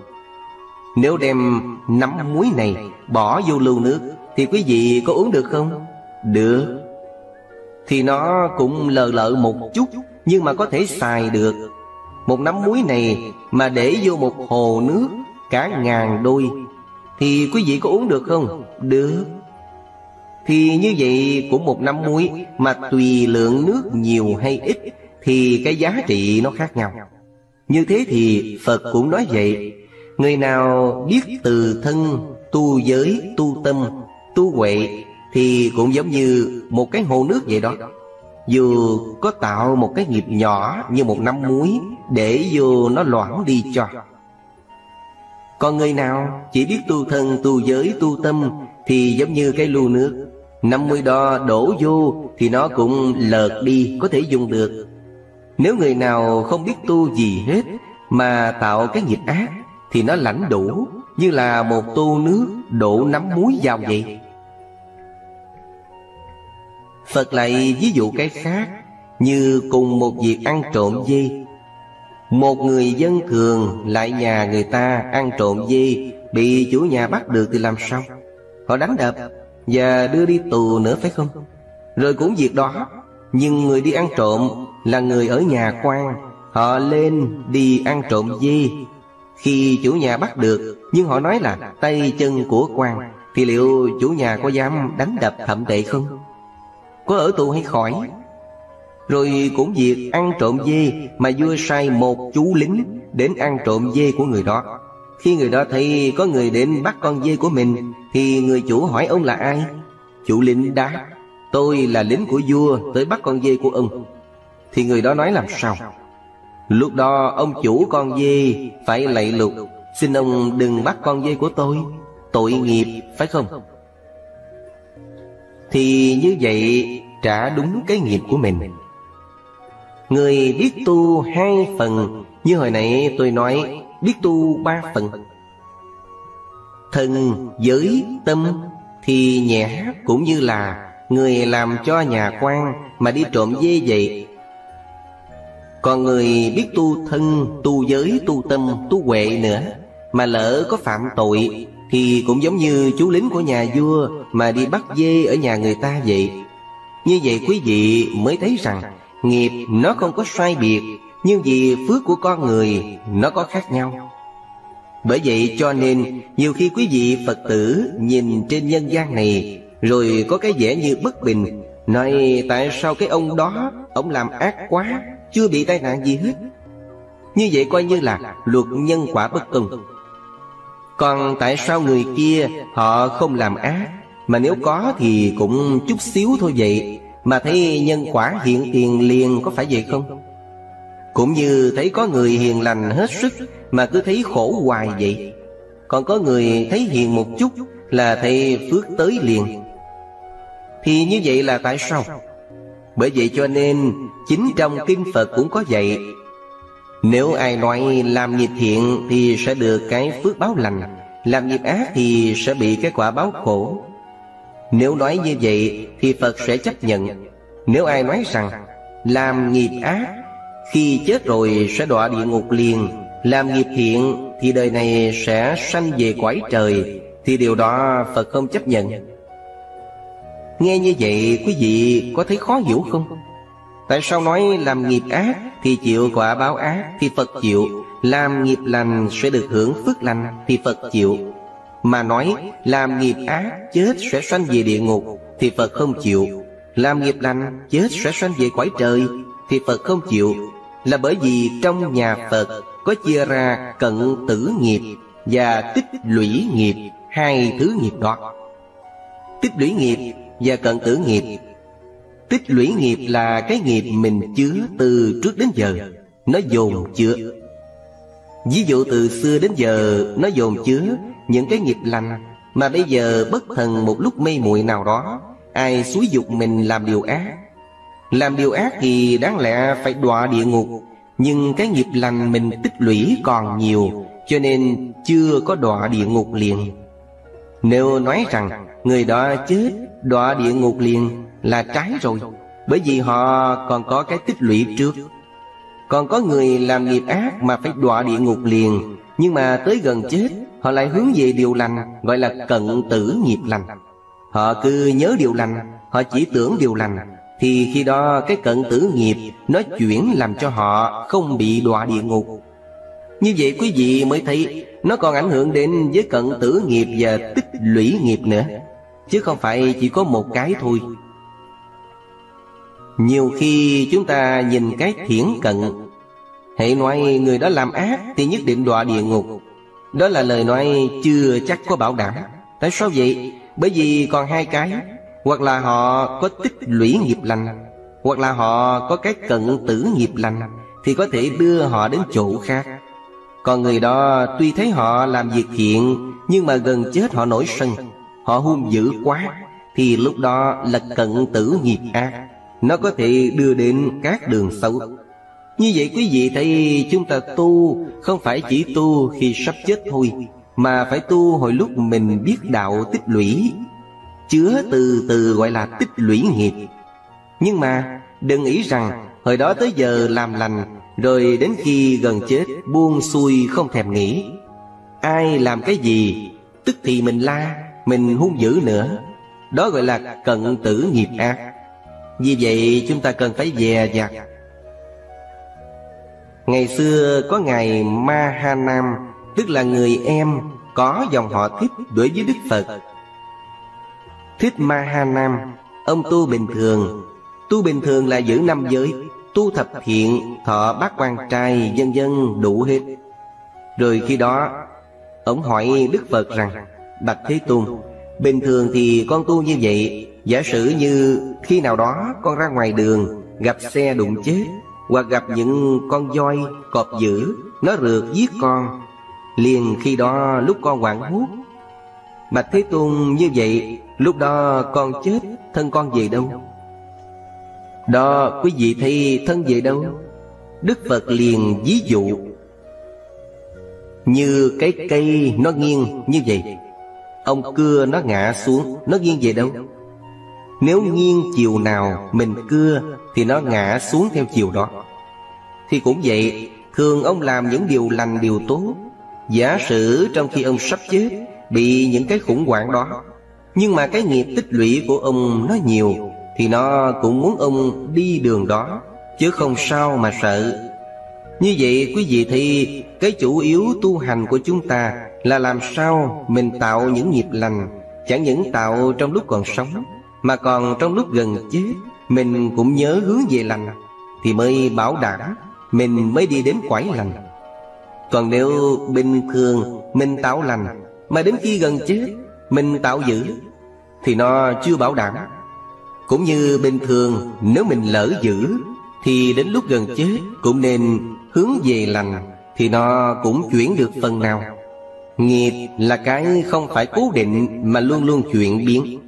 Nếu đem nắm muối này bỏ vô lưu nước, Thì quý vị có uống được không? Được Thì nó cũng lờ lợ một chút, Nhưng mà có thể xài được Một nắm muối này mà để vô một hồ nước, Cả ngàn đôi, Thì quý vị có uống được không? Được thì như vậy cũng một năm muối Mà tùy lượng nước nhiều hay ít Thì cái giá trị nó khác nhau. Như thế thì Phật cũng nói vậy Người nào biết từ thân Tu giới, tu tâm, tu huệ Thì cũng giống như một cái hồ nước vậy đó. Dù có tạo một cái nghiệp nhỏ như một năm muối Để vô nó loãng đi cho. Còn người nào chỉ biết tu thân, tu giới, tu tâm Thì giống như cái lu nước năm mươi đo đổ vô Thì nó cũng lợt đi, Có thể dùng được. Nếu người nào không biết tu gì hết Mà tạo cái nghiệp ác Thì nó lãnh đủ Như là một tô nước đổ nắm muối vào vậy. Phật lại ví dụ cái khác Như cùng một việc ăn trộm dê. Một người dân thường lại nhà người ta ăn trộm dê, Bị chủ nhà bắt được thì làm sao? Họ đánh đập và đưa đi tù nữa, phải không? Rồi cũng việc đó. Nhưng người đi ăn trộm Là người ở nhà quan. Họ lên đi ăn trộm dê Khi chủ nhà bắt được, Nhưng họ nói là tay chân của quan. Thì liệu chủ nhà có dám đánh đập thậm tệ không? Có ở tù hay khỏi? Rồi cũng việc ăn trộm dê Mà vua sai một chú lính Đến ăn trộm dê của người đó. Khi người đó thấy có người đến bắt con dê của mình, Thì người chủ hỏi ông là ai? Chủ lĩnh đáp, Tôi là lính của vua tới bắt con dê của ông. Thì người đó nói làm sao? Lúc đó ông chủ con dê phải lạy lục, Xin ông đừng bắt con dê của tôi, Tội nghiệp, phải không? Thì như vậy trả đúng cái nghiệp của mình. Người biết tu hai phần, Như hồi nãy tôi nói Biết tu ba phần. Thân, giới, tâm Thì nhẹ cũng như là Người làm cho nhà quan Mà đi trộm dê vậy Còn người biết tu thân Tu giới, tu tâm, tu huệ nữa Mà lỡ có phạm tội Thì cũng giống như chú lính của nhà vua Mà đi bắt dê ở nhà người ta vậy. Như vậy quý vị mới thấy rằng Nghiệp nó không có sai biệt nhưng vì phước của con người, Nó có khác nhau. Bởi vậy cho nên, Nhiều khi quý vị Phật tử Nhìn trên nhân gian này, Rồi có cái vẻ như bất bình. Nói, tại sao cái ông đó, Ông làm ác quá, Chưa bị tai nạn gì hết? Như vậy coi như là luật nhân quả bất công Còn tại sao người kia, Họ không làm ác? Mà nếu có thì cũng chút xíu thôi vậy. Mà thấy nhân quả hiện tiền liền có phải vậy không? Cũng như thấy có người hiền lành hết sức Mà cứ thấy khổ hoài vậy. Còn có người thấy hiền một chút Là thấy phước tới liền. Thì như vậy là tại sao? Bởi vậy cho nên, Chính trong Kinh Phật cũng có vậy Nếu ai nói làm nghiệp thiện Thì sẽ được cái phước báo lành, Làm nghiệp ác thì sẽ bị cái quả báo khổ. Nếu nói như vậy thì Phật sẽ chấp nhận. Nếu ai nói rằng Làm nghiệp ác khi chết rồi sẽ đọa địa ngục liền, Làm nghiệp thiện Thì đời này sẽ sanh về quải trời, Thì điều đó Phật không chấp nhận. Nghe như vậy, quý vị có thấy khó hiểu không? Tại sao nói làm nghiệp ác Thì chịu quả báo ác Thì Phật chịu, Làm nghiệp lành sẽ được hưởng phước lành Thì Phật chịu. Mà nói làm nghiệp ác chết sẽ sanh về địa ngục Thì Phật không chịu, Làm nghiệp lành chết sẽ sanh về quái trời Thì Phật không chịu. Là bởi vì trong nhà Phật Có chia ra cận tử nghiệp Và tích lũy nghiệp, Hai thứ nghiệp đó. Tích lũy nghiệp và cận tử nghiệp. Tích lũy nghiệp là cái nghiệp mình chứa từ trước đến giờ, Nó dồn chứa. Ví dụ từ xưa đến giờ, Nó dồn chứa những cái nghiệp lành Mà bây giờ bất thần một lúc mê muội nào đó, Ai xúi dục mình làm điều ác làm điều ác thì đáng lẽ phải đọa địa ngục. Nhưng cái nghiệp lành mình tích lũy còn nhiều, Cho nên chưa có đọa địa ngục liền. Nếu nói rằng người đó chết, đọa địa ngục liền là trái rồi. Bởi vì họ còn có cái tích lũy trước. Còn có người làm nghiệp ác mà phải đọa địa ngục liền. Nhưng mà tới gần chết, Họ lại hướng về điều lành, Gọi là cận tử nghiệp lành. Họ cứ nhớ điều lành, Họ chỉ tưởng điều lành. Thì khi đó cái cận tử nghiệp Nó chuyển làm cho họ không bị đọa địa ngục. Như vậy quý vị mới thấy Nó còn ảnh hưởng đến với cận tử nghiệp Và tích lũy nghiệp nữa, Chứ không phải chỉ có một cái thôi. Nhiều khi chúng ta nhìn cái thiển cận, Hãy nói người đó làm ác Thì nhất định đọa địa ngục. Đó là lời nói chưa chắc có bảo đảm. Tại sao vậy? Bởi vì còn hai cái. Hoặc là họ có tích lũy nghiệp lành, Hoặc là họ có cái cận tử nghiệp lành, Thì có thể đưa họ đến chỗ khác. Còn người đó tuy thấy họ làm việc thiện, Nhưng mà gần chết họ nổi sân, Họ hung dữ quá, Thì lúc đó là cận tử nghiệp ác. Nó có thể đưa đến các đường xấu. Như vậy quý vị thấy chúng ta tu Không phải chỉ tu khi sắp chết thôi, Mà phải tu hồi lúc mình biết đạo tích lũy. Chứa từ từ gọi là tích lũy nghiệp. Nhưng mà, đừng nghĩ rằng Hồi đó tới giờ làm lành, Rồi đến khi gần chết, Buông xuôi không thèm nghĩ. Ai làm cái gì, Tức thì mình la, Mình hung dữ nữa. Đó gọi là cận tử nghiệp ác. Vì vậy chúng ta cần phải dè dặt. Ngày xưa có ngài Ma Ha Nam Tức là người em, Có dòng họ thích đối với Đức Phật. Thích Ma Ha Nam Ông tu bình thường. Tu bình thường là giữ năm giới Tu thập thiện Thọ bát quan trai Dân dân đủ hết. Rồi khi đó Ông hỏi Đức Phật rằng Bạch Thế Tôn Bình thường thì con tu như vậy Giả sử như khi nào đó con ra ngoài đường Gặp xe đụng chết Hoặc gặp những con voi, cọp dữ Nó rượt giết con Liền khi đó lúc con hoảng hốt Bạch Thế Tôn như vậy Lúc đó con chết, Thân con về đâu? Đó, quý vị thấy thân về đâu? Đức Phật liền ví dụ. Như cái cây nó nghiêng như vậy. Ông cưa nó ngã xuống, Nó nghiêng về đâu? Nếu nghiêng chiều nào mình cưa, Thì nó ngã xuống theo chiều đó. Thì cũng vậy, Thường ông làm những điều lành, điều tốt. Giả sử trong khi ông sắp chết, Bị những cái khủng hoảng đó nhưng mà cái nghiệp tích lũy của ông nó nhiều, Thì nó cũng muốn ông đi đường đó, Chứ không sao mà sợ. Như vậy, quý vị thì Cái chủ yếu tu hành của chúng ta Là làm sao mình tạo những nghiệp lành, Chẳng những tạo trong lúc còn sống, Mà còn trong lúc gần chết, Mình cũng nhớ hướng về lành, Thì mới bảo đảm Mình mới đi đến quải lành. Còn nếu bình thường Mình tạo lành, Mà đến khi gần chết, Mình tạo dữ thì nó chưa bảo đảm. Cũng như bình thường, Nếu mình lỡ dữ Thì đến lúc gần chết Cũng nên hướng về lành, Thì nó cũng chuyển được phần nào. Nghiệp là cái không phải cố định Mà luôn luôn chuyển biến.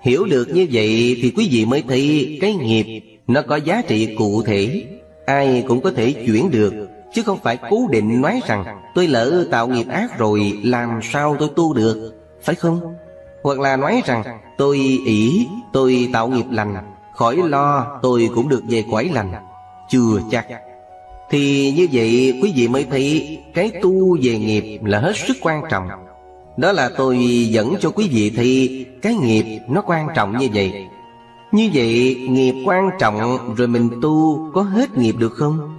Hiểu được như vậy Thì quý vị mới thấy Cái nghiệp nó có giá trị cụ thể. Ai cũng có thể chuyển được, Chứ không phải cố định nói rằng, Tôi lỡ tạo nghiệp ác rồi, Làm sao tôi tu được? Phải không? Hoặc là nói rằng, Tôi ỷ, tôi tạo nghiệp lành, Khỏi lo, tôi cũng được về quải lành, Chưa chắc. Thì như vậy, quý vị mới thấy, Cái tu về nghiệp là hết sức quan trọng. Đó là tôi dẫn cho quý vị thì Cái nghiệp nó quan trọng như vậy. Như vậy, nghiệp quan trọng Rồi mình tu có hết nghiệp được không?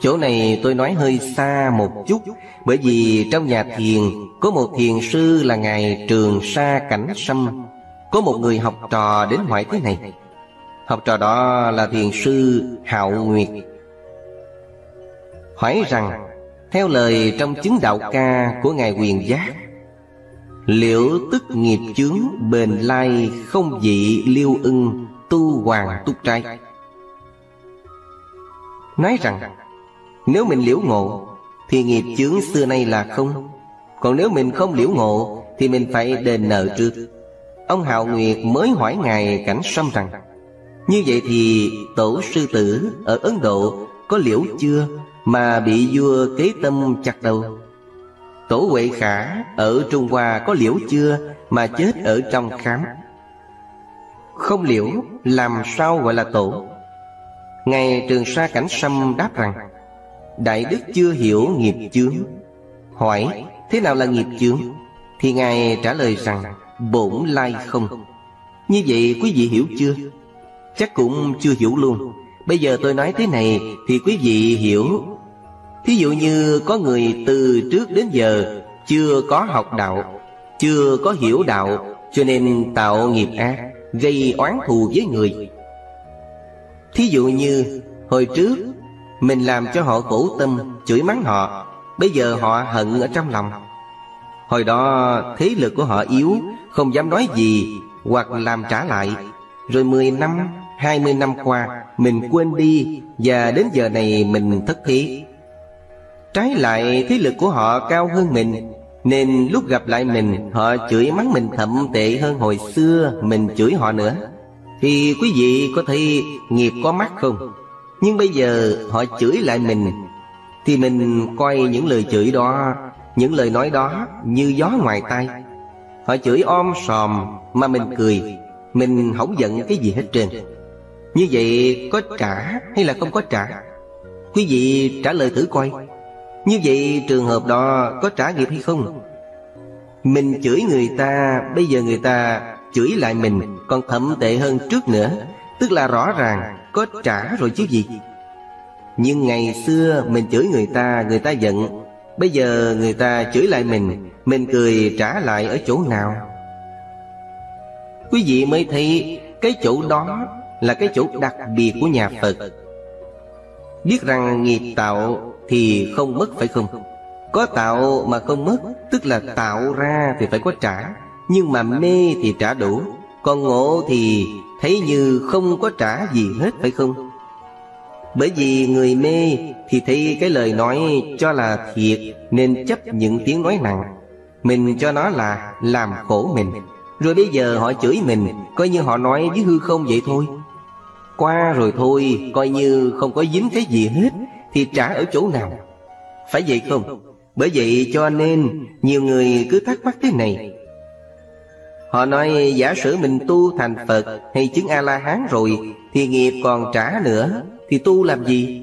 Chỗ này tôi nói hơi xa một chút. Bởi vì trong nhà thiền, Có một thiền sư là Ngài Trường Sa Cảnh Sâm. Có một người học trò đến hỏi thế này. Học trò đó là thiền sư Hạo Nguyệt. Hỏi rằng, Theo lời trong chứng đạo ca của Ngài Quyền Giác, Liệu tức nghiệp chướng bền lai không dị liêu ưng tu hoàng túc trai? Nói rằng, nếu mình liễu ngộ thì nghiệp chướng xưa nay là không. Còn nếu mình không liễu ngộ, Thì mình phải đền nợ trước. Ông Hạo Nguyệt mới hỏi Ngài Cảnh Sâm rằng, Như vậy thì tổ sư tử ở Ấn Độ có liễu chưa Mà bị vua kế tâm chặt đầu? Tổ Huệ Khả ở Trung Hoa có liễu chưa Mà chết ở trong khám? Không liễu, làm sao gọi là tổ? Ngài Trường Sa Cảnh Sâm đáp rằng Đại Đức chưa hiểu nghiệp chướng. Hỏi, thế nào là nghiệp chướng? Thì Ngài trả lời rằng, Bổn lai không. Như vậy quý vị hiểu chưa? Chắc cũng chưa hiểu luôn. Bây giờ tôi nói thế này Thì quý vị hiểu. Thí dụ như có người từ trước đến giờ Chưa có học đạo, Chưa có hiểu đạo, Cho nên tạo nghiệp ác, Gây oán thù với người. Thí dụ như, Hồi trước mình làm cho họ khổ tâm Chửi mắng họ. Bây giờ họ hận ở trong lòng. Hồi đó thế lực của họ yếu Không dám nói gì Hoặc làm trả lại. Rồi 10 năm, 20 năm qua Mình quên đi Và đến giờ này mình thất thế. Trái lại thế lực của họ cao hơn mình Nên lúc gặp lại mình Họ chửi mắng mình thậm tệ hơn hồi xưa Mình chửi họ nữa. Thì quý vị có thấy nghiệp có mắt không? Nhưng bây giờ họ chửi lại mình, Thì mình coi những lời chửi đó, Những lời nói đó như gió ngoài tay Họ chửi om sòm mà mình cười, Mình không giận cái gì hết trơn. Như vậy có trả hay là không có trả? Quý vị trả lời thử coi. Như vậy trường hợp đó có trả nghiệp hay không? Mình chửi người ta, Bây giờ người ta chửi lại mình Còn thậm tệ hơn trước nữa, Tức là rõ ràng có trả rồi chứ gì? Nhưng ngày xưa mình chửi người ta Người ta giận. Bây giờ người ta chửi lại mình Mình cười trả lại ở chỗ nào? Quý vị mới thấy cái chỗ đó là cái chỗ đặc biệt của nhà Phật. Biết rằng nghiệp tạo thì không mất phải không? Có tạo mà không mất, Tức là tạo ra thì phải có trả. Nhưng mà mê thì trả đủ, Còn ngộ thì thấy như không có trả gì hết phải không? Bởi vì người mê thì thấy cái lời nói cho là thiệt Nên chấp những tiếng nói nặng. Mình cho nó là làm khổ mình. Rồi bây giờ họ chửi mình, Coi như họ nói với hư không vậy thôi. Qua rồi thôi, Coi như không có dính cái gì hết, Thì trả ở chỗ nào? Phải vậy không? Bởi vậy cho nên Nhiều người cứ thắc mắc thế này. Họ nói, giả sử mình tu thành Phật Hay chứng A-la-hán rồi, Thì nghiệp còn trả nữa, Thì tu làm gì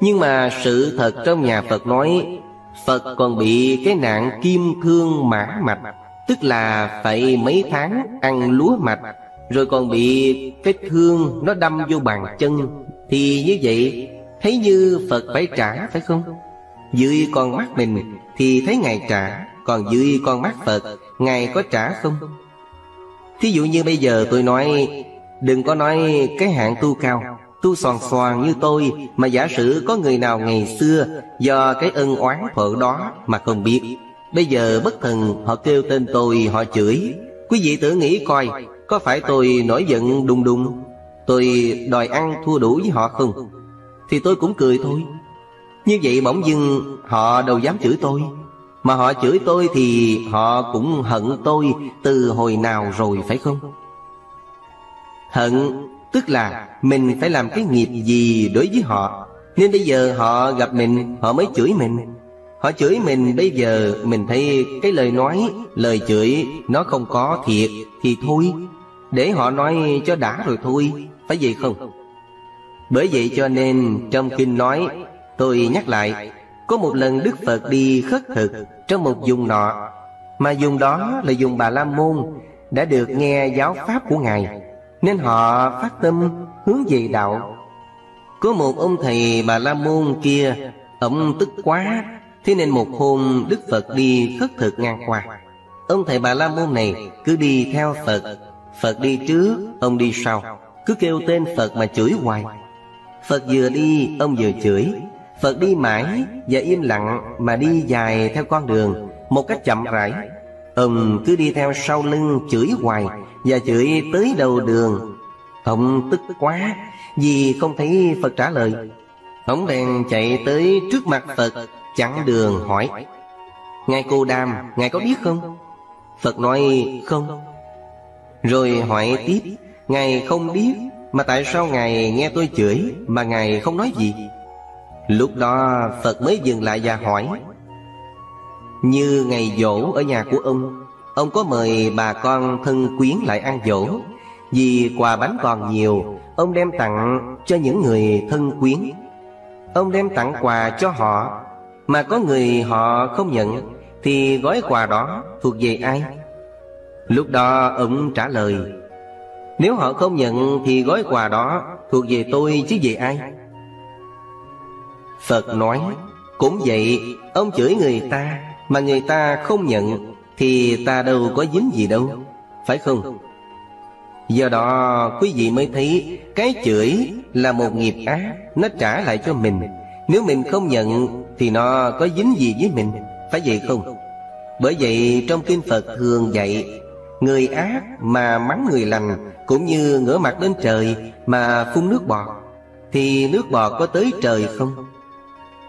Nhưng mà sự thật trong nhà Phật nói, Phật còn bị cái nạn kim thương mã mạch, Tức là phải mấy tháng ăn lúa mạch, Rồi còn bị cái thương nó đâm vô bàn chân Thì như vậy, thấy như Phật phải trả, phải không? Dưới con mắt mình thì thấy Ngài trả, Còn dưới con mắt Phật Ngài có trả không? Thí dụ như bây giờ tôi nói, Đừng có nói cái hạng tu cao. Tu soàn soàn như tôi, Mà giả sử có người nào ngày xưa Do cái ân oán phở đó mà không biết, Bây giờ bất thần họ kêu tên tôi họ chửi. Quý vị tự nghĩ coi, Có phải tôi nổi giận đùng đùng? Tôi đòi ăn thua đủ với họ không? Thì tôi cũng cười thôi. Như vậy bỗng dưng họ đâu dám chửi tôi. Mà họ chửi tôi thì họ cũng hận tôi Từ hồi nào rồi, phải không? Hận Tức là mình phải làm cái nghiệp gì đối với họ. Nên bây giờ họ gặp mình, Họ mới chửi mình. Họ chửi mình, bây giờ Mình thấy cái lời nói, Lời chửi nó không có thiệt Thì thôi. Để họ nói cho đã rồi thôi, Phải vậy không? Bởi vậy cho nên trong kinh nói, Tôi nhắc lại, Có một lần Đức Phật đi khất thực. Trong một vùng nọ Mà vùng đó là vùng Bà La Môn Đã được nghe giáo pháp của Ngài nên họ phát tâm hướng về đạo. Có một ông thầy Bà La Môn kia Ông tức quá Thế nên một hôm Đức Phật đi khất thực ngang qua. Ông thầy Bà La Môn này cứ đi theo Phật Phật đi trước, ông đi sau Cứ kêu tên Phật mà chửi hoài. Phật vừa đi, ông vừa chửi. Phật đi mãi và im lặng mà đi dài theo con đường Một cách chậm rãi. Ông cứ đi theo sau lưng chửi hoài Và chửi tới đầu đường. Ông tức quá Vì không thấy Phật trả lời. Ông bèn chạy tới trước mặt Phật, Chặn đường hỏi, Ngài cô đàm, Ngài có biết không? Phật nói, không. Rồi hỏi tiếp, Ngài không biết, Mà tại sao Ngài nghe tôi chửi Mà Ngài không nói gì? Lúc đó Phật mới dừng lại và hỏi, như ngày dỗ ở nhà của ông Ông có mời bà con thân quyến lại ăn dỗ Vì quà bánh còn nhiều, Ông đem tặng cho những người thân quyến Ông đem tặng quà cho họ, Mà có người họ không nhận, Thì gói quà đó thuộc về ai? Lúc đó ông trả lời, Nếu họ không nhận thì gói quà đó thuộc về tôi chứ về ai? Phật nói, Cũng vậy, Ông chửi người ta mà người ta không nhận, Thì ta đâu có dính gì đâu, Phải không? Do đó, quý vị mới thấy Cái chửi là một nghiệp ác, Nó trả lại cho mình. Nếu mình không nhận, Thì nó có dính gì với mình, Phải vậy không? Bởi vậy, trong kinh Phật thường dạy, Người ác mà mắng người lành, Cũng như ngửa mặt lên trời Mà phun nước bọt, Thì nước bọt có tới trời không?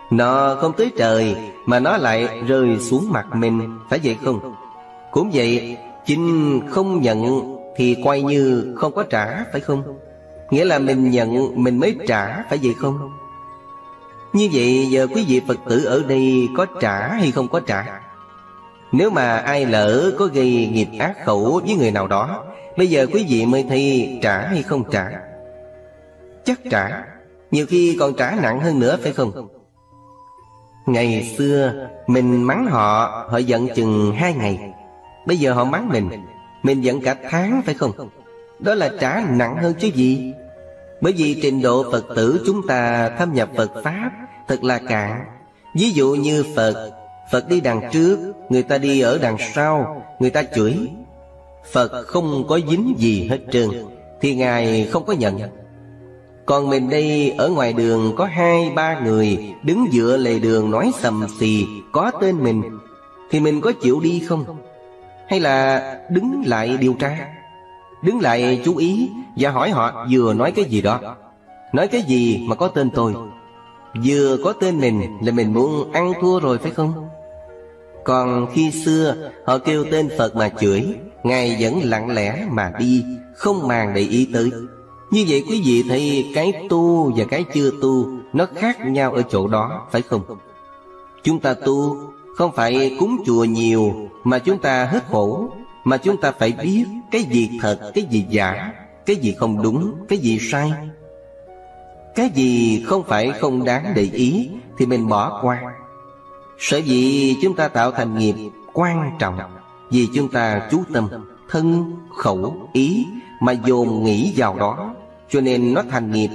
Nó không tới trời Mà nó lại rơi xuống mặt mình, Phải vậy không? Cũng vậy, Chính không nhận Thì quay như không có trả, phải không? Nghĩa là mình nhận, Mình mới trả, phải vậy không? Như vậy, giờ quý vị Phật tử ở đây Có trả hay không có trả? Nếu mà ai lỡ có gây nghiệp ác khẩu với người nào đó, Bây giờ quý vị mới thi trả hay không trả? Chắc trả. Nhiều khi còn trả nặng hơn nữa, phải không? Ngày xưa, mình mắng họ Họ giận chừng hai ngày. Bây giờ họ mắng mình Mình giận cả tháng, phải không? Đó là trả nặng hơn chứ gì? Bởi vì trình độ Phật tử chúng ta thâm nhập Phật Pháp Thật là cạn. Ví dụ như Phật Phật đi đằng trước, Người ta đi ở đằng sau, Người ta chửi. Phật không có dính gì hết trơn, Thì Ngài không có nhận. Còn mình đây, ở ngoài đường có hai, ba người Đứng dựa lề đường nói sầm xì, Có tên mình, Thì mình có chịu đi không? Hay là đứng lại điều tra Đứng lại chú ý Và hỏi họ vừa nói cái gì đó Nói cái gì mà có tên tôi Vừa có tên mình là mình muốn ăn thua rồi phải không? Còn khi xưa, họ kêu tên Phật mà chửi, Ngài vẫn lặng lẽ mà đi, Không màng để ý tới như vậy quý vị thấy cái tu và cái chưa tu Nó khác nhau ở chỗ đó phải không? Chúng ta tu không phải cúng chùa nhiều Mà chúng ta hết khổ Mà chúng ta phải biết cái gì thật, cái gì giả Cái gì không đúng, cái gì sai Cái gì không phải không đáng để ý Thì mình bỏ qua Sở dĩ chúng ta tạo thành nghiệp quan trọng Vì chúng ta chú tâm Thân, khẩu, ý Mà dồn nghĩ vào đó cho nên nó thành nghiệp.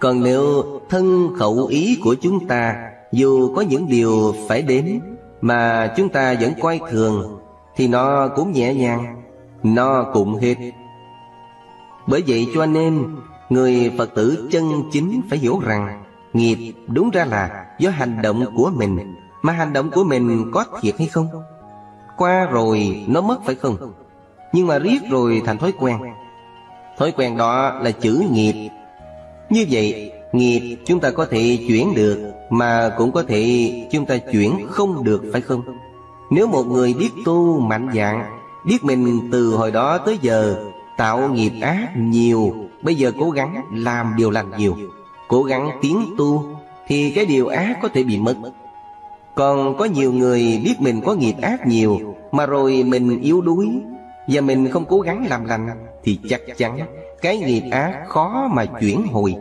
Còn nếu thân khẩu ý của chúng ta, Dù có những điều phải đến, Mà chúng ta vẫn coi thường, Thì nó cũng nhẹ nhàng, Nó cũng hết. Bởi vậy cho nên Người Phật tử chân chính phải hiểu rằng, Nghiệp đúng ra là do hành động của mình, Mà hành động của mình có thiệt hay không? Qua rồi nó mất phải không? Nhưng mà riết rồi thành thói quen. Thói quen đó là chữ nghiệp. Như vậy, Nghiệp chúng ta có thể chuyển được Mà cũng có thể chúng ta chuyển không được, phải không? Nếu một người biết tu mạnh dạng, Biết mình từ hồi đó tới giờ Tạo nghiệp ác nhiều, Bây giờ cố gắng làm điều lành nhiều, Cố gắng tiến tu, Thì cái điều ác có thể bị mất. Còn có nhiều người biết mình có nghiệp ác nhiều, Mà rồi mình yếu đuối Và mình không cố gắng làm lành thì chắc chắn Cái nghiệp ác khó mà chuyển hồi.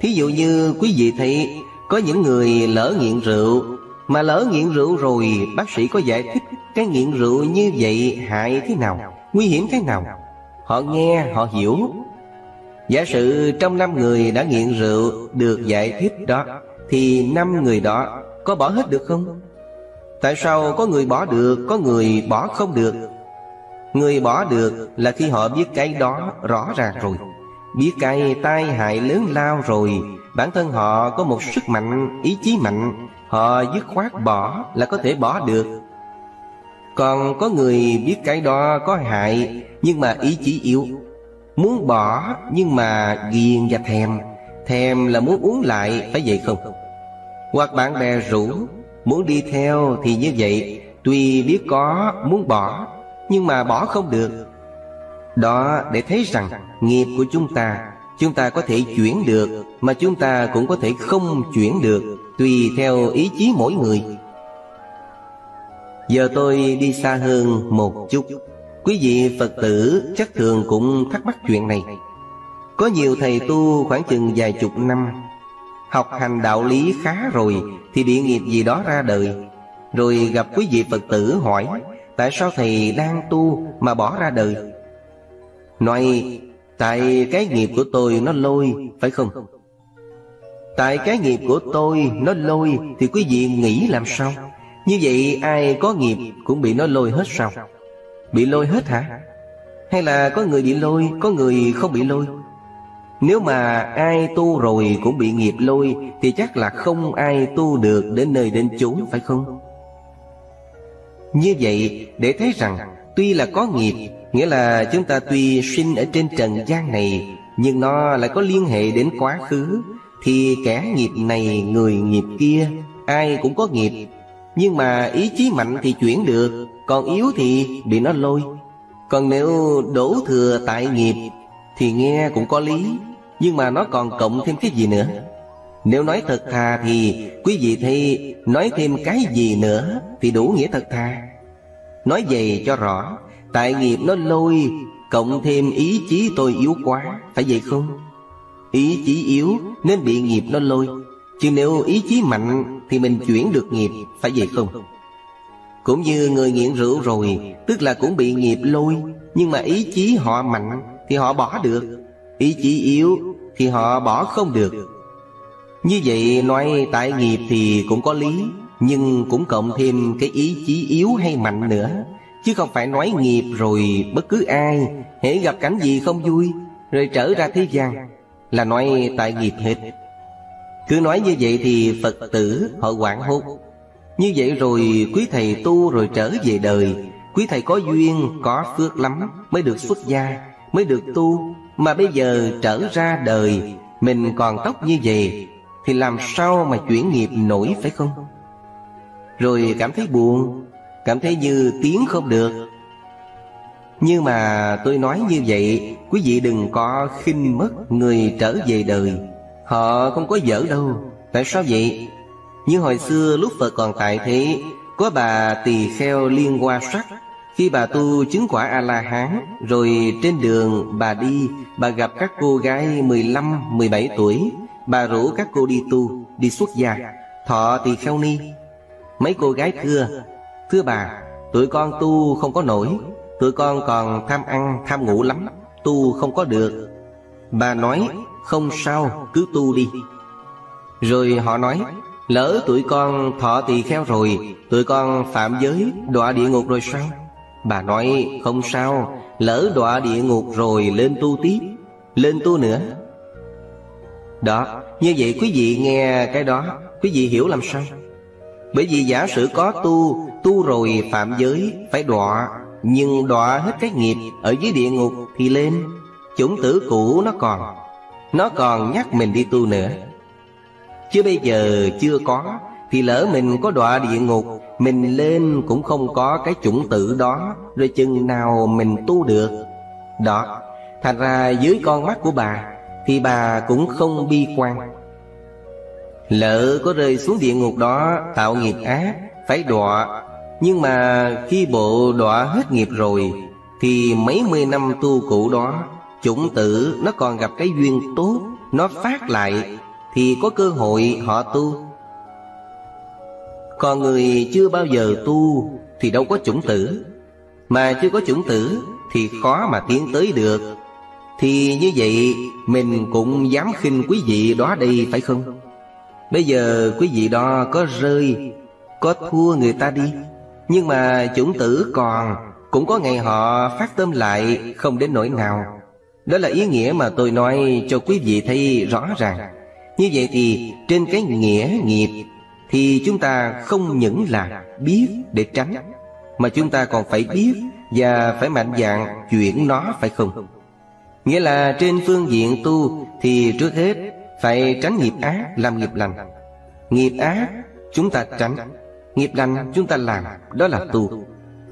Thí dụ như quý vị thấy Có những người lỡ nghiện rượu, Mà lỡ nghiện rượu rồi, Bác sĩ có giải thích Cái nghiện rượu như vậy hại thế nào, Nguy hiểm thế nào? Họ nghe, họ hiểu. Giả sử trong năm người đã nghiện rượu Được giải thích đó, Thì năm người đó có bỏ hết được không? Tại sao có người bỏ được, Có người bỏ không được? Người bỏ được là khi họ biết cái đó rõ ràng rồi. Biết cái tai hại lớn lao rồi Bản thân họ có một sức mạnh, ý chí mạnh. Họ dứt khoát bỏ là có thể bỏ được. Còn có người biết cái đó có hại Nhưng mà ý chí yếu. Muốn bỏ nhưng mà ghiền và thèm. Thèm là muốn uống lại phải vậy không? Hoặc bạn bè rủ Muốn đi theo thì như vậy. Tuy biết có muốn bỏ nhưng mà bỏ không được. Đó để thấy rằng Nghiệp của chúng ta Chúng ta có thể chuyển được, Mà chúng ta cũng có thể không chuyển được, Tùy theo ý chí mỗi người. Giờ tôi đi xa hơn một chút. Quý vị Phật tử chắc thường cũng thắc mắc chuyện này. Có nhiều thầy tu khoảng chừng vài chục năm, Học hành đạo lý khá rồi Thì địa nghiệp gì đó ra đời. Rồi gặp quý vị Phật tử hỏi Tại sao thầy đang tu mà bỏ ra đời? Nói, Tại cái nghiệp của tôi nó lôi, Phải không? Tại cái nghiệp của tôi nó lôi Thì quý vị nghĩ làm sao? Như vậy ai có nghiệp cũng bị nó lôi hết sao? Bị lôi hết hả? Hay là có người bị lôi, Có người không bị lôi? Nếu mà ai tu rồi cũng bị nghiệp lôi Thì chắc là không ai tu được đến nơi đến chốn, phải không? Như vậy, để thấy rằng, Tuy là có nghiệp, Nghĩa là chúng ta tuy sinh ở trên trần gian này, Nhưng nó lại có liên hệ đến quá khứ, Thì kẻ nghiệp này, người nghiệp kia, Ai cũng có nghiệp. Nhưng mà ý chí mạnh thì chuyển được, Còn yếu thì bị nó lôi. Còn nếu đổ thừa tại nghiệp, Thì nghe cũng có lý, Nhưng mà nó còn cộng thêm cái gì nữa? Nếu nói thật thà thì Quý vị thi nói thêm cái gì nữa Thì đủ nghĩa thật thà Nói vậy cho rõ, Tại nghiệp nó lôi, Cộng thêm ý chí tôi yếu quá, Phải vậy không? Ý chí yếu nên bị nghiệp nó lôi, Chứ nếu ý chí mạnh Thì mình chuyển được nghiệp, Phải vậy không? Cũng như người nghiện rượu rồi, Tức là cũng bị nghiệp lôi, Nhưng mà ý chí họ mạnh Thì họ bỏ được Ý chí yếu thì họ bỏ không được như vậy nói tại nghiệp thì cũng có lý Nhưng cũng cộng thêm cái ý chí yếu hay mạnh nữa. Chứ không phải nói nghiệp rồi bất cứ ai hễ gặp cảnh gì không vui Rồi trở ra thế gian Là nói tại nghiệp hết. Cứ nói như vậy thì Phật tử họ quảng hốt. Như vậy rồi quý thầy tu rồi trở về đời. Quý thầy có duyên, có phước lắm Mới được xuất gia, mới được tu. Mà bây giờ trở ra đời Mình còn tóc như vậy thì làm sao mà chuyển nghiệp nổi phải không? Rồi cảm thấy buồn Cảm thấy như tiếng không được. Nhưng mà tôi nói như vậy Quý vị đừng có khinh mất người trở về đời. Họ không có dở đâu. Tại sao vậy? Như hồi xưa lúc Phật còn tại thế Có bà tỳ kheo liên hoa sắc. Khi bà tu chứng quả A-la-hán Rồi trên đường bà đi Bà gặp các cô gái 15, 17 tuổi. Bà rủ các cô đi tu, Đi xuất gia. Thọ tỳ kheo ni. Mấy cô gái thưa Thưa bà, Tụi con tu không có nổi, Tụi con còn tham ăn, tham ngủ lắm, Tu không có được. Bà nói, không sao, cứ tu đi. Rồi họ nói, Lỡ tụi con thọ tỳ kheo rồi, Tụi con phạm giới, đọa địa ngục rồi sao? Bà nói, không sao, Lỡ đọa địa ngục rồi, lên tu tiếp, Lên tu nữa. Đó, Như vậy quý vị nghe cái đó, Quý vị hiểu làm sao? Bởi vì giả sử có tu Tu rồi phạm giới, Phải đọa, Nhưng đọa hết cái nghiệp Ở dưới địa ngục thì lên, Chủng tử cũ nó còn Nó còn nhắc mình đi tu nữa. Chứ bây giờ chưa có, Thì lỡ mình có đọa địa ngục, Mình lên cũng không có cái chủng tử đó, Rồi chừng nào mình tu được. Đó, Thành ra dưới con mắt của bà thì bà cũng không bi quan. Lỡ có rơi xuống địa ngục đó, Tạo nghiệp ác, Phải đọa. Nhưng mà khi bộ đọa hết nghiệp rồi, Thì mấy mươi năm tu cũ đó, Chủng tử nó còn gặp cái duyên tốt, Nó phát lại, Thì có cơ hội họ tu. Còn người chưa bao giờ tu, Thì đâu có chủng tử. Mà chưa có chủng tử, Thì khó mà tiến tới được. Thì như vậy, Mình cũng dám khinh quý vị đó đây, phải không? Bây giờ quý vị đó có rơi, Có thua người ta đi. Nhưng mà chủng tử còn, Cũng có ngày họ phát tâm lại, Không đến nỗi nào. Đó là ý nghĩa mà tôi nói cho quý vị thấy rõ ràng. Như vậy thì trên cái nghĩa nghiệp, Thì chúng ta không những là biết để tránh, Mà chúng ta còn phải biết Và phải mạnh dạn chuyển nó, phải không? Nghĩa là trên phương diện tu Thì trước hết phải tránh nghiệp ác làm nghiệp lành. Nghiệp ác chúng ta tránh, Nghiệp lành chúng ta làm, Đó là tu.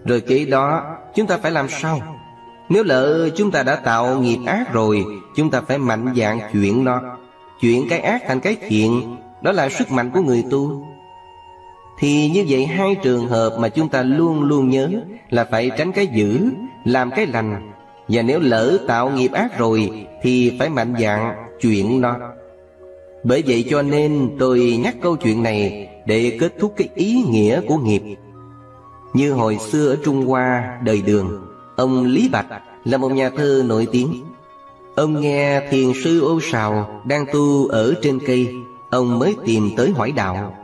Rồi kế đó chúng ta phải làm sao? Nếu lỡ chúng ta đã tạo nghiệp ác rồi, Chúng ta phải mạnh dạng chuyển nó. Chuyển cái ác thành cái thiện, Đó là sức mạnh của người tu. Thì như vậy hai trường hợp mà chúng ta luôn luôn nhớ Là phải tránh cái dữ, Làm cái lành và nếu lỡ tạo nghiệp ác rồi, Thì phải mạnh dạng chuyển nó. Bởi vậy cho nên tôi nhắc câu chuyện này Để kết thúc cái ý nghĩa của nghiệp. Như hồi xưa ở Trung Hoa đời đường, Ông Lý Bạch là một nhà thơ nổi tiếng. Ông nghe thiền sư ô sào đang tu ở trên cây, Ông mới tìm tới hỏi đạo.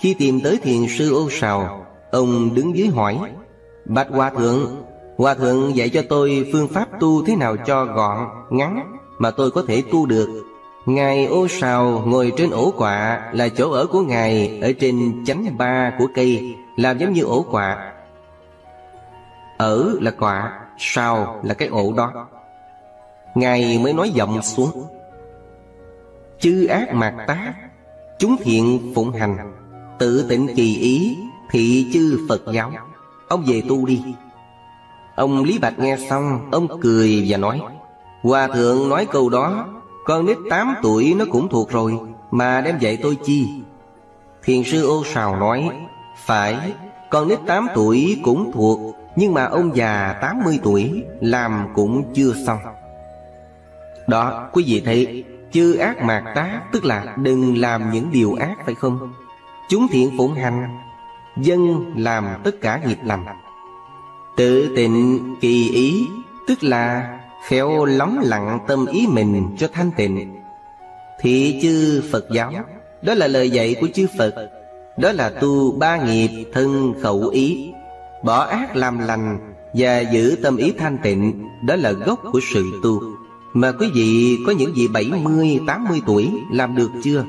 Khi tìm tới thiền sư ô sào, Ông đứng dưới hỏi, Bạch Hòa Thượng Hòa Thượng dạy cho tôi phương pháp tu thế nào cho gọn, ngắn Mà tôi có thể tu được. Ngài ô sào ngồi trên ổ quạ Là chỗ ở của Ngài Ở trên chánh ba của cây Làm giống như ổ quạ. Ở là quạ Sào là cái ổ đó. Ngài mới nói giọng xuống. Chư ác mạt tác Chúng thiện phụng hành. Tự tịnh kỳ ý Thị chư Phật giáo. Ông về tu đi. Ông Lý Bạch nghe xong, Ông cười và nói, Hòa thượng nói câu đó, con nít 8 tuổi nó cũng thuộc rồi, Mà đem dạy tôi chi? Thiền sư ô sào nói, Phải, Con nít 8 tuổi cũng thuộc, Nhưng mà ông già 80 tuổi, Làm cũng chưa xong. Đó, quý vị thấy, Chư ác mạt tá, Tức là đừng làm những điều ác, phải không? Chúng thiện phụng hành, Dân làm tất cả nghiệp lành. Tự tịnh kỳ ý Tức là Khéo lóng lặng tâm ý mình cho thanh tịnh. Thị chư Phật giáo Đó là lời dạy của chư Phật Đó là tu ba nghiệp thân khẩu ý. Bỏ ác làm lành Và giữ tâm ý thanh tịnh Đó là gốc của sự tu. Mà quý vị có những vị 70, 80 tuổi làm được chưa?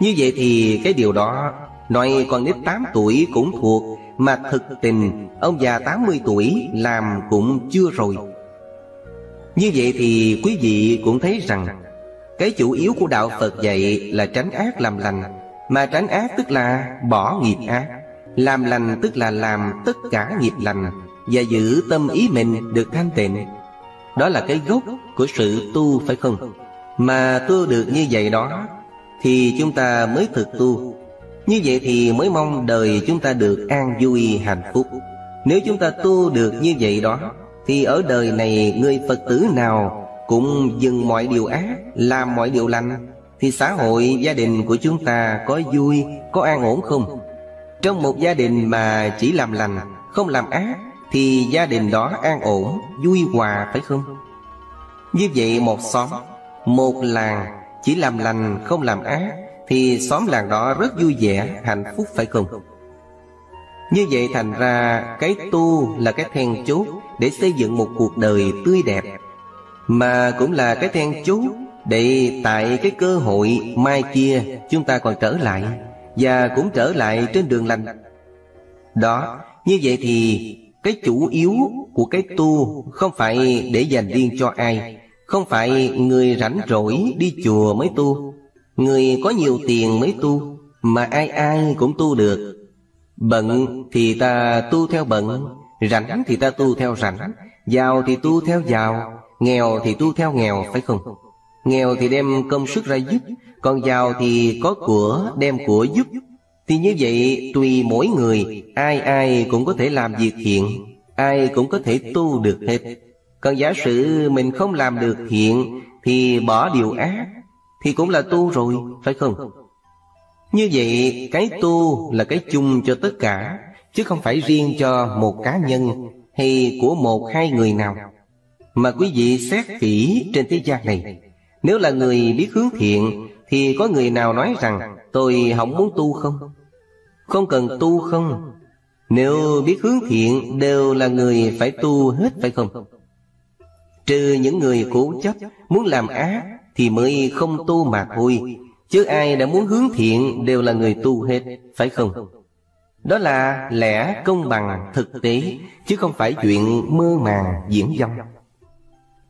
Như vậy thì cái điều đó Nói con nít 8 tuổi cũng thuộc mà thực tình, Ông già 80 tuổi, làm cũng chưa rồi. Như vậy thì quý vị cũng thấy rằng, Cái chủ yếu của Đạo Phật dạy là tránh ác làm lành. Mà tránh ác tức là bỏ nghiệp ác. Làm lành tức là làm tất cả nghiệp lành Và giữ tâm ý mình được thanh tịnh. Đó là cái gốc của sự tu, phải không? Mà tu được như vậy đó, Thì chúng ta mới thực tu như vậy thì mới mong đời chúng ta được an vui, hạnh phúc. Nếu chúng ta tu được như vậy đó, Thì ở đời này người Phật tử nào Cũng dừng mọi điều ác, Làm mọi điều lành, Thì xã hội, gia đình của chúng ta có vui, Có an ổn không? Trong một gia đình mà chỉ làm lành, Không làm ác, Thì gia đình đó an ổn, Vui hòa phải không? Như vậy một xóm, Một làng Chỉ làm lành, không làm ác thì xóm làng đó rất vui vẻ, hạnh phúc phải không? Như vậy thành ra cái tu là cái then chốt để xây dựng một cuộc đời tươi đẹp Mà cũng là cái then chốt để tại cái cơ hội mai kia chúng ta còn trở lại Và cũng trở lại trên đường lành Đó, như vậy thì cái chủ yếu của cái tu không phải để dành riêng cho ai Không phải người rảnh rỗi đi chùa mới tu Người có nhiều tiền mới tu, Mà ai ai cũng tu được. Bận thì ta tu theo bận, Rảnh thì ta tu theo rảnh, Giàu thì tu theo giàu, Nghèo thì tu theo nghèo, phải không? Nghèo thì đem công sức ra giúp, Còn giàu thì có của, đem của giúp. Thì như vậy, tùy mỗi người, Ai ai cũng có thể làm việc thiện, Ai cũng có thể tu được hết. Còn giả sử mình không làm được thiện, Thì bỏ điều ác thì cũng là tu rồi, phải không? Như vậy, cái tu là cái chung cho tất cả, chứ không phải riêng cho một cá nhân hay của một hai người nào. Mà quý vị xét kỹ trên thế gian này, nếu là người biết hướng thiện, thì có người nào nói rằng tôi không muốn tu không? Không cần tu không? Nếu biết hướng thiện đều là người phải tu hết phải không? Trừ những người cố chấp muốn làm ác thì mới không tu mà thôi Chứ ai đã muốn hướng thiện đều là người tu hết, Phải không? Đó là lẽ công bằng thực tế, Chứ không phải chuyện mơ màng diễn dông.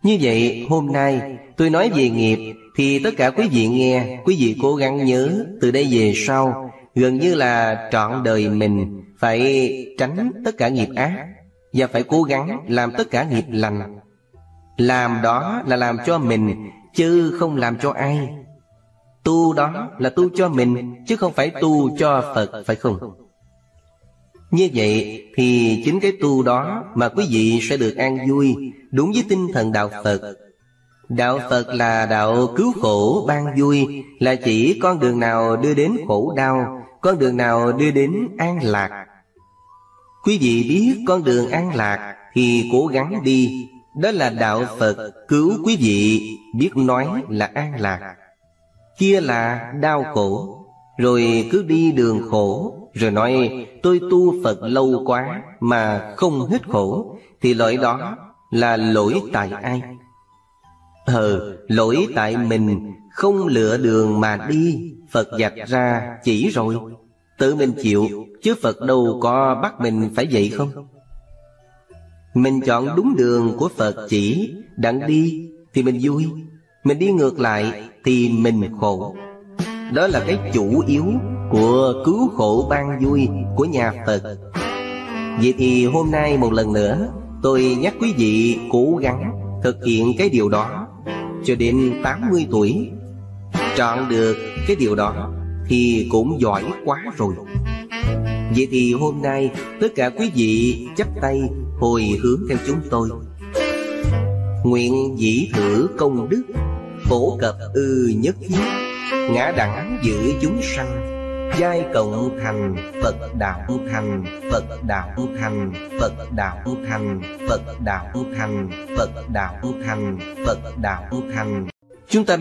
Như vậy, hôm nay tôi nói về nghiệp, Thì tất cả quý vị nghe, Quý vị cố gắng nhớ từ đây về sau, Gần như là trọn đời mình Phải tránh tất cả nghiệp ác Và phải cố gắng làm tất cả nghiệp lành. Làm đó là làm cho mình chứ không làm cho ai. Tu đó là tu cho mình, chứ không phải tu cho phật, phải không? Như vậy thì chính cái tu đó mà quý vị sẽ được an vui, đúng với tinh thần đạo phật. Đạo phật là đạo cứu khổ ban vui, là chỉ con đường nào đưa đến khổ đau, con đường nào đưa đến an lạc. Quý vị biết con đường an lạc thì cố gắng đi đó là đạo Phật cứu quý vị biết nói là an lạc. Kia là đau khổ Rồi cứ đi đường khổ Rồi nói tôi tu Phật lâu quá Mà không hết khổ Thì lỗi đó là lỗi tại ai? Ờ, lỗi tại mình Không lựa đường mà đi Phật dạch ra chỉ rồi. Tự mình chịu Chứ Phật đâu có bắt mình phải vậy không? Mình chọn đúng đường của Phật chỉ Đặng đi thì mình vui. Mình đi ngược lại thì mình khổ. Đó là cái chủ yếu Của cứu khổ ban vui Của nhà Phật. Vậy thì hôm nay một lần nữa, Tôi nhắc quý vị cố gắng Thực hiện cái điều đó Cho đến 80 tuổi. Chọn được cái điều đó Thì cũng giỏi quá rồi. Vậy thì hôm nay Tất cả quý vị chắp tay hồi hướng theo chúng tôi. Nguyện dĩ thử công đức, phổ cập ư nhất thiết, ngã đẳng giữ chúng sanh, giai cộng thành phật đạo thành, phật đạo thành, phật đạo thành, phật đạo thành, phật đạo thành, phật đạo thành. Chúng ta